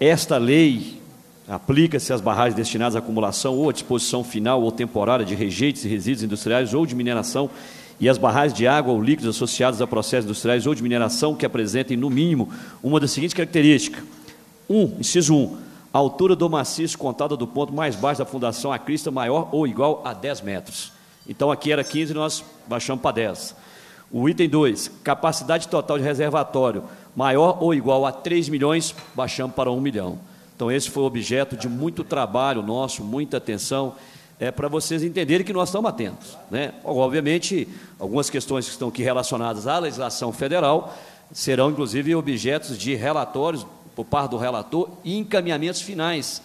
Esta lei aplica-se às barragens destinadas à acumulação ou à disposição final ou temporária de rejeitos e resíduos industriais ou de mineração e as barragens de água ou líquidos associados a processos industriais ou de mineração que apresentem, no mínimo, uma das seguintes características. 1. Um, inciso 1. Um, altura do maciço contada do ponto mais baixo da fundação à crista maior ou igual a 10 metros. Então, aqui era 15 nós baixamos para 10. O item 2, capacidade total de reservatório maior ou igual a 3 milhões, baixamos para 1 milhão. Então, esse foi objeto de muito trabalho nosso, muita atenção, é, para vocês entenderem que nós estamos atentos. Né? Obviamente, algumas questões que estão aqui relacionadas à legislação federal serão, inclusive, objetos de relatórios por parte do relator e encaminhamentos finais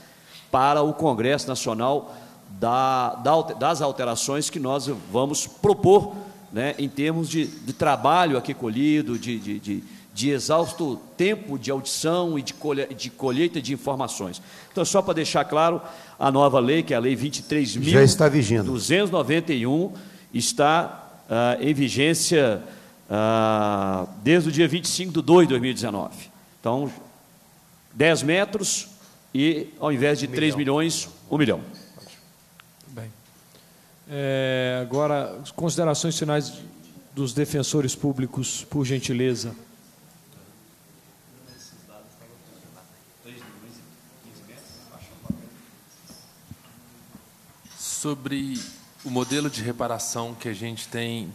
para o Congresso Nacional da, da, das alterações que nós vamos propor né, em termos de, de trabalho aqui colhido, de, de, de, de, exausto tempo de audição e de, colhe, de colheita de informações. Então, só para deixar claro, a nova lei, que é a Lei 23.291, está ah, em vigência ah, desde o dia 25 de 2 de 2019. Então, 10 metros e, ao invés de um 3 milhão. milhões, 1 milhão. É, agora, considerações finais dos defensores públicos, por gentileza. Sobre o modelo de reparação que a gente tem,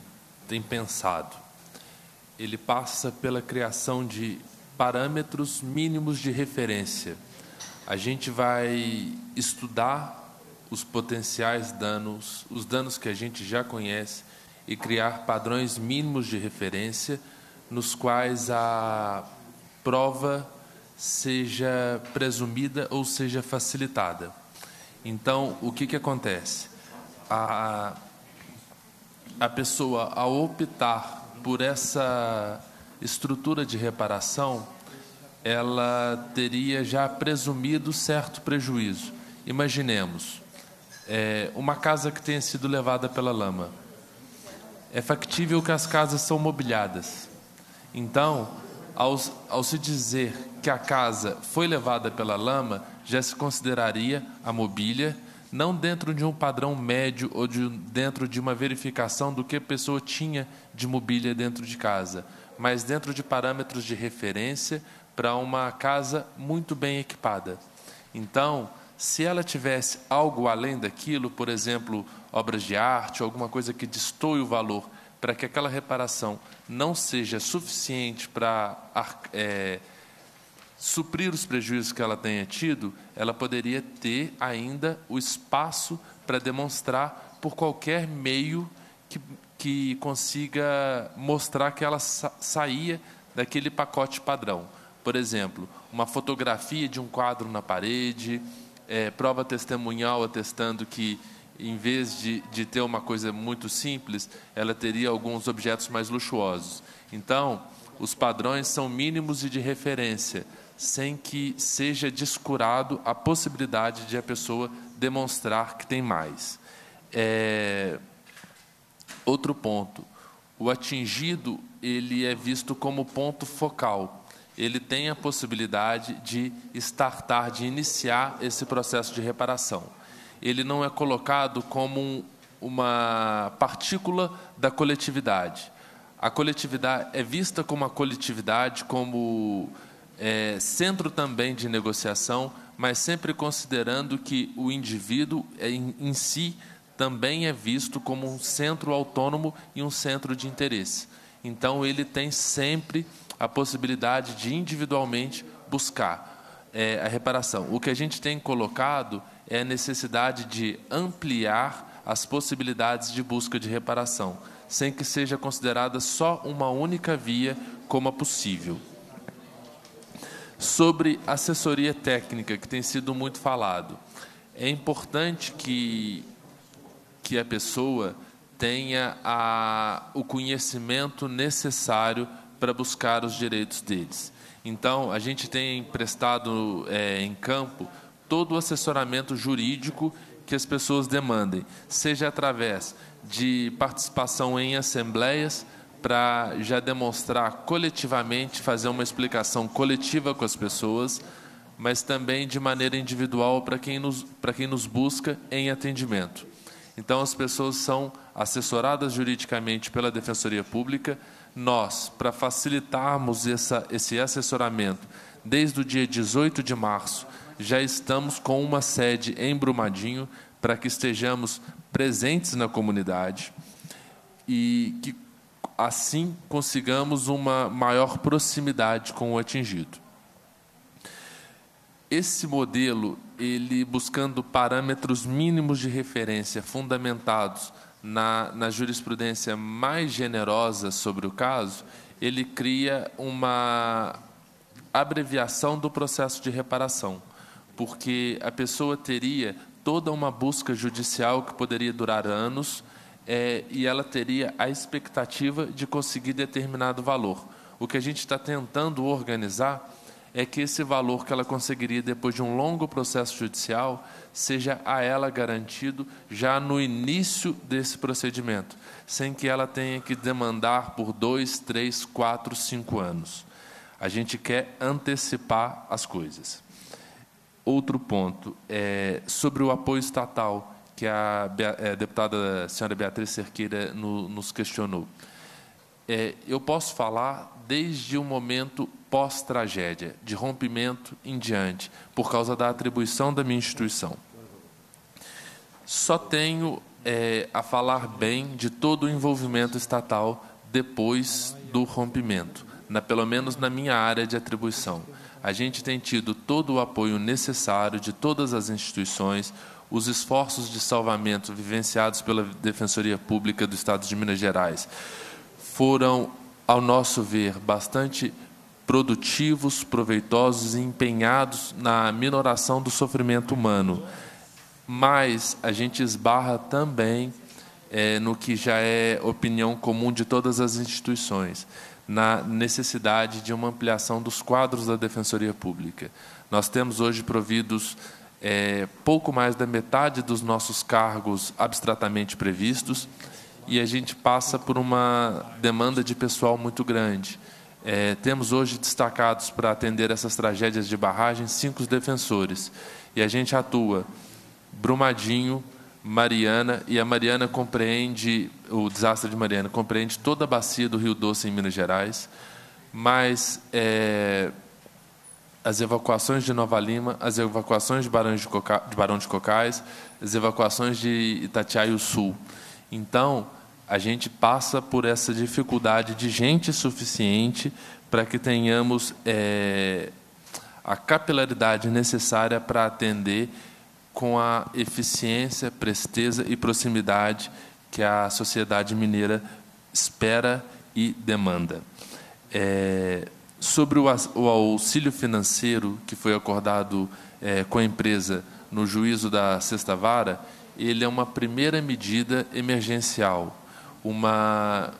tem pensado, ele passa pela criação de parâmetros mínimos de referência. A gente vai estudar os potenciais danos, os danos que a gente já conhece e criar padrões mínimos de referência nos quais a prova seja presumida ou seja facilitada. Então, o que, que acontece? A, a pessoa, ao optar por essa estrutura de reparação, ela teria já presumido certo prejuízo. Imaginemos, é, uma casa que tenha sido levada pela lama. É factível que as casas são mobiliadas. Então, ao, ao se dizer que a casa foi levada pela lama, já se consideraria a mobília, não dentro de um padrão médio ou de, dentro de uma verificação do que a pessoa tinha de mobília dentro de casa, mas dentro de parâmetros de referência para uma casa muito bem equipada. Então, se ela tivesse algo além daquilo, por exemplo, obras de arte, alguma coisa que destoie o valor, para que aquela reparação não seja suficiente para é, suprir os prejuízos que ela tenha tido, ela poderia ter ainda o espaço para demonstrar por qualquer meio que, que consiga mostrar que ela sa saía daquele pacote padrão. Por exemplo, uma fotografia de um quadro na parede, é, prova testemunhal atestando que, em vez de, de ter uma coisa muito simples, ela teria alguns objetos mais luxuosos. Então, os padrões são mínimos e de referência, sem que seja descurado a possibilidade de a pessoa demonstrar que tem mais. É... Outro ponto, o atingido ele é visto como ponto focal ele tem a possibilidade de startar, de iniciar esse processo de reparação. Ele não é colocado como um, uma partícula da coletividade. A coletividade é vista como a coletividade, como é, centro também de negociação, mas sempre considerando que o indivíduo em, em si também é visto como um centro autônomo e um centro de interesse. Então, ele tem sempre a possibilidade de individualmente buscar é, a reparação. O que a gente tem colocado é a necessidade de ampliar as possibilidades de busca de reparação, sem que seja considerada só uma única via como a possível. Sobre assessoria técnica, que tem sido muito falado, é importante que, que a pessoa tenha a, o conhecimento necessário para buscar os direitos deles. Então, a gente tem prestado é, em campo todo o assessoramento jurídico que as pessoas demandem, seja através de participação em assembleias, para já demonstrar coletivamente, fazer uma explicação coletiva com as pessoas, mas também de maneira individual para quem para quem nos busca em atendimento. Então, as pessoas são assessoradas juridicamente pela Defensoria Pública. Nós, para facilitarmos essa, esse assessoramento, desde o dia 18 de março, já estamos com uma sede em Brumadinho para que estejamos presentes na comunidade e que assim consigamos uma maior proximidade com o atingido. Esse modelo, ele buscando parâmetros mínimos de referência fundamentados na, na jurisprudência mais generosa sobre o caso, ele cria uma abreviação do processo de reparação, porque a pessoa teria toda uma busca judicial que poderia durar anos é, e ela teria a expectativa de conseguir determinado valor. O que a gente está tentando organizar é que esse valor que ela conseguiria depois de um longo processo judicial seja a ela garantido já no início desse procedimento, sem que ela tenha que demandar por dois, três, quatro, cinco anos. A gente quer antecipar as coisas. Outro ponto é sobre o apoio estatal que a, é, deputada senhora Beatriz Cerqueira no, nos questionou. É, eu posso falar desde o momento pós-tragédia, de rompimento em diante, por causa da atribuição da minha instituição. Só tenho é, a falar bem de todo o envolvimento estatal depois do rompimento, na, pelo menos na minha área de atribuição. A gente tem tido todo o apoio necessário de todas as instituições, os esforços de salvamento vivenciados pela Defensoria Pública do Estado de Minas Gerais foram, ao nosso ver, bastante produtivos, proveitosos e empenhados na minoração do sofrimento humano. Mas a gente esbarra também é, no que já é opinião comum de todas as instituições, na necessidade de uma ampliação dos quadros da Defensoria Pública. Nós temos hoje providos é, pouco mais da metade dos nossos cargos abstratamente previstos e a gente passa por uma demanda de pessoal muito grande. É, temos hoje destacados para atender essas tragédias de barragem cinco defensores e a gente atua Brumadinho, Mariana e a Mariana compreende o desastre de Mariana compreende toda a bacia do Rio Doce em Minas Gerais, mas é, as evacuações de Nova Lima, as evacuações de Barão de, Coca, de, Barão de Cocais, as evacuações de Itatiaia Sul. Então, a gente passa por essa dificuldade de gente suficiente para que tenhamos é, a capilaridade necessária para atender com a eficiência, presteza e proximidade que a sociedade mineira espera e demanda. É, sobre o, auxílio financeiro que foi acordado é, com a empresa no juízo da sexta vara, ele é uma primeira medida emergencial, uma,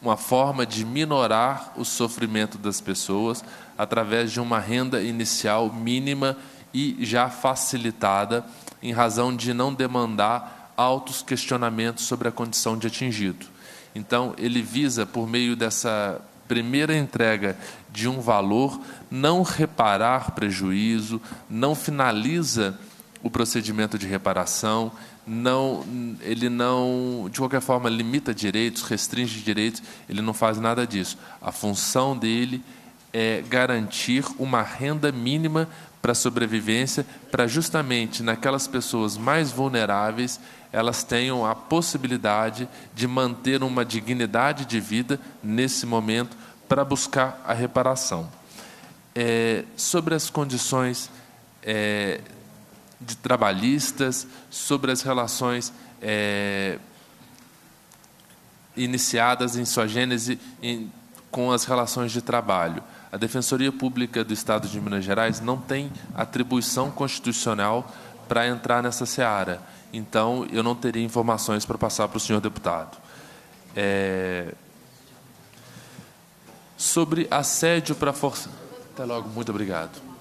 uma forma de minorar o sofrimento das pessoas através de uma renda inicial mínima e já facilitada, em razão de não demandar altos questionamentos sobre a condição de atingido. Então, ele visa, por meio dessa primeira entrega de um valor, não reparar prejuízo, não finaliza o procedimento de reparação, não, ele não, de qualquer forma, limita direitos, restringe direitos, ele não faz nada disso. A função dele é garantir uma renda mínima para a sobrevivência, para justamente naquelas pessoas mais vulneráveis elas tenham a possibilidade de manter uma dignidade de vida nesse momento para buscar a reparação. É, sobre as condições é, de trabalhistas, sobre as relações é, iniciadas em sua gênese em, com as relações de trabalho. A Defensoria Pública do Estado de Minas Gerais não tem atribuição constitucional para entrar nessa seara. Então, eu não teria informações para passar para o senhor deputado. É... Sobre assédio para força. Até logo, muito obrigado.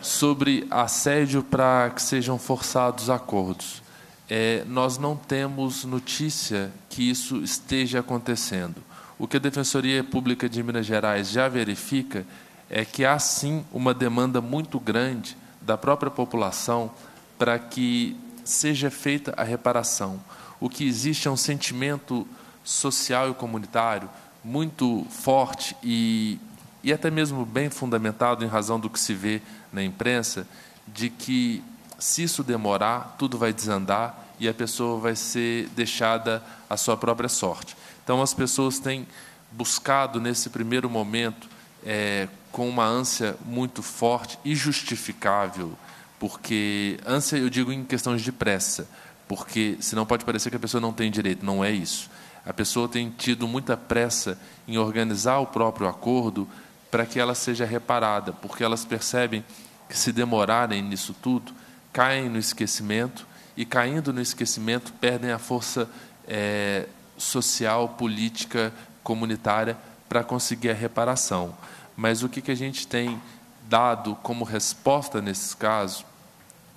Sobre assédio para que sejam forçados acordos. É, nós não temos notícia que isso esteja acontecendo. O que a Defensoria Pública de Minas Gerais já verifica é que há sim uma demanda muito grande da própria população para que seja feita a reparação. O que existe é um sentimento social e comunitário muito forte e, e até mesmo bem fundamentado em razão do que se vê na imprensa, de que se isso demorar, tudo vai desandar e a pessoa vai ser deixada à sua própria sorte. Então, as pessoas têm buscado, nesse primeiro momento, é, com uma ânsia muito forte e justificável, porque ânsia eu digo em questões de pressa, porque senão pode parecer que a pessoa não tem direito, não é isso. A pessoa tem tido muita pressa em organizar o próprio acordo para que ela seja reparada, porque elas percebem que se demorarem nisso tudo, caem no esquecimento e caindo no esquecimento perdem a força é, social, política, comunitária para conseguir a reparação. Mas o que, que a gente tem dado como resposta nesses casos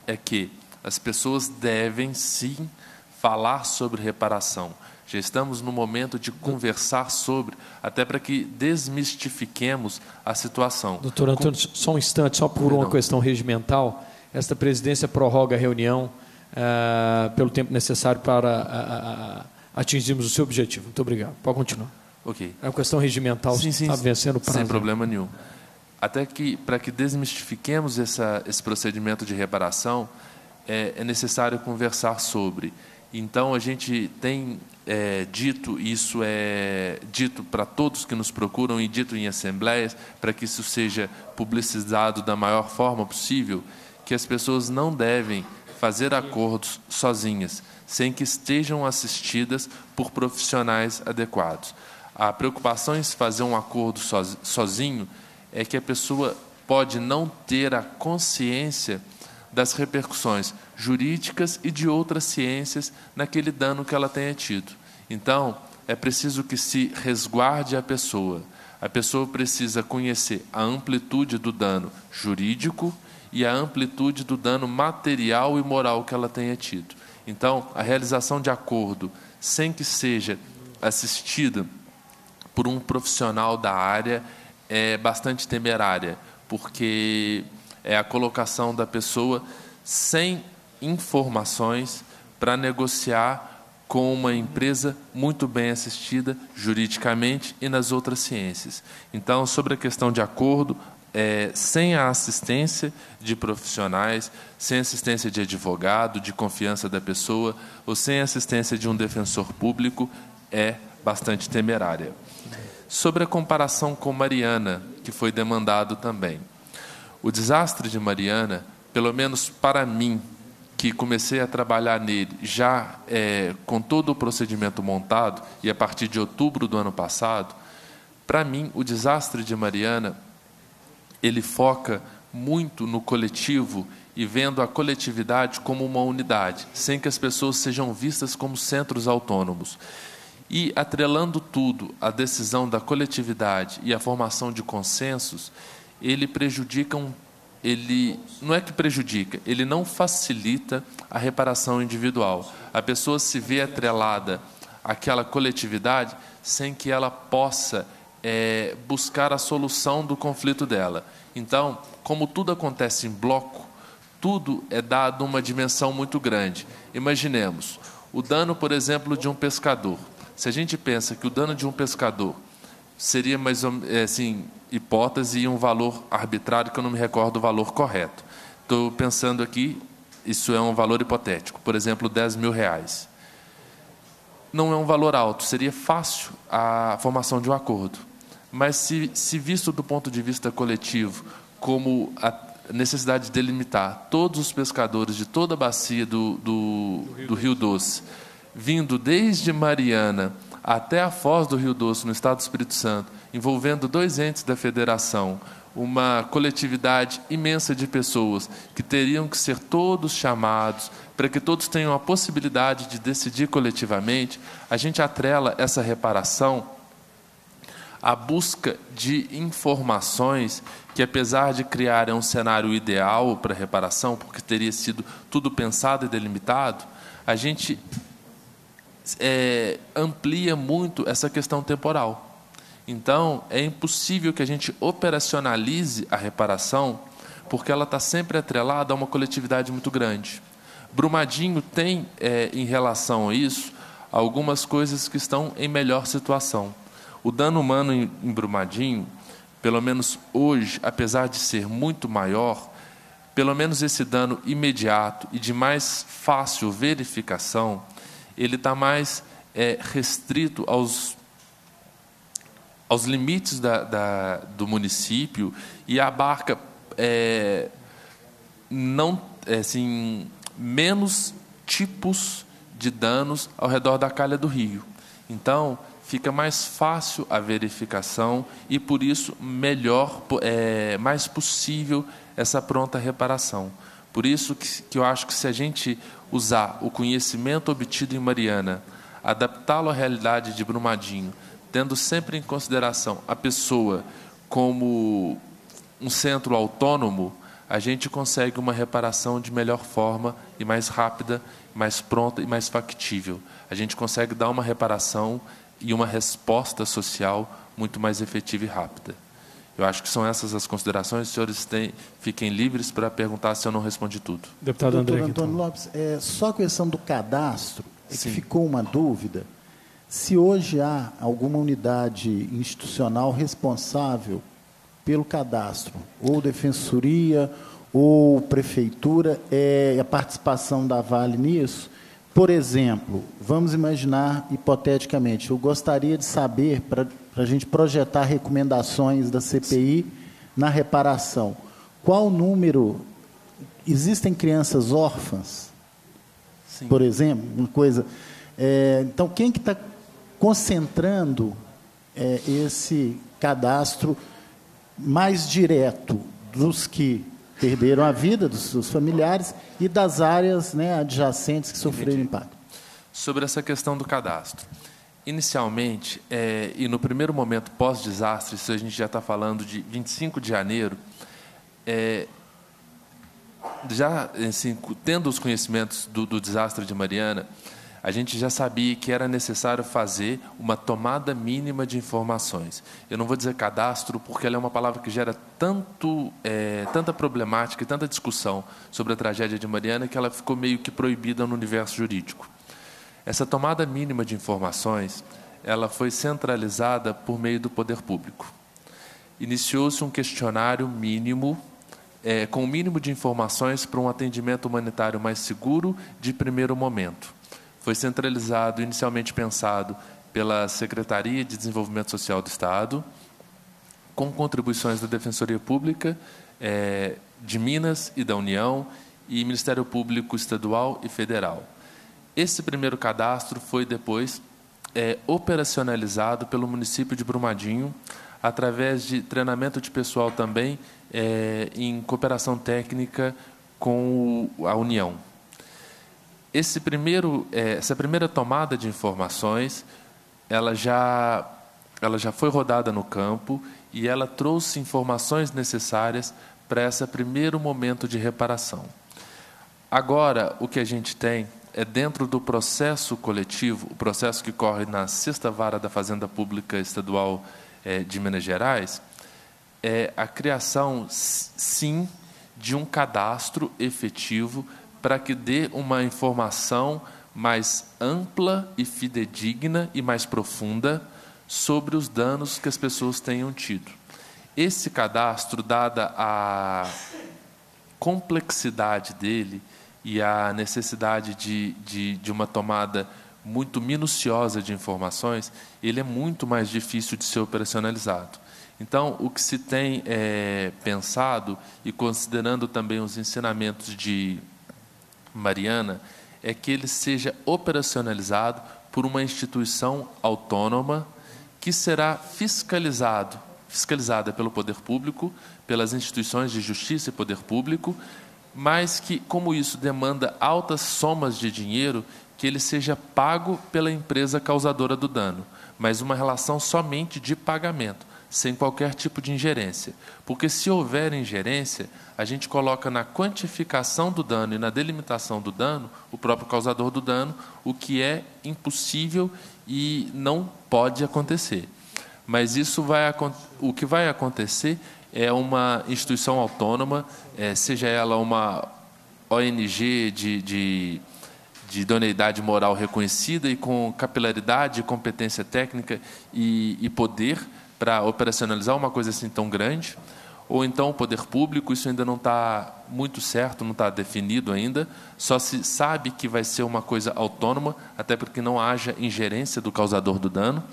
é que as pessoas devem sim falar sobre reparação. Já estamos no momento de conversar sobre, até para que desmistifiquemos a situação. Doutor Antônio, Com... só um instante, só por uma questão regimental. Esta presidência prorroga a reunião uh, pelo tempo necessário para uh, uh, atingirmos o seu objetivo. Muito obrigado. Pode continuar. Ok. É uma questão regimental, sim, sim, está vencendo o prazo. Sem problema nenhum. Até que, para que desmistifiquemos essa, esse procedimento de reparação, é, é necessário conversar sobre. Então, a gente tem é, dito, isso é dito para todos que nos procuram e dito em assembleias, para que isso seja publicizado da maior forma possível, que as pessoas não devem fazer acordos sozinhas, sem que estejam assistidas por profissionais adequados. A preocupação em se fazer um acordo sozinho é que a pessoa pode não ter a consciência das repercussões jurídicas e de outras ciências naquele dano que ela tenha tido. Então, é preciso que se resguarde a pessoa. A pessoa precisa conhecer a amplitude do dano jurídico e a amplitude do dano material e moral que ela tenha tido. Então, a realização de acordo sem que seja assistida por um profissional da área é bastante temerária, porque é a colocação da pessoa sem informações para negociar com uma empresa muito bem assistida juridicamente e nas outras ciências. Então, sobre a questão de acordo, é, sem a assistência de profissionais, sem assistência de advogado, de confiança da pessoa, ou sem assistência de um defensor público, é bastante temerária. Sobre a comparação com Mariana, que foi demandado também. O desastre de Mariana, pelo menos para mim, que comecei a trabalhar nele já é, com todo o procedimento montado, e a partir de outubro do ano passado, para mim, o desastre de Mariana, ele foca muito no coletivo e vendo a coletividade como uma unidade, sem que as pessoas sejam vistas como centros autônomos. E atrelando tudo à decisão da coletividade e à formação de consensos, ele prejudica um ele não é que prejudica, ele não facilita a reparação individual. A pessoa se vê atrelada àquela coletividade sem que ela possa é, buscar a solução do conflito dela. Então, como tudo acontece em bloco, tudo é dado uma dimensão muito grande. Imaginemos o dano, por exemplo, de um pescador. Se a gente pensa que o dano de um pescador seria mais é, assim hipótese e um valor arbitrário que eu não me recordo o valor correto. Estou pensando aqui, isso é um valor hipotético, por exemplo, 10 mil reais. Não é um valor alto, seria fácil a formação de um acordo. Mas se, se visto do ponto de vista coletivo, como a necessidade de delimitar todos os pescadores de toda a bacia do, do, do Rio Doce, vindo desde Mariana até a foz do Rio Doce, no estado do Espírito Santo, envolvendo dois entes da federação, uma coletividade imensa de pessoas que teriam que ser todos chamados para que todos tenham a possibilidade de decidir coletivamente, a gente atrela essa reparação à busca de informações que, apesar de criarem um cenário ideal para reparação, porque teria sido tudo pensado e delimitado, a gente é, amplia muito essa questão temporal. Então, é impossível que a gente operacionalize a reparação, porque ela está sempre atrelada a uma coletividade muito grande. Brumadinho tem, é, em relação a isso, algumas coisas que estão em melhor situação. O dano humano em, em Brumadinho, pelo menos hoje, apesar de ser muito maior, pelo menos esse dano imediato e de mais fácil verificação, ele está mais é, restrito aos, aos limites da, da, do município e abarca é, não é, assim menos tipos de danos ao redor da calha do rio. Então fica mais fácil a verificação e por isso melhor, é, mais possível essa pronta reparação. Por isso que, que eu acho que se a gente usar o conhecimento obtido em Mariana, adaptá-lo à realidade de Brumadinho, tendo sempre em consideração a pessoa como um centro autônomo, a gente consegue uma reparação de melhor forma e mais rápida, mais pronta e mais factível. A gente consegue dar uma reparação e uma resposta social muito mais efetiva e rápida. Eu acho que são essas as considerações. Os senhores têm, fiquem livres para perguntar se eu não respondi tudo. Deputado André. Doutor Antônio Lopes, é, só a questão do cadastro, é que ficou uma dúvida. Se hoje há alguma unidade institucional responsável pelo cadastro, ou defensoria, ou prefeitura, é a participação da Vale nisso, por exemplo, vamos imaginar hipoteticamente, eu gostaria de saber, para a gente projetar recomendações da CPI na reparação, qual número. Existem crianças órfãs, Sim. por exemplo, uma coisa. É, então, quem que está concentrando é, esse cadastro mais direto dos que perderam a vida dos seus familiares e das áreas né, adjacentes que sofreram impacto. Sobre essa questão do cadastro. Inicialmente, é, e no primeiro momento pós-desastre, isso a gente já está falando de 25 de janeiro, é, já assim, tendo os conhecimentos do, do desastre de Mariana, a gente já sabia que era necessário fazer uma tomada mínima de informações. Eu não vou dizer cadastro, porque ela é uma palavra que gera tanto, é, tanta problemática e tanta discussão sobre a tragédia de Mariana que ela ficou meio que proibida no universo jurídico. Essa tomada mínima de informações ela foi centralizada por meio do poder público. Iniciou-se um questionário mínimo é, com o mínimo de informações para um atendimento humanitário mais seguro de primeiro momento foi centralizado, inicialmente pensado pela Secretaria de Desenvolvimento Social do Estado, com contribuições da Defensoria Pública é, de Minas e da União e Ministério Público Estadual e Federal. Esse primeiro cadastro foi depois é, operacionalizado pelo município de Brumadinho, através de treinamento de pessoal também é, em cooperação técnica com a União esse primeiro, é, essa primeira tomada de informações, ela já, ela já foi rodada no campo e ela trouxe informações necessárias para esse primeiro momento de reparação. Agora, o que a gente tem é dentro do processo coletivo, o processo que corre na sexta vara da Fazenda Pública Estadual é, de Minas Gerais, é a criação, sim, de um cadastro efetivo para que dê uma informação mais ampla e fidedigna e mais profunda sobre os danos que as pessoas tenham tido. Esse cadastro, dada a complexidade dele e a necessidade de, de, de uma tomada muito minuciosa de informações, ele é muito mais difícil de ser operacionalizado. Então, o que se tem é, pensado, e considerando também os ensinamentos de Mariana é que ele seja operacionalizado por uma instituição autônoma que será fiscalizado, fiscalizada pelo poder público, pelas instituições de justiça e poder público, mas que, como isso demanda altas somas de dinheiro, que ele seja pago pela empresa causadora do dano, mas uma relação somente de pagamento sem qualquer tipo de ingerência. Porque se houver ingerência, a gente coloca na quantificação do dano e na delimitação do dano o próprio causador do dano, o que é impossível e não pode acontecer. Mas isso vai o que vai acontecer é uma instituição autônoma, eh, seja ela uma ONG de, de, de idoneidade moral reconhecida e com capilaridade, competência técnica e, e poder para operacionalizar uma coisa assim tão grande, ou então o poder público, isso ainda não está muito certo, não está definido ainda, só se sabe que vai ser uma coisa autônoma, até porque não haja ingerência do causador do dano.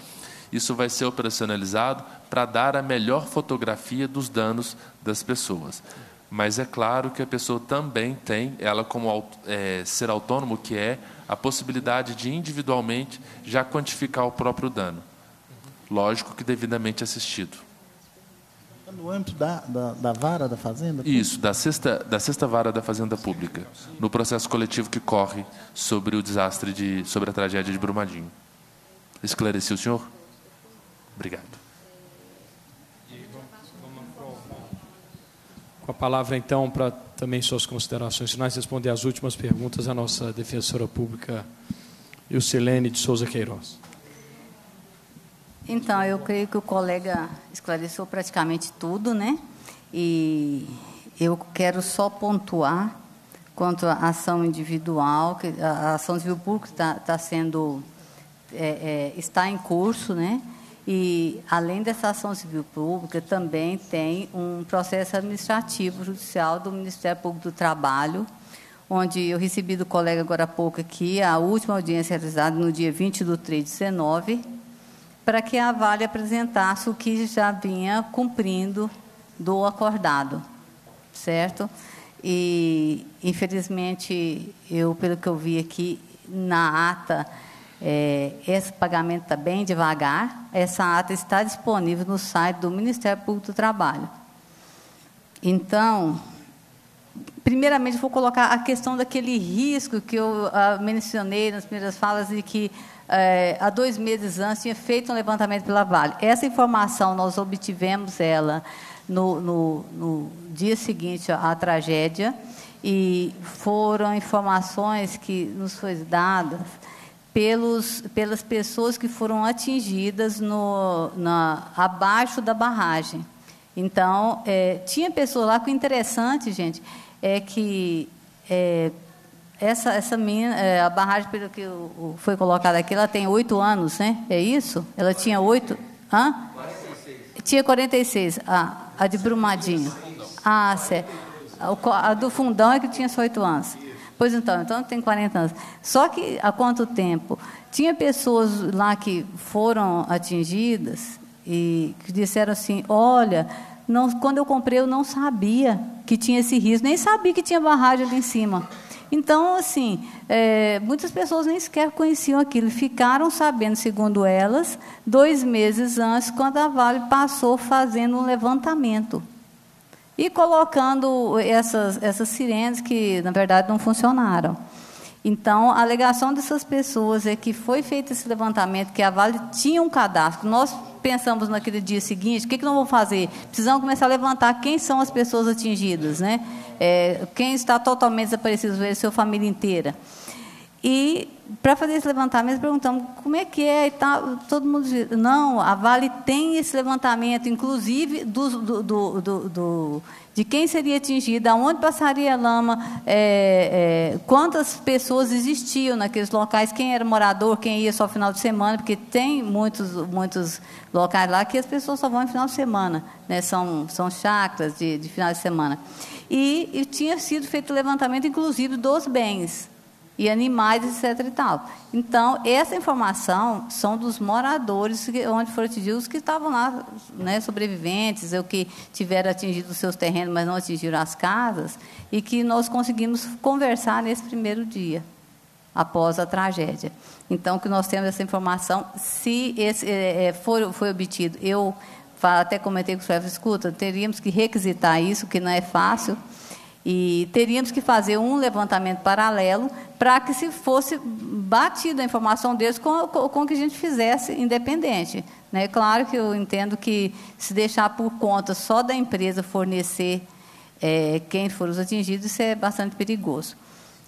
Isso vai ser operacionalizado para dar a melhor fotografia dos danos das pessoas. Mas é claro que a pessoa também tem, ela como é, ser autônomo, que é a possibilidade de individualmente já quantificar o próprio dano. Lógico que devidamente assistido. No âmbito da, da, da vara da Fazenda? Isso, da sexta, da sexta vara da Fazenda Pública, no processo coletivo que corre sobre o desastre, de, sobre a tragédia de Brumadinho. Esclareceu o senhor? Obrigado. Com a palavra, então, para também suas considerações finais, responder às últimas perguntas a nossa defensora pública, Ilcelene de Souza Queiroz. Então, eu creio que o colega esclareceu praticamente tudo, né? E eu quero só pontuar quanto à ação individual, que a ação civil pública está, está sendo é, é, está em curso, né? E além dessa ação civil pública, também tem um processo administrativo judicial do Ministério Público do Trabalho, onde eu recebi do colega agora há pouco aqui a última audiência realizada no dia 20 de 3 de 19, para que a Vale apresentasse o que já vinha cumprindo do acordado, certo? E, infelizmente, eu, pelo que eu vi aqui na ata, é, esse pagamento está bem devagar. Essa ata está disponível no site do Ministério Público do Trabalho. Então, primeiramente, vou colocar a questão daquele risco que eu ah, mencionei nas primeiras falas de que eh, há dois meses antes tinha feito um levantamento pela Vale. Essa informação nós obtivemos ela no, no, no dia seguinte à tragédia e foram informações que nos foram dadas pelos, pelas pessoas que foram atingidas no, na, abaixo da barragem. Então, é, tinha pessoas lá, que o interessante, gente, é que é, essa, essa mina, é, a barragem, pelo que foi colocada aqui, ela tem oito anos, né? É isso? Ela tinha oito. Hã? Tinha 46. Ah, a de Brumadinho. Ah, certo. A do Fundão é que tinha só oito anos. Pois então, então tem 40 anos. Só que há quanto tempo? Tinha pessoas lá que foram atingidas e que disseram assim: olha, não, quando eu comprei eu não sabia que tinha esse risco, nem sabia que tinha barragem ali em cima. Então, assim, é, muitas pessoas nem sequer conheciam aquilo, ficaram sabendo, segundo elas, dois meses antes, quando a Vale passou fazendo um levantamento e colocando essas, essas sirenes que, na verdade, não funcionaram. Então, a alegação dessas pessoas é que foi feito esse levantamento, que a Vale tinha um cadastro. Nós pensamos naquele dia seguinte, o que, que nós vamos fazer? Precisamos começar a levantar quem são as pessoas atingidas, né? É, quem está totalmente desaparecido, ver sua família inteira. E para fazer esse levantamento, perguntamos como é que é e tal. Todo mundo diz, não, a Vale tem esse levantamento, inclusive do, do, do, do- de quem seria atingido, aonde passaria a lama, é, é, quantas pessoas existiam naqueles locais, quem era morador, quem ia só final de semana, porque tem muitos, muitos locais lá que as pessoas só vão em final de semana, né? são, são chácaras de, de final de semana. E, e tinha sido feito levantamento, inclusive, dos bens e animais, etc. E tal. Então, essa informação são dos moradores que, onde foram atingidos, que estavam lá, né, sobreviventes, ou que tiveram atingido os seus terrenos, mas não atingiram as casas, e que nós conseguimos conversar nesse primeiro dia, após a tragédia. Então, que nós temos essa informação, se esse eh, eh, for, foi obtido, eu até comentei com o chefe, escuta, teríamos que requisitar isso, que não é fácil, e teríamos que fazer um levantamento paralelo para que se fosse batida a informação deles com, com, com que a gente fizesse independente. Né? Claro que eu entendo que se deixar por conta só da empresa fornecer eh, quem for os atingidos, isso é bastante perigoso.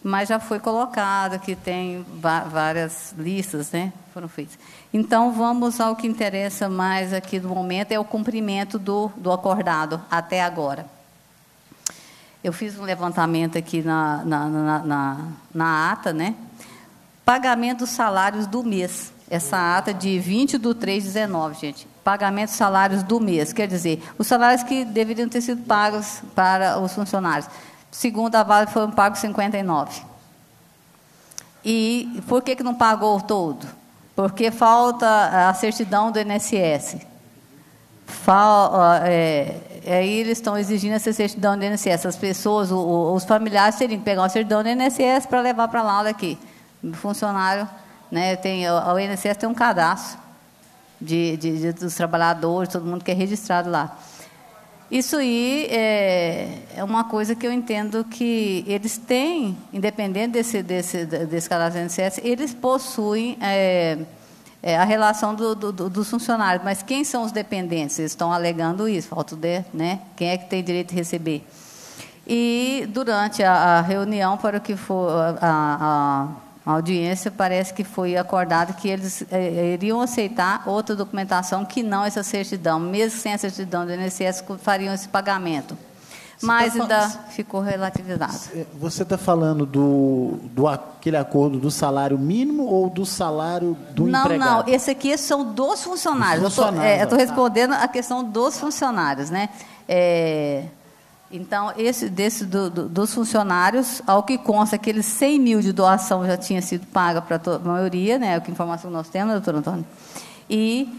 mas já foi colocado, que tem várias listas, né? Foram feitas. Então, vamos ao que interessa mais aqui no momento, é o cumprimento do, do acordado até agora. Eu fiz um levantamento aqui na, na, na, na, na ata, né? Pagamento dos salários do mês. Essa ata de 20 do 3, 19, gente. Pagamento dos salários do mês. Quer dizer, os salários que deveriam ter sido pagos para os funcionários. Segundo a Vale, foram pagos 59. E por que, que não pagou todo? Porque falta a certidão do INSS. Fal, é, aí eles estão exigindo essa certidão do INSS. As pessoas, o, os familiares teriam que pegar uma certidão do INSS para levar para lá daqui. O funcionário, né, tem, o INSS tem um cadastro de, de, de, dos trabalhadores, todo mundo que é registrado lá. Isso aí é, é, uma coisa que eu entendo que eles têm, independente desse, desse, desse cadastro do INSS, eles possuem é, é, a relação do, do, dos funcionários. Mas quem são os dependentes? Eles estão alegando isso, falta de, né? Quem é que tem direito de receber? E durante a, a reunião, para o que for a, a, audiência, parece que foi acordado que eles é, iriam aceitar outra documentação que não essa certidão, mesmo sem a certidão do INSS, fariam esse pagamento. Tá mas tá ainda ficou relativizado. Você está falando do, do aquele acordo do salário mínimo ou do salário do não, empregado? Não, não. Esse aqui são dos funcionários. Dos funcionários eu estou é, respondendo a questão dos funcionários, né? É, então, esse desse do, do, dos funcionários, ao que consta, aqueles 100 mil de doação já tinha sido paga para a maioria, né? É que informação nós temos, doutor Antônio. E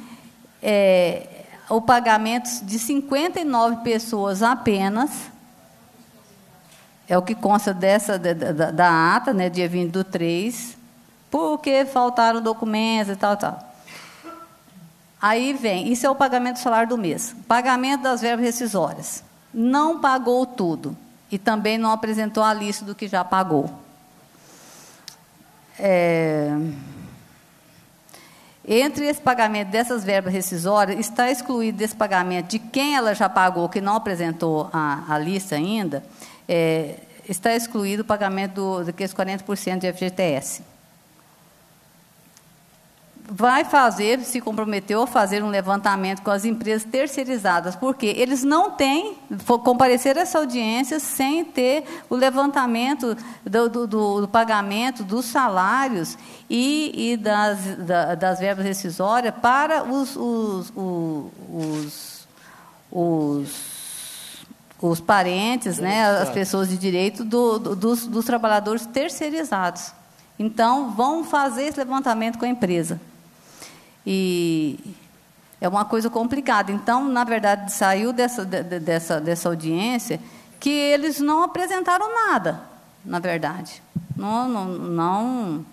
é, o pagamento de 59 pessoas apenas é o que consta dessa, da, da, da ata, né, dia 20 do 3, porque faltaram documentos e tal, tal. Aí vem, isso é o pagamento do salário do mês. Pagamento das verbas rescisórias. Não pagou tudo. E também não apresentou a lista do que já pagou. É... Entre esse pagamento dessas verbas rescisórias, está excluído desse pagamento de quem ela já pagou, que não apresentou a, a lista ainda, é, está excluído o pagamento do, daqueles 40% de FGTS. Vai fazer, se comprometeu a fazer um levantamento com as empresas terceirizadas, porque eles não têm, comparecer a essa audiência sem ter o levantamento do, do, do, pagamento dos salários e, e das, da, das verbas rescisórias para os, os, os, os os parentes, né, as pessoas de direito do, do, dos, dos trabalhadores terceirizados. Então, vão fazer esse levantamento com a empresa. E é uma coisa complicada. Então, na verdade, saiu dessa, dessa, dessa audiência que eles não apresentaram nada, na verdade. Não, não, não,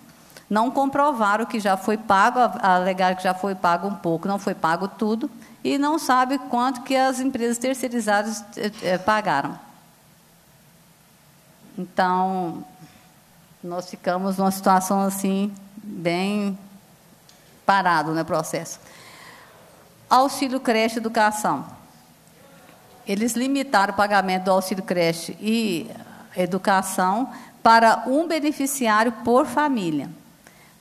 não comprovaram que já foi pago, alegaram que já foi pago um pouco, não foi pago tudo e não sabe quanto que as empresas terceirizadas é, pagaram. Então, nós ficamos numa situação assim, bem parado no processo. Auxílio creche educação. Eles limitaram o pagamento do auxílio creche e educação para um beneficiário por família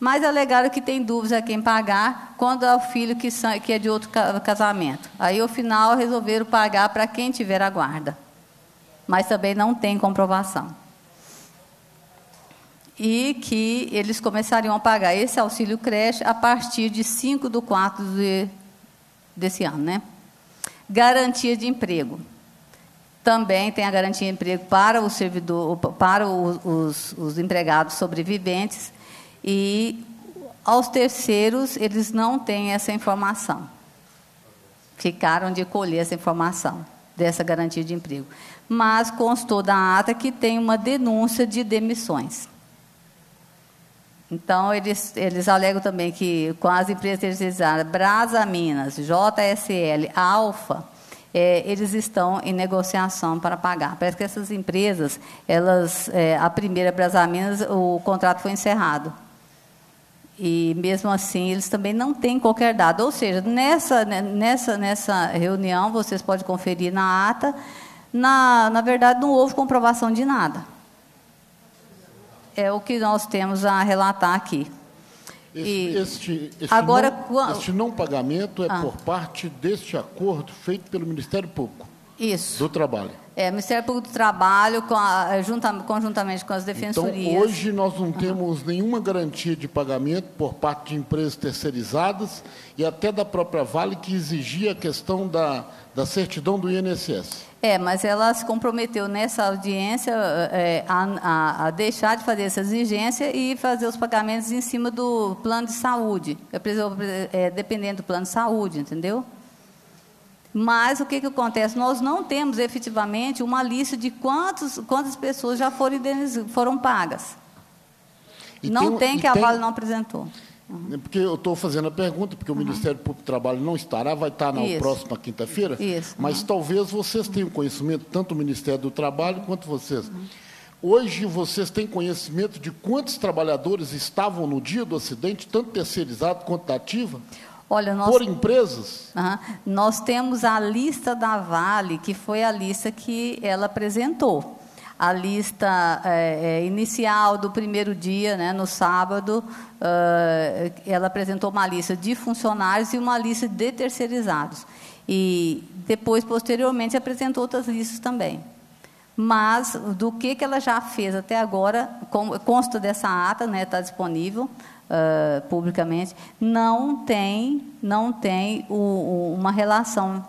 mas alegaram que tem dúvidas a quem pagar quando é o filho que, que é de outro casamento. Aí, ao final, resolveram pagar para quem tiver a guarda, mas também não tem comprovação. E que eles começariam a pagar esse auxílio creche a partir de 5 de 4 de, desse ano. Né? Garantia de emprego. Também tem a garantia de emprego para o servidor, para os, os, os empregados sobreviventes e aos terceiros, eles não têm essa informação. Ficaram de colher essa informação dessa garantia de emprego. Mas constou da ata que tem uma denúncia de demissões. Então, eles, eles alegam também que com as empresas terceirizadas, Brasa Minas, JSL, Alfa, é, eles estão em negociação para pagar. Parece que essas empresas, elas, é, a primeira, Brasa Minas, o contrato foi encerrado. E mesmo assim, eles também não têm qualquer dado. Ou seja, nessa, né, nessa, nessa reunião, vocês podem conferir na ata, na, na verdade, não houve comprovação de nada. É o que nós temos a relatar aqui. Este, este, este agora, não, este não pagamento é Ah. por parte deste acordo feito pelo Ministério Público Isso. do Trabalho. É, Ministério Público do Trabalho, com a- junta- conjuntamente com as Então, defensorias. hoje nós não temos nenhuma garantia de pagamento por parte de empresas terceirizadas e até da própria Vale, que exigia a questão da, da certidão do INSS. É, mas ela se comprometeu nessa audiência eh, a, a- a deixar de fazer essa exigência e fazer os pagamentos em cima do plano de saúde, é, é, dependendo do plano de saúde, entendeu? Mas o que, que acontece? Nós não temos efetivamente uma lista de quantos, quantas pessoas já foram, foram pagas. E não tem- tem, que a tem- Vale não apresentou. É Porque eu estou fazendo a pergunta, porque o Ministério Público do Trabalho não estará, vai estar na Isso. próxima quinta-feira. Isso, Mas talvez vocês tenham conhecimento, tanto o Ministério do Trabalho quanto vocês. Hoje vocês têm conhecimento de quantos trabalhadores estavam no dia do acidente, tanto terceirizado quanto da ativa? Olha, nós, Por empresas? Nós temos a lista da Vale, que foi a lista que ela apresentou. A lista eh, eh, inicial do primeiro dia, né, no sábado, eh, ela apresentou uma lista de funcionários e uma lista de terceirizados. E depois, posteriormente, apresentou outras listas também. Mas do que, que ela já fez até agora, consta dessa ata, está né, tá disponível ah, publicamente, não tem, não tem o- o- uma relação.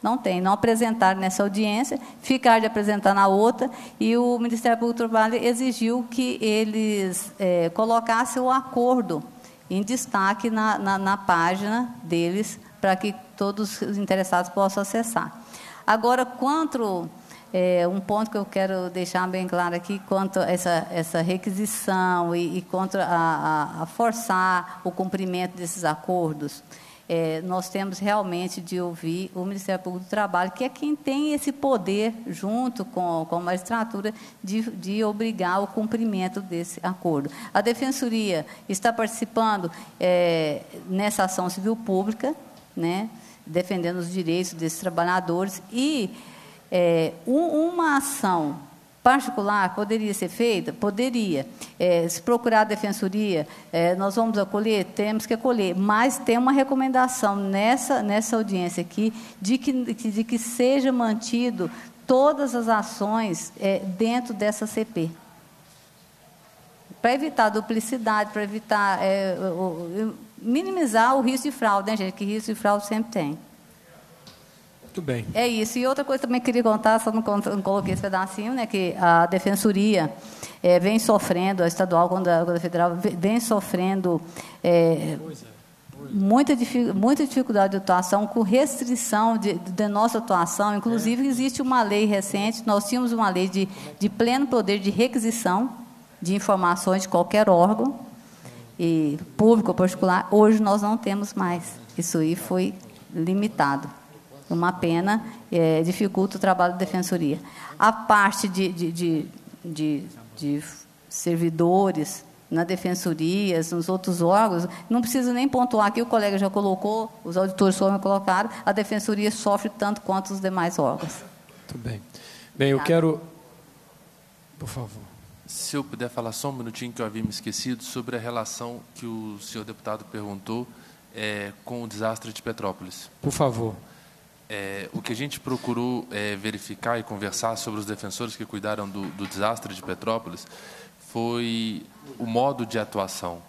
Não tem, não apresentaram nessa audiência, ficar de apresentar na outra, e o Ministério Público do Trabalho exigiu que eles eh, colocassem o acordo em destaque na, na, na página deles, para que todos os interessados possam acessar. Agora, quanto é, um ponto que eu quero deixar bem claro aqui, quanto a essa, essa requisição e, e quanto a, a, a forçar o cumprimento desses acordos, é, nós temos realmente de ouvir o Ministério Público do Trabalho, que é quem tem esse poder, junto com, com a magistratura, de, de obrigar o cumprimento desse acordo. A Defensoria está participando é, nessa ação civil pública, né, defendendo os direitos desses trabalhadores, e é, um- uma ação particular poderia ser feita? Poderia. É, se procurar a defensoria, é, nós vamos acolher? Temos que acolher. Mas tem uma recomendação nessa, nessa audiência aqui de que, de que seja mantido todas as ações é, dentro dessa CP. Para evitar duplicidade, para evitar é, o- minimizar o risco de fraude, né, gente? Que risco de fraude sempre tem. Muito bem. É isso. E outra coisa também que queria contar, só não, coloquei esse pedacinho, né, que a Defensoria eh, vem sofrendo, a estadual quando a, quando a federal, ve- vem sofrendo eh, muita, difi- muita dificuldade de atuação, com restrição de, de nossa atuação. Inclusive, existe uma lei recente, nós tínhamos uma lei de, de pleno poder de requisição de informações de qualquer órgão, e público ou particular, hoje nós não temos mais. Isso aí foi limitado. Uma pena, eh, dificulta o trabalho da defensoria. A parte de, de, de, de, de servidores na defensoria, nos outros órgãos, não preciso nem pontuar aqui, o colega já colocou, os auditores foram colocaram, a defensoria sofre tanto quanto os demais órgãos. Muito bem. Bem, eu quero. Por favor. Se eu puder falar só um minutinho que eu havia me esquecido sobre a relação que o senhor deputado perguntou é, com o desastre de Petrópolis. Por favor. É, o que a gente procurou é, verificar e conversar sobre os defensores que cuidaram do, do desastre de Petrópolis foi o modo de atuação.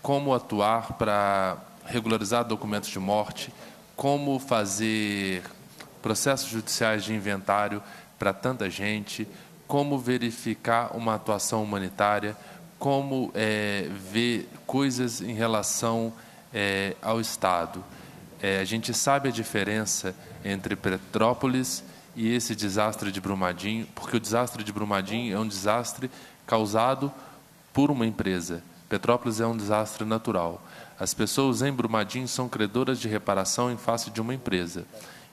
Como atuar para regularizar documentos de morte, como fazer processos judiciais de inventário para tanta gente, como verificar uma atuação humanitária, como é, ver coisas em relação é, ao Estado. É, a gente sabe a diferença entre Petrópolis e esse desastre de Brumadinho, porque o desastre de Brumadinho é um desastre causado por uma empresa. Petrópolis é um desastre natural. As pessoas em Brumadinho são credoras de reparação em face de uma empresa.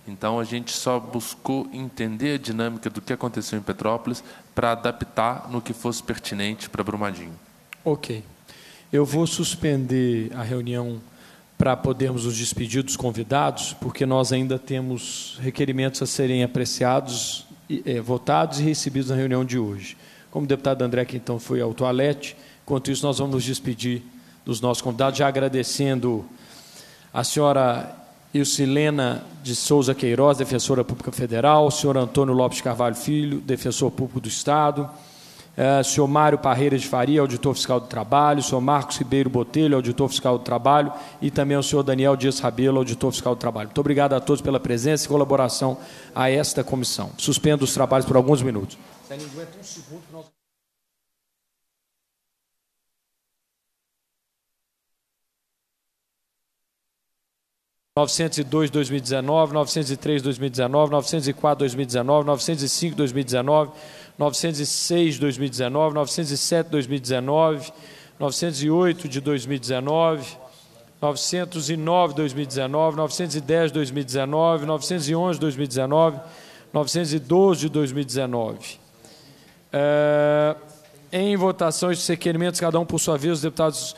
Então a gente só buscou entender a dinâmica do que aconteceu em Petrópolis para adaptar no que fosse pertinente para Brumadinho. Ok. Eu vou suspender a reunião para podermos nos despedir dos convidados, porque nós ainda temos requerimentos a serem apreciados, eh, votados e recebidos na reunião de hoje. Como o deputado André que então foi ao toalete, enquanto isso nós vamos nos despedir dos nossos convidados, já agradecendo a senhora Ilcilena de Souza Queiroz, defensora pública federal, o senhor Antônio Lopes Carvalho Filho, defensor público do Estado, o senhor Mário Parreira de Faria, auditor fiscal do trabalho, senhor Marcos Ribeiro Botelho, auditor fiscal do trabalho, e também o senhor Daniel Dias Rabelo, auditor fiscal do trabalho. Muito obrigado a todos pela presença e colaboração a esta comissão. Suspendo os trabalhos por alguns minutos. um segundo que nós... 902 2019, 903 2019, 904 2019, 905 2019, 906 2019, 907 2019, 908 de 2019, 909 2019, 910 2019, 911 2019, 912 de 2019. É, em votação, estes requerimentos, cada um por sua vez, os deputados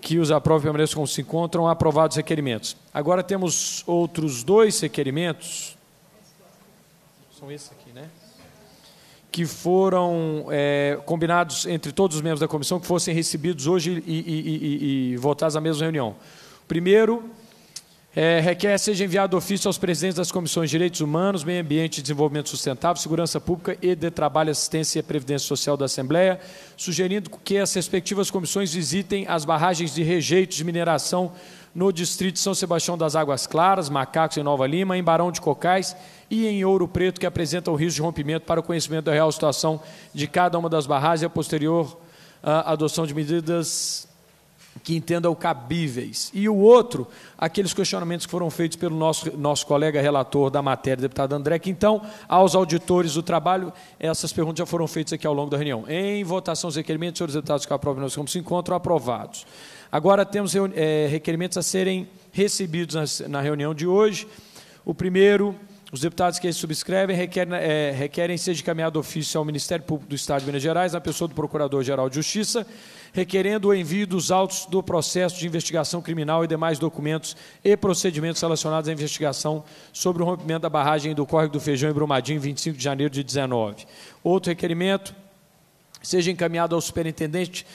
que os aprovam permaneçam como se encontram, aprovados os requerimentos. Agora temos outros dois requerimentos. São esses aqui? Que foram é, combinados entre todos os membros da comissão que fossem recebidos hoje e, e, e, e votados na mesma reunião. Primeiro, é, requer seja enviado ofício aos presidentes das comissões de Direitos Humanos, Meio Ambiente e Desenvolvimento Sustentável, Segurança Pública e de Trabalho, Assistência e Previdência Social da Assembleia, sugerindo que as respectivas comissões visitem as barragens de rejeito de mineração no distrito de São Sebastião das Águas Claras, Macacos em Nova Lima, em Barão de Cocais e em Ouro Preto, que apresentam risco de rompimento para o conhecimento da real situação de cada uma das barragens e a posterior a adoção de medidas que entendam cabíveis. E o outro, aqueles questionamentos que foram feitos pelo nosso, nosso colega relator da matéria, deputado André, que então, aos auditores do trabalho, essas perguntas já foram feitas aqui ao longo da reunião. Em votação, os requerimentos, senhores deputados que aprovam nós como se encontram, aprovados. Agora temos é, requerimentos a serem recebidos na, reunião de hoje. O primeiro, os deputados que subscrevem requerem, é, requerem seja encaminhado ofício ao Ministério Público do Estado de Minas Gerais, na pessoa do Procurador-Geral de Justiça, requerendo o envio dos autos do processo de investigação criminal e demais documentos e procedimentos relacionados à investigação sobre o rompimento da barragem do Córrego do Feijão em Brumadinho, 25 de janeiro de 19. Outro requerimento, seja encaminhado ao superintendente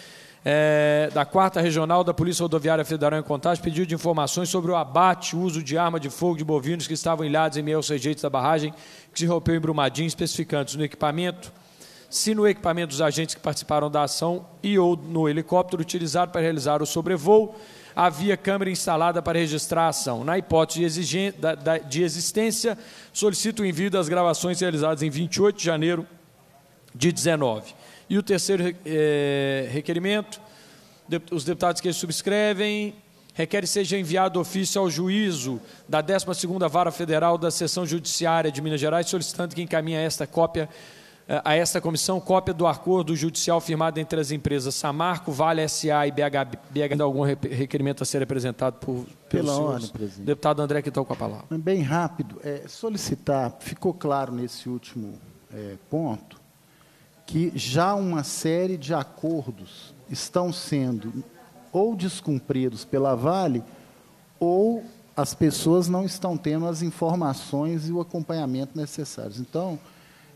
é, da Quarta Regional da Polícia Rodoviária Federal em Contagem, pedido de informações sobre o abate, uso de arma de fogo de bovinos que estavam ilhados em meio aos rejeitos da barragem que se rompeu em Brumadinho, especificando no equipamento, se no equipamento dos agentes que participaram da ação e ou no helicóptero utilizado para realizar o sobrevoo, havia câmera instalada para registrar a ação. Na hipótese de, de existência, solicito o envio das gravações realizadas em 28 de janeiro de 19. E o terceiro é, requerimento, os deputados que subscrevem, requer seja enviado ofício ao juízo da 12ª Vara Federal da Seção Judiciária de Minas Gerais, solicitando que encaminhe esta cópia a esta comissão cópia do acordo judicial firmado entre as empresas Samarco, Vale SA e BH, BH algum requerimento a ser apresentado por pela ordem, presidente. Deputado André, que está com a palavra. Bem rápido, é, solicitar, ficou claro nesse último é, ponto, que já uma série de acordos estão sendo ou descumpridos pela Vale ou as pessoas não estão tendo as informações e o acompanhamento necessários. Então,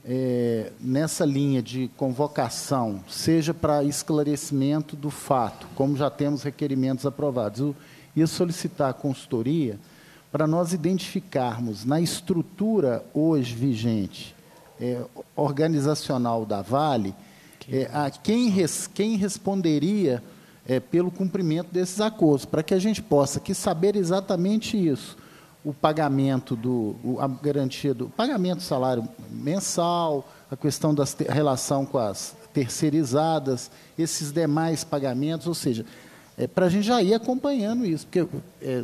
é, nessa linha de convocação, seja para esclarecimento do fato, como já temos requerimentos aprovados, ia solicitar a consultoria para nós identificarmos na estrutura hoje vigente é, organizacional da Vale é, a quem, res, quem responderia é, pelo cumprimento desses acordos, para que a gente possa aqui saber exatamente isso. O pagamento do a garantia do pagamento do salário mensal, a questão da relação com as terceirizadas, esses demais pagamentos, ou seja, é, para a gente já ir acompanhando isso, porque é,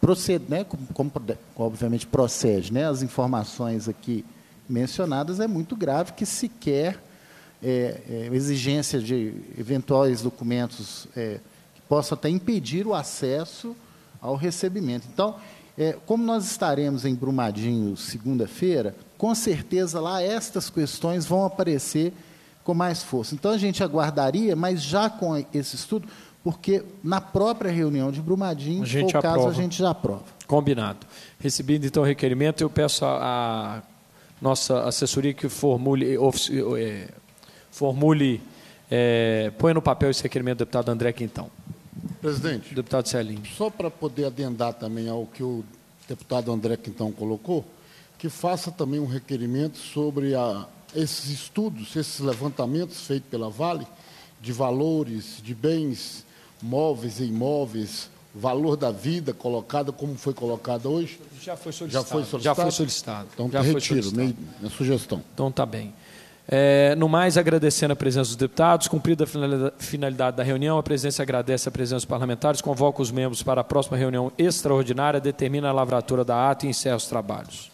procede, né, como, como, obviamente procede, né, as informações aqui mencionadas, é muito grave que sequer é, é, exigência de eventuais documentos é, que possam até impedir o acesso ao recebimento. Então, é, como nós estaremos em Brumadinho segunda-feira, com certeza lá estas questões vão aparecer com mais força. Então a gente aguardaria, mas já com esse estudo, porque na própria reunião de Brumadinho, se for o caso, a gente já aprova. Combinado. Recebido então o requerimento, eu peço à nossa assessoria que formule, é, formule, é, põe no papel esse requerimento do deputado André Quintão. Presidente. Deputado Celinho. Só para poder adendar também ao que o deputado André Quintão colocou, que faça também um requerimento sobre a, esses estudos, esses levantamentos feitos pela Vale, de valores, de bens móveis e imóveis, valor da vida colocada como foi colocado hoje? Já foi solicitado. Já foi solicitado? Já foi solicitado. Então, Já retiro solicitado. minha sugestão. Então, tá bem. É, no mais, agradecendo a presença dos deputados, cumprida a finalida- finalidade da reunião, a presidência agradece a presença dos parlamentares, convoca os membros para a próxima reunião extraordinária, determina a lavratura da ata e encerra os trabalhos.